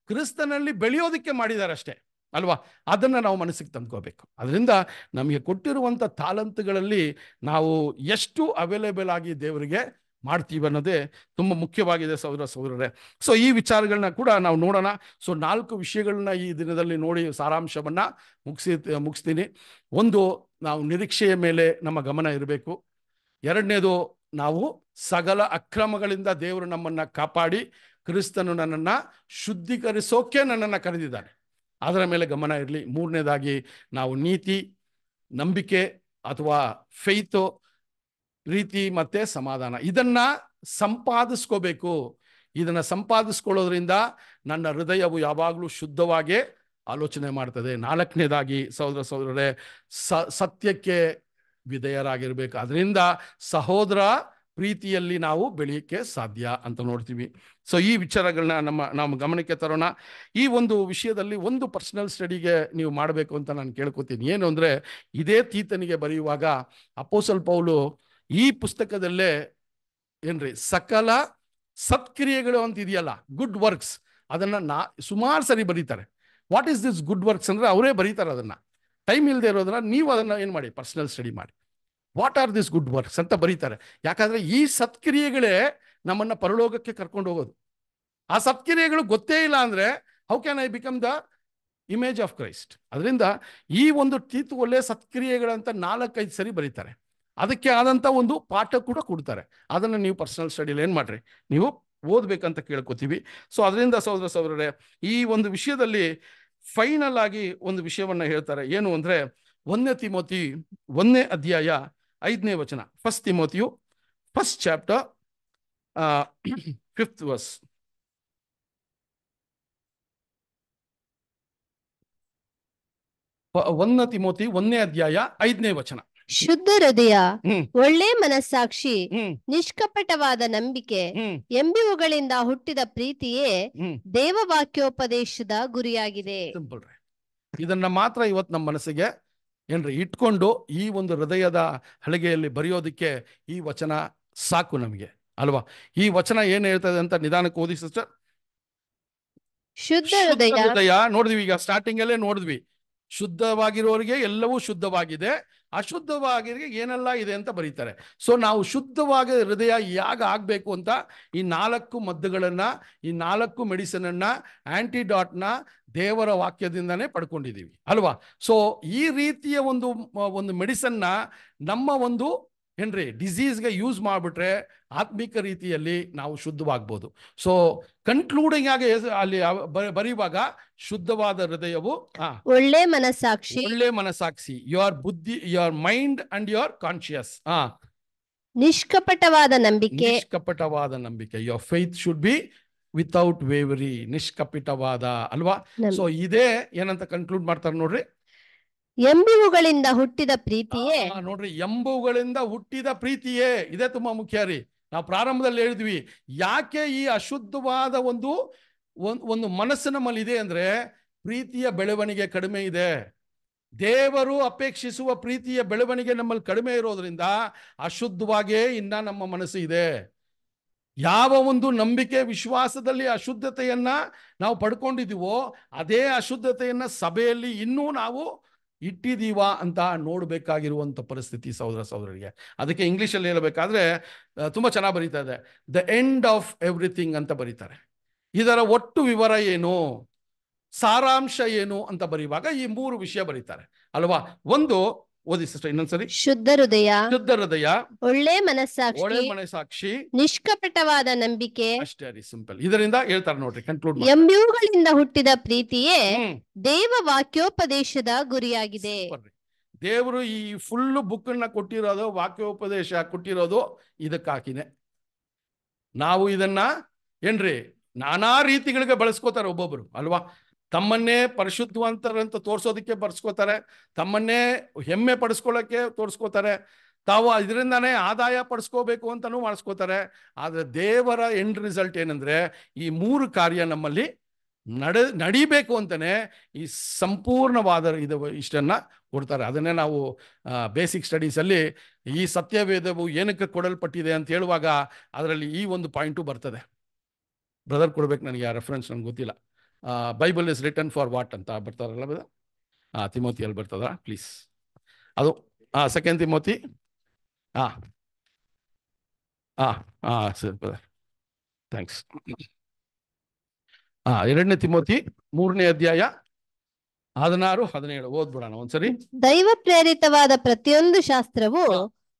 ಕ್ರಿಸ್ತನಲ್ಲಿ ಬೆಳೆಯೋದಕ್ಕೆ ಮಾಡಿದ್ದಾರೆ ಅಷ್ಟೇ, ಅಲ್ವಾ? ಅದನ್ನು ನಾವು ಮನಸ್ಸಿಗೆ ತಂದ್ಕೋಬೇಕು. ಅದರಿಂದ ನಮಗೆ ಕೊಟ್ಟಿರುವಂಥ ತಾಲಂತುಗಳಲ್ಲಿ ನಾವು ಎಷ್ಟು ಅವೈಲೇಬಲ್ ಆಗಿ ದೇವರಿಗೆ ಮಾಡ್ತೀವಿ ಅನ್ನೋದೇ ತುಂಬ ಮುಖ್ಯವಾಗಿದೆ ಸೌರ ಸೌರರೇ ಸೊ ಈ ವಿಚಾರಗಳನ್ನ ಕೂಡ ನಾವು ನೋಡೋಣ. ಸೊ ನಾಲ್ಕು ವಿಷಯಗಳನ್ನ ಈ ದಿನದಲ್ಲಿ ನೋಡಿ ಸಾರಾಂಶವನ್ನು ಮುಗಿಸಿ, ಮುಗಿಸ್ತೀನಿ. ಒಂದು, ನಾವು ನಿರೀಕ್ಷೆಯ ಮೇಲೆ ನಮ್ಮ ಗಮನ ಇರಬೇಕು. ಎರಡನೇದು, ನಾವು ಸಗಲ ಅಕ್ರಮಗಳಿಂದ ದೇವರು ನಮ್ಮನ್ನು ಕಾಪಾಡಿ ಕ್ರಿಸ್ತನು ನನ್ನನ್ನು ಶುದ್ಧೀಕರಿಸೋಕೆ ನನ್ನನ್ನು ಕರೆದಿದ್ದಾನೆ. ಅದರ ಮೇಲೆ ಗಮನ ಇರಲಿ. ಮೂರನೇದಾಗಿ, ನಾವು ನೀತಿ, ನಂಬಿಕೆ ಅಥವಾ ಫೈತು ಪ್ರೀತಿ ಮತ್ತೆ ಸಮಾಧಾನ. ಇದನ್ನ ಸಂಪಾದಿಸ್ಕೋಬೇಕು. ಇದನ್ನ ಸಂಪಾದಿಸ್ಕೊಳ್ಳೋದ್ರಿಂದ ನನ್ನ ಹೃದಯವು ಯಾವಾಗಲೂ ಶುದ್ಧವಾಗೇ ಆಲೋಚನೆ ಮಾಡ್ತದೆ. ನಾಲ್ಕನೇದಾಗಿ ಸಹೋದರ ಸಹೋದರರೇ ಸತ್ಯಕ್ಕೆ ವಿಧೇಯರಾಗಿರ್ಬೇಕು. ಅದರಿಂದ ಸಹೋದರ ಪ್ರೀತಿಯಲ್ಲಿ ನಾವು ಬೆಳೆಯಕ್ಕೆ ಸಾಧ್ಯ ಅಂತ ನೋಡ್ತೀವಿ. ಸೊ ಈ ವಿಚಾರಗಳನ್ನ ನಮ್ಮ, ನಾವು ಗಮನಕ್ಕೆ ತರೋಣ. ಈ ಒಂದು ವಿಷಯದಲ್ಲಿ ಒಂದು ಪರ್ಸನಲ್ ಸ್ಟಡಿಗೆ ನೀವು ಮಾಡಬೇಕು ಅಂತ ನಾನು ಕೇಳ್ಕೊತೀನಿ. ಏನು ಅಂದರೆ, ಇದೇ ತೀತನಿಗೆ ಬರೆಯುವಾಗ ಅಪೋಸಲ್ ಪೌಲು ಈ ಪುಸ್ತಕದಲ್ಲೇ ಏನ್ರಿ? ಸಕಲ ಸತ್ಕ್ರಿಯೆಗಳು ಅಂತ ಇದೆಯಲ್ಲ ಗುಡ್ ವರ್ಕ್ಸ್ ಅದನ್ನು ನಾ ಸುಮಾರು ಸರಿ ಬರೀತಾರೆ. What is this good works ಅಂದ್ರೆ ಅವರೇ ಬರೀತಾರೆ ಅದನ್ನು. ಟೈಮ್ ಇಲ್ಲದೆ ಇರೋದನ್ನ ನೀವು ಅದನ್ನು ಏನು ಮಾಡಿ ಪರ್ಸನಲ್ ಸ್ಟಡಿ ಮಾಡಿ. What are this good works ಅಂತ ಬರೀತಾರೆ. ಯಾಕಂದರೆ ಈ ಸತ್ಕ್ರಿಯೆಗಳೇ ನಮ್ಮನ್ನು ಪರಲೋಕಕ್ಕೆ ಕರ್ಕೊಂಡು ಹೋಗೋದು. ಆ ಸತ್ಕ್ರಿಯೆಗಳು ಗೊತ್ತೇ ಇಲ್ಲ ಅಂದರೆ how can I become the image of Christ ಅದರಿಂದ ಈ ಒಂದು ತೀತು ಒಳ್ಳೆ ಸತ್ಕ್ರಿಯೆಗಳಂತ ನಾಲ್ಕೈದು ಸರಿ ಬರೀತಾರೆ. ಅದಕ್ಕೆ ಆದಂಥ ಒಂದು ಪಾಠ ಕೂಡ ಕೊಡ್ತಾರೆ. ಅದನ್ನು ನೀವು ಪರ್ಸನಲ್ ಸ್ಟಡಿಲಿ ಏನು ಮಾಡ್ರಿ? ನೀವು ಓದಬೇಕಂತ ಕೇಳ್ಕೊತೀವಿ. ಸೊ ಅದರಿಂದ ಸಹೋದರ ಸಹೋದರರೇ, ಈ ಒಂದು ವಿಷಯದಲ್ಲಿ ಫೈನಲ್ ಆಗಿ ಒಂದು ವಿಷಯವನ್ನು ಹೇಳ್ತಾರೆ. ಏನು ಅಂದರೆ, ಒಂದನೇ ತಿಮೋತಿ ಒಂದನೇ ಅಧ್ಯಾಯ ಐದನೇ ವಚನ. ಫಸ್ಟ್ ತಿಮೋತಿಯು ಫಸ್ಟ್ ಚಾಪ್ಟರ್ ಫಿಫ್ತ್ ವರ್ಸ್ ಒಂದನೇ ತಿಮೋತಿ ಒಂದನೇ ಅಧ್ಯಾಯ ಐದನೇ ವಚನ. ಶುದ್ಧ ಹೃದಯ ಒಳ್ಳೆ ಮನಸ್ಸಾಕ್ಷಿ ನಿಷ್ಕಪಟವಾದ ನಂಬಿಕೆ ಎಂಬಿವುಗಳಿಂದ ಹುಟ್ಟಿದ ಪ್ರೀತಿಯೇ ದೇವವಾಕ್ಯೋಪದೇಶದ ಗುರಿಯಾಗಿದೆ. ಇದನ್ನ ಮಾತ್ರ ಇವತ್ತು ನಮ್ಮ ಮನಸ್ಸಿಗೆ ಏನ್ರಿ ಇಟ್ಕೊಂಡು ಈ ಒಂದು ಹೃದಯದ ಹಳಿಗೆಯಲ್ಲಿ ಬರೆಯೋದಕ್ಕೆ ಈ ವಚನ ಸಾಕು ನಮಗೆ ಅಲ್ವಾ? ಈ ವಚನ ಏನ್ ಹೇಳ್ತದೆ ಅಂತ ನಿಧಾನಕ್ಕೆ ಓದಿ ಸಿಸ್ಟರ್ ಶುದ್ಧ ಹೃದಯ. ನೋಡಿದ್ವಿ ಈಗ ಸ್ಟಾರ್ಟಿಂಗ್ ಅಲ್ಲೇ ನೋಡಿದ್ವಿ. ಶುದ್ಧವಾಗಿರೋರಿಗೆ ಎಲ್ಲವೂ ಶುದ್ಧವಾಗಿದೆ. ಅಶುದ್ಧವಾಗಿರಿಗೆ ಏನೆಲ್ಲ ಇದೆ ಅಂತ ಬರೀತಾರೆ. ಸೊ ನಾವು ಶುದ್ಧವಾಗಿ ಹೃದಯ ಯಾಗ ಆಗಬೇಕು ಅಂತ ಈ ನಾಲ್ಕು ಮದ್ದುಗಳನ್ನು, ಈ ನಾಲ್ಕು ಮೆಡಿಸಿನನ್ನು ಆ್ಯಂಟಿಡಾಟ್ನ ದೇವರ ವಾಕ್ಯದಿಂದನೇ ಪಡ್ಕೊಂಡಿದ್ದೀವಿ ಅಲ್ವಾ? ಸೊ ಈ ರೀತಿಯ ಒಂದು ಒಂದು ಮೆಡಿಸನ್ನ ನಮ್ಮ ಒಂದು ಏನ್ರಿ? ಡಿಸೀಸ್ಗೆ ಯೂಸ್ ಮಾಡಿಬಿಟ್ರೆ ಆತ್ಮಿಕ ರೀತಿಯಲ್ಲಿ ನಾವು ಶುದ್ಧವಾಗ್ಬೋದು. ಸೊ ಕನ್ಕ್ಲೂಡಿಂಗ್ ಆಗಿ ಅಲ್ಲಿ ಬರೆಯುವಾಗ ಶುದ್ಧವಾದ ಹೃದಯವು ಒಳ್ಳೆ ಮನಸ್ಸಾಕ್ಷಿ. ಒಳ್ಳೆ ಮನಸ್ಸಾಕ್ಷಿ. ಯುವರ್ ಬುದ್ಧಿ your mind and your conscious ಹಾ ನಿಷ್ಕಪಟವಾದ ನಂಬಿಕೆ. ನಿಷ್ಕಪಟವಾದ ನಂಬಿಕೆ. Your faith should be without ವೇವರಿ ನಿಷ್ಕಪಿಟವಾದ ಅಲ್ವಾ? ಸೊ ಇದೇ ಏನಂತ ಕನ್ಕ್ಲೂಡ್ ಮಾಡ್ತಾರೆ ನೋಡ್ರಿ? ಎಂಬಿವುಗಳಿಂದ ಹುಟ್ಟಿದ ಪ್ರೀತಿಯೇ? ನೋಡ್ರಿ ಎಂಬುಗಳಿಂದ ಹುಟ್ಟಿದ ಪ್ರೀತಿಯೇ? ಇದೇ ತುಂಬಾ ಮುಖ್ಯ ರೀ. ನಾವು ಪ್ರಾರಂಭದಲ್ಲಿ ಹೇಳಿದ್ವಿ, ಯಾಕೆ ಈ ಅಶುದ್ಧವಾದ ಒಂದು ಒಂದ್- ಒಂದು ಮನಸ್ಸು ನಮ್ಮಲ್ಲಿ ಇದೆ ಅಂದ್ರೆ ಪ್ರೀತಿಯ ಬೆಳವಣಿಗೆ ಕಡಿಮೆ ಇದೆ. ದೇವರು ಅಪೇಕ್ಷಿಸುವ ಪ್ರೀತಿಯ ಬೆಳವಣಿಗೆ ನಮ್ಮಲ್ಲಿ ಕಡಿಮೆ ಇರೋದ್ರಿಂದ ಅಶುದ್ಧವಾಗೇ ಇನ್ನ ನಮ್ಮ ಮನಸ್ಸು ಇದೆ. ಯಾವ ಒಂದು ನಂಬಿಕೆ ವಿಶ್ವಾಸದಲ್ಲಿ ಅಶುದ್ಧತೆಯನ್ನ ನಾವು ಪಡ್ಕೊಂಡಿದ್ದೀವೋ, ಅದೇ ಅಶುದ್ಧತೆಯನ್ನ ಸಭೆಯಲ್ಲಿ ಇನ್ನೂ ನಾವು ಇಟ್ಟಿದೀವಾ ಅಂತ ನೋಡಬೇಕಾಗಿರುವಂಥ ಪರಿಸ್ಥಿತಿ ಸಹೋದರ ಸಹೋದರಿಗೆ. ಅದಕ್ಕೆ ಇಂಗ್ಲೀಷಲ್ಲಿ ಹೇಳಬೇಕಾದ್ರೆ ತುಂಬಾ ಚೆನ್ನಾಗಿ ಬರೀತಾ ಇದೆ. ದ ಎಂಡ್ ಆಫ್ ಎವ್ರಿಥಿಂಗ್ ಅಂತ ಬರೀತಾರೆ. ಇದರ ಒಟ್ಟು ವಿವರ ಏನು? ಸಾರಾಂಶ ಏನು ಅಂತ ಬರೆಯುವಾಗ ಈ ಮೂರು ವಿಷಯ ಬರೀತಾರೆ. ಅಲ್ವಾ? ಒಂದು ಓದಿ ಸಿಸ್ಟರ್ ಇನ್ನೊಂದ್ಸರಿ. ಶುದ್ಧ ಹೃದಯ ಶುದ್ಧ ಹೃದಯ ಒಳ್ಳೆ ಒಳ್ಳೆ ಮನಸ್ಸಾಕ್ಷಿ. ಮನಸ್ಸಾಕ್ಷಿ ನಿಷ್ಕಪಟವಾದ ನಂಬಿಕೆ ಅಷ್ಟೇ ರೀ ಸಿಂಪಲ್ ಇದರಿಂದ ಹೇಳ್ತಾರೆ ನೋಡ್ರಿ ಕನ್ಕ್ಲೂಡ್ ಮಾಡಿ ಎಂಬಿವುಗಳಿಂದ ಹುಟ್ಟಿದ ಪ್ರೀತಿಯೇ ದೇವ ವಾಕ್ಯೋಪದೇಶದ ಗುರಿಯಾಗಿದೆ. ದೇವರು ಈ ಫುಲ್ ಬುಕ್ ಅನ್ನ ಕೊಟ್ಟಿರೋದು ವಾಕ್ಯೋಪದೇಶ ಕೊಟ್ಟಿರೋದು ಇದಕ್ಕಾಕಿನೇ ನಾವು ಇದನ್ನ ಏನ್ರಿ ನಾನಾ ರೀತಿಗಳಿಗೆ ಬಳಸ್ಕೋತಾರೆ ಒಬ್ಬೊಬ್ರು ಅಲ್ವಾ? ತಮ್ಮನ್ನೇ ಪರಿಶುದ್ಧವಂತರಂತ ತೋರಿಸೋದಕ್ಕೆ ಬರ್ಸ್ಕೋತಾರೆ, ತಮ್ಮನ್ನೇ ಹೆಮ್ಮೆ ಪಡಿಸ್ಕೊಳ್ಳೋಕ್ಕೆ ತೋರಿಸ್ಕೋತಾರೆ, ತಾವು ಇದರಿಂದಾನೇ ಆದಾಯ ಪಡಿಸ್ಕೋಬೇಕು ಅಂತಲೂ ಮಾಡಿಸ್ಕೋತಾರೆ. ಆದರೆ ದೇವರ ಎಂಡ್ ರಿಸಲ್ಟ್ ಏನಂದರೆ, ಈ ಮೂರು ಕಾರ್ಯ ನಮ್ಮಲ್ಲಿ ನಡೆ, ನಡಿಬೇಕು ಅಂತಲೇ ಈ ಸಂಪೂರ್ಣವಾದ ಇದು ಇಷ್ಟನ್ನು ಕೊಡ್ತಾರೆ. ಅದನ್ನೇ ನಾವು ಬೇಸಿಕ್ ಸ್ಟಡೀಸಲ್ಲಿ ಈ ಸತ್ಯವೇದವು ಏನಕ್ಕೆ ಕೊಡಲ್ಪಟ್ಟಿದೆ ಅಂತ ಹೇಳುವಾಗ, ಅದರಲ್ಲಿ ಈ ಒಂದು ಪಾಯಿಂಟು ಬರ್ತದೆ. ಬ್ರದರ್ ಕೊಡ್ಬೇಕು ನನಗೆ ಆ ರೆಫರೆನ್ಸ್ ನನಗೆ ಗೊತ್ತಿಲ್ಲ. Bible is return for what ಅಂತ ಬರ್ತಾರಲ್ಲ ಬದ ಹಾಂ ತಿಮೋತಿಯಲ್ಲಿ ಬರ್ತದ? ಪ್ಲೀಸ್ ಅದು ಹಾಂ ಸೆಕೆಂಡ್ ತಿಮೋತಿ? ಹಾಂ ಹಾಂ ಹಾಂ ಸರಿ ಬ್ರದರ್ ಥ್ಯಾಂಕ್ಸ್ ಹಾಂ ಎರಡನೇ ತಿಮೋತಿ ಮೂರನೇ ಅಧ್ಯಾಯ ಹದಿನಾರು ಹದಿನೇಳು. ಓದ್ಬಿಡೋಣ ಒಂದ್ಸರಿ. ದೈವ ಪ್ರೇರಿತವಾದ ಪ್ರತಿಯೊಂದು ಶಾಸ್ತ್ರವು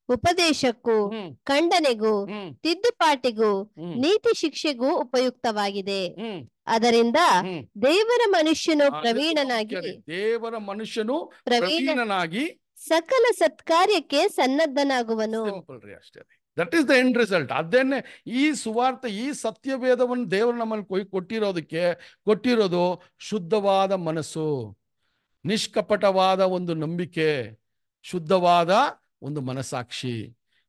ಉಪದೇಶಕ್ಕೂ ಖಂಡನೆಗೂ ತಿದ್ದುಪಾಟಿಗೂ ನೀತಿ ಶಿಕ್ಷೆಗೂ ಉಪಯುಕ್ತವಾಗಿದೆ. ಅದರಿಂದ ದೇವರ ಮನುಷ್ಯನು ಪ್ರವೀಣನಾಗಿ ದೇವರ ಮನುಷ್ಯನು ಪ್ರವೀಣನಾಗಿ ಸಕಲ ಸತ್ಕಾರ್ಯಕ್ಕೆ ಸನ್ನದ್ಧನಾಗುವನು. ಅಷ್ಟೇ that is the end result ಅದನ್ನೇ ಈ ಸುವಾರ್ತೆ ಈ ಸತ್ಯವೇದವನ್ನು ದೇವರು ನಮ್ಮಲ್ಲಿ ಕೊಯ್ ಕೊಟ್ಟಿರೋದಕ್ಕೆ ಕೊಟ್ಟಿರೋದು ಶುದ್ಧವಾದ ಮನಸ್ಸು. ನಿಷ್ಕಪಟವಾದ ಒಂದು ನಂಬಿಕೆ ಶುದ್ಧವಾದ ಒಂದು ಮನಸ್ಸಾಕ್ಷಿ.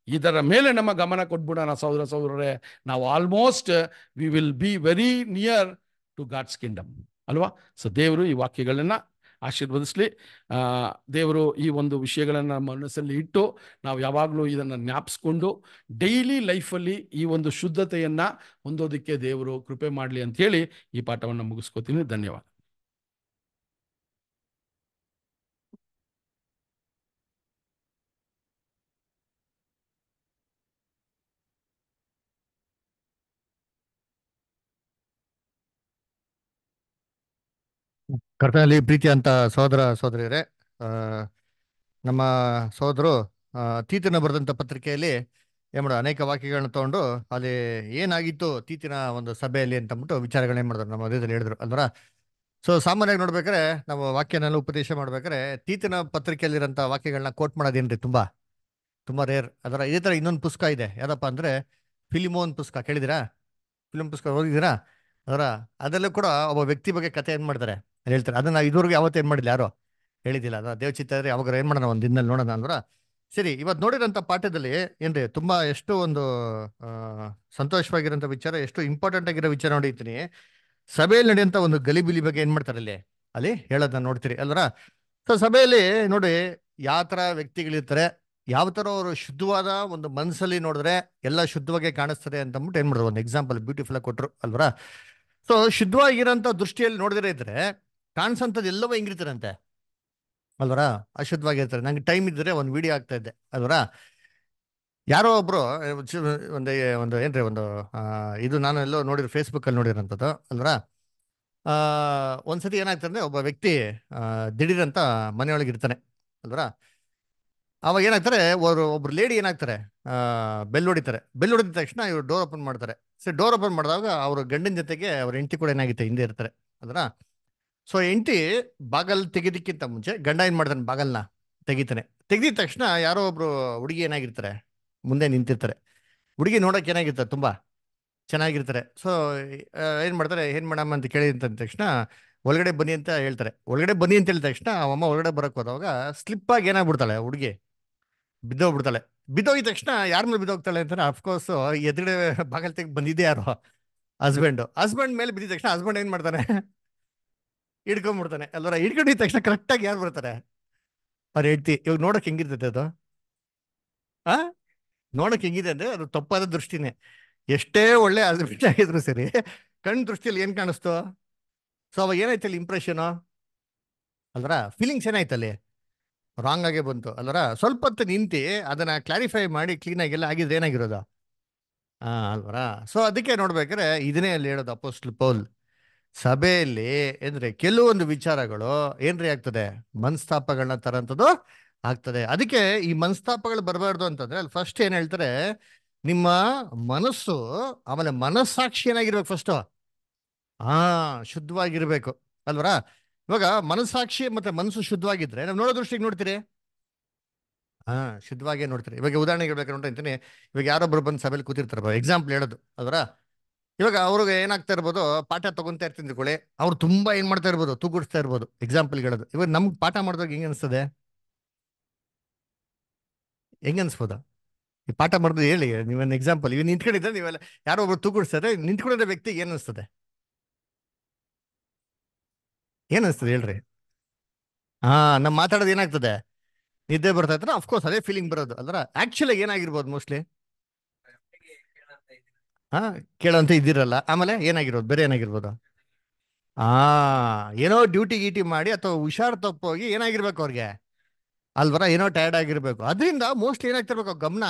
ಇದರ ಮೇಲೆ ನಮ್ಮ ಗಮನ ಕೊಟ್ಬಿಡೋಣ ಸಹೋದರ ಸಹೋದರರೇ. ನಾವು almost we will be very near to God's kingdom ಅಲ್ವಾ? ಸೊ ದೇವರು ಈ ವಾಕ್ಯಗಳನ್ನು ಆಶೀರ್ವದಿಸ್ಲಿ. ದೇವರು ಈ ಒಂದು ವಿಷಯಗಳನ್ನು ಮನಸ್ಸಲ್ಲಿ ಇಟ್ಟು ನಾವು ಯಾವಾಗಲೂ ಇದನ್ನು ಜ್ಞಾಪಿಸ್ಕೊಂಡು ಡೈಲಿ ಲೈಫಲ್ಲಿ ಈ ಒಂದು ಶುದ್ಧತೆಯನ್ನು ಹೊಂದೋದಕ್ಕೆ ದೇವರು ಕೃಪೆ ಮಾಡಲಿ ಅಂತ ಹೇಳಿ ಈ ಪಾಠವನ್ನು ಮುಗಿಸ್ಕೋತೀನಿ. ಧನ್ಯವಾದ. ಕರ್ತನಲ್ಲಿ ಪ್ರೀತಿ ಅಂತ ಸಹೋದರ ಸಹೋದರಿಯರೇ ನಮ್ಮ ಸಹೋದರು ತೀತಿನ ಬರೆದಂಥ ಪತ್ರಿಕೆಯಲ್ಲಿ ಏನ್ ಅನೇಕ ವಾಕ್ಯಗಳನ್ನ ತಗೊಂಡು ಅಲ್ಲಿ ಏನಾಗಿತ್ತು ತೀತಿನ ಒಂದು ಸಭೆಯಲ್ಲಿ ಅಂತ ಅಂದ್ಬಿಟ್ಟು ವಿಚಾರಗಳನ್ನ ಏನು ಮಾಡಿದ್ರು ನಮ್ಮ ಮಧ್ಯದಲ್ಲಿ ಹೇಳಿದ್ರು. ಅಲ್ವರ ಸೊ ಸಾಮಾನ್ಯವಾಗಿ ನೋಡ್ಬೇಕಾದ್ರೆ ನಾವು ವಾಕ್ಯನೆಲ್ಲ ಉಪದೇಶ ಮಾಡ್ಬೇಕಾದ್ರೆ ತೀತಿನ ಪತ್ರಿಕೆಯಲ್ಲಿರೋಂಥ ವಾಕ್ಯಗಳನ್ನ ಕೋಟ್ ಮಾಡೋದೇನ್ರಿ ತುಂಬಾ ತುಂಬಾ ರೇರ್ ಅದರ ಇದೇ ತರ ಇನ್ನೊಂದು ಪುಸ್ತಕ ಇದೆ. ಯಾವ್ದಪ್ಪ ಅಂದ್ರೆ ಫಿಲಿಮೋನ್ ಪುಸ್ತಕ ಕೇಳಿದಿರಾ ಫಿಲಿಮ್ ಪುಸ್ತಕ ಓದಿದ್ದೀರಾ? ಅದರ, ಅದರಲ್ಲೂ ಕೂಡ ಒಬ್ಬ ವ್ಯಕ್ತಿ ಬಗ್ಗೆ ಕಥೆ ಏನು ಮಾಡ್ತಾರೆ? ಅಲ್ಲಿ ಹೇಳ್ತಾರೆ. ಅದನ್ನ ಇದುವರೆಗೂ ಯಾವತ್ತೂ ಏನು ಮಾಡಿಲ್ಲ, ಯಾರು? ಹೇಳಿದಿಲ್ಲ ಅದ ದೇವಚಿತ್ತ ಇದ್ರೆ ಯಾವಾಗ ಏನು ಮಾಡೋಣ ಒಂದು ದಿನದಲ್ಲಿ ನೋಡೋಣ ಅಂದ್ರೆ. ಸರಿ ಇವತ್ತು ನೋಡಿರೋಂಥ ಪಾಠದಲ್ಲಿ ಏನ್ರಿ, ತುಂಬಾ ಎಷ್ಟು ಒಂದು ಸಂತೋಷವಾಗಿರೋಂಥ ವಿಚಾರ, ಎಷ್ಟು ಇಂಪಾರ್ಟೆಂಟ್ ಆಗಿರೋ ವಿಚಾರ ನೋಡಿರ್ತೀನಿ ಸಭೆಯಲ್ಲಿ ನಡೆಯುವಂಥ ಒಂದು ಗಲಿಬಿಲಿ ಬಗ್ಗೆ ಏನು ಮಾಡ್ತಾರೆ ಅಲ್ಲಿ? ಅಲ್ಲಿ ಹೇಳೋದನ್ನ ನೋಡ್ತೀರಿ, ಅಲ್ವರ? ಸೊ ಸಭೆಯಲ್ಲಿ ನೋಡಿ, ಯಾವ ಥರ ವ್ಯಕ್ತಿಗಳಿರ್ತಾರೆ ಯಾವ ಥರ ಅವರು ಶುದ್ಧವಾದ ಒಂದು ಮನಸ್ಸಲ್ಲಿ ನೋಡಿದ್ರೆ ಎಲ್ಲ ಶುದ್ಧವಾಗಿ ಕಾಣಿಸ್ತಾರೆ ಅಂತ ಅಂದ್ಬಿಟ್ಟು ಏನು ಮಾಡೋದು ಒಂದು ಎಕ್ಸಾಂಪಲ್ ಬ್ಯೂಟಿಫುಲ್ ಆಗಿ ಕೊಟ್ರು, ಅಲ್ವರ? ಸೊ ಶುದ್ಧವಾಗಿರೋಂಥ ದೃಷ್ಟಿಯಲ್ಲಿ ನೋಡಿದ್ರೆ ಇದ್ರೆ ಕಾಣಿಸೋಂಥದ್ದು ಎಲ್ಲವೂ ಹೆಂಗಿರ್ತಾರಂತೆ. ಅಲ್ವರ? ಅಶುದ್ಧವಾಗಿರ್ತಾರೆ. ನಂಗೆ ಟೈಮ್ ಇದ್ದರೆ ಒಂದು ವಿಡಿಯೋ ಆಗ್ತಾ ಇದ್ದೆ. ಅಲ್ವರ? ಯಾರೋ ಒಬ್ರು ಆ, ಒಂದು ಒಂದು ಏನ್ರಿ ಒಂದು ಇದು ನಾನು ಎಲ್ಲೋ ನೋಡಿರೋ ಫೇಸ್ಬುಕ್ ಅಲ್ಲಿ ನೋಡಿರೋಂಥದ್ದು. ಅಲ್ವರ? ಒಂದ್ಸತಿ ಏನಾಗ್ತಾರೆ ಅಂದ್ರೆ ಒಬ್ಬ ವ್ಯಕ್ತಿ ದಿಢೀರಂತ ಮನೆಯೊಳಗೆ ಇರ್ತಾನೆ ಅಲ್ವರ? ಅವಾಗ ಏನಾಗ್ತಾರೆ ಒಬ್ರು ಒಬ್ರು ಲೇಡಿ ಏನಾಗ್ತಾರೆ ಬೆಲ್ ಹೊಡಿತಾರೆ. ಬೆಲ್ ಹೊಡಿದ ತಕ್ಷಣ ಇವರು ಡೋರ್ ಓಪನ್ ಮಾಡ್ತಾರೆ. ಸರಿ ಡೋರ್ ಓಪನ್ ಮಾಡಿದಾಗ ಅವರು ಗಂಡನ ಜೊತೆಗೆ ಅವ್ರ ಹೆಂಡತಿ ಕೂಡ ಏನಾಗುತ್ತೆ ಹಿಂದೆ ಇರ್ತಾರೆ. ಅದರ ಸೊ ಹೆಂಡತಿ ಬಾಗಲ್ ತೆಗೆದಕ್ಕಿಂತ ಮುಂಚೆ ಗಂಡ ಏನ್ ಮಾಡ್ತಾನೆ ಬಾಗಲ್ನ ತೆಗಿತಾನೆ. ತೆಗ್ದಿದ ತಕ್ಷಣ ಯಾರೋ ಒಬ್ರು ಹುಡುಗಿ ಏನಾಗಿರ್ತಾರೆ, ಮುಂದೆ ನಿಂತಿರ್ತಾರೆ. ಹುಡುಗಿ ನೋಡೋಕೆ ಏನಾಗಿರ್ತಾರೆ ತುಂಬಾ ಚೆನ್ನಾಗಿರ್ತಾರೆ. ಸೊ ಏನು ಮಾಡ್ತಾರೆ, ಏನು ಮಾಡಮ್ಮ ಅಂತ ಕೇಳಿದ ತಕ್ಷಣ ಒಳಗಡೆ ಬನ್ನಿ ಅಂತ ಹೇಳ್ತಾರೆ. ಒಳಗಡೆ ಬನ್ನಿ ಅಂತ ಹೇಳಿದ ತಕ್ಷಣ ಅಮ್ಮ ಒಳಗಡೆ ಬರಕ್ಕೆ ಹೋದಾಗ ಸ್ಲಿಪ್ಪಾಗಿ ಏನಾಗ್ಬಿಡ್ತಾಳೆ ಹುಡುಗಿ, ಬಿದ್ದೋಗ್ಬಿಡ್ತಾಳೆ. ಬಿದ್ದೋಗಿದ ತಕ್ಷಣ ಯಾರ ಮೇಲೆ ಬಿದ್ದೋಗ್ತಾಳೆ ಅಂತಾರೆ ಅಫ್ಕೋರ್ಸ್ ಎದುರುಗಡೆ ಬಾಗಲ್ ತೆಗೆ ಬಂದಿದ್ದೆ ಯಾರು ಹಸ್ಬೆಂಡು ಹಸ್ಬೆಂಡ್ ಮೇಲೆ ಬಿದ್ದಿದ ತಕ್ಷಣ ಹಸ್ಬೆಂಡ್ ಏನು ಮಾಡ್ತಾನೆ ಹಿಡ್ಕೊಂಡ್ಬಿಡ್ತಾನೆ. ಅಲ್ವರ ಹಿಡ್ಕೊಂಡಿದ ತಕ್ಷಣ ಕರೆಕ್ಟಾಗಿ ಯಾರು ಬರ್ತಾರೆ? ಅವ್ರು ಹೇಳ್ತಿ ಇವಾಗ ನೋಡಕ್ ಹೆಂಗಿರ್ತೈತೆ ಅದು? ಆ? ನೋಡಕ್ ಹೆಂಗಿದೆ ಅಂದ್ರೆ ಅದು ತಪ್ಪಾದ ದೃಷ್ಟಿನೇ. ಎಷ್ಟೇ ಒಳ್ಳೆ ಅದೃಷ್ಟ ಆಗಿದ್ರು ಸರಿ. ಕಣ್ ದೃಷ್ಟಿಯಲ್ಲಿ ಏನ್ ಕಾಣಿಸ್ತು? ಸೊ ಅವಾಗ ಏನಾಯ್ತು ಅಲ್ಲಿ ಇಂಪ್ರೆಷನು ಅಲ್ವರ? ಫೀಲಿಂಗ್ಸ್ ಏನಾಯ್ತಲ್ಲಿ ರಾಂಗ್ ಆಗೇ ಬಂತು. ಅಲ್ವರ? ಸ್ವಲ್ಪ ಹೊತ್ತು ನಿಂತು ಅದನ್ನ ಕ್ಲಾರಿಫೈ ಮಾಡಿ ಕ್ಲೀನ್ ಎಲ್ಲ ಆಗಿದ್ರೆ ಏನಾಗಿರೋದು? ಹಾ ಅಲ್ವರ? ಸೊ ಅದಕ್ಕೆ ನೋಡ್ಬೇಕಾದ್ರೆ, ಇದನ್ನೇ ಅಲ್ಲಿ ಹೇಳೋದು ಅಪೋಸ್ಟ್ಲ್ ಪೌಲ್. ಸಭೆಯಲ್ಲಿ ಅಂದ್ರೆ ಕೆಲವೊಂದು ವಿಚಾರಗಳು ಏನ್ರಿ ಆಗ್ತದೆ? ಮನಸ್ತಾಪಗಳನ್ನ ತರಂಥದ್ದು ಆಗ್ತದೆ. ಅದಕ್ಕೆ ಈ ಮನಸ್ತಾಪಗಳು ಬರಬಾರ್ದು ಅಂತಂದ್ರೆ ಅಲ್ಲಿ ಫಸ್ಟ್ ಏನ್ ಹೇಳ್ತಾರೆ? ನಿಮ್ಮ ಮನಸ್ಸು ಆಮೇಲೆ ಮನಸ್ಸಾಕ್ಷಿ ಏನಾಗಿರ್ಬೇಕು ಫಸ್ಟ್ ಹಾ ಶುದ್ಧವಾಗಿರ್ಬೇಕು. ಅಲ್ವರ? ಇವಾಗ ಮನಸ್ಸಾಕ್ಷಿ ಮತ್ತೆ ಮನಸ್ಸು ಶುದ್ಧವಾಗಿದ್ರೆ ನಾವು ನೋಡೋ ದೃಷ್ಟಿಗೆ ನೋಡ್ತೀರಿ? ಹಾ ಶುದ್ಧವಾಗೇ ನೋಡ್ತೀರಿ. ಇವಾಗ ಉದಾಹರಣೆಗೆ ಹೇಳ್ಬೇಕು ಅಂತೀನಿ. ಇವಾಗ ಯಾರೊಬ್ರು ಬಂದು ಸಭೆಯಲ್ಲಿ ಕೂತಿರ್ತಾರೆ ಎಕ್ಸಾಂಪಲ್ ಹೇಳೋದು. ಅಲ್ವರ? ಇವಾಗ ಅವ್ರಿಗೆ ಏನಾಗ್ತಾ ಇರ್ಬೋದು, ಪಾಠ ತಗೊಂತಾ ಇರ್ತೀನಿ ತಿಳ್ಕೊಳ್ಳಿ ಅವ್ರು ತುಂಬಾ ಏನ್ ಮಾಡ್ತಾ ಇರ್ಬೋದು, ತೂಗುಡಿಸ್ತಾ ಇರ್ಬೋದು ಎಕ್ಸಾಂಪಲ್ ಹೇಳೋದು. ಇವಾಗ ನಮ್ಗೆ ಪಾಠ ಮಾಡಿದಾಗ ಹೆಂಗ್ ಅನ್ಸ್ತದೆ? ಹೆಂಗ್ ಅನ್ಸ್ಬೋದ? ಈ ಪಾಠ ಮಾಡಿದ್ರೆ ಹೇಳಿ ನೀವೇನು ಎಕ್ಸಾಂಪಲ್ ಇವ್ ನಿಂತ್ಕೊಂಡಿದ್ರೆ ನೀವೆಲ್ಲ, ಯಾರೋ ಒಬ್ರು ತೂಗುಡಿಸ್ತಾರೆ ನಿಂತ್ಕೊಂಡಿರೋ ವ್ಯಕ್ತಿ ಏನ್ ಅನ್ಸ್ತದೆ? ಏನ್ ಹೇಳ್ರಿ? ಹಾ ನಮ್ ಮಾತಾಡೋದು ಏನಾಗ್ತದೆ? ನಿದ್ದೆ ಬರ್ತಾ ಇದ್ರೆ ಅಫ್ಕೋರ್ಸ್ ಅದೇ ಫೀಲಿಂಗ್ ಬರೋದು ಅಲ್ರ ಆಕ್ಚುಲಿ ಏನಾಗಿರ್ಬೋದು ಮೋಸ್ಟ್ಲಿ ಹಾ, ಕೇಳಂತ ಇದ್ದಿರಲ್ಲ. ಆಮೇಲೆ ಏನಾಗಿರ್ಬೋದು ಬೇರೆ ಏನಾಗಿರ್ಬೋದು? ಆ, ಏನೋ ಡ್ಯೂಟಿ ಗೀಟಿ ಮಾಡಿ ಅಥವಾ ಹುಷಾರ್ ತಪ್ಪೋಗಿ ಏನಾಗಿರ್ಬೇಕು ಅವ್ರಿಗೆ? ಅಲ್ವರ? ಏನೋ ಟಯರ್ಡ್ ಆಗಿರ್ಬೇಕು. ಅದರಿಂದ ಮೋಸ್ಟ್ಲಿ ಏನಾಗ್ತಿರ್ಬೇಕು? ಗಮನ.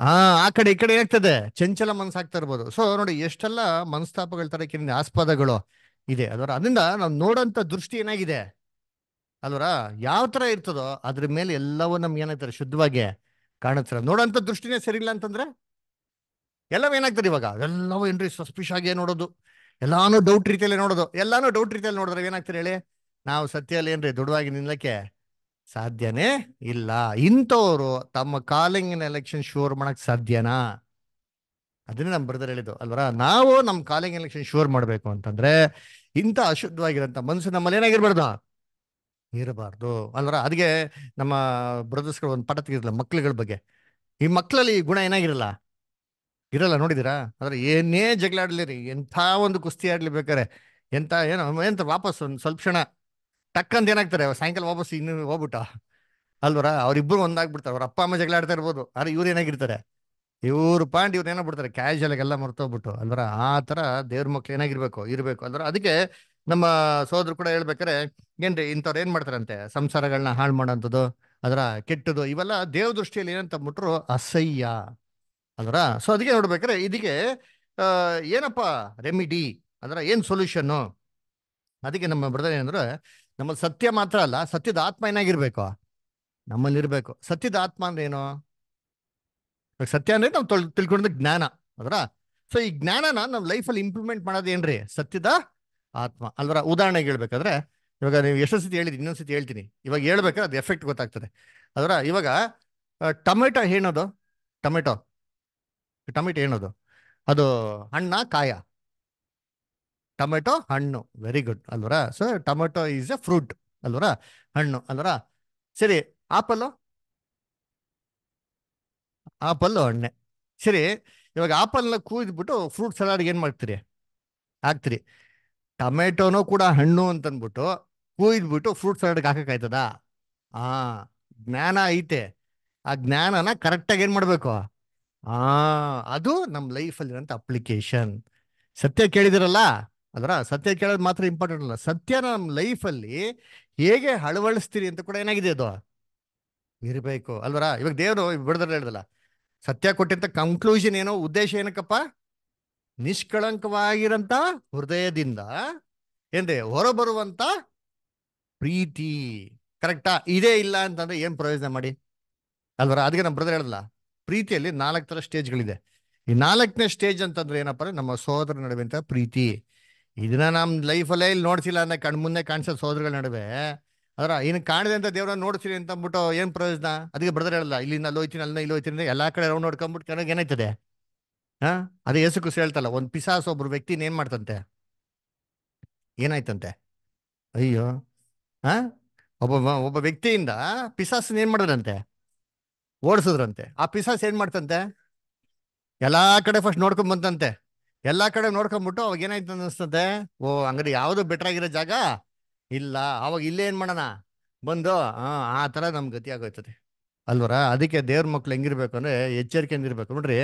ಹಾ ಆ ಕಡೆ ಈ ಕಡೆ ಏನಾಗ್ತದೆ? ಚಂಚಲ ಮನಸ್ಸಾಗ್ತಾ ಇರ್ಬೋದು. ಸೊ ನೋಡಿ, ಎಷ್ಟೆಲ್ಲ ಮನಸ್ತಾಪಗಳ ತರಕ್ಕೆ ಆಸ್ಪದಗಳು ಇದೆ. ಅದರ ಅದರಿಂದ ನಾವು ನೋಡೋಂಥ ದೃಷ್ಟಿ ಏನಾಗಿದೆ? ಅಲ್ವರ? ಯಾವ ತರ ಇರ್ತದೋ ಅದ್ರ ಮೇಲೆ ಎಲ್ಲವೂ ನಮ್ಗೆ ಏನಾಗ್ತಾರೆ? ಶುದ್ಧವಾಗಿ ಕಾಣುತ್ತಾರೆ ನೋಡೋಂಥ ದೃಷ್ಟಿನೇ ಸರಿ ಇಲ್ಲ ಅಂತಂದ್ರೆ? ಎಲ್ಲವೂ ಏನಾಗ್ತದೆ ಇವಾಗ? ಎಲ್ಲವೂ ಏನ್ರಿ ಸಸ್ಪಿಷ್ ಆಗೇ ನೋಡೋದು. ಎಲ್ಲಾನು ಡೌಟ್ ರೀತಿಯಲ್ಲಿ ನೋಡೋದು. ಎಲ್ಲಾನು ಡೌಟ್ ರೀತಿಯಲ್ಲಿ ನೋಡಿದ್ರೆ ಏನಾಗ್ತಾರೆ ಹೇಳಿ? ನಾವು ಸತ್ಯಲ್ಲಿ ಏನ್ರಿ ದೃಢವಾಗಿ ನಿಲ್ಲಕ್ಕೆ ಸಾಧ್ಯನೇ ಇಲ್ಲ. ಇಂಥವ್ರು ತಮ್ಮ ಕಾಲಿಂಗಿನ ಎಲೆಕ್ಷನ್ ಶೋರ್ ಮಾಡಕ್ ಸಾಧ್ಯನಾ? ಅದನ್ನೇ ನಮ್ಮ ಬ್ರದರ್ ಹೇಳಿದ್ದು, ಅಲ್ವರ? ನಾವು ನಮ್ಮ ಕಾಲಿಂಗ್ ಎಲೆಕ್ಷನ್ ಶೋರ್ ಮಾಡ್ಬೇಕು ಅಂತಂದ್ರೆ ಇಂಥ ಅಶುದ್ಧವಾಗಿರೋಂಥ ಮನಸ್ಸು ನಮ್ಮಲ್ಲಿ ಏನಾಗಿರ್ಬಾರ್ದು? ಇರಬಾರ್ದು, ಅಲ್ವರ? ಅದಕ್ಕೆ ನಮ್ಮ ಬ್ರದರ್ಸ್ಗಳು ಒಂದು ಪಾಠ ತೆಗಿರಲ್ಲ ಮಕ್ಳುಗಳ ಬಗ್ಗೆ. ಈ ಮಕ್ಕಳಲ್ಲಿ ಗುಣ ಏನಾಗಿರಲ್ಲ? ಇರಲ್ಲ ನೋಡಿದಿರಾ ಅಂದ್ರೆ ಏನೇ ಜಗಳ ಆಡ್ಲಿರಿ ಎಂಥ ಒಂದು ಕುಸ್ತಿ ಆಡ್ಲಿ ಬೇಕಾರೆ ಎಂತ ಏನೋ ಎಂತ ವಾಪಸ್ ಒಂದು ಸ್ವಲ್ಪ ಕ್ಷಣ ಟಕ್ಕಂತ ಏನಾಗ್ತಾರೆ, ಸಾಯಂಕಾಲ ವಾಪಸ್ ಇನ್ನು ಹೋಗ್ಬಿಟ್ಟ. ಅಲ್ವರ? ಅವ್ರಿಬ್ರು ಒಂದಾಗ್ಬಿಡ್ತಾರೆ, ಅವ್ರ ಅಪ್ಪ, ಅಮ್ಮ ಜಗಳ ಆಡ್ತಾ ಇರ್ಬೋದು. ಆದ್ರೆ ಇವ್ರು ಏನಾಗಿರ್ತಾರೆ? ಇವ್ರು ಪಾಂಡ್ ಇವ್ರು ಏನೋ ಬಿಡ್ತಾರೆ ಕ್ಯಾಶುವಲ್ ಎಲ್ಲ ಮರ್ತೋಗ್ಬಿಟ್ಟು. ಅಲ್ವರ? ಆ ತರ ದೇವ್ರ ಮಕ್ಳು ಏನಾಗಿರ್ಬೇಕು, ಇರ್ಬೇಕು. ಅಲ್ವರ? ಅದಕ್ಕೆ ನಮ್ಮ ಸೋದರು ಕೂಡ ಹೇಳ್ಬೇಕಾರೆ ಏನ್ರಿ, ಇಂಥವ್ರು ಏನ್ ಮಾಡ್ತಾರಂತೆ? ಸಂಸಾರಗಳನ್ನ ಹಾಳು ಮಾಡೋಂಥದ್ದು, ಅದರ ಕೆಟ್ಟದು ಇವೆಲ್ಲ ದೇವ ದೃಷ್ಟಿಯಲ್ಲಿ ಏನಂತ ಬಿಟ್ರು ಅಸಹ್ಯ. ಅಲ್ವರ ಸೊ ಅದಕ್ಕೆ ನೋಡ್ಬೇಕಾರೆ ಇದಕ್ಕೆ ಏನಪ್ಪ ರೆಮಿಡಿ ಅದರ? ಏನ್ ಸೊಲ್ಯೂಷನ್ನು ಅದಕ್ಕೆ ನಮ್ಮ ಬ್ರದರ್ ಏನಂದ್ರೆ ನಮ್ಮ ಸತ್ಯ ಮಾತ್ರ ಅಲ್ಲ, ಸತ್ಯದ ಆತ್ಮ ಏನಾಗಿರ್ಬೇಕು? ನಮ್ಮಲ್ಲಿ ಇರ್ಬೇಕು. ಸತ್ಯದ ಆತ್ಮ ಅಂದ್ರೆ ಏನು? ಸತ್ಯ ಅಂದ್ರೆ ನಾವು ತೊಳ್, ತಿಳ್ಕೊಂಡಿದ್ದ ಜ್ಞಾನ, ಅದರ? ಸೊ ಈ ಜ್ಞಾನನ ನಮ್ಮ ಲೈಫಲ್ಲಿ ಇಂಪ್ಲಿಮೆಂಟ್ ಮಾಡೋದು ಏನ್ರಿ? ಸತ್ಯದ ಆತ್ಮ ಅಲ್ವರ ಉದಾಹರಣೆಗೆ ಹೇಳ್ಬೇಕಾದ್ರೆ, ಇವಾಗ ನೀವು ಎಷ್ಟೋ ಸತಿ ಹೇಳಿದ್ರಿ ಇನ್ನೊಂದು ಸತಿ ಹೇಳ್ತೀನಿ. ಇವಾಗ ಹೇಳ್ಬೇಕಾದ್ರೆ ಅದು ಎಫೆಕ್ಟ್ ಗೊತ್ತಾಗ್ತದೆ. ಅದರ? ಇವಾಗ ಟೊಮೆಟೊ ಏನದು? ಟೊಮೆಟೊ. ಟೊಮೆಟೊ ಏನದು? ಅದು ಹಣ್ಣ, ಕಾಯ. ಟೊಮೆಟೊ, ಹಣ್ಣು. ವೆರಿ ಗುಡ್ ಅಲ್ವರ? So tomato is a fruit ಅಲ್ವರ? ಹಣ್ಣು. ಅಲ್ವರ? ಸರಿ, ಆಪಲ್ಲು? ಆಪಲ್ಲು ಹಣ್ಣೆ. ಸರಿ, ಇವಾಗ ಆಪಲ್ನ ಕೂದ್ಬಿಟ್ಟು ಫ್ರೂಟ್ ಸಲಾಡ್ ಏನು ಮಾಡ್ತೀರಿ? ಹಾಕ್ತೀರಿ. ಟೊಮೆಟೊನೂ ಕೂಡ ಹಣ್ಣು ಅಂತಂದ್ಬಿಟ್ಟು ಕೂಯ್ದ್ಬಿಟ್ಟು ಫ್ರೂಟ್ ಸಲಾಡ್ಗೆ ಹಾಕಕ್ಕಾಯ್ತದ ಆ, ಜ್ಞಾನ ಐತೆ. ಆ ಜ್ಞಾನನ ಕರೆಕ್ಟಾಗಿ ಏನು ಮಾಡಬೇಕು? ಆ, ಅದು ನಮ್ಮ ಲೈಫಲ್ಲಿರೋಂಥ ಅಪ್ಲಿಕೇಶನ್. ಸತ್ಯ ಕೇಳಿದಿರಲ್ಲ? ಅದರ ಸತ್ಯ ಕೇಳೋದು ಮಾತ್ರ ಇಂಪಾರ್ಟೆಂಟ್ ಅಲ್ಲ. ಸತ್ಯನ ನಮ್ಮ ಲೈಫಲ್ಲಿ ಹೇಗೆ ಅಳವಡಿಸ್ತೀರಿ ಅಂತ ಕೂಡ ಏನಾಗಿದೆ ಅದು? ಇರಬೇಕು. ಅಲ್ವರ? ಇವಾಗ ದೇವರು ಬಿಡದ್ರೆ ಹೇಳ್ದಲ್ಲ ಸತ್ಯ ಕೊಟ್ಟಿಂತ ಕಂಕ್ಲೂಷನ್ ಏನೋ ಉದ್ದೇಶ ಏನಕ್ಕಪ್ಪ? ನಿಷ್ಕಳಂಕವಾಗಿರಂತ ಹೃದಯದಿಂದ ಏನ್ರಿ ಹೊರಬರುವಂತ ಪ್ರೀತಿ. ಕರೆಕ್ಟಾ? ಇದೇ ಇಲ್ಲ ಅಂತಂದ್ರೆ ಏನ್ ಪ್ರಯೋಜನ ಮಾಡಿ? ಅಲ್ವರ? ಅದಕ್ಕೆ ನಮ್ಮ ಬ್ರದರ್ ಹೇಳ್ದಲ್ಲ ಪ್ರೀತಿಯಲ್ಲಿ ನಾಲ್ಕು ತರ ಸ್ಟೇಜ್ಗಳಿದೆ. ಈ ನಾಲ್ಕನೇ ಸ್ಟೇಜ್ ಅಂತಂದ್ರೆ ಏನಪ್ಪ ನಮ್ಮ ಸಹೋದರ ನಡುವೆ ಅಂತ ಪ್ರೀತಿ. ಇದನ್ನ ನಮ್ಮ ಲೈಫಲ್ಲೇ ಇಲ್ಲಿ ನೋಡ್ತಿಲ್ಲ ಅನ್ನೋ ಮುಂದೆ ಕಾಣಿಸೋ ಸಹೋದರಗಳ ನಡುವೆ. ಅದರ ಏನು ಕಾಣದೆ ಅಂತ ದೇವ್ರನ್ನ ನೋಡ್ತೀನಿ ಅಂತ ಅಂದ್ಬಿಟ್ಟು ಏನ್ ಪ್ರಯೋಜನ? ಅದಕ್ಕೆ ಬ್ರದರ್ ಹೇಳಲ್ಲ, ಇಲ್ಲಿಂದ ಅಲ್ಲಿ ಹೋಯ್ತೀನಿ ಅಲ್ಲಿ ಇಲ್ಲಿ ಹೋಯ್ತೀನಿ ಎಲ್ಲಾ ಕಡೆ ರೌಂಡ್ ನೋಡ್ಕೊಂಡ್ಬಿಟ್ಟು ಕಣಗೆ ಏನಾಯ್ತದೆ? ಹಾ? ಅದೇ ಯೇಸು ಕುಸ್ ಹೇಳ್ತಲ್ಲ, ಒಂದು ಪಿಸಾಸ್ ಒಬ್ರು ವ್ಯಕ್ತಿನ ಏನ್ ಮಾಡ್ತಂತೆ. ಏನಾಯ್ತಂತೆ? ಅಯ್ಯೋ, ಹಾ? ಒಬ್ಬ ಒಬ್ಬ ವ್ಯಕ್ತಿಯಿಂದ ಪಿಸಾಸನ್ ಏನ್ ಮಾಡಿದ್ರಂತೆ. ಓಡಿಸಿದ್ರಂತೆ. ಆ ಪಿಸಾಸ್ ಏನ್ ಮಾಡ್ತಂತೆ? ಎಲ್ಲಾ ಕಡೆ ಫಸ್ಟ್ ನೋಡ್ಕೊಂಡ್ ಬಂತಂತೆ. ಎಲ್ಲಾ ಕಡೆ ನೋಡ್ಕೊಂಡ್ಬಿಟ್ಟು ಅವಾಗ ಏನಾಯ್ತು ಅನ್ನಿಸ್ತಂತೆ? ಓ ಹಂಗಾರೆ ಯಾವುದು ಬೆಟರ್ ಆಗಿರೋ ಜಾಗ? ಇಲ್ಲ. ಅವಾಗ ಇಲ್ಲೇ ಏನ್ ಮಾಡೋಣ? ಬಂದು ಆ ತರ ನಮ್ ಗತಿ ಆಗೋಯ್ತದೆ. ಅಲ್ವರ? ಅದಕ್ಕೆ ದೇವ್ರ ಮಕ್ಳು ಹೆಂಗಿರ್ಬೇಕು ಅಂದ್ರೆ ಎಚ್ಚರಿಕೆ ಇರ್ಬೇಕು ನೋಡ್ರಿ,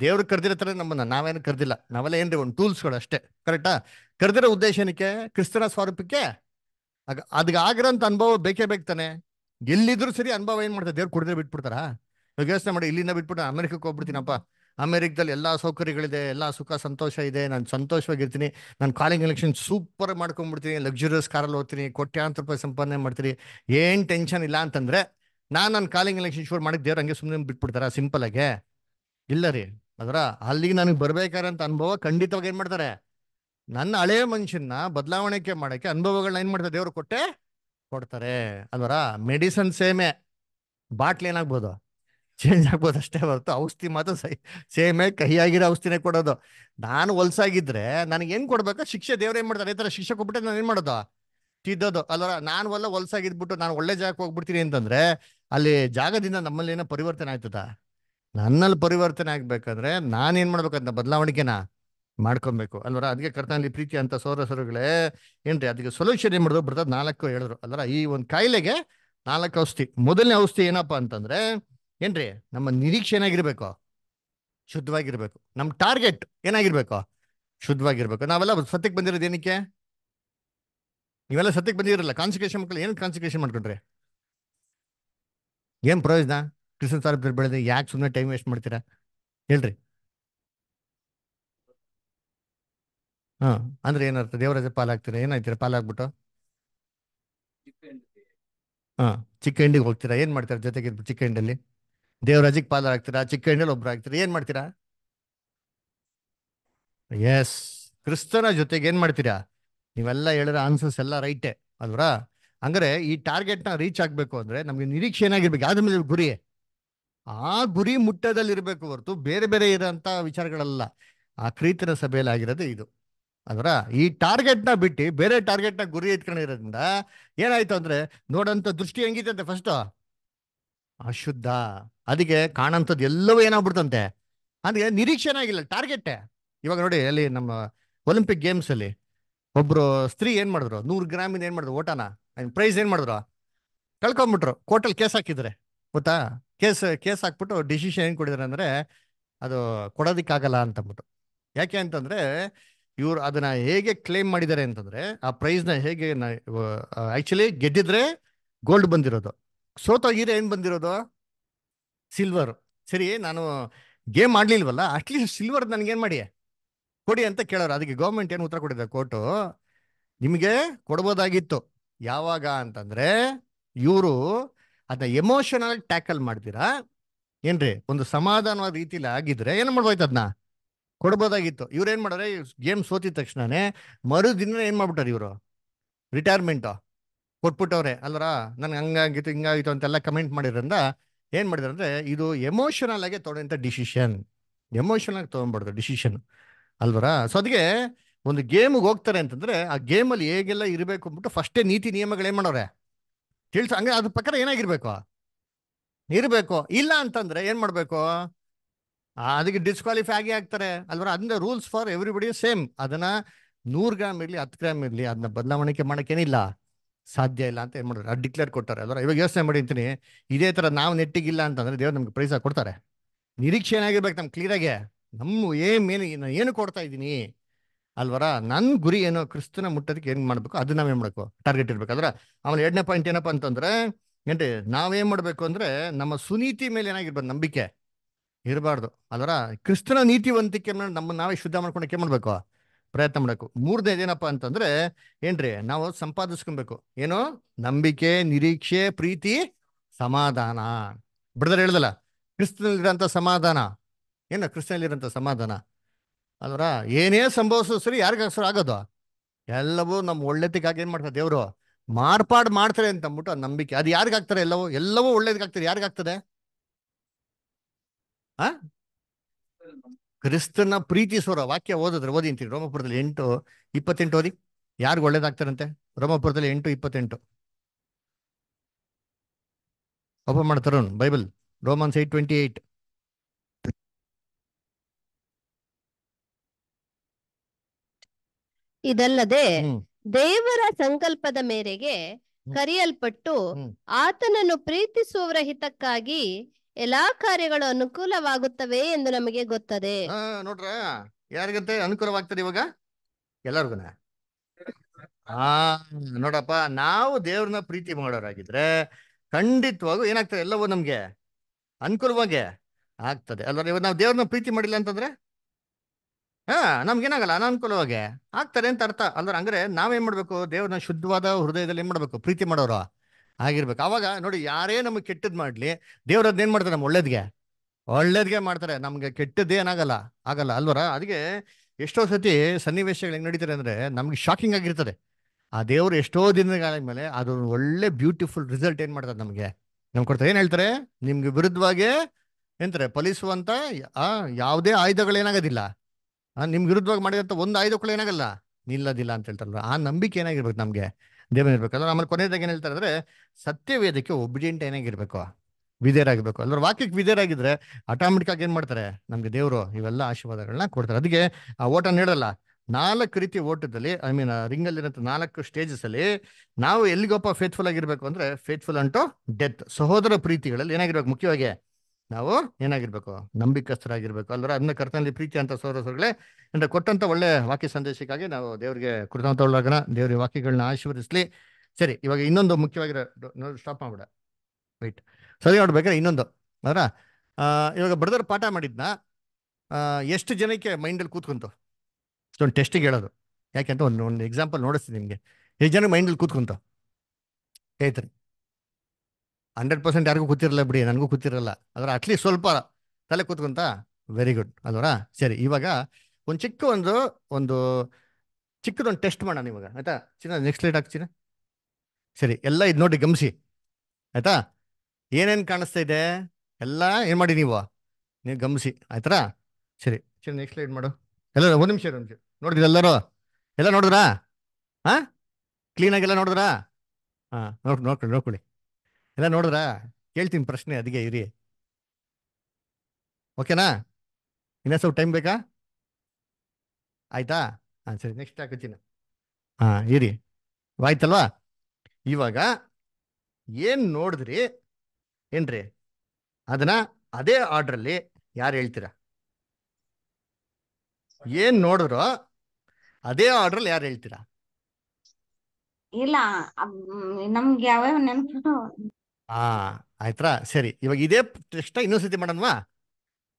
ದೇವ್ರು ಕರ್ದಿರತ್ತಾರೆ ನಮ್ಮನ್ನ ನಾವೇನು ಕರೆದಿಲ್ಲ. ನಾವೆಲ್ಲ ಏನ್ರಿ, ಒಂದು ಟೂಲ್ಸ್ಗಳು ಅಷ್ಟೇ. ಕರೆಕ್ಟಾ ಕರೆದಿರೋ ಉದ್ದೇಶನಕ್ಕೆ ಕ್ರಿಸ್ತನ ಸ್ವರೂಪಕ್ಕೆ ಆಗಿರೋಂಥ ಅನುಭವ ಬೇಕೇ ಬೇಕು ತಾನೆ? ಎಲ್ಲಿದ್ರು ಸರಿ ಅನುಭವ ಏನ್ ಮಾಡ್ತಾರೆ? ದೇವ್ರು ಕುಡಿದ್ರೆ ಬಿಟ್ಬಿಡ್ತಾರಾ? ಯೋಚನೆ ಮಾಡಿ, ಇಲ್ಲಿಂದ ಬಿಟ್ಬಿಟ್ಟು ಅಮೆರಿಕಕ್ಕೆ ಹೋಗ್ಬಿಡ್ತೀನಪ್ಪ. ಅಮೆರಿಕದಲ್ಲಿ ಎಲ್ಲಾ ಸೌಕರ್ಯಗಳಿದೆ, ಎಲ್ಲಾ ಸುಖ ಸಂತೋಷ ಇದೆ, ನಾನು ಸಂತೋಷವಾಗಿರ್ತೀನಿ, ನಾನು ಕಾಲಿಂಗ್ ಎಲೆಕ್ಷನ್ ಸೂಪರ್ ಮಾಡ್ಕೊಂಡ್ಬಿಡ್ತೀನಿ ಲಕ್ಸುರಿಯಸ್ ಕಾರಲ್ಲಿ ಹೋಗ್ತೀನಿ, ಕೋಟ್ಯಾಂತರ ರೂಪಾಯಿ ಸಂಪಾದನೆ ಮಾಡ್ತೀನಿ, ಏನು ಟೆನ್ಷನ್ ಇಲ್ಲ ಅಂತಂದ್ರೆ ನಾನು ನನ್ನ ಕಾಲಿಂಗ್ ಎಲೆಕ್ಷನ್ ಶೋರ್ ಮಾಡಕ್ಕೆ ದೇವ್ರು ಹಂಗೆ ಸುಮ್ಮನೆ ಬಿಟ್ಬಿಡ್ತಾರ? ಸಿಂಪಲ್ ಆಗಿ. ಇಲ್ಲ ರೀ. ಅದರ ಅಲ್ಲಿಗೆ ನನಗೆ ಬರ್ಬೇಕಾರಂತ ಅನುಭವ ಖಂಡಿತವಾಗಿ ಏನು ಮಾಡ್ತಾರೆ? ನನ್ನ ಹಳೆಯ ಮನುಷ್ಯನ ಬದಲಾವಣೆಗೆ ಮಾಡೋಕ್ಕೆ ಅನುಭವಗಳನ್ನ ಏನು ಮಾಡ್ತಾರೆ? ದೇವ್ರು ಕೊಟ್ಟೆ ಕೊಡ್ತಾರೆ. ಅಲ್ವರ? ಮೆಡಿಸನ್ ಸೇಮೆ. ಬಾಟ್ಲಿ ಏನಾಗ್ಬೋದು? ಚೇಂಜ್ ಆಗ್ಬೋದು ಅಷ್ಟೇ ಹೊರತು ಔಷಧಿ ಮಾತ್ರ ಸೈ ಸೇಮೆ ಕಹಿಯಾಗಿರೋ ಔಷಧಿನೇ ಕೊಡೋದು. ನಾನು ಹೊಲ್ಸಾಗಿದ್ರೆ ನನಗೆ ಏನು ಕೊಡ್ಬೇಕು? ಶಿಕ್ಷೆ ದೇವ್ರು ಏನು ಮಾಡ್ತಾರೆ? ಈ ಥರ ಶಿಕ್ಷೆ ಕೊಟ್ಬಿಟ್ಟೆ ನಾನು ಏನು ಮಾಡೋದು? ತಿದ್ದೋದು. ಅಲ್ವರ? ನಾನು ಒಲ್ಲ ಹೊಲ್ಸಾಗಿದ್ಬಿಟ್ಟು ನಾನು ಒಳ್ಳೆ ಜಾಗಕ್ಕೆ ಹೋಗ್ಬಿಡ್ತೀನಿ ಅಂತಂದ್ರೆ ಅಲ್ಲಿ ಜಾಗದಿಂದ ನಮ್ಮಲ್ಲಿ ಏನೋ ಪರಿವರ್ತನೆ ಆಯ್ತದ? ನನ್ನಲ್ಲಿ ಪರಿವರ್ತನೆ ಆಗ್ಬೇಕಂದ್ರೆ ನಾನೇನ್ ಮಾಡ್ಬೇಕಂತ ಬದಲಾವಣೆಗೆನ? ಮಾಡ್ಕೊಬೇಕು. ಅಲ್ವರ? ಅದಕ್ಕೆ ಕರ್ತನಲ್ಲಿ ಪ್ರೀತಿ ಅಂತ ಸೌರ ಏನ್ರಿ ಅದಕ್ಕೆ ಸೊಲ್ಯೂಷನ್ ಏನ್ ಮಾಡಿದ್ರು ಬರ್ತದ ನಾಲ್ಕು ಹೇಳಿದ್ರು. ಅಲ್ವರ? ಈ ಒಂದು ಕಾಯಿಲೆಗೆ ನಾಲ್ಕು ಔಷಧಿ. ಮೊದಲನೇ ಔಷಧಿ ಏನಪ್ಪಾ ಅಂತಂದ್ರೆ, ಏನ್ರಿ? ನಮ್ಮ ನಿರೀಕ್ಷೆ ಏನಾಗಿರ್ಬೇಕು? ಶುದ್ಧವಾಗಿರ್ಬೇಕು ನಮ್ಮ ಟಾರ್ಗೆಟ್ ಏನಾಗಿರ್ಬೇಕು? ಶುದ್ಧವಾಗಿರ್ಬೇಕು ನಾವೆಲ್ಲ ಸತ್ಯಕ್ಕೆ ಬಂದಿರೋದು ಏನಕ್ಕೆ? ನೀವೆಲ್ಲ ಸತ್ಯಕ್ಕೆ ಬಂದಿರಲ್ಲ. ಕಾನ್ಸಿಕ್ರೇಷನ್ ಮಕ್ಕಳು ಏನು ಕಾನ್ಸಿಕ್ರೇಷನ್ ಮಾಡ್ಕೊಂಡ್ರಿ? ಏನ್ ಪ್ರಯೋಜನ? ಕೃಷ್ಣ ಸಾರ್ ಬೆಳೆದ ಯಾಕೆ ಸುಮ್ಮನೆ ಟೈಮ್ ವೇಸ್ಟ್ ಮಾಡ್ತೀರಾ? ಹೇಳ್ರಿ. ಹಾ, ಅಂದ್ರೆ ಏನರ್ಥ? ದೇವರಾಜ ಪಾಲಾಗ್ತೀರಾ? ಏನಾಯ್ತೀರಾ? ಪಾಲಾಗ್ಬಿಟ್ಟು? ಹಾ, ಚಿಕ್ಕ ಹಿಂಡಿಗೆ ಹೋಗ್ತೀರಾ? ಏನ್ ಮಾಡ್ತೀರಾ ಜೊತೆಗೆ ಚಿಕ್ಕ ಹಿಂಡಲ್ಲಿ ದೇವರಾಜಿಗೆ ಪಾಲಾಗ್ತೀರಾ? ಚಿಕ್ಕ ಹಿಂಡಲ್ಲಿ ಒಬ್ರು ಆಗ್ತೀರಾ? ಏನ್ ಮಾಡ್ತೀರಾ? ಎಸ್ ಕ್ರಿಸ್ತನ ಜೊತೆಗೆ ಏನ್ ಮಾಡ್ತೀರಾ? ನೀವೆಲ್ಲ ಹೇಳಿರೋ ಆನ್ಸರ್ಸ್ ಎಲ್ಲ ರೈಟೇ ಅಲ್ವರಾ ಅಂದ್ರೆ ಈ ಟಾರ್ಗೆಟ್ನ ರೀಚ್ ಆಗ್ಬೇಕು ಅಂದ್ರೆ ನಮ್ಗೆ ನಿರೀಕ್ಷೆ ಏನಾಗಿರ್ಬೇಕು? ಯಾವ್ದ್ರ ಮೇಲೆ ಗುರಿ? ಆ ಗುರಿ ಮುಟ್ಟದಲ್ಲಿ ಇರಬೇಕು ಹೊರತು ಬೇರೆ ಬೇರೆ ಇರೋಂಥ ವಿಚಾರಗಳಲ್ಲ. ಆ ಕ್ರೀತನ ಸಭೆಯಲ್ಲಿ ಆಗಿರೋದು ಇದು. ಅಲ್ವರ ಈ ಟಾರ್ಗೆಟ್ನ ಬಿಟ್ಟು ಬೇರೆ ಟಾರ್ಗೆಟ್ನ ಗುರಿ ಇಟ್ಕೊಂಡಿರೋದ್ರಿಂದ ಏನಾಯ್ತು ಅಂದ್ರೆ ನೋಡಂತ ದೃಷ್ಟಿ ಹೆಂಗಿತ್ತಂತೆ ಫಸ್ಟ್ ಅಶುದ್ಧ. ಅದಕ್ಕೆ ಕಾಣಂಥದ್ದು ಎಲ್ಲವೂ ಏನಾಗ್ಬಿಡ್ತಂತೆ? ಅದಕ್ಕೆ ನಿರೀಕ್ಷೆನೇ ಆಗಿಲ್ಲ ಟಾರ್ಗೆಟ್ ಇವಾಗ ನೋಡಿ ಅಲ್ಲಿ ನಮ್ಮ ಒಲಿಂಪಿಕ್ ಗೇಮ್ಸ್ ಅಲ್ಲಿ ಒಬ್ರು ಸ್ತ್ರೀ ಏನ್ ಮಾಡಿದ್ರು? ನೂರು ಗ್ರಾಮಿನ ಏನ್ ಮಾಡಿದ್ರು? ಓಟನ? ಪ್ರೈಸ್ ಏನ್ ಮಾಡಿದ್ರು? ಕಳ್ಕೊಂಡ್ಬಿಟ್ರು ಕೋರ್ಟಲ್ಲಿ ಕೇಸ್ ಹಾಕಿದ್ರೆ. ಗೊತ್ತಾ? ಕೇಸ್ ಕೇಸ್ ಹಾಕ್ಬಿಟ್ಟು ಡಿಸಿಷನ್ ಏನ್ ಕೊಡಿದ್ರೆ ಅಂದ್ರೆ ಅದು ಕೊಡೋದಿಕ್ಕಾಗಲ್ಲ ಅಂತಂದ್ಬಿಟ್ಟು. ಯಾಕೆ ಅಂತಂದ್ರೆ ಇವ್ರು ಅದನ್ನ ಹೇಗೆ ಕ್ಲೇಮ್ ಮಾಡಿದ್ದಾರೆ ಅಂತಂದ್ರೆ, ಆ ಪ್ರೈಸ್ನ ಹೇಗೆ ಆಕ್ಚುಲಿ ಗೆದ್ದಿದ್ರೆ ಗೋಲ್ಡ್ ಬಂದಿರೋದು. ಸೋತೋಗಿದ್ರೆ ಏನ್ ಬಂದಿರೋದು? ಸಿಲ್ವರ್ ಸರಿ, ನಾನು ಗೇಮ್ ಆಡ್ಲಿಲ್ವಲ್ಲ ಅಟ್ಲೀಸ್ಟ್ ಸಿಲ್ವರ್ ನನ್ಗೇನ್ ಮಾಡಿ? ಕೊಡಿ ಅಂತ ಕೇಳೋರು. ಅದಕ್ಕೆ ಗೌರ್ಮೆಂಟ್ ಏನು ಉತ್ತರ ಕೊಟ್ಟಿದೆ? ಕೋರ್ಟು ನಿಮಗೆ ಕೊಡ್ಬೋದಾಗಿತ್ತು. ಯಾವಾಗ ಅಂತಂದ್ರೆ, ಇವರು ಅದನ್ನ ಎಮೋಷನಲ್ ಟ್ಯಾಕಲ್ ಮಾಡ್ತೀರಾ? ಏನ್ರಿ, ಒಂದು ಸಮಾಧಾನವಾದ ರೀತಿಲಿ ಆಗಿದ್ರೆ ಏನು ಮಾಡ್ಬೋಯ್ತು ಅದನ್ನ ಕೊಡ್ಬೋದಾಗಿತ್ತು. ಇವ್ರು ಏನ್ ಮಾಡಿದ್ರೆ ಗೇಮ್ ಸೋತಿದ ತಕ್ಷಣನೇ ಮರುದಿನ ಏನ್ ಮಾಡ್ಬಿಟ್ಟಾರೆ ಇವರು? ರಿಟೈರ್ಮೆಂಟ್ ಕೊಟ್ಬಿಟ್ಟವ್ರೆ. ಅಲ್ವರ? ನನ್ಗೆ ಹಂಗಾಗಿತ್ತು, ಹಿಂಗಾಗಿತ್ತು ಅಂತೆಲ್ಲ ಕಮೆಂಟ್ ಮಾಡಿದ್ರಿಂದ ಏನ್ ಮಾಡಿದ್ರು ಅಂದ್ರೆ, ಇದು ಎಮೋಷನಲ್ ಆಗಿ ತೊಗೊಂಡಂತ ಡಿಸಿಷನ್ ಎಮೋಷನಲ್ ಆಗಿ ತೊಗೊಂಡ್ಬಾರ್ದು ಡಿಸಿಷನ್ ಅಲ್ವರ? ಸೊ ಅದಕ್ಕೆ ಒಂದು ಗೇಮ್ಗೆ ಹೋಗ್ತಾರೆ ಅಂತಂದ್ರೆ, ಆ ಗೇಮಲ್ಲಿ ಹೇಗೆಲ್ಲ ಇರಬೇಕು ಅಂದ್ಬಿಟ್ಟು ಫಸ್ಟೇ ನೀತಿ ನಿಯಮಗಳು ಏನ್ ಮಾಡೋರೆ? ತಿಳಿಸ, ಹಂಗೆ ಅದ್ರ ಪ್ರಕಾರ ಏನಾಗಿರ್ಬೇಕು? ಇರಬೇಕು. ಇಲ್ಲ ಅಂತಂದ್ರೆ ಏನ್ ಮಾಡ್ಬೇಕು? ಅದಕ್ಕೆ ಡಿಸ್ಕ್ವಾಲಿಫೈ ಆಗಿ ಆಗ್ತಾರೆ ಅಲ್ವರ? ಅದನ್ನ ರೂಲ್ಸ್ ಫಾರ್ ಎವ್ರಿಬಡಿ ಸೇಮ್ ಅದನ್ನ ನೂರು ಗ್ರಾಮ್ ಇರಲಿ, ಹತ್ತು ಗ್ರಾಮ್ ಇರಲಿ ಅದನ್ನ ಬದಲಾವಣೆ ಮಾಡೋಕ್ಕೇನಿಲ್ಲ. ಸಾಧ್ಯ ಇಲ್ಲ ಅಂತ ಏನು ಮಾಡಿದ್ರು ಅದು ಡಿಕ್ಲೇರ್ ಕೊಟ್ಟಾರೆ ಅಲ್ವರ? ಇವಾಗ ಯೋಚನೆ ಮಾಡಿ ಅಂತೀನಿ. ಇದೇ ಥರ ನಾವು ನೆಟ್ಟಿಗಿಲ್ಲ ಅಂತಂದ್ರೆ ದೇವ್ರು ನಮ್ಗೆ ಪ್ರೈಸ್ ಕೊಡ್ತಾರೆ. ನಿರೀಕ್ಷೆ ಏನಾಗಿರ್ಬೇಕು ನಮ್ಗೆ ಕ್ಲಿಯರಾಗೆ ನಮ್ಮ ಏಮ್ ಏನು ಏನು ಕೊಡ್ತಾ ಇದ್ದೀನಿ? ಅಲ್ವರ? ನನ್ನ ಗುರಿ ಏನೋ? ಕ್ರಿಸ್ತನ ಮುಟ್ಟೋದಕ್ಕೆ ಏನು ಮಾಡಬೇಕು? ಅದು ನಾವೇನ್ ಮಾಡಬೇಕು? ಟಾರ್ಗೆಟ್ ಇರಬೇಕು. ಅಂದ್ರೆ ಆಮೇಲೆ ಎರಡನೇ ಪಾಯಿಂಟ್ ಏನಪ್ಪಾ ಅಂತಂದ್ರೆ, ಏನ್ರಿ? ನಾವೇನ್ ಮಾಡಬೇಕು ಅಂದ್ರೆ, ನಮ್ಮ ಸುನೀತಿ ಮೇಲೆ ಏನಾಗಿರ್ಬೋದು ನಂಬಿಕೆ? ಇರಬಾರ್ದು. ಅದರ ಕ್ರಿಸ್ತನ ನೀತಿವಂತಿಕೆ ನಮ್ಮ ನಾವೇ ಶುದ್ಧ ಮಾಡ್ಕೊಳಕ್ಕೆ ಏನ್ ಮಾಡ್ಬೇಕು? ಪ್ರಯತ್ನ ಮಾಡಬೇಕು. ಮೂರನೇದು ಏನಪ್ಪಾ ಅಂತಂದ್ರೆ, ಏನ್ರಿ, ನಾವು ಸಂಪಾದಿಸ್ಕೊಬೇಕು. ಏನು? ನಂಬಿಕೆ, ನಿರೀಕ್ಷೆ, ಪ್ರೀತಿ, ಸಮಾಧಾನ. ಬಿಡದ್ರೆ ಹೇಳ್ದಲ್ಲ ಕ್ರಿಸ್ತನಲ್ಲಿರೋಂಥ ಸಮಾಧಾನ. ಏನು ಕ್ರಿಸ್ತನಲ್ಲಿರೋಂಥ ಸಮಾಧಾನ? ಅದರ ಏನೇ ಸಂಭವಿಸೋ ಸರಿ ಯಾರಿಗೋಸ್ಕರ ಆಗೋದು? ಎಲ್ಲವೂ ನಮ್ಮ ಒಳ್ಳೆತಿಗಾಗಿ ಏನು ಮಾಡ್ತಾರೆ ದೇವರು? ಮಾರ್ಪಾಡು ಮಾಡ್ತಾರೆ ಅಂತ ಅಂದ್ಬಿಟ್ಟು ನಂಬಿಕೆ. ಅದು ಯಾರಿಗಾಗ್ತಾರೆ? ಎಲ್ಲವೂ ಎಲ್ಲವೂ ಒಳ್ಳೇದಕ್ಕಾಗ್ತದೆ ಯಾರಿಗಾಗ್ತದೆ? ಆ? ಕ್ರಿಸ್ತನ ಪ್ರೀತಿಸೋರ ವಾಕ್ಯ ಓದಿದ್ರೆ ಓದಿ ಅಂತೀರಿ. ರೋಮಪುರದಲ್ಲಿ ಎಂಟು ಇಪ್ಪತ್ತೆಂಟು ಓದಿ. ಯಾರಿಗೂ ಒಳ್ಳೇದಾಗ್ತಾರಂತೆ? ರೋಮಪುರದಲ್ಲಿ ಎಂಟು ಇಪ್ಪತ್ತೆಂಟು. ಓಪನ್ ಮಾಡ್ತಾರ Bible Romans eight twenty eight ಇದಲ್ಲದೆ ದೇವರ ಸಂಕಲ್ಪದ ಮೇರೆಗೆ. ಕರೆಯಲ್ಪಟ್ಟು ಆತನನ್ನು ಪ್ರೀತಿಸುವವರ ಹಿತಕ್ಕಾಗಿ ಎಲ್ಲಾ ಕಾರ್ಯಗಳು ಅನುಕೂಲವಾಗುತ್ತವೆ ಎಂದು ನಮಗೆ ಗೊತ್ತದೆ. ಆ, ನೋಡ್ರ ಯಾರಿಗಂತೆ ಅನುಕೂಲವಾಗ್ತದೆ ಇವಾಗ? ಎಲ್ಲರಿಗೂನ? ಆ ನೋಡಪ್ಪ ನಾವು ದೇವ್ರನ್ನ ಪ್ರೀತಿ ಮಾಡೋರಾಗಿದ್ರೆ ಖಂಡಿತವಾಗೂ ಏನಾಗ್ತದೆ ಎಲ್ಲವೂ ನಮ್ಗೆ ಅನುಕೂಲವಾಗಿ ಆಗ್ತದೆ. ಅಲ್ವಾ ಇವಾಗ ನಾವು ದೇವ್ರನ್ನ ಪ್ರೀತಿ ಮಾಡಿಲ್ಲ ಅಂತಂದ್ರೆ? ಹಾ ನಮ್ಗೇನಾಗಲ್ಲ ಅನಾನುಕೂಲವಾಗೆ ಆಗ್ತಾರೆ ಅಂತ ಅರ್ಥ. ಅಲ್ದ್ರ ಅಂದ್ರೆ ನಾವೇನ್ ಮಾಡ್ಬೇಕು? ದೇವ್ರನ್ನ ಶುದ್ಧವಾದ ಹೃದಯದಲ್ಲಿ ಏನ್ ಮಾಡ್ಬೇಕು? ಪ್ರೀತಿ ಮಾಡೋರು. ಆಗಿರ್ಬೇಕು. ಅವಾಗ ನೋಡಿ ಯಾರೇ ನಮಗೆ ಕೆಟ್ಟದ್ ಮಾಡ್ಲಿ, ದೇವ್ರ ಅದ್ನೇನ್ ಮಾಡ್ತಾರೆ ನಮ್ಮ ಒಳ್ಳೇದ್ಗೆ? ಒಳ್ಳೇದ್ಗೆ ಮಾಡ್ತಾರೆ? ನಮ್ಗೆ ಕೆಟ್ಟದ್ದು ಏನಾಗಲ್ಲ ಆಗಲ್ಲ ಅಲ್ವರ? ಅದಕ್ಕೆ ಎಷ್ಟೋ ಸತಿ ಸನ್ನಿವೇಶಗಳು ಹೆಂಗ್ ನಡೀತಾರೆ ಅಂದ್ರೆ ನಮ್ಗೆ ಶಾಕಿಂಗ್ ಆಗಿರ್ತದೆ. ಆ ದೇವ್ರು ಎಷ್ಟೋ ಮೇಲೆ ಅದು ಒಳ್ಳೆ ಬ್ಯೂಟಿಫುಲ್ ರಿಸಲ್ಟ್ ಏನ್ ಮಾಡ್ತಾರೆ ನಮಗೆ? ನಮ್ಗೆ ಕೊಡ್ತಾರೆ. ಏನ್ ಹೇಳ್ತಾರೆ? ನಿಮ್ಗೆ ವಿರುದ್ಧವಾಗಿ ಎಂತಾರೆ? ಫಲಿಸುವಂತ ಯಾವುದೇ ಆಯುಧಗಳೇನಾಗೋದಿಲ್ಲ ಏನಾಗೋದಿಲ್ಲ. ನಿಮ್ಗೆ ವಿರುದ್ಧವಾಗಿ ಮಾಡಿದಂತ ಒಂದು ಆಯುಧಗಳು ಏನಾಗಲ್ಲ. ನಿಲ್ಲದಿಲ್ಲ ಅಂತ ಹೇಳ್ತಾರಲ್ಲ ಆ ನಂಬಿಕೆ ಏನಾಗಿರ್ಬೇಕು ನಮ್ಗೆ? ದೇವನ ಅಂದ್ರೆ ಆಮೇಲೆ ಕೊನೆಯದಾಗ ಏನು ಹೇಳ್ತಾರೆ ಅಂದ್ರೆ ಸತ್ಯವೇದಕ್ಕೆ ಒಬ್ಬಿಡಿಯಂಟ್ ಏನಾಗಿರ್ಬೇಕು ವಿಧೇಯರಾಗಬೇಕು ಅಲ್ಲರ ವಾಕ್ಯಕ್ಕೆ ವಿಧೇಯರಾಗಿದ್ರೆ ಆಟೋಮೆಟಿಕ್ ಆಗಿ ಏನು ಮಾಡ್ತಾರೆ? ನಮಗೆ ದೇವರು ಇವೆಲ್ಲ ಆಶೀರ್ವಾದಗಳನ್ನ ಕೊಡ್ತಾರೆ. ಅದಕ್ಕೆ ಆ ಓಟನ್ನು ಹೇಳಲ್ಲ ನಾಲ್ಕು ರೀತಿ ಓಟದಲ್ಲಿ ಐ ಮೀನ್ ರಿಂಗಲ್ಲಿರೋಂಥ ನಾಲ್ಕು ಸ್ಟೇಜಸ್ ಅಲ್ಲಿ ನಾವು ಎಲ್ಲಿಗೊಪ್ಪ ಫೇತ್ಫುಲ್ ಆಗಿರ್ಬೇಕು ಅಂದ್ರೆ ಫೇತ್ಫುಲ್ ಅಂಟು ಡೆತ್ ಸಹೋದರ ಪ್ರೀತಿಗಳಲ್ಲಿ ಏನಾಗಿರ್ಬೇಕು? ಮುಖ್ಯವಾಗಿ ನಾವು ಏನಾಗಿರ್ಬೇಕು? ನಂಬಿಕಸ್ಥರಾಗಿರ್ಬೇಕು. ಅಲ್ರ ಅದನ್ನ ಕರ್ತನಲ್ಲಿ ಪ್ರೀತಿ ಅಂತ ಸಹೋದರಗಳೇ ಅಂದ್ರೆ ಕೊಟ್ಟಂತ ಒಳ್ಳೆ ವಾಕ್ಯ ಸಂದೇಶಕ್ಕಾಗಿ ನಾವು ದೇವರಿಗೆ ಕೃತಜ್ಞತೆ ಒಳಗನ ದೇವ್ರ ವಾಕ್ಯಗಳನ್ನ ಆಶೀರ್ವದಿಸ್ಲಿ. ಸರಿ, ಇವಾಗ ಇನ್ನೊಂದು ಮುಖ್ಯವಾಗಿರೋ ಸ್ಟಾಪ್ ಮಾಡ್ಬಿಡ. ರೈಟ್ ಸರಿ ನೋಡ್ಬೇಕಾದ್ರೆ ಇನ್ನೊಂದು. ಅದರ ಇವಾಗ ಬ್ರದರ್ ಪಾಠ ಮಾಡಿದ್ನ? ಎಷ್ಟು ಜನಕ್ಕೆ ಮೈಂಡಲ್ಲಿ ಕೂತ್ಕೊಂತು? ಒಂದು ಟೆಸ್ಟಿಗೆ ಹೇಳೋದು. ಯಾಕೆಂತ ಒಂದು ಒಂದು ಎಕ್ಸಾಂಪಲ್ ನೋಡಿಸ್ತೀನಿ ನಿಮಗೆ. ಎಷ್ಟು ಜನ ಮೈಂಡಲ್ಲಿ ಕೂತ್ಕೊಂತು? ಹೇಳ್ತಾರೆ ಹಂಡ್ರೆಡ್ ಪರ್ಸೆಂಟ್ ಯಾರಿಗೂ ಕೂತಿರಲ್ಲ ಬಿಡಿ, ನನಗೂ ಕೂತಿರಲ್ಲ ಅದರ ಅಟ್ಲೀಸ್ಟ್ ಸ್ವಲ್ಪ ತಲೆ ಕೂತ್ಕೊಂತ ವೆರಿ ಗುಡ್ ಅಲ್ವರಾ? ಸರಿ, ಇವಾಗ ಒಂದು ಚಿಕ್ಕ ಒಂದು ಒಂದು ಚಿಕ್ಕದೊಂದು ಟೆಸ್ಟ್ ಮಾಡೋಣ ಇವಾಗ, ಆಯ್ತಾ? ಚಿನ್ನ ನೆಕ್ಸ್ಟ್ ಲೈಟ್ ಹಾಕ್ತೀನಿ ಸರಿ, ಎಲ್ಲ ಇದು ನೋಡಿ ಗಮನಿಸಿ. ಆಯ್ತಾ? ಏನೇನು ಕಾಣಿಸ್ತಾ ಇದೆ? ಎಲ್ಲ ಏನು ಮಾಡಿ ನೀವು? ನೀವು ಗಮನಿಸಿ, ಆಯ್ತಾ? ಸರಿ ಸರಿ ನೆಕ್ಸ್ಟ್ ಲೈಟ್ ಮಾಡು. ಎಲ್ಲ, ಒಂದು ನಿಮಿಷ ಒಂದು ನಿಮಿಷ. ನೋಡಿದ್ರಿ ಎಲ್ಲರೂ? ಎಲ್ಲ ನೋಡಿದ್ರಾ? ಹಾಂ? ಕ್ಲೀನಾಗೆಲ್ಲ ನೋಡಿದ್ರಾ? ಹಾಂ, ನೋಡಿ, ನೋಡ್ಕೊಳ್ಳಿ ನೋಡ್ಕೊಳ್ಳಿ. ಎಲ್ಲ ನೋಡಿದ್ರಾ? ಕೇಳ್ತೀನಿ ಪ್ರಶ್ನೆ ಅದಕ್ಕೆ ಇರಿ. ಓಕೆನಾ? ಇನ್ನೂ ಸ್ವಲ್ಪ ಟೈಮ್ ಬೇಕಾ? ಆಯ್ತಾ? ಹಾಂ, ಸರಿ ನೆಕ್ಸ್ಟ್ ಹಾಕೋತೀನಿ ಹಾಂ, ಇರಿ. ಆಯ್ತಲ್ವಾ? ಇವಾಗ ಏನು ನೋಡಿದ್ರಿ? ಏನ್ರಿ? ಅದನ್ನ ಅದೇ ಆರ್ಡ್ರಲ್ಲಿ ಯಾರು ಹೇಳ್ತೀರಾ? ಏನ್ ನೋಡಿದ್ರೋ ಅದೇ ಆರ್ಡ್ರಲ್ಲಿ ಯಾರು ಹೇಳ್ತೀರಾ? ಇಲ್ಲ ನಮ್ಗೆ ಯಾವ್ಯಾವ ನೆನಪು ಹಾ ಆಯ್ತಾ ಸರಿ, ಇವಾಗ ಇದೇ ಟೆಸ್ಟ್ ಇನ್ನೊಂದ್ಸತಿ ಮಾಡೋಣವಾ?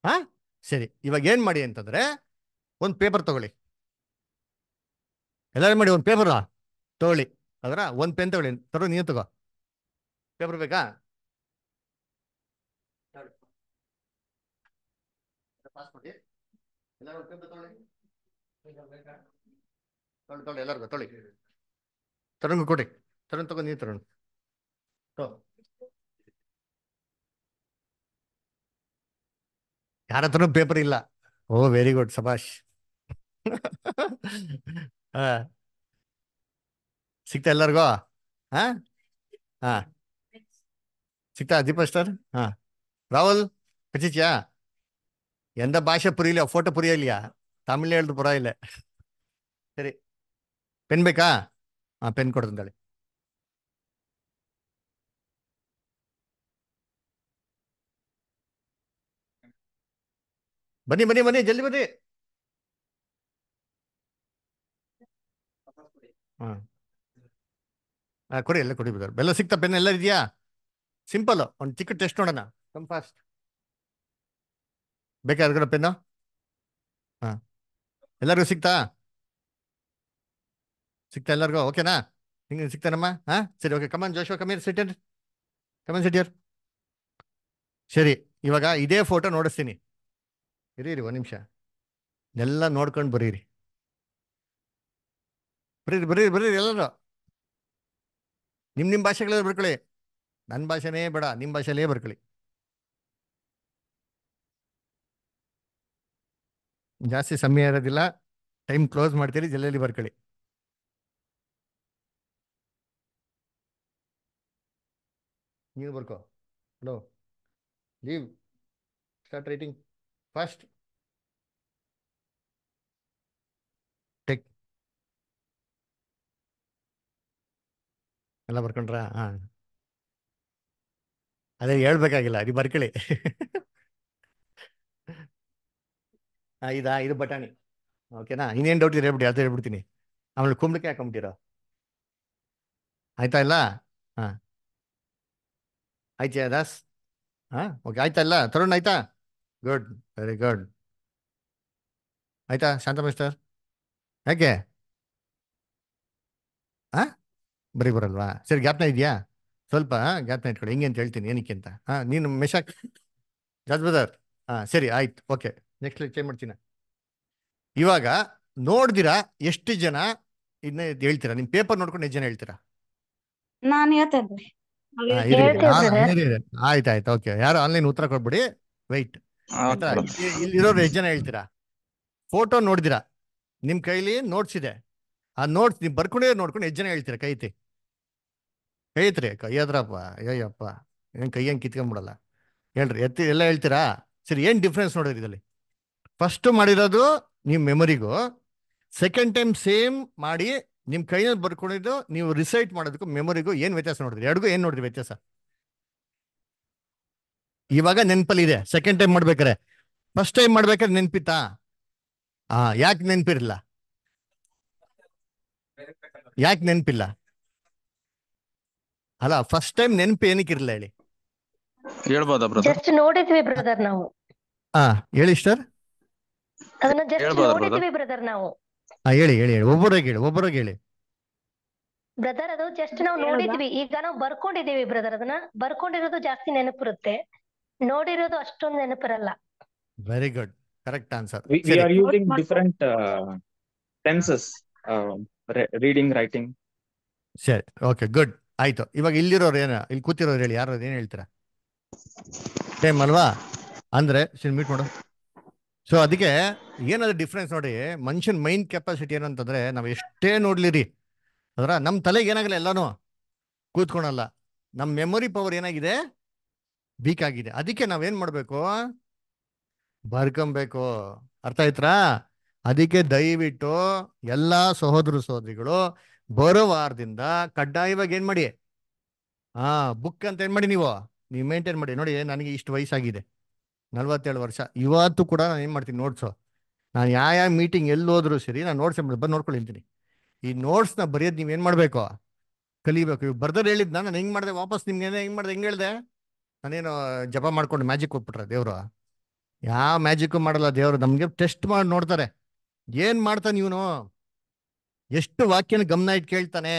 ಹಾ ಸರಿ, ಇವಾಗ ಏನ್ ಮಾಡಿ ಅಂತಂದ್ರೆ, ಒಂದು ಪೇಪರ್ ತಗೊಳ್ಳಿ. ಎಲ್ಲರೂ ಮಾಡಿ ಒಂದು ಪೇಪರ್ ತಗೊಳ್ಳಿ. ಅದರ ಒಂದು ಪೆನ್ ತಗೊಳ್ಳಿ. ತರೋ ನೀನು ತಗೋ. ಪೇಪರ್ ಬೇಕಾ? ತೊಳಿ ಎಲ್ಲರೂ ಪೇಪರ್ ಎಲ್ಲರಿಗೂ, ತೊಗೊಳ್ಳಿ. ತರಂಗ ಕೊಡಿ. ತರುಣ್ ತಗೋ ನೀವು ತರೋಣ ತಗೋ. ಯಾರ ಹತ್ರನೂ ಪೇಪರ್ ಇಲ್ಲ ಓ ವೆರಿ ಗುಡ್ ಸಬಾಷ್ ಹಾ ಸಿಗ್ತಾ ಎಲ್ಲರಿಗೂ ಹಾ ಹಾ ಸಿಗ್ತಾ ದೀಪಾ ಸ್ಟಾರ್ ಹಾ ರಾಹುಲ್ ಕಚಿಚ್ಯಾ ಎಂದ ಭಾಷೆ ಪುರಿಯಿಲ್ಲ ಫೋಟೋ ಪುರಿಯಲಿಯಾ ತಮಿಳ್ ಹೇಳ್ದು ಪರವಾಗಿಲ್ಲ ಸರಿ ಪೆನ್ ಬೇಕಾ ಹಾ ಪೆನ್ ಕೊಡ್ತಂತಾಳೆ ಬನ್ನಿ ಬನ್ನಿ ಬನ್ನಿ, ಜಲ್ದಿ ಬನ್ನಿ. ಹಾ. ಹಾಂ ಕೊಡಿ, ಎಲ್ಲ ಕೊಡಿ ಬೇಕಾದ್ರೆ ಬೆಲ್ಲ ಸಿಗ್ತಾ ಪೆನ್ ಎಲ್ಲ ಇದೆಯಾ? ಸಿಂಪಲ್ ಒಂದು ಚಿಕ್ಕ ಟೆಸ್ಟ್ ನೋಡೋಣ. ಕಮ್ ಫಾಸ್ಟ್ ಬೇಕಾ ಯಾರಿಗಾರ ಪೆನ್ನು? ಹಾ. ಎಲ್ಲರಿಗೂ ಸಿಗ್ತಾ ಸಿಗ್ತಾ ಎಲ್ಲರಿಗೂ? ಓಕೆನಾ? ಹಿಂಗೆ ಸಿಗ್ತಾನಮ್ಮ ಹಾ? ಸರಿ, okay. Come on ಜೋಶೋ come here sit here come on sit here ಸರಿ, ಇವಾಗ ಇದೇ ಫೋಟೋ ನೋಡಿಸ್ತೀನಿ. ಇರಿ ಇರಿ, ಒಂದು ನಿಮಿಷ. ಎಲ್ಲ ನೋಡ್ಕೊಂಡು ಬರೀರಿ. ಬರೀರಿ ಬರೀರಿ ಬರೀರಿ ಎಲ್ಲರೂ. ನಿಮ್ಮ ನಿಮ್ಮ ಭಾಷೆಗಳಲ್ಲಿ ಬರ್ಕೊಳ್ಳಿ. ನನ್ನ ಭಾಷೆನೇ ಬೇಡ ನಿಮ್ಮ ಭಾಷೆಯಲ್ಲೇ ಬರ್ಕೊಳ್ಳಿ. ಜಾಸ್ತಿ ಸಮಯ ಇರೋದಿಲ್ಲ. ಟೈಮ್ ಕ್ಲೋಸ್ ಮಾಡ್ತೀರಿ ಜಲ್ದಿ ಬರ್ಕೊಳ್ಳಿ. ನೀವು ಬರ್ಕೋ. Hello. Leave. Start writing. First tech ಎಲ್ಲ ಬರ್ಕೊಂಡ್ರಾ? ಹಾ. ಅದೇ ಹೇಳ್ಬೇಕಾಗಿಲ್ಲ, ನೀವು ಬರ್ಕೊಳ್ಳಿ. ಇದಾ, ಇದು ಬಟಾಣಿ. ಓಕೆನಾ? ಇನ್ನೇನು ಡೌಟ್ ಇದೆ ಹೇಳ್ಬಿಡಿ, ಅದು ಹೇಳ್ಬಿಡ್ತೀನಿ. ಆಮೇಲೆ ಕುಂಬಳಕಾಯಿ ಹಾಕೊಂಬಿಟ್ಟಿರೋ? ಆಯ್ತಾ ಇಲ್ಲ? ಹಾ. ಆಯ್ತಾ, ದಾಸ್? ಹಾ, ಓಕೆ, ಆಯ್ತಾ ಇಲ್ಲ? ತರುಣ್, ಆಯ್ತಾ? ಗುಡ್ ವೆರಿ ಗುಡ್ ಆಯ್ತಾ ಶಾಂತ ಮಿಸ್ಟರ್ ಯಾಕೆ ಹಾ ಬರೀ ಬರಲ್ವಾ ಸರಿ ಗ್ಯಾಪ್ನ ಇದೆಯಾ ಸ್ವಲ್ಪ ಗ್ಯಾಪ್ನ ಇಟ್ಕೊಳ್ಳಿ ಹಿಂಗೆ ಅಂತ ಹೇಳ್ತೀನಿ ಏನಕ್ಕೆ ಅಂತ ಹಾ ನೀನು ಮೆಶಾಕ್ ಜಾಜ್ ಬದರ್ ಹಾ ಸರಿ ಆಯ್ತು ಓಕೆ ನೆಕ್ಸ್ಟ್ ಚೇಂಜ್ ಮಾಡ್ತೀನಿ ಇವಾಗ ನೋಡ್ದಿರಾ ಎಷ್ಟು ಜನ ಇದನ್ನ ಹೇಳ್ತೀರಾ? ನಿಮ್ಮ ಪೇಪರ್ ನೋಡ್ಕೊಂಡು ಎಷ್ಟು ಜನ ಹೇಳ್ತೀರಾ? ನಾನು. ಆಯ್ತು ಆಯ್ತು ಓಕೆ. ಯಾರು ಆನ್ಲೈನ್ ಉತ್ತರ ಕೊಡ್ಬಿಡಿ ಇಲ್ಲಿ- ಇಲ್ಲಿರೋರು ಎಷ್ಟು ಜನ ಹೇಳ್ತೀರಾ? ಫೋಟೋ ನೋಡಿದಿರಾ? ನಿಮ್ ಕೈಲಿ ನೋಟ್ಸ್ ಇದೆ. ಆ ನೋಟ್ಸ್ ನೀವು ಬರ್ಕೊಂಡೇ ನೋಡ್ಕೊಂಡು ಎಷ್ಟು ಜನ ಹೇಳ್ತೀರಾ ಕೈತಿ? ಕೈತ್ರಿ ಕೈ ಅದ್ರಪ್ಪ ಅಯ್ಯಪ್ಪ ಏನ್ ಕೈ ಹಂಗೆ ಕಿತ್ಕೊಂಡ್ಬಿಡಲ್ಲ ಹೇಳ್ರಿ ಎತ್ತಿ ಎಲ್ಲ ಹೇಳ್ತೀರಾ? ಸರಿ ಏನ್ ಡಿಫ್ರೆನ್ಸ್ ನೋಡಿದ್ರಿ ಇದರಲ್ಲಿ? ಫಸ್ಟ್ ಮಾಡಿರೋದು ನಿಮ್ಮ ಮೆಮೊರಿಗೂ ಸೆಕೆಂಡ್ ಟೈಮ್ ಸೇಮ್ ಮಾಡಿ ನಿಮ್ ಕೈನಲ್ಲಿ ಬರ್ಕೊಂಡಿದ್ದು ನೀವು ರಿಸೈಟ್ ಮಾಡೋದಕ್ಕೂ ಮೆಮೊರಿಗೂ ಏನ್ ವ್ಯತ್ಯಾಸ ನೋಡಿದ್ರಿ? ಎರಡಿಗೂ ಏನ್ ನೋಡಿದ್ರಿ ವ್ಯತ್ಯಾಸ? ಇವಾಗ ನೆನಪಲ್ಲಿ ಇದೆ ಸೆಕೆಂಡ್ ಟೈಮ್ ಮಾಡ್ಬೇಕಾರೆ ಫಸ್ಟ್ ಟೈಮ್ ಮಾಡ್ಬೇಕಾದ್ರೆ ನೆನ್ಪಿತ್ತಾ? ಹಾ ಯಾಕೆ ನೆನ್ಪಿರಲ್ಲ ಯಾಕೆ ನೆನ್ಪಿಲ್ಲ? ಅಲ್ಲ ಫಸ್ಟ್ ಟೈಮ್ ನೆನಪು ಏನಕ್ಕಿರಲ್ಲ ಹೇಳಿ? ಹೇಳ್ಬೋದಾ ಬ್ರದರ್ ಜಸ್ಟ್ ನೋಡಿದ್ವಿ ಬ್ರದರ್ ನಾವು. ಹಾ ಹೇಳಿ ಸರ್ ಅದನ್ನ ಜಸ್ಟ್? ನೋಡಿದ್ವಿ ಬ್ರದರ್ ನಾವು. ಹಾ ಹೇಳಿ ಹೇಳಿ ಹೇಳಿ. ಒಬ್ಬರಾಗ ಹೇಳಿ ಒಬ್ಬರಾಗ ಹೇಳಿ. ಬ್ರದರ್ ಅದು ಜಸ್ಟ್ ನಾವು ನೋಡಿದ್ವಿ. ಈಗ ನಾವು ಬರ್ಕೊಂಡಿದೀವಿ ಬ್ರದರ್ ಅದನ್ನ. ಬರ್ಕೊಂಡಿರೋದು ಜಾಸ್ತಿ ನೆನಪಿರುತ್ತೆ. ನೋಡಿರೋದು ಅಷ್ಟೊಂದು ನೆನಪಿರಲ್ಲ very good correct answer we are using different tenses reading writing. ಸರಿ ಓಕೆ ಗುಡ್ ಆಯ್ತು. ಇವಾಗ ಇಲ್ಲಿರೋರು ಏನ ಇಲ್ಲಿ ಕೂತಿರೋರು ಹೇಳಿ ಯಾರು ಏನ್ ಹೇಳ್ತೀರಾ? ಸೇಮ್ ಅಲ್ವಾ ಅಂದ್ರೆ ಸಿನ್ ಮೀಟ್ ಮಾಡು. ಸೊ ಅದಕ್ಕೆ ಏನಾದ್ರು ಡಿಫ್ರೆನ್ಸ್ ನೋಡಿ ಮನುಷ್ಯನ ಮೈಂಡ್ ಕೆಪಾಸಿಟಿ ಏನು ಅಂತಂದ್ರೆ ನಾವು ಎಷ್ಟೇ ನೋಡ್ಲಿರಿ ಅದರ ನಮ್ಮ ತಲೆಗೆ ಏನಾಗಲ್ಲ ಎಲ್ಲಾನು ಕೂತ್ಕೊಳಲ್ಲ. ನಮ್ಮ ಮೆಮೊರಿ ಪವರ್ ಏನಾಗಿದೆ? ವೀಕ್ ಆಗಿದೆ ಅದಕ್ಕೆ ನಾವೇನ್ ಮಾಡ್ಬೇಕು? ಬರ್ಕೊಂಬೇಕು. ಅರ್ಥ ಆಯ್ತಾ ಅದಕ್ಕೆ ದಯವಿಟ್ಟು ಎಲ್ಲಾ ಸಹೋದರ ಸಹೋದರಿಗಳು ಬರೋ ವಾರದಿಂದ ಕಡ್ಡಾಯವಾಗಿ ಏನ್ ಮಾಡಿ? ಹಾ ಬುಕ್ ಅಂತ ಏನ್ ಮಾಡಿ ನೀವು? ನೀವು ಮೇಂಟೈನ್ ಮಾಡಿ. ನೋಡಿ, ನನಗೆ ಇಷ್ಟು ವಯಸ್ಸಾಗಿದೆ. ನಲ್ವತ್ತೇಳು ವರ್ಷ. ಇವತ್ತು ಕೂಡ ನಾನು ಏನ್ ಮಾಡ್ತೀನಿ ನೋಟ್ಸು ನಾನು ಯಾವ ಯಾವ ಮೀಟಿಂಗ್ ಎಲ್ಲಿ ಹೋದ್ರು ಸರಿ ನಾನು ನೋಟ್ಸ್ ಬಂದು ನೋಡ್ಕೊಳ್ತೀನಿ ಈ ನೋಟ್ಸ್ನ ಬರೆಯೋದು ನೀವು ಏನ್ ಮಾಡ್ಬೇಕು? ಕಲಿಬೇಕು. ಇವ್ ಬರ್ದರ್ ಹೇಳಿದ್ನ, ನಾನು ಹೆಂಗ್ ಮಾಡಿದೆ? ವಾಪಸ್ ನಿಮ್ಗೆ ಹೆಂಗ್ ಮಾಡಿದೆ? ಹೆಂಗ್ ಹೇಳ್ದೆ? ನಾನೇನು ಜಪ ಮಾಡ್ಕೊಂಡು ಮ್ಯಾಜಿಕ್ ಕೊಟ್ಬಿಟ್ರೆ ದೇವ್ರು. ಯಾವ ಮ್ಯಾಜಿಕ್ ಮಾಡಲ್ಲ ದೇವ್ರು, ನಮಗೆ ಟೆಸ್ಟ್ ಮಾಡಿ ನೋಡ್ತಾರೆ. ಏನ್ ಮಾಡ್ತಾನೆ ಇವನು? ಎಷ್ಟು ವಾಕ್ಯನ ಗಮನ ಇಟ್ಟು ಕೇಳ್ತಾನೆ?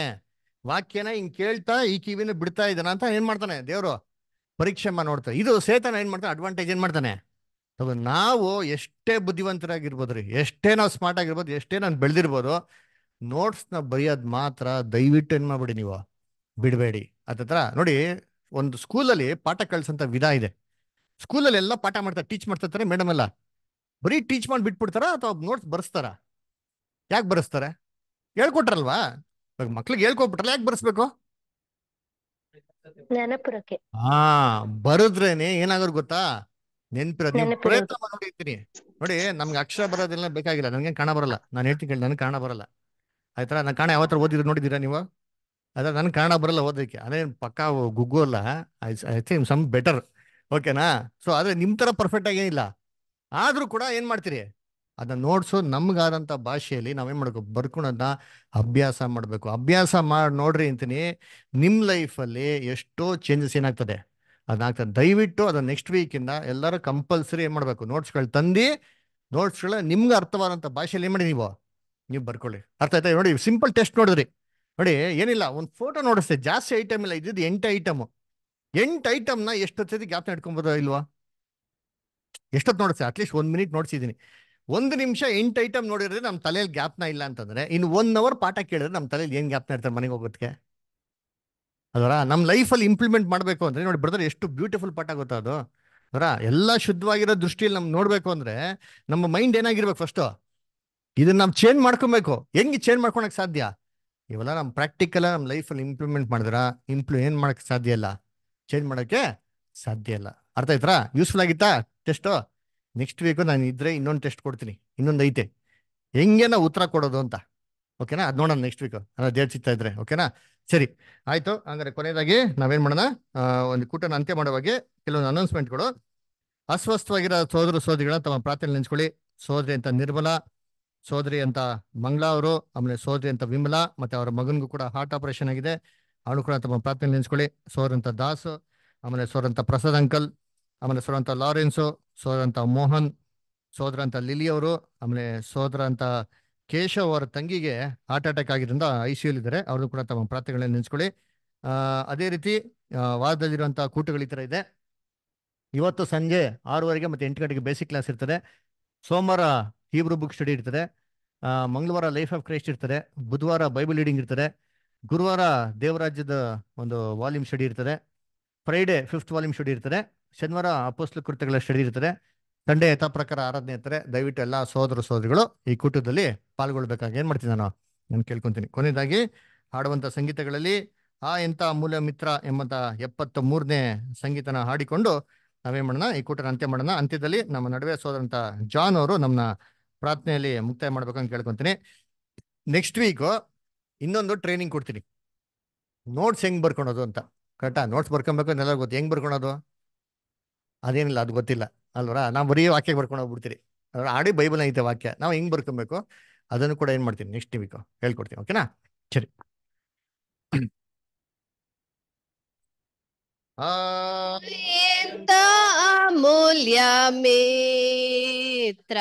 ವಾಕ್ಯನ ಹಿಂಗ್ ಕೇಳ್ತಾ ಈ ಕಿವಿನ ಬಿಡ್ತಾ ಇದ್ದಾನ ಅಂತ ಏನ್ ಮಾಡ್ತಾನೆ ದೇವ್ರು? ಪರೀಕ್ಷೆ ಮಾಡಿ ನೋಡ್ತಾರೆ ಇದು ಸೇತನ ಏನ್ ಮಾಡ್ತಾನೆ? ಅಡ್ವಾಂಟೇಜ್ ಏನ್ ಮಾಡ್ತಾನೆ? ನಾವು ಎಷ್ಟೇ ಬುದ್ಧಿವಂತರಾಗಿರ್ಬೋದು ರೀ ಎಷ್ಟೇ ನಾವು ಸ್ಮಾರ್ಟ್ ಆಗಿರ್ಬೋದು, ಎಷ್ಟೇ ನಾನು ಬೆಳೆದಿರ್ಬೋದು ನೋಟ್ಸ್ನ ಬರೆಯೋದು ಮಾತ್ರ ದಯವಿಟ್ಟು ಏನು ಮಾಡ್ಬಿಡಿ ನೀವು? ಬಿಡಬೇಡಿ. ಅದತ್ರ ನೋಡಿ ಒಂದು ಸ್ಕೂಲಲ್ಲಿ ಪಾಠ ಕಳ್ಸಂತ ವಿಧ ಇದೆ. ಸ್ಕೂಲಲ್ಲಿ ಎಲ್ಲ ಪಾಠ ಮಾಡ್ತಾರೆ ಟೀಚ್ ಮಾಡ್ತಿರ್ತಾರೆ ಮೇಡಮ್ ಎಲ್ಲ. ಬರೀ ಟೀಚ್ ಮಾಡಿ ಬಿಟ್ಬಿಡ್ತಾರ ಅಥವಾ ನೋಟ್ಸ್ ಬರೆಸ್ತಾರ? ಯಾಕೆ ಬರೆಸ್ತಾರೆ? ಹೇಳ್ಕೊಟ್ರಲ್ವಾ? ಇವಾಗ ಮಕ್ಳಿಗೆ ಹೇಳ್ಕೊಟ್ಬಿಟ್ರಲ್ಲ ಯಾಕೆ ಬರೆಸ್ಬೇಕು? ಹಾ ಬರದ್ರೇನೆ ಏನಾದ್ರು ಗೊತ್ತಾ? ನೆನ್ಪಿರೋದು ನೀವು. ಪ್ರಯತ್ನ ಮಾಡಿ ನೋಡಿ ನಮ್ಗೆ ಅಕ್ಷರ ಬರೋದೆಲ್ಲ ಬೇಕಾಗಿಲ್ಲ. ನನಗೆ ಕಾಣ ಬರಲ್ಲ. ನಾನು ಹೇಳ್ತೀನಿ ಕೇಳಿ ನನಗೆ ಕಾಣ ಬರಲ್ಲ. ಆಯ್ತಾ? ನಾನು ಕಾಣ ಯಾವತ್ತರ ಓದಿದ್ರು ನೋಡಿದ್ದೀರಾ ನೀವು? ಅದ ನನ್ಗೆ ಕಾಣ ಬರಲ್ಲ ಓದೋಕ್ಕೆ ಅದೇನ್ ಪಕ್ಕ ಗುಗ್ಗು ಅಲ್ಲ. I think some better. ಓಕೆನಾ? ಸೊ ಆದ್ರೆ ನಿಮ್ ತರ ಪರ್ಫೆಕ್ಟ್ ಆಗಿ ಏನಿಲ್ಲ. ಆದ್ರೂ ಕೂಡ ಏನ್ ಮಾಡ್ತೀರಿ? ಅದನ್ನ ನೋಡ್ಸು ನಮ್ಗಾದಂತ ಭಾಷೆಯಲ್ಲಿ ನಾವೇನ್ ಮಾಡ್ಬೇಕು? ಬರ್ಕೊಳೋದನ್ನ ಅಭ್ಯಾಸ ಮಾಡ್ಬೇಕು. ಅಭ್ಯಾಸ ಮಾಡಿ, ನೋಡ್ರಿ ಅಂತೀನಿ. ನಿಮ್ ಲೈಫಲ್ಲಿ ಎಷ್ಟೋ ಚೇಂಜಸ್ ಏನಾಗ್ತದೆ? ಅದಾಗ್ತದೆ ದಯವಿಟ್ಟು ಅದನ್ನ ನೆಕ್ಸ್ಟ್ ವೀಕಿಂದ ಎಲ್ಲರೂ ಕಂಪಲ್ಸರಿ ಏನ್ ಮಾಡ್ಬೇಕು? ನೋಟ್ಸ್ಗಳು ತಂದು ನೋಟ್ಸ್ಗಳ ನಿಮ್ಗೆ ಅರ್ಥವಾದಂಥ ಭಾಷೆಯಲ್ಲಿ ಏನ್ ಮಾಡಿ ನೀವು? ನೀವು ಬರ್ಕೊಳ್ಳಿ. ಅರ್ಥ ಆಯ್ತಾ? ನೋಡಿ ಸಿಂಪಲ್ ಟೆಸ್ಟ್ ನೋಡಿದ್ರಿ. ನೋಡಿ, ಏನಿಲ್ಲ, ಒಂದು ಫೋಟೋ ನೋಡಿಸ್ತೇ. ಜಾಸ್ತಿ ಐಟಮ್ ಇಲ್ಲ, ಇದ್ದಿದ್ದು ಎಂಟು ಐಟಮ್ ಎಂಟು ಐಟಮ್ನ ಎಷ್ಟೊತ್ತಿಗೆ ಗ್ಯಾಪ್ ಇಟ್ಕೊಬೋದ ಇಲ್ವಾ? ಎಷ್ಟೊತ್ತು ನೋಡಿಸ್ತೇ? ಅಟ್ಲೀಸ್ಟ್ ಒಂದು ಮಿನಿಟ್ ನೋಡಿಸಿದ್ದೀನಿ. ಒಂದು ನಿಮಿಷ ಎಂಟು ಐಟಮ್ ನೋಡಿದ್ರೆ ನಮ್ಮ ತಲೆಯಲ್ಲಿ ಗ್ಯಾಪ್ನ ಇಲ್ಲ ಅಂತಂದ್ರೆ, ಇನ್ನು ಒನ್ ಅವರ್ ಪಾಠ ಕೇಳಿದ್ರೆ ನಮ್ಮ ತಲೆಯಲ್ಲಿ ಏನು ಗ್ಯಾಪ್ನ ಇರ್ತಾರೆ ಮನೆಗೆ ಹೋಗೋದಕ್ಕೆ? ಅದರ ನಮ್ಮ ಲೈಫಲ್ಲಿ ಇಂಪ್ಲಿಮೆಂಟ್ ಮಾಡಬೇಕು ಅಂದರೆ, ನೋಡಿ ಬ್ರದರ್ ಎಷ್ಟು ಬ್ಯೂಟಿಫುಲ್ ಪಾಠ ಗೊತ್ತಾ ಅದು? ಅದರ ಎಲ್ಲ ಶುದ್ಧವಾಗಿರೋ ದೃಷ್ಟಿಯಲ್ಲಿ ನಮ್ಗೆ ನೋಡಬೇಕು ಅಂದರೆ, ನಮ್ಮ ಮೈಂಡ್ ಏನಾಗಿರ್ಬೇಕು ಫಸ್ಟು ಇದನ್ನ ನಾವು ಚೇಂಜ್ ಮಾಡ್ಕೊಬೇಕು. ಹೆಂಗೆ ಚೇಂಜ್ ಮಾಡ್ಕೊಳಕ್ಕೆ ಸಾಧ್ಯ? ಇವೆಲ್ಲ ನಮ್ಮ ಪ್ರಾಕ್ಟಿಕಲ್ ನಮ್ಮ ಲೈಫಲ್ಲಿ ಇಂಪ್ಲಿಮೆಂಟ್ ಮಾಡಿದ್ರ ಇಂಪ್ಲೂ ಏನು ಮಾಡಕ್ಕೆ ಸಾಧ್ಯ ಇಲ್ಲ? ಚೇಂಜ್ ಮಾಡೋಕ್ಕೆ ಸಾಧ್ಯ ಇಲ್ಲ. ಅರ್ಥ ಆಯ್ತಾ ಯೂಸ್ಫುಲ್ ಆಗಿತ್ತಾ? ಟೆಸ್ಟು ನೆಕ್ಸ್ಟ್ ವೀಕು ನಾನು ಇದ್ರೆ ಇನ್ನೊಂದು ಟೆಸ್ಟ್ ಕೊಡ್ತೀನಿ. ಇನ್ನೊಂದು ಐತೆ. ಹೆಂಗೆ ಉತ್ತರ ಕೊಡೋದು ಅಂತ? ಓಕೆನಾ ಅದು ನೋಡೋಣ ನೆಕ್ಸ್ಟ್ ವೀಕು ಅಲ್ಲ ದೇವ್ ಸಿಗ್ತಾ ಇದ್ರೆ. ಓಕೆನಾ ಸರಿ. ಆಯಿತು. ಹಂಗಾರೆ ಕೊನೆಯದಾಗಿ ನಾವೇನು ಮಾಡೋಣ? ಒಂದು ಕೂಟನ ಅಂತ್ಯ ಮಾಡುವಾಗೆ ಕೆಲವೊಂದು ಅನೌನ್ಸ್ಮೆಂಟ್ಗಳು ಅಸ್ವಸ್ಥವಾಗಿರೋ ಸೋದರ ಸೋದರಿಗಳನ್ನ ತಮ್ಮ ಪ್ರಾರ್ಥನೆ ನೆನೆಸ್ಕೊಳ್ಳಿ. ಸೋದರಿ ಅಂತ ನಿರ್ಮಲ ಸೋದರಿ ಅಂತ ಮಂಗಳಾ ಅವರು, ಆಮೇಲೆ ಸೋದರಿ ಅಂತ ವಿಮಲಾ, ಮತ್ತೆ ಅವರ ಮಗನಿಗೂ ಕೂಡ ಹಾರ್ಟ್ ಆಪರೇಷನ್ ಆಗಿದೆ. ಅವಳು ಕೂಡ ತಮ್ಮ ಪ್ರಾರ್ಥನೆ ನೆನೆಸ್ಕೊಳ್ಳಿ. ಸೋರಂತ ದಾಸ್, ಆಮೇಲೆ ಸೋರಂತ ಪ್ರಸಾದ್ ಅಂಕಲ್ ಆಮೇಲೆ ಸೋರಂತ ಲಾರೆನ್ಸು ಸೋದರ ಅಂತ ಮೋಹನ್ ಸೋದರ ಅಂತ ಲಿಲಿ ಅವರು, ಆಮೇಲೆ ಸೋದರ ಅಂತ ಕೇಶವ್ ಅವರ ತಂಗಿಗೆ ಹಾರ್ಟ್ ಅಟ್ಯಾಕ್ ಆಗಿದ್ರಿಂದ ಐ ಸಿ ಇದ್ದಾರೆ ಅವರು ಕೂಡ ತಮ್ಮ ಪ್ರಾರ್ಥನೆಗಳನ್ನ ನೆನೆಸ್ಕೊಳ್ಳಿ. ಅದೇ ರೀತಿ ವಾರದಲ್ಲಿರುವಂಥ ಕೂಟಗಳು ಈ ಥರ ಇದೆ. ಇವತ್ತು ಸಂಜೆ ಆರೂವರೆಗೆ ಮತ್ತು ಎಂಟು ಗಂಟೆಗೆ ಬೇಸಿಕ್ ಕ್ಲಾಸ್ ಇರ್ತದೆ. ಸೋಮವಾರ ಹೀಬ್ರು ಬುಕ್ ಸ್ಟಡಿ ಇರ್ತದೆ. ಮಂಗಳವಾರ ಲೈಫ್ ಆಫ್ ಕ್ರೈಸ್ಟ್ ಇರ್ತದೆ. ಬುಧವಾರ ಬೈಬಲ್ ರೀಡಿಂಗ್ ಇರ್ತದೆ. ಗುರುವಾರ ದೇವರಾಜ್ಯದ ಒಂದು ವಾಲ್ಯೂಮ್ ಸ್ಟಡಿ ಇರ್ತದೆ. ಫ್ರೈಡೆ ಫಿಫ್ತ್ ವಾಲ್ಯೂಮ್ ಸ್ಟಡಿ ಇರ್ತದೆ. ಶನಿವಾರ ಅಪೋಸ್ಲ ಕೃತ್ಯಗಳ ಸ್ಟಡಿ ಇರ್ತದೆ. ಸಂಡೆ ಯಥಾ ಪ್ರಕಾರ ಆರಾಧನೆ ಇರ್ತಾರೆ ದಯವಿಟ್ಟು ಎಲ್ಲ ಸಹೋದರ ಸಹೋದರಿಗಳು ಈ ಕೂಟದಲ್ಲಿ ಪಾಲ್ಗೊಳ್ಬೇಕಾಗಿ ಏನು ಮಾಡ್ತೀನಿ ನಾನು? ನಾನು ಕೇಳ್ಕೊಂತೀನಿ. ಕೊನೆಯದಾಗಿ, ಹಾಡುವಂತ ಸಂಗೀತಗಳಲ್ಲಿ ಆ ಎಂತ ಅಮೂಲ್ಯ ಮಿತ್ರ ಎಂಬಂತ ಎಪ್ಪತ್ತ ಮೂರನೇ ಸಂಗೀತನ ಹಾಡಿಕೊಂಡು ನಾವೇನ್ ಮಾಡೋಣ? ಈ ಕೂಟನ ಅಂತ್ಯ ಮಾಡೋಣ. ಅಂತ್ಯದಲ್ಲಿ ನಮ್ಮ ನಡುವೆ ಸೋದರಂತ ಜಾನ್ ಅವರು ನಮ್ಮನ್ನ ಪ್ರಾರ್ಥನೆಯಲ್ಲಿ ಮುಕ್ತಾಯ ಮಾಡ್ಬೇಕಂತ ಕೇಳ್ಕೊತೀನಿ. ನೆಕ್ಸ್ಟ್ ವೀಕ್ ಇನ್ನೊಂದು ಟ್ರೈನಿಂಗ್ ಕೊಡ್ತೀನಿ. ನೋಟ್ಸ್ ಹೆಂಗ್ ಬರ್ಕೊಳೋದು ಅಂತ. ಕರೆಕ್ಟಾ ನೋಟ್ಸ್ ಬರ್ಕೊಬೇಕು ಅನ್ನೆಲ್ಲ ಗೊತ್ತು. ಹೆಂಗ್ ಬರ್ಕೊಳೋದು? ಅದೇನಿಲ್ಲ, ಅದು ಗೊತ್ತಿಲ್ಲ. ಅಲ್ವರ? ನಾವು ಬರೀ ವಾಕ್ಯ ಬರ್ಕೊಂಡು ಹೋಗ್ಬಿಡ್ತೀರಿ. ಆಡಿ ಬೈಬಲ್ ಐತೆ ವಾಕ್ಯ. ನಾವು ಹೆಂಗ್ ಬರ್ಕೊಬೇಕು? ಅದನ್ನು ಕೂಡ ಏನ್ ಮಾಡ್ತೀನಿ? ನೆಕ್ಸ್ಟ್ ವೀಕ್ ಹೇಳ್ಕೊಡ್ತೀನಿ. ಓಕೆನಾ ಸರಿ. ಆ ಎಂತ ಅಮೂಲ್ಯ ಮಿತ್ರ